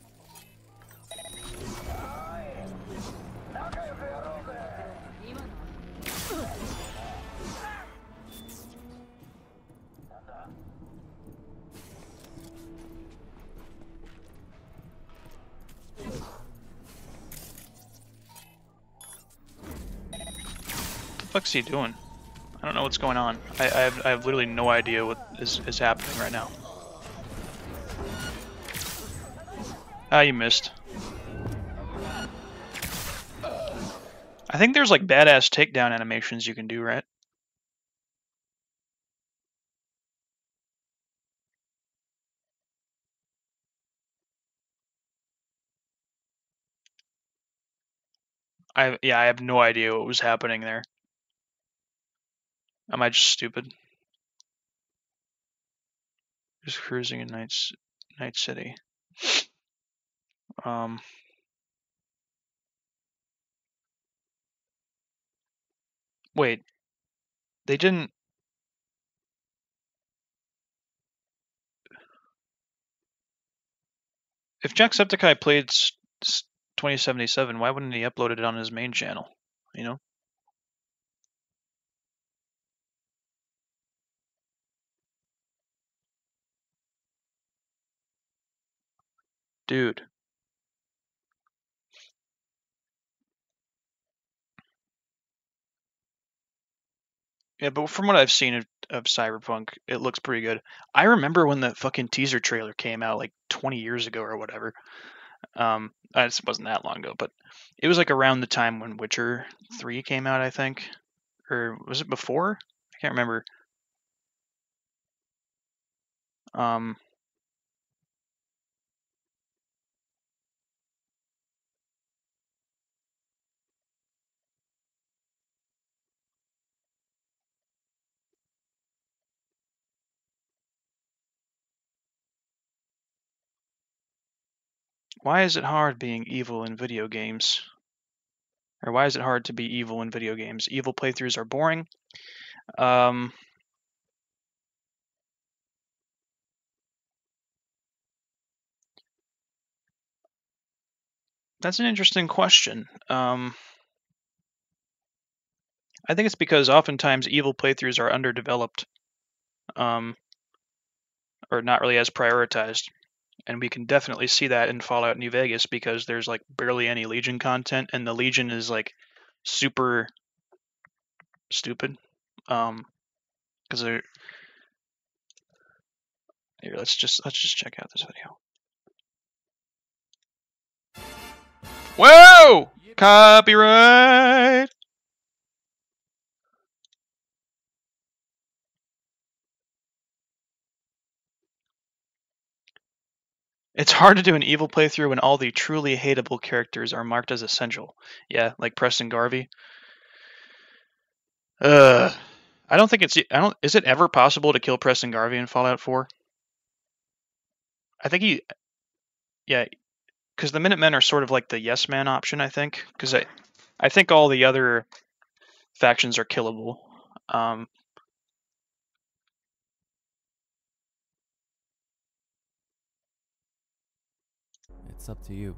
Fuck's he doing? I don't know what's going on. I, I, have, I have literally no idea what is, is happening right now. Ah, you missed. I think there's like badass takedown animations you can do, right? I yeah, I have no idea what was happening there. Am I just stupid? Just cruising in Night Night City. Um. Wait. They didn't. If Jacksepticeye played s- s- 2077, why wouldn't he upload it on his main channel? You know? Dude. Yeah, but from what I've seen of, of Cyberpunk, it looks pretty good. I remember when the fucking teaser trailer came out like 20 years ago or whatever. Um, it wasn't that long ago, but it was like around the time when Witcher 3 came out, I think. Or was it before? I can't remember. Um, Why is it hard being evil in video games? Or why is it hard to be evil in video games? Evil playthroughs are boring. Um, that's an interesting question. Um, I think it's because oftentimes evil playthroughs are underdeveloped, um, or not really as prioritized, and we can definitely see that in Fallout New Vegas because there's like barely any Legion content, and the Legion is like super stupid. Um, because they're here. Let's just let's just check out this video. Whoa! Copyright. It's hard to do an evil playthrough when all the truly hateable characters are marked as essential. Yeah, like Preston Garvey. Uh, I don't think it's. I don't. Is it ever possible to kill Preston Garvey in Fallout 4? I think he. Yeah, because the Minutemen are sort of like the yes man option. I think because I, I think all the other factions are killable. Um, It's up to you.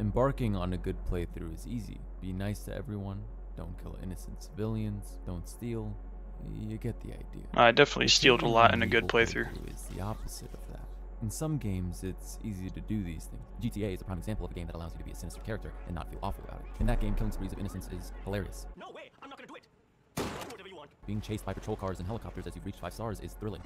Embarking on a good playthrough is easy. Be nice to everyone, don't kill innocent civilians, don't steal. You get the idea. I definitely The stealed a lot in a good evil playthrough. Is the opposite of that. In some games, it's easy to do these things. GTA is a prime example of a game that allows you to be a sinister character and not feel awful about it. In that game, killing sprees of innocents is hilarious. No way! I'm not gonna do it! Do whatever you want. Being chased by patrol cars and helicopters as you've reached five stars is thrilling.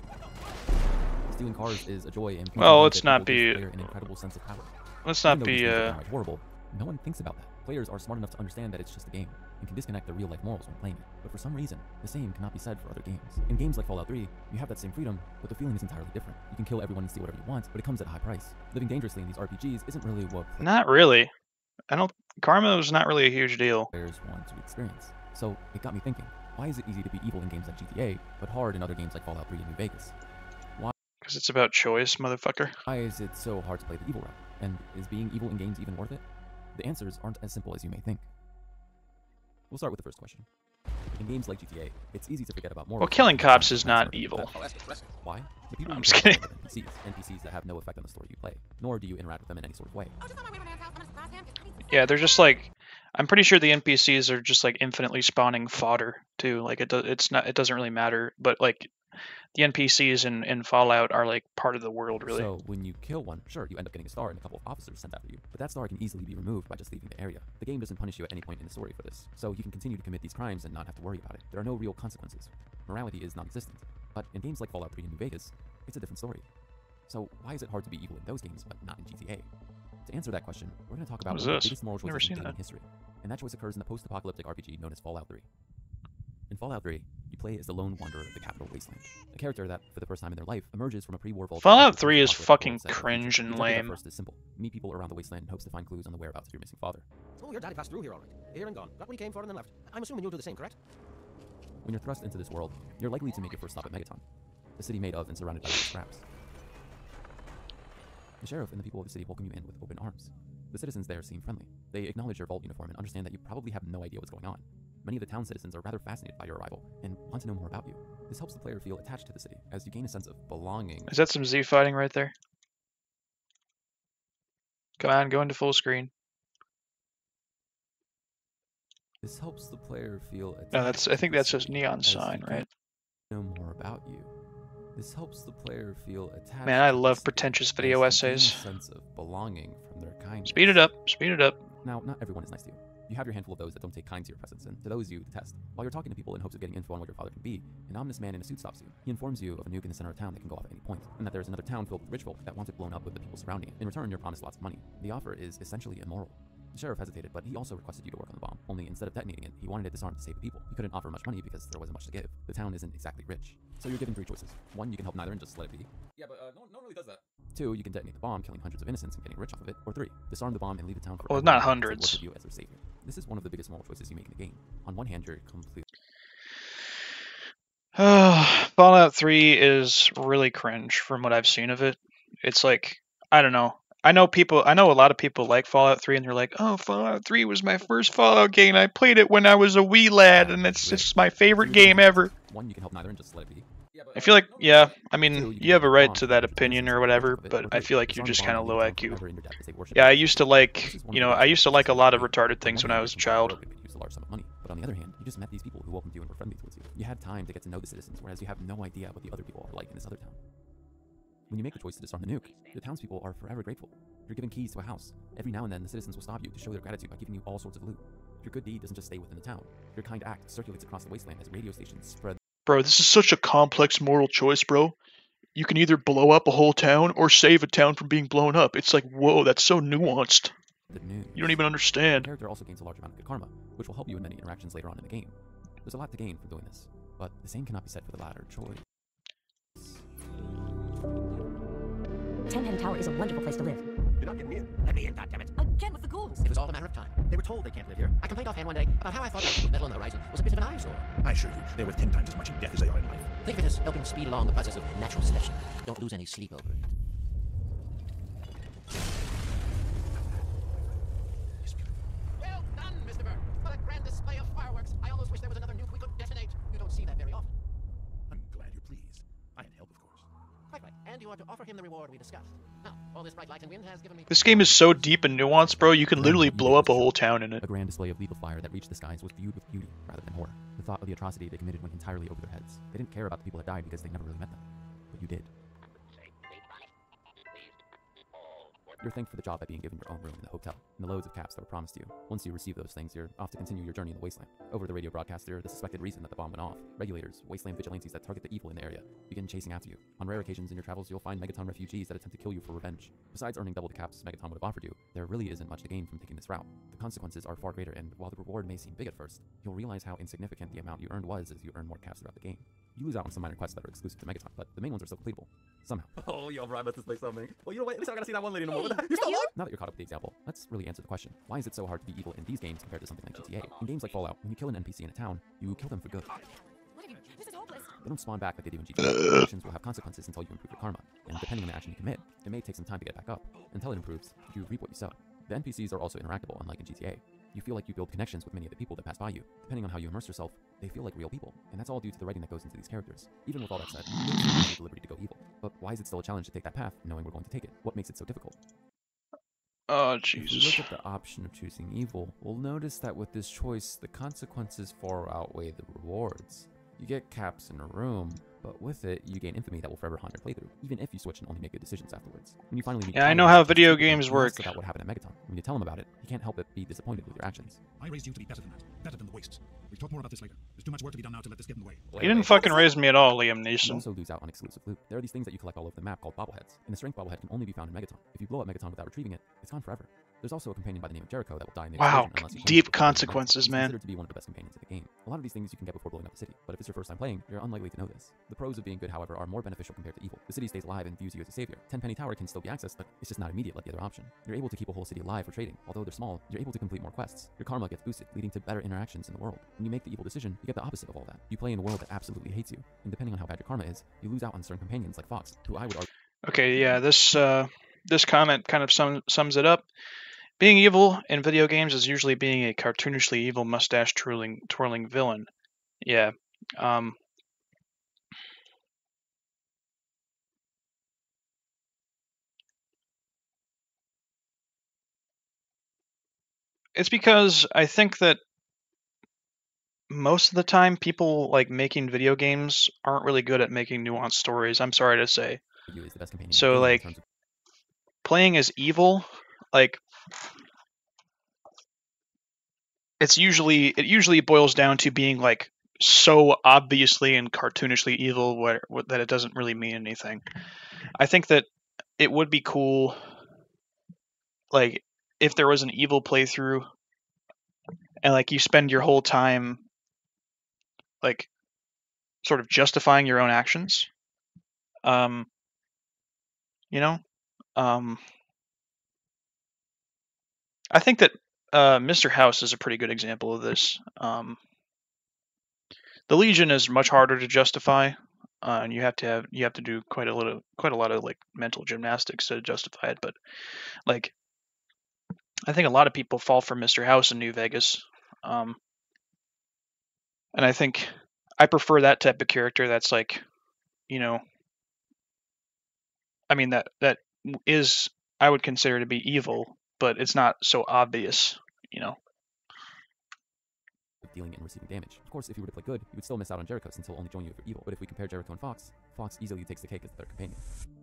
Stealing cars is a joy and Well, let's not be- an incredible sense of power. Let's not be, uh, horrible. No one thinks about that. Players are smart enough to understand that it's just a game and can disconnect their real life morals when playing it. But for some reason, the same cannot be said for other games. In games like Fallout 3, you have that same freedom, but the feeling is entirely different. You can kill everyone and steal whatever you want, but it comes at a high price. Living dangerously in these RPGs isn't really what Not really. I don't. Karma is not really a huge deal. players want to experience. So it got me thinking, why is it easy to be evil in games like GTA, but hard in other games like Fallout 3 and New Vegas? Why? Because it's about choice, motherfucker. Why is it so hard to play the evil route? And is being evil in games even worth it? The answers aren't as simple as you may think. We'll start with the first question. In games like GTA, it's easy to forget about morals. Well, killing cops is not evil. Why? The people I'm you just kidding. NPCs, NPCs that have no effect on the story you play, nor do you interact with them in any sort of way. Yeah, they're just like. I'm pretty sure the NPCs are just like infinitely spawning fodder too. Like it, do, it's not. It doesn't really matter. But like, the NPCs in in Fallout are like part of the world, really. So when you kill one, sure, you end up getting a star and a couple of officers sent after you, but that star can easily be removed by just leaving the area. The game doesn't punish you at any point in the story for this, so you can continue to commit these crimes and not have to worry about it. There are no real consequences. Morality is non-existent. But in games like Fallout 3 and New Vegas, it's a different story. So why is it hard to be evil in those games but not in GTA? To answer that question, we're going to talk about one of the biggest moral choices in gaming history, and that choice occurs in the post-apocalyptic RPG known as Fallout 3. In Fallout 3, you play as the lone wanderer of the capital wasteland, a character that, for the first time in their life, emerges from a pre-war vault. Fallout 3 is fucking world set in the cringe and Your lame. First is simple: meet people around the wasteland in hopes to find clues on the whereabouts of your missing father. Oh, your daddy passed through here all right. Here and gone. Got what he came for and then left. I'm assuming you'll do the same, correct? When you're thrust into this world, you're likely to make your first stop at Megaton, a city made of and surrounded by scraps. The sheriff and the people of the city welcome you in with open arms. The citizens there seem friendly. They acknowledge your vault uniform and understand that you probably have no idea what's going on. Many of the town citizens are rather fascinated by your arrival and want to know more about you. This helps the player feel attached to the city, as you gain a sense of belonging. Is that some Z fighting right there? Come on, go into full screen. This helps the player feel attached. No, that's. I think that's just neon sign, right? Know more about you. This helps the player feel attached. Man, I love pretentious video they gain a essays. sense of belonging from their kindness. Speed it up. Speed it up. Now, not everyone is nice to you. You have your handful of those that don't take kind to your presence, and to those you detest. While you're talking to people in hopes of getting info on what your father can be, an ominous man in a suit stops you. He informs you of a nuke in the center of town that can go off at any point, and that there's another town filled with rich folk that wants it blown up with the people surrounding it. In return, you're promised lots of money. The offer is essentially immoral. The sheriff hesitated, but he also requested you to work on the bomb. Only instead of detonating it, he wanted it disarmed to save the people. He couldn't offer much money because there wasn't much to give. The town isn't exactly rich. So you're given three choices. One, you can help neither and just let it be. Yeah, but uh, no, no one really does that. Two, you can detonate the bomb, killing hundreds of innocents and getting rich off of it. Or three, disarm the bomb and leave the town for Well, not hundreds. you as their savior. This is one of the biggest moral choices you make in the game. On one hand, you're completely Fallout 3 is really cringe from what I've seen of it. It's like I don't know. I know people. I know a lot of people like Fallout 3, and they're like, "Oh, Fallout 3 was my first Fallout game. I played it when I was a wee lad, and it's just my favorite game ever." One, you can help neither and just let it be. I feel like, yeah, I mean, you have a right to that opinion or whatever, but I feel like you're just kind of low IQ. Yeah, I used to like, you know, I used to like a lot of retarded things when I was a child. use a large sum of money. But on the other hand, you just met these people who welcomed you and were friendly towards you. You had time to get to know the citizens, whereas you have no idea what the other people are like in this other town. When you make the choice to disarm the nuke, the townspeople are forever grateful. You're given keys to a house. Every now and then, the citizens will stop you to show their gratitude by giving you all sorts of loot. Your good deed doesn't just stay within the town. Your kind act circulates across the wasteland as radio stations spread Bro, this is such a complex moral choice, bro. You can either blow up a whole town or save a town from being blown up. It's like, whoa, that's so nuanced. the news. You don't even understand. The character also gains a large amount of good karma, which will help you in many interactions later on in the game. There's a lot to gain from doing this, but the same cannot be said for the latter choice. Tenpenny Tower is a wonderful place to live. You're not getting me in. Let me in, goddammit. Again with the ghouls. It was all a matter of time. They were told they can't live here. I complained offhand one day about how I thought that metal on the horizon was a bit of an eyesore. I assure you, they're worth ten times as much in death as they are in life. Think of it as helping speed along the process of natural selection. Don't lose any sleep over it. Well done, Mr. Burke. What a grand display of fireworks. I almost wish there was another nuke we could detonate. You don't see that very often. I'm glad you're pleased. I had help, of course. Quite right. And you are to offer him the reward we discussed. Now, all this bright light and wind has given me... This game is so deep and nuanced, bro. You can literally blow up a whole town in it. A grand display of lethal fire that reached the skies was viewed with beauty rather than horror. The thought of the atrocity they committed went entirely over their heads. They didn't care about the people that died because they never really met them. But you did. You're thanked for the job by being given your own room in the hotel, and the loads of caps that were promised to you. Once you receive those things, you're off to continue your journey in the wasteland. Over the radio broadcast, the suspected reason that the bomb went off. Regulators, wasteland vigilantes that target the evil in the area, begin chasing after you. On rare occasions in your travels, you'll find Megaton refugees that attempt to kill you for revenge. Besides earning double the caps Megaton would have offered you, there really isn't much to gain from taking this route. The consequences are far greater, and while the reward may seem big at first, you'll realize how insignificant the amount you earned was as you earn more caps throughout the game. You lose out on some minor quests that are exclusive to Megaton, but the main ones are still completable. Somehow. Oh, yo, bro, I bet this place something. Well, you know what? At least I gotta see that one lady no more. Hey, What the heck? you? Now that you're caught up with the example, let's really answer the question. Why is it so hard to be evil in these games compared to something like GTA? In games like Fallout, when you kill an NPC in a town, you kill them for good. This is hopeless. They don't spawn back like they do in GTA. Your actions will have consequences until you improve your karma, and depending on the action you commit, it may take some time to get back up. Until it improves, you reap what you sow. The NPCs are also interactable, unlike in GTA. You feel like you build connections with many of the people that pass by you. Depending on how you immerse yourself, they feel like real people, and that's all due to the writing that goes into these characters. Even with all that said, you take the liberty to go evil. But why is it still a challenge to take that path, knowing we're going to take it? What makes it so difficult? Oh, Jesus. If we look at the option of choosing evil, we'll notice that with this choice, the consequences far outweigh the rewards. You get caps in a room, but with it, you gain infamy that will forever haunt your playthrough, even if you switch and only make good decisions afterwards. When you finally meet Yeah, I know how video games work. about what happened at Megaton. When you tell him about it, he can't help but be disappointed with your actions. I raised you to be better than that. Better than the wastes. We'll talk more about this later. There's too much work to be done now to let this get in the way. He didn't fucking raise me at all, Liam You also lose out on exclusive loot. There are these things that you collect all over the map called bobbleheads, and the strength bobblehead can only be found in Megaton. If you blow up Megaton without retrieving it, it's gone forever. There's also a companion by the name of Jericho that will die in the Wow, explosion unless you change deep it before blowing it up. consequences, man. considered to be one of the best companions in the game. A lot of these things you can get before blowing up the city, but if it's your first time playing, you're unlikely to know this. The pros of being good, however, are more beneficial compared to evil. The city stays alive and views you as a savior. Tenpenny Tower can still be accessed, but it's just not immediate like the other option. You're able to keep a whole city alive for trading. Although they're small, you're able to complete more quests. Your karma gets boosted, leading to better interactions in the world. When you make the evil decision, you get the opposite of all that. You play in a world that absolutely hates you, and depending on how bad your karma is, you lose out on certain companions like Fox, who I would argue Okay, yeah, this uh, this comment kind of sum, sums it up. Being evil in video games is usually being a cartoonishly evil mustache twirling twirling villain. Yeah. Um, it's because I think that most of the time people like making video games aren't really good at making nuanced stories. I'm sorry to say. is the best companion. So like of playing as evil, like it's usually it usually boils down to being like so obviously and cartoonishly evil where, wh- that it doesn't really mean anything. I think that it would be cool like if there was an evil playthrough and like you spend your whole time like sort of justifying your own actions. Um you know? Um I think that uh, Mr. House is a pretty good example of this. Um, the Legion is much harder to justify. uh, and you have to have you have to do quite a little quite a lot of like mental gymnastics to justify it. But like, I think a lot of people fall for Mr. House in New Vegas, um, and I think I prefer that type of character. That's like, you know, I mean that that is I would consider to be evil, but it's not so obvious, you know. dealing and receiving damage. Of course, if you were to play good, you would still miss out on Jericho since he'll only join you if you're evil. But if we compare Jericho and Fox, Fox easily takes the cake as their companion.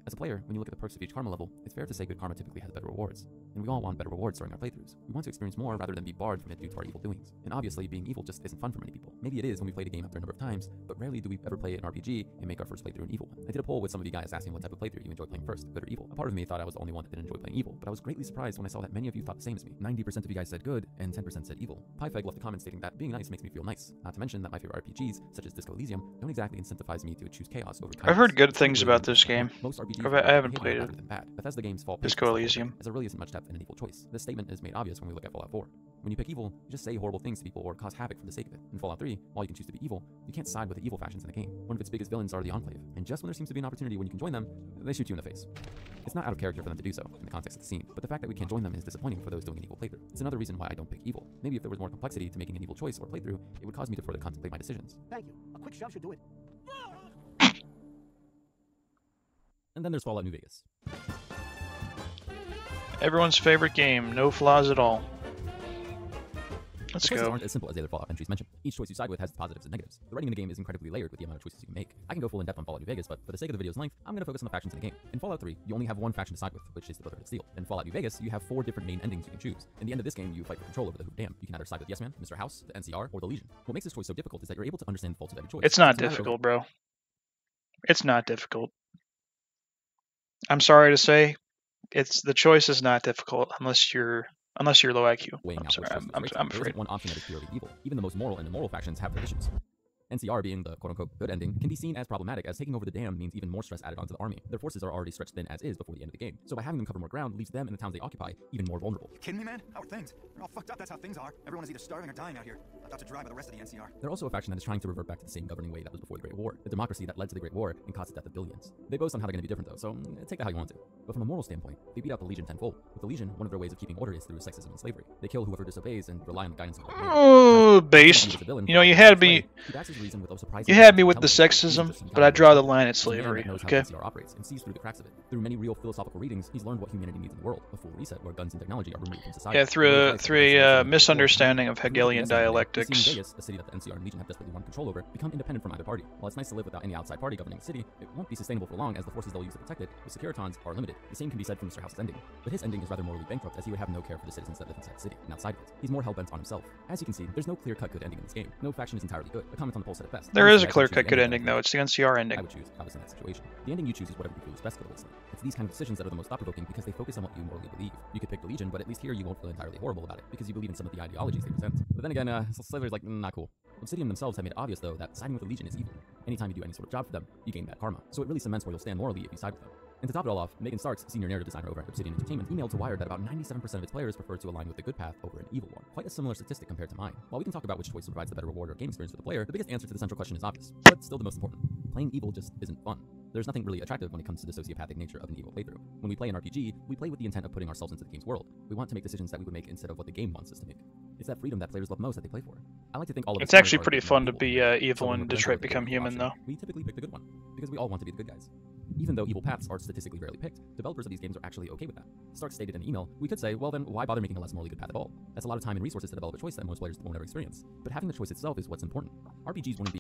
As a player, when you look at the perks of each karma level, it's fair to say good karma typically has better rewards. And we all want better rewards during our playthroughs. We want to experience more rather than be barred from it due to our evil doings. And obviously, being evil just isn't fun for many people. Maybe it is when we played a game after a number of times, but rarely do we ever play an RPG and make our first playthrough an evil one. I did a poll with some of you guys asking what type of playthrough you enjoy playing first, good or evil. A part of me thought I was the only one that didn't enjoy playing evil, but I was greatly surprised when I saw that many of you thought the same as me. 90% of you guys said good, and 10% said evil. PyFeg left a comment stating that being nice makes me feel nice. Not to mention that my favorite RPGs, such as Disco Elysium, don't exactly incentivize me to choose chaos over I've heard good things about this game. Most RPGs I've- are I haven't behavior played rather it. than bad. Bethesda games fall Disco prey to this Elysium. as there really isn't much depth in an evil choice. This statement is made obvious when we look at Fallout 4. When you pick evil, you just say horrible things to people or cause havoc for the sake of it. In Fallout 3, while you can choose to be evil, you can't side with the evil factions in the game. One of its biggest villains are the Enclave, and just when there seems to be an opportunity when you can join them, they shoot you in the face. It's not out of character for them to do so, in the context of the scene, but the fact that we can't join them is disappointing for those doing an evil playthrough. It's another reason why I don't pick evil. Maybe if there was more complexity to making an evil choice or playthrough, it would cause me to further contemplate my decisions. Thank you. A quick shove should do it. And then there's Fallout New Vegas. Everyone's favorite game, no flaws at all. Let's the choices go. aren't as simple as the other Fallout entries mentioned. Each choice you side with has its positives and negatives. The writing in the game is incredibly layered with the amount of choices you can make. I can go full in depth on Fallout New Vegas, but for the sake of the video's length, I'm going to focus on the factions in the game. In Fallout 3, you only have one faction to side with, which is the Brotherhood of Steel. In Fallout New Vegas, you have four different main endings you can choose. In the end of this game, you fight for control over the Hoover Dam. You can either side with Yes Man, Mr. House, the NCR, or the Legion. What makes this choice so difficult is that you're able to understand the faults of every choice. It's not difficult, bro. It's not difficult. I'm sorry to say, it's the choice is not difficult unless you're unless you're low IQ. I'm sorry. I'm, I'm. I'm afraid. one option that is purely evil. Even the most moral and immoral factions have their issues. NCR being the quote-unquote good ending can be seen as problematic as taking over the dam means even more stress added onto the army. Their forces are already stretched thin as is before the end of the game. So by having them cover more ground leaves them and the towns they occupy even more vulnerable. Kidding me, man? How are things? They're all fucked up. That's how things are. Everyone is either starving or dying out here. Left out to dry by the rest of the NCR. They're also a faction that is trying to revert back to the same governing way that was before the Great War, the democracy that led to the Great War and caused the death of billions. They boast on how they're going to be different though, so mm, take that how you want to. But from a moral standpoint, they beat out the Legion tenfold. With the Legion, one of their ways of keeping order is through sexism and slavery. They kill whoever disobeys and rely on the guidance of the Oh, based. You know, you had me. You had me with the sexism, but I draw the line at slavery. Okay. operates and sees through the cracks of it. Through many real philosophical readings, he's learned what humanity needs in the world, a full reset where guns and technology are removed from society. Yeah, through a through a uh, misunderstanding of Hegelian dialectics. Vegas, a city that the NCR and Legion have desperately wanted control over, become independent from either party. While it's nice to live without any outside party governing the city, it won't be sustainable for long as the forces they'll use to protect it, the Securitrons, are limited. The same can be said for Mr. House's ending. But his ending is rather morally bankrupt as he would have no care for the citizens that live inside the city and outside of it. He's more hell-bent on himself. As you can see, there's no clear-cut good ending in this game. No faction is entirely good. A comment on the it best. There is a I would clear choose cut good ending though. It's the NCR ending. I would choose obviously in that situation. The ending you choose is whatever you feel is best for the listener. It's these kind of decisions that are the most thought-provoking because they focus on what you morally believe. You could pick the Legion, but at least here you won't feel entirely horrible about it because you believe in some of the ideologies they present. But then again, uh, Slavery's like, not cool. Obsidian themselves have made it obvious though that siding with the Legion is evil. Anytime you do any sort of job for them, you gain bad karma. So it really cements where you'll stand morally if you side with them. And to top it all off, Megan Starks, senior narrative designer over at Obsidian Entertainment, emailed to Wired that about 97% of its players prefer to align with the good path over an evil one. Quite a similar statistic compared to mine. While we can talk about which choice provides the better reward or game experience for the player, the biggest answer to the central question is obvious, but still the most important. Playing evil just isn't fun. There's nothing really attractive when it comes to the sociopathic nature of an evil playthrough. When we play an RPG, we play with the intent of putting ourselves into the game's world. We want to make decisions that we would make instead of what the game wants us to make. It's that freedom that players love most that they play for. I like to think all of It's actually pretty a bit more fun to be uh, evil in Detroit Become Human, though. We typically pick the good one because we all want to be the good guys. Even though evil paths are statistically rarely picked, developers of these games are actually okay with that. Stark stated in an email, we could say, well then, why bother making a less morally good path at all? That's a lot of time and resources to develop a choice that most players won't ever experience. But having the choice itself is what's important. RPGs wouldn't be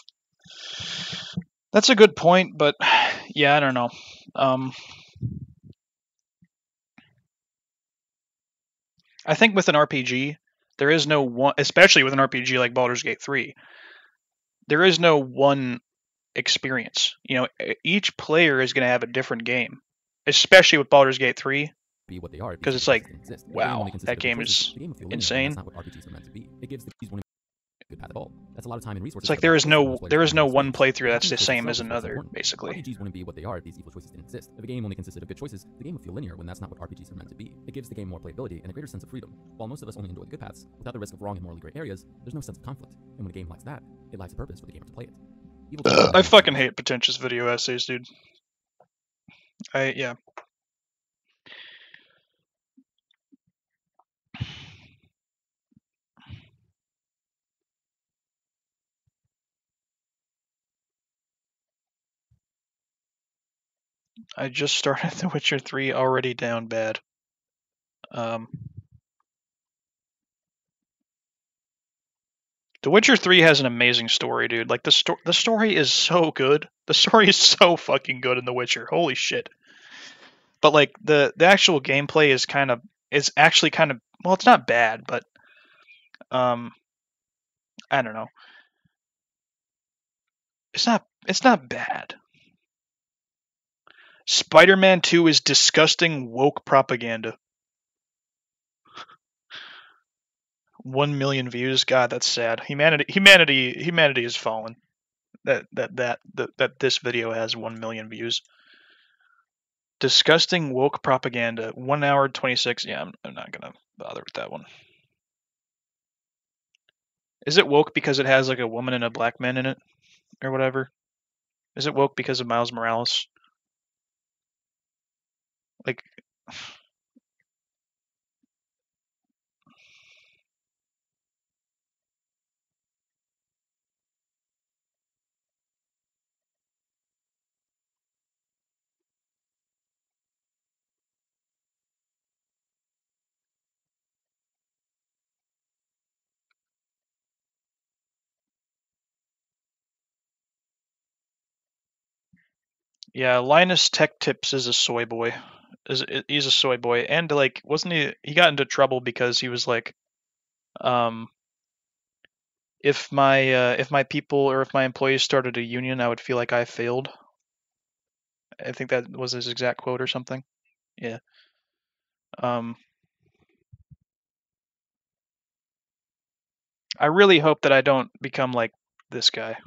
That's a good point, but yeah, I don't know. Um, I think with an RPG, there is no one, especially with an RPG like Baldur's Gate 3, there is no one experience. You know, each player is going to have a different game, especially with Baldur's Gate 3, be what they are because it's like. Wow, that game is game will feel linear, and insane. That's not what RPGs are meant to be. It gives the one good path at all. That's a lot of time and resources. It's like there is no there is no one playthrough that's the same as another, basically. RPGs wouldn't be what they are if these evil choices didn't exist. If a game only consisted of good choices, the game would feel linear when that's not what RPGs are meant to be. It gives the game more playability and a greater sense of freedom. While most of us only enjoy the good paths, without the risk of wrong and morally gray areas, there's no sense of conflict. And when a game lacks that, it lacks a purpose for the gamer to play it. I fucking hate pretentious video essays, dude. I yeah. I just started The Witcher 3 already down bad. Um The Witcher 3 has an amazing story, dude. Like the sto- the story is so good. The story is so fucking good in The Witcher. Holy shit. But like the the actual gameplay is kind of is actually kind of well, it's not bad, but um I don't know. It's not it's not bad. Spider-Man 2 is disgusting woke propaganda. 1 million views. God, that's sad. Humanity humanity humanity has fallen. That that that that, that this video has 1 million views. Disgusting woke propaganda. 1 hour 26. Yeah, I'm, I'm not to bother with that one. Is it woke because it has like a woman and a black man in it or whatever? Is it woke because of Miles Morales? Like Yeah, Linus Tech Tips is a soy boy. Is he's a soy boy, and like, wasn't he? He got into trouble because he was like, um, if my uh, if my people or if my employees started a union, I would feel like I failed. I think that was his exact quote or something. Yeah. Um, I really hope that I don't become like this guy,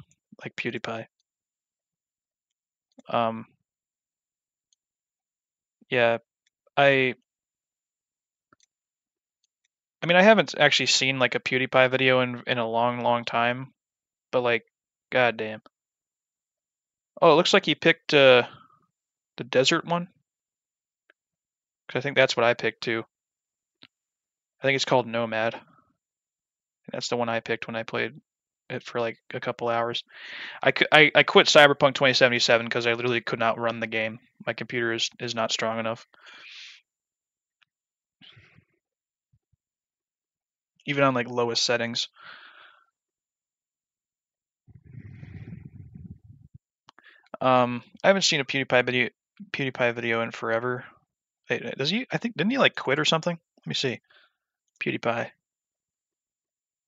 like PewDiePie. Um, yeah, I. I mean, I haven't actually seen like a PewDiePie video in in a long, long time, but like, goddamn. Oh, it looks like he picked uh, the desert one. 'Cause I think that's what I picked too. I think it's called Nomad. That's the one I picked when I played it for like a couple hours. I, I, I quit Cyberpunk 2077 because I literally could not run the game. My computer is, is not strong enough. Even on like lowest settings. Um, I haven't seen a PewDiePie video PewDiePie video in forever. Wait, does he? I think didn't he like quit or something? Let me see. PewDiePie.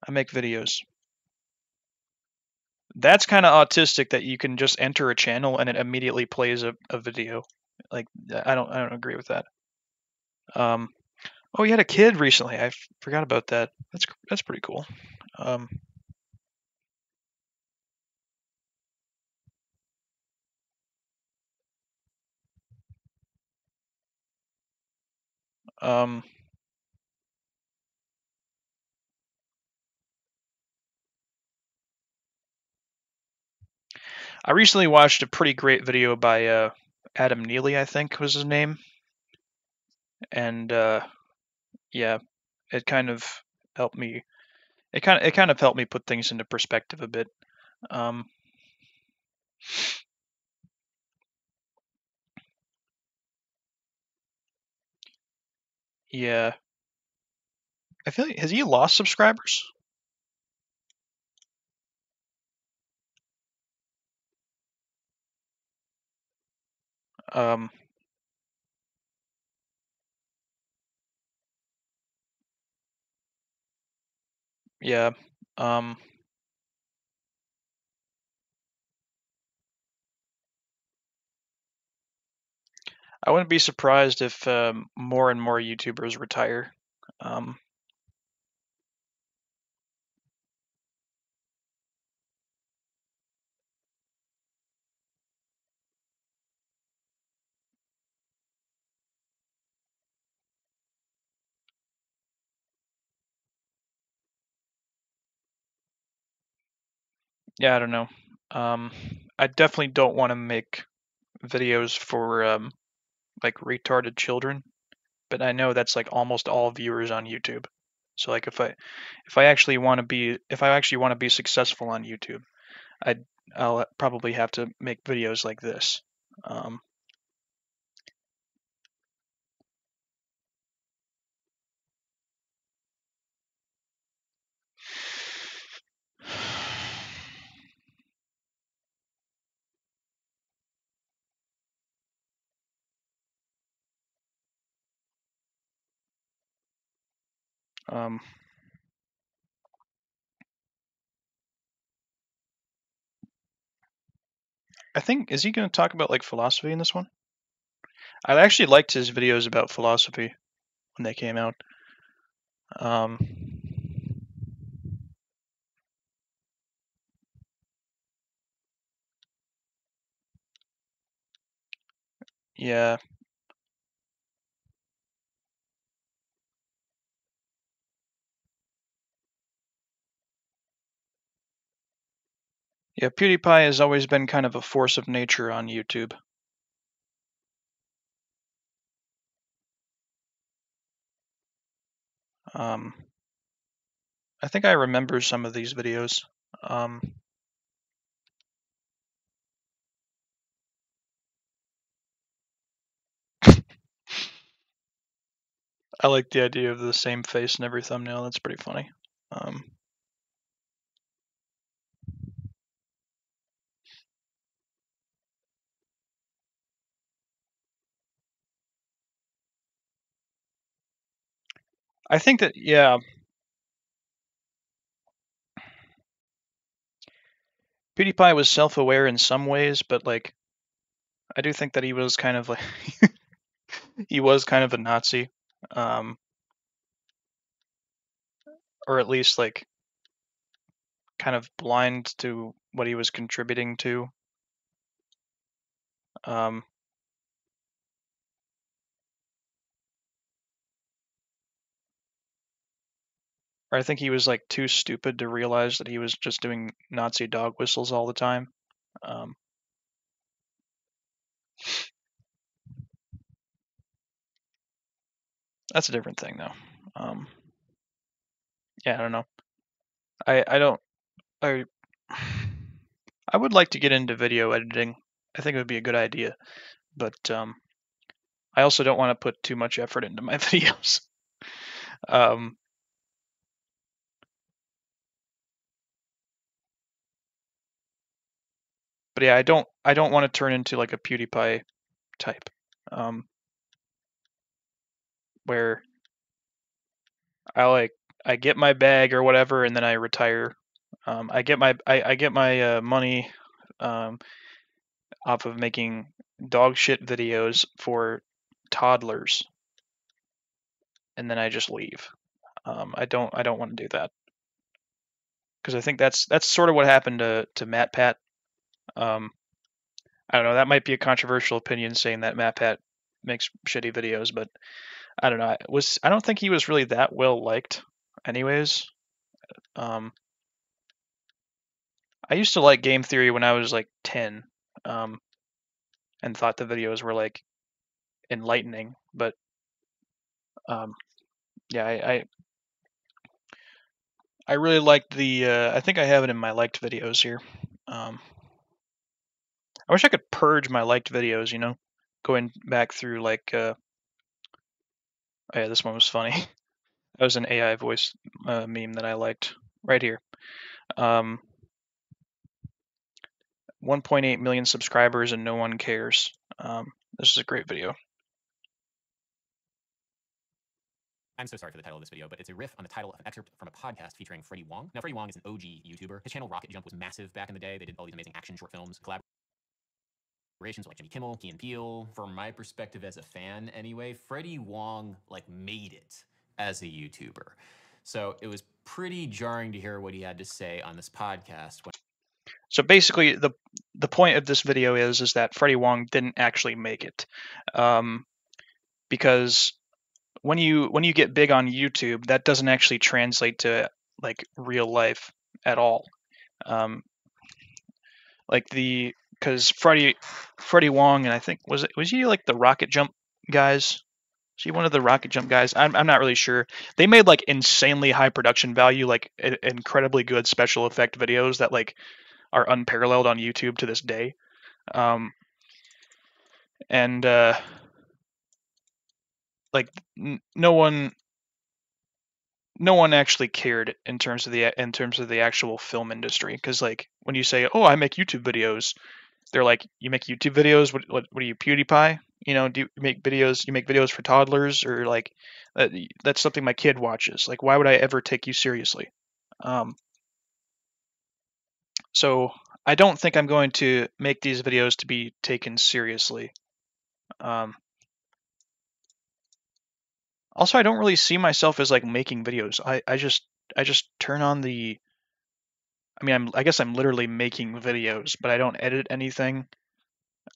I make videos. That's kind of autistic that you can just enter a channel and it immediately plays a, a video. Like I don't I don't agree with that. Um, oh, you had a kid recently. I forgot about that. That's that's pretty cool. Um, um, I recently watched a pretty great video by uh, Adam Neely, I think was his name, and uh, yeah, it kind of helped me. It kind of it kind of helped me put things into perspective a bit. Um, yeah, I feel like has he lost subscribers? Um, yeah. Um, I wouldn't be surprised if um, more and more YouTubers retire. Um, yeah, I don't know. Um, I definitely don't want to make videos for um, like retarded children, but I know that's like almost all viewers on YouTube. So like if I if I actually want to be if I actually want to be successful on YouTube, I I'll probably have to make videos like this. Um, um, I think is he going to talk about like philosophy in this one? I actually liked his videos about philosophy when they came out. Um, yeah. Yeah, PewDiePie has always been kind of a force of nature on YouTube. Um, I think I remember some of these videos. Um, I like the idea of the same face in every thumbnail. That's pretty funny. Um, I think that yeah. PewDiePie was self-aware in some ways, but like I do think that he was kind of like he was kind of a Nazi. Um or at least like kind of blind to what he was contributing to. Um or I think he was like too stupid to realize that he was just doing Nazi dog whistles all the time. Um, that's a different thing, though. Um, yeah, I don't know. I I don't I I would like to get into video editing. I think it would be a good idea, but um, I also don't want to put too much effort into my videos. um, but yeah, I don't I don't want to turn into like a PewDiePie type, um, where I like I get my bag or whatever, and then I retire. Um, I get my I, I get my uh, money um, off of making dog shit videos for toddlers, and then I just leave. Um, I don't I don't want to do that because I think that's that's sort of what happened to to MatPat. Um, I don't know. That might be a controversial opinion saying that MatPat makes shitty videos, but I don't know. I was I don't think he was really that well liked, anyways. Um, I used to like game theory when I was like ten, um, and thought the videos were like enlightening, but um, yeah, I, I I really liked the. Uh, I think I have it in my liked videos here. Um, I wish I could purge my liked videos. You know, going back through like. Uh, oh yeah, this one was funny. that was an AI voice uh, meme that I liked right here. Um, 1.8 million subscribers and no one cares. Um, this is a great video. I'm so sorry for the title of this video, but it's a riff on the title of an excerpt from a podcast featuring Freddie Wong. Now, Freddie Wong is an OG YouTuber. His channel Rocket Jump was massive back in the day. They did all these amazing action short films, with like Jimmy Kimmel, Key and Peele. From my perspective as a fan, anyway, Freddie Wong like made it as a YouTuber. So it was pretty jarring to hear what he had to say on this podcast. When So basically, the the point of this video is is that Freddie Wong didn't actually make it, um, because when you when you get big on YouTube, that doesn't actually translate to like real life at all. Um, like the because Freddie Freddie Wong and I think was it was he like the rocket jump guys? Was he one of the rocket jump guys? I'm I'm not really sure. They made like insanely high production value, like i- incredibly good special effect videos that like are unparalleled on YouTube to this day. Um, and uh, like n- no one no one actually cared in terms of the in terms of the actual film industry because like when you say oh i make youtube videos they're like you make youtube videos what what, what are you pewdiepie? You know do you make videos you make videos for toddlers or like that, that's something my kid watches like why would i ever take you seriously? Um so i don't think i'm going to make these videos to be taken seriously. Um also i don't really see myself as like making videos. I i just i just turn on the i mean i'm i guess i'm literally making videos but i don't edit anything.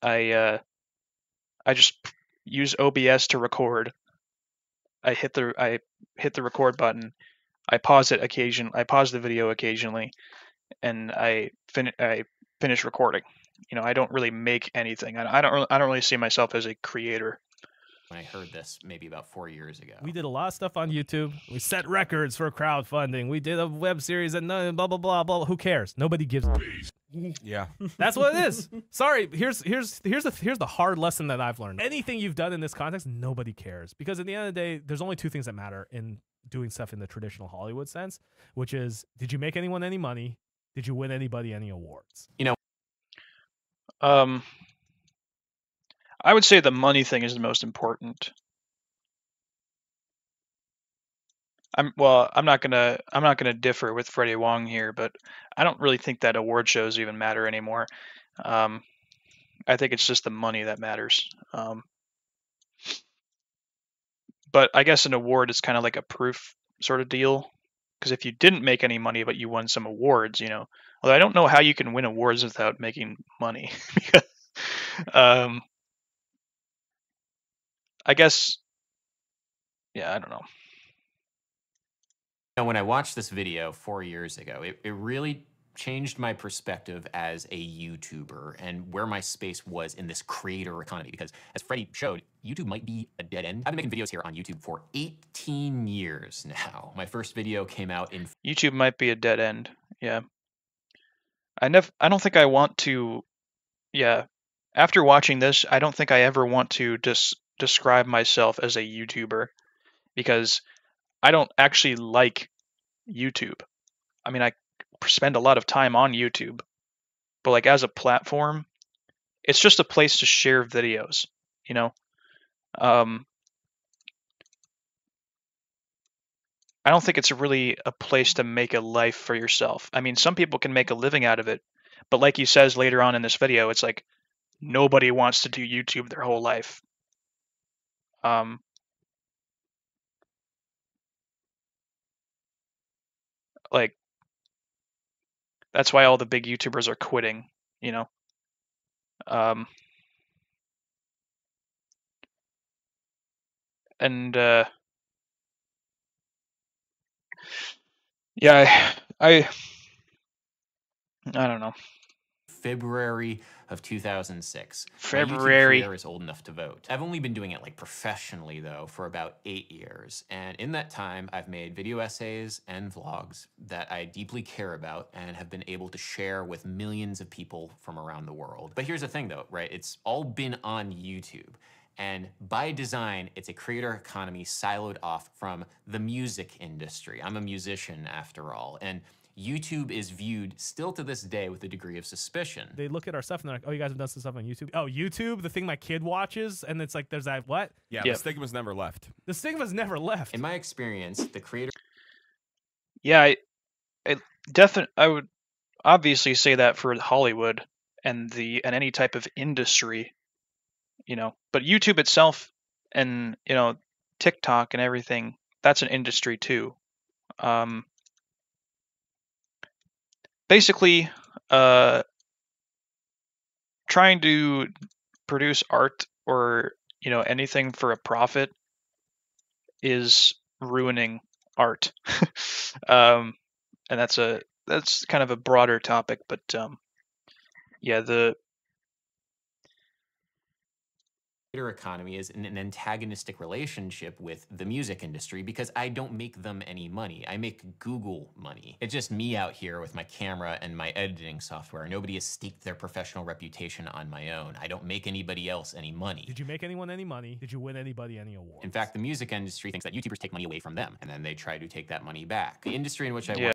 I uh i just use obs to record. I hit the i hit the record button. I pause it occasion i pause the video occasionally and i fin i finish recording. You know i don't really make anything. I, I don't really, i don't really see myself as a creator When I heard this maybe about four years ago. We did a lot of stuff on YouTube. We set records for crowdfunding. We did a web series and no- blah blah blah blah. Who cares? Nobody gives. a Yeah. That's what it is. Sorry. Here's here's here's the here's the hard lesson that I've learned. Anything you've done in this context, nobody cares because at the end of the day, there's only two things that matter in doing stuff in the traditional Hollywood sense, which is did you make anyone any money? Did you win anybody any awards? You know, Um, I would say the money thing is the most important. I'm well. I'm not gonna. I'm not gonna differ with Freddie Wong here, but I don't really think that award shows even matter anymore. Um, I think it's just the money that matters. Um, but I guess an award is kind of like a proof sort of deal. Because if you didn't make any money but you won some awards, you know, although I don't know how you can win awards without making money. um, I guess, yeah, I don't know. know, when I watched this video four years ago, it, it really changed my perspective as a YouTuber and where my space was in this creator economy. Because as Freddie showed, YouTube might be a dead end. I've been making videos here on YouTube for 18 years now. My first video came out in YouTube might be a dead end. Yeah. I never I don't think I want to yeah. After watching this, I don't think I ever want to just describe myself as a YouTuber because I don't actually like YouTube. I mean, I spend a lot of time on YouTube, but like as a platform, it's just a place to share videos, you know? Um I don't think it's really a place to make a life for yourself. I mean, some people can make a living out of it, but like he says later on in this video, it's like nobody wants to do YouTube their whole life. Um, like that's why all the big YouTubers are quitting, you know. Um, and uh, yeah, I, I I don't know. February of 2006. February. career is old enough to vote. I've only been doing it like professionally though for about eight years, and in that time, I've made video essays and vlogs that I deeply care about and have been able to share with millions of people from around the world. But here's the thing though, right? It's all been on YouTube. And by design, it's a creator economy siloed off from the music industry. I'm a musician after all. And YouTube is viewed still to this day with a degree of suspicion. They look at our stuff and they're like, "Oh, you guys have done some stuff on YouTube. Oh, YouTube, the thing my kid watches." And it's like, "There's that what?" Yeah, the stigma's never left. The stigma's never left. In my experience, the creator Yeah, I, I definitely I would obviously say that for Hollywood and the and any type of industry, you know. But YouTube itself and you know TikTok and everything, that's an industry too. Um, basically, uh, trying to produce art or you know anything for a profit is ruining art. um, and that's a that's kind of a broader topic, but um, yeah, the creator economy is in an antagonistic relationship with the music industry because I don't make them any money. I make Google money. It's just me out here with my camera and my editing software. Nobody has staked their professional reputation on my own. I don't make anybody else any money. Did you make anyone any money? Did you win anybody any awards? In fact, the music industry thinks that YouTubers take money away from them, and then they try to take that money back. The industry in which I Yeah. work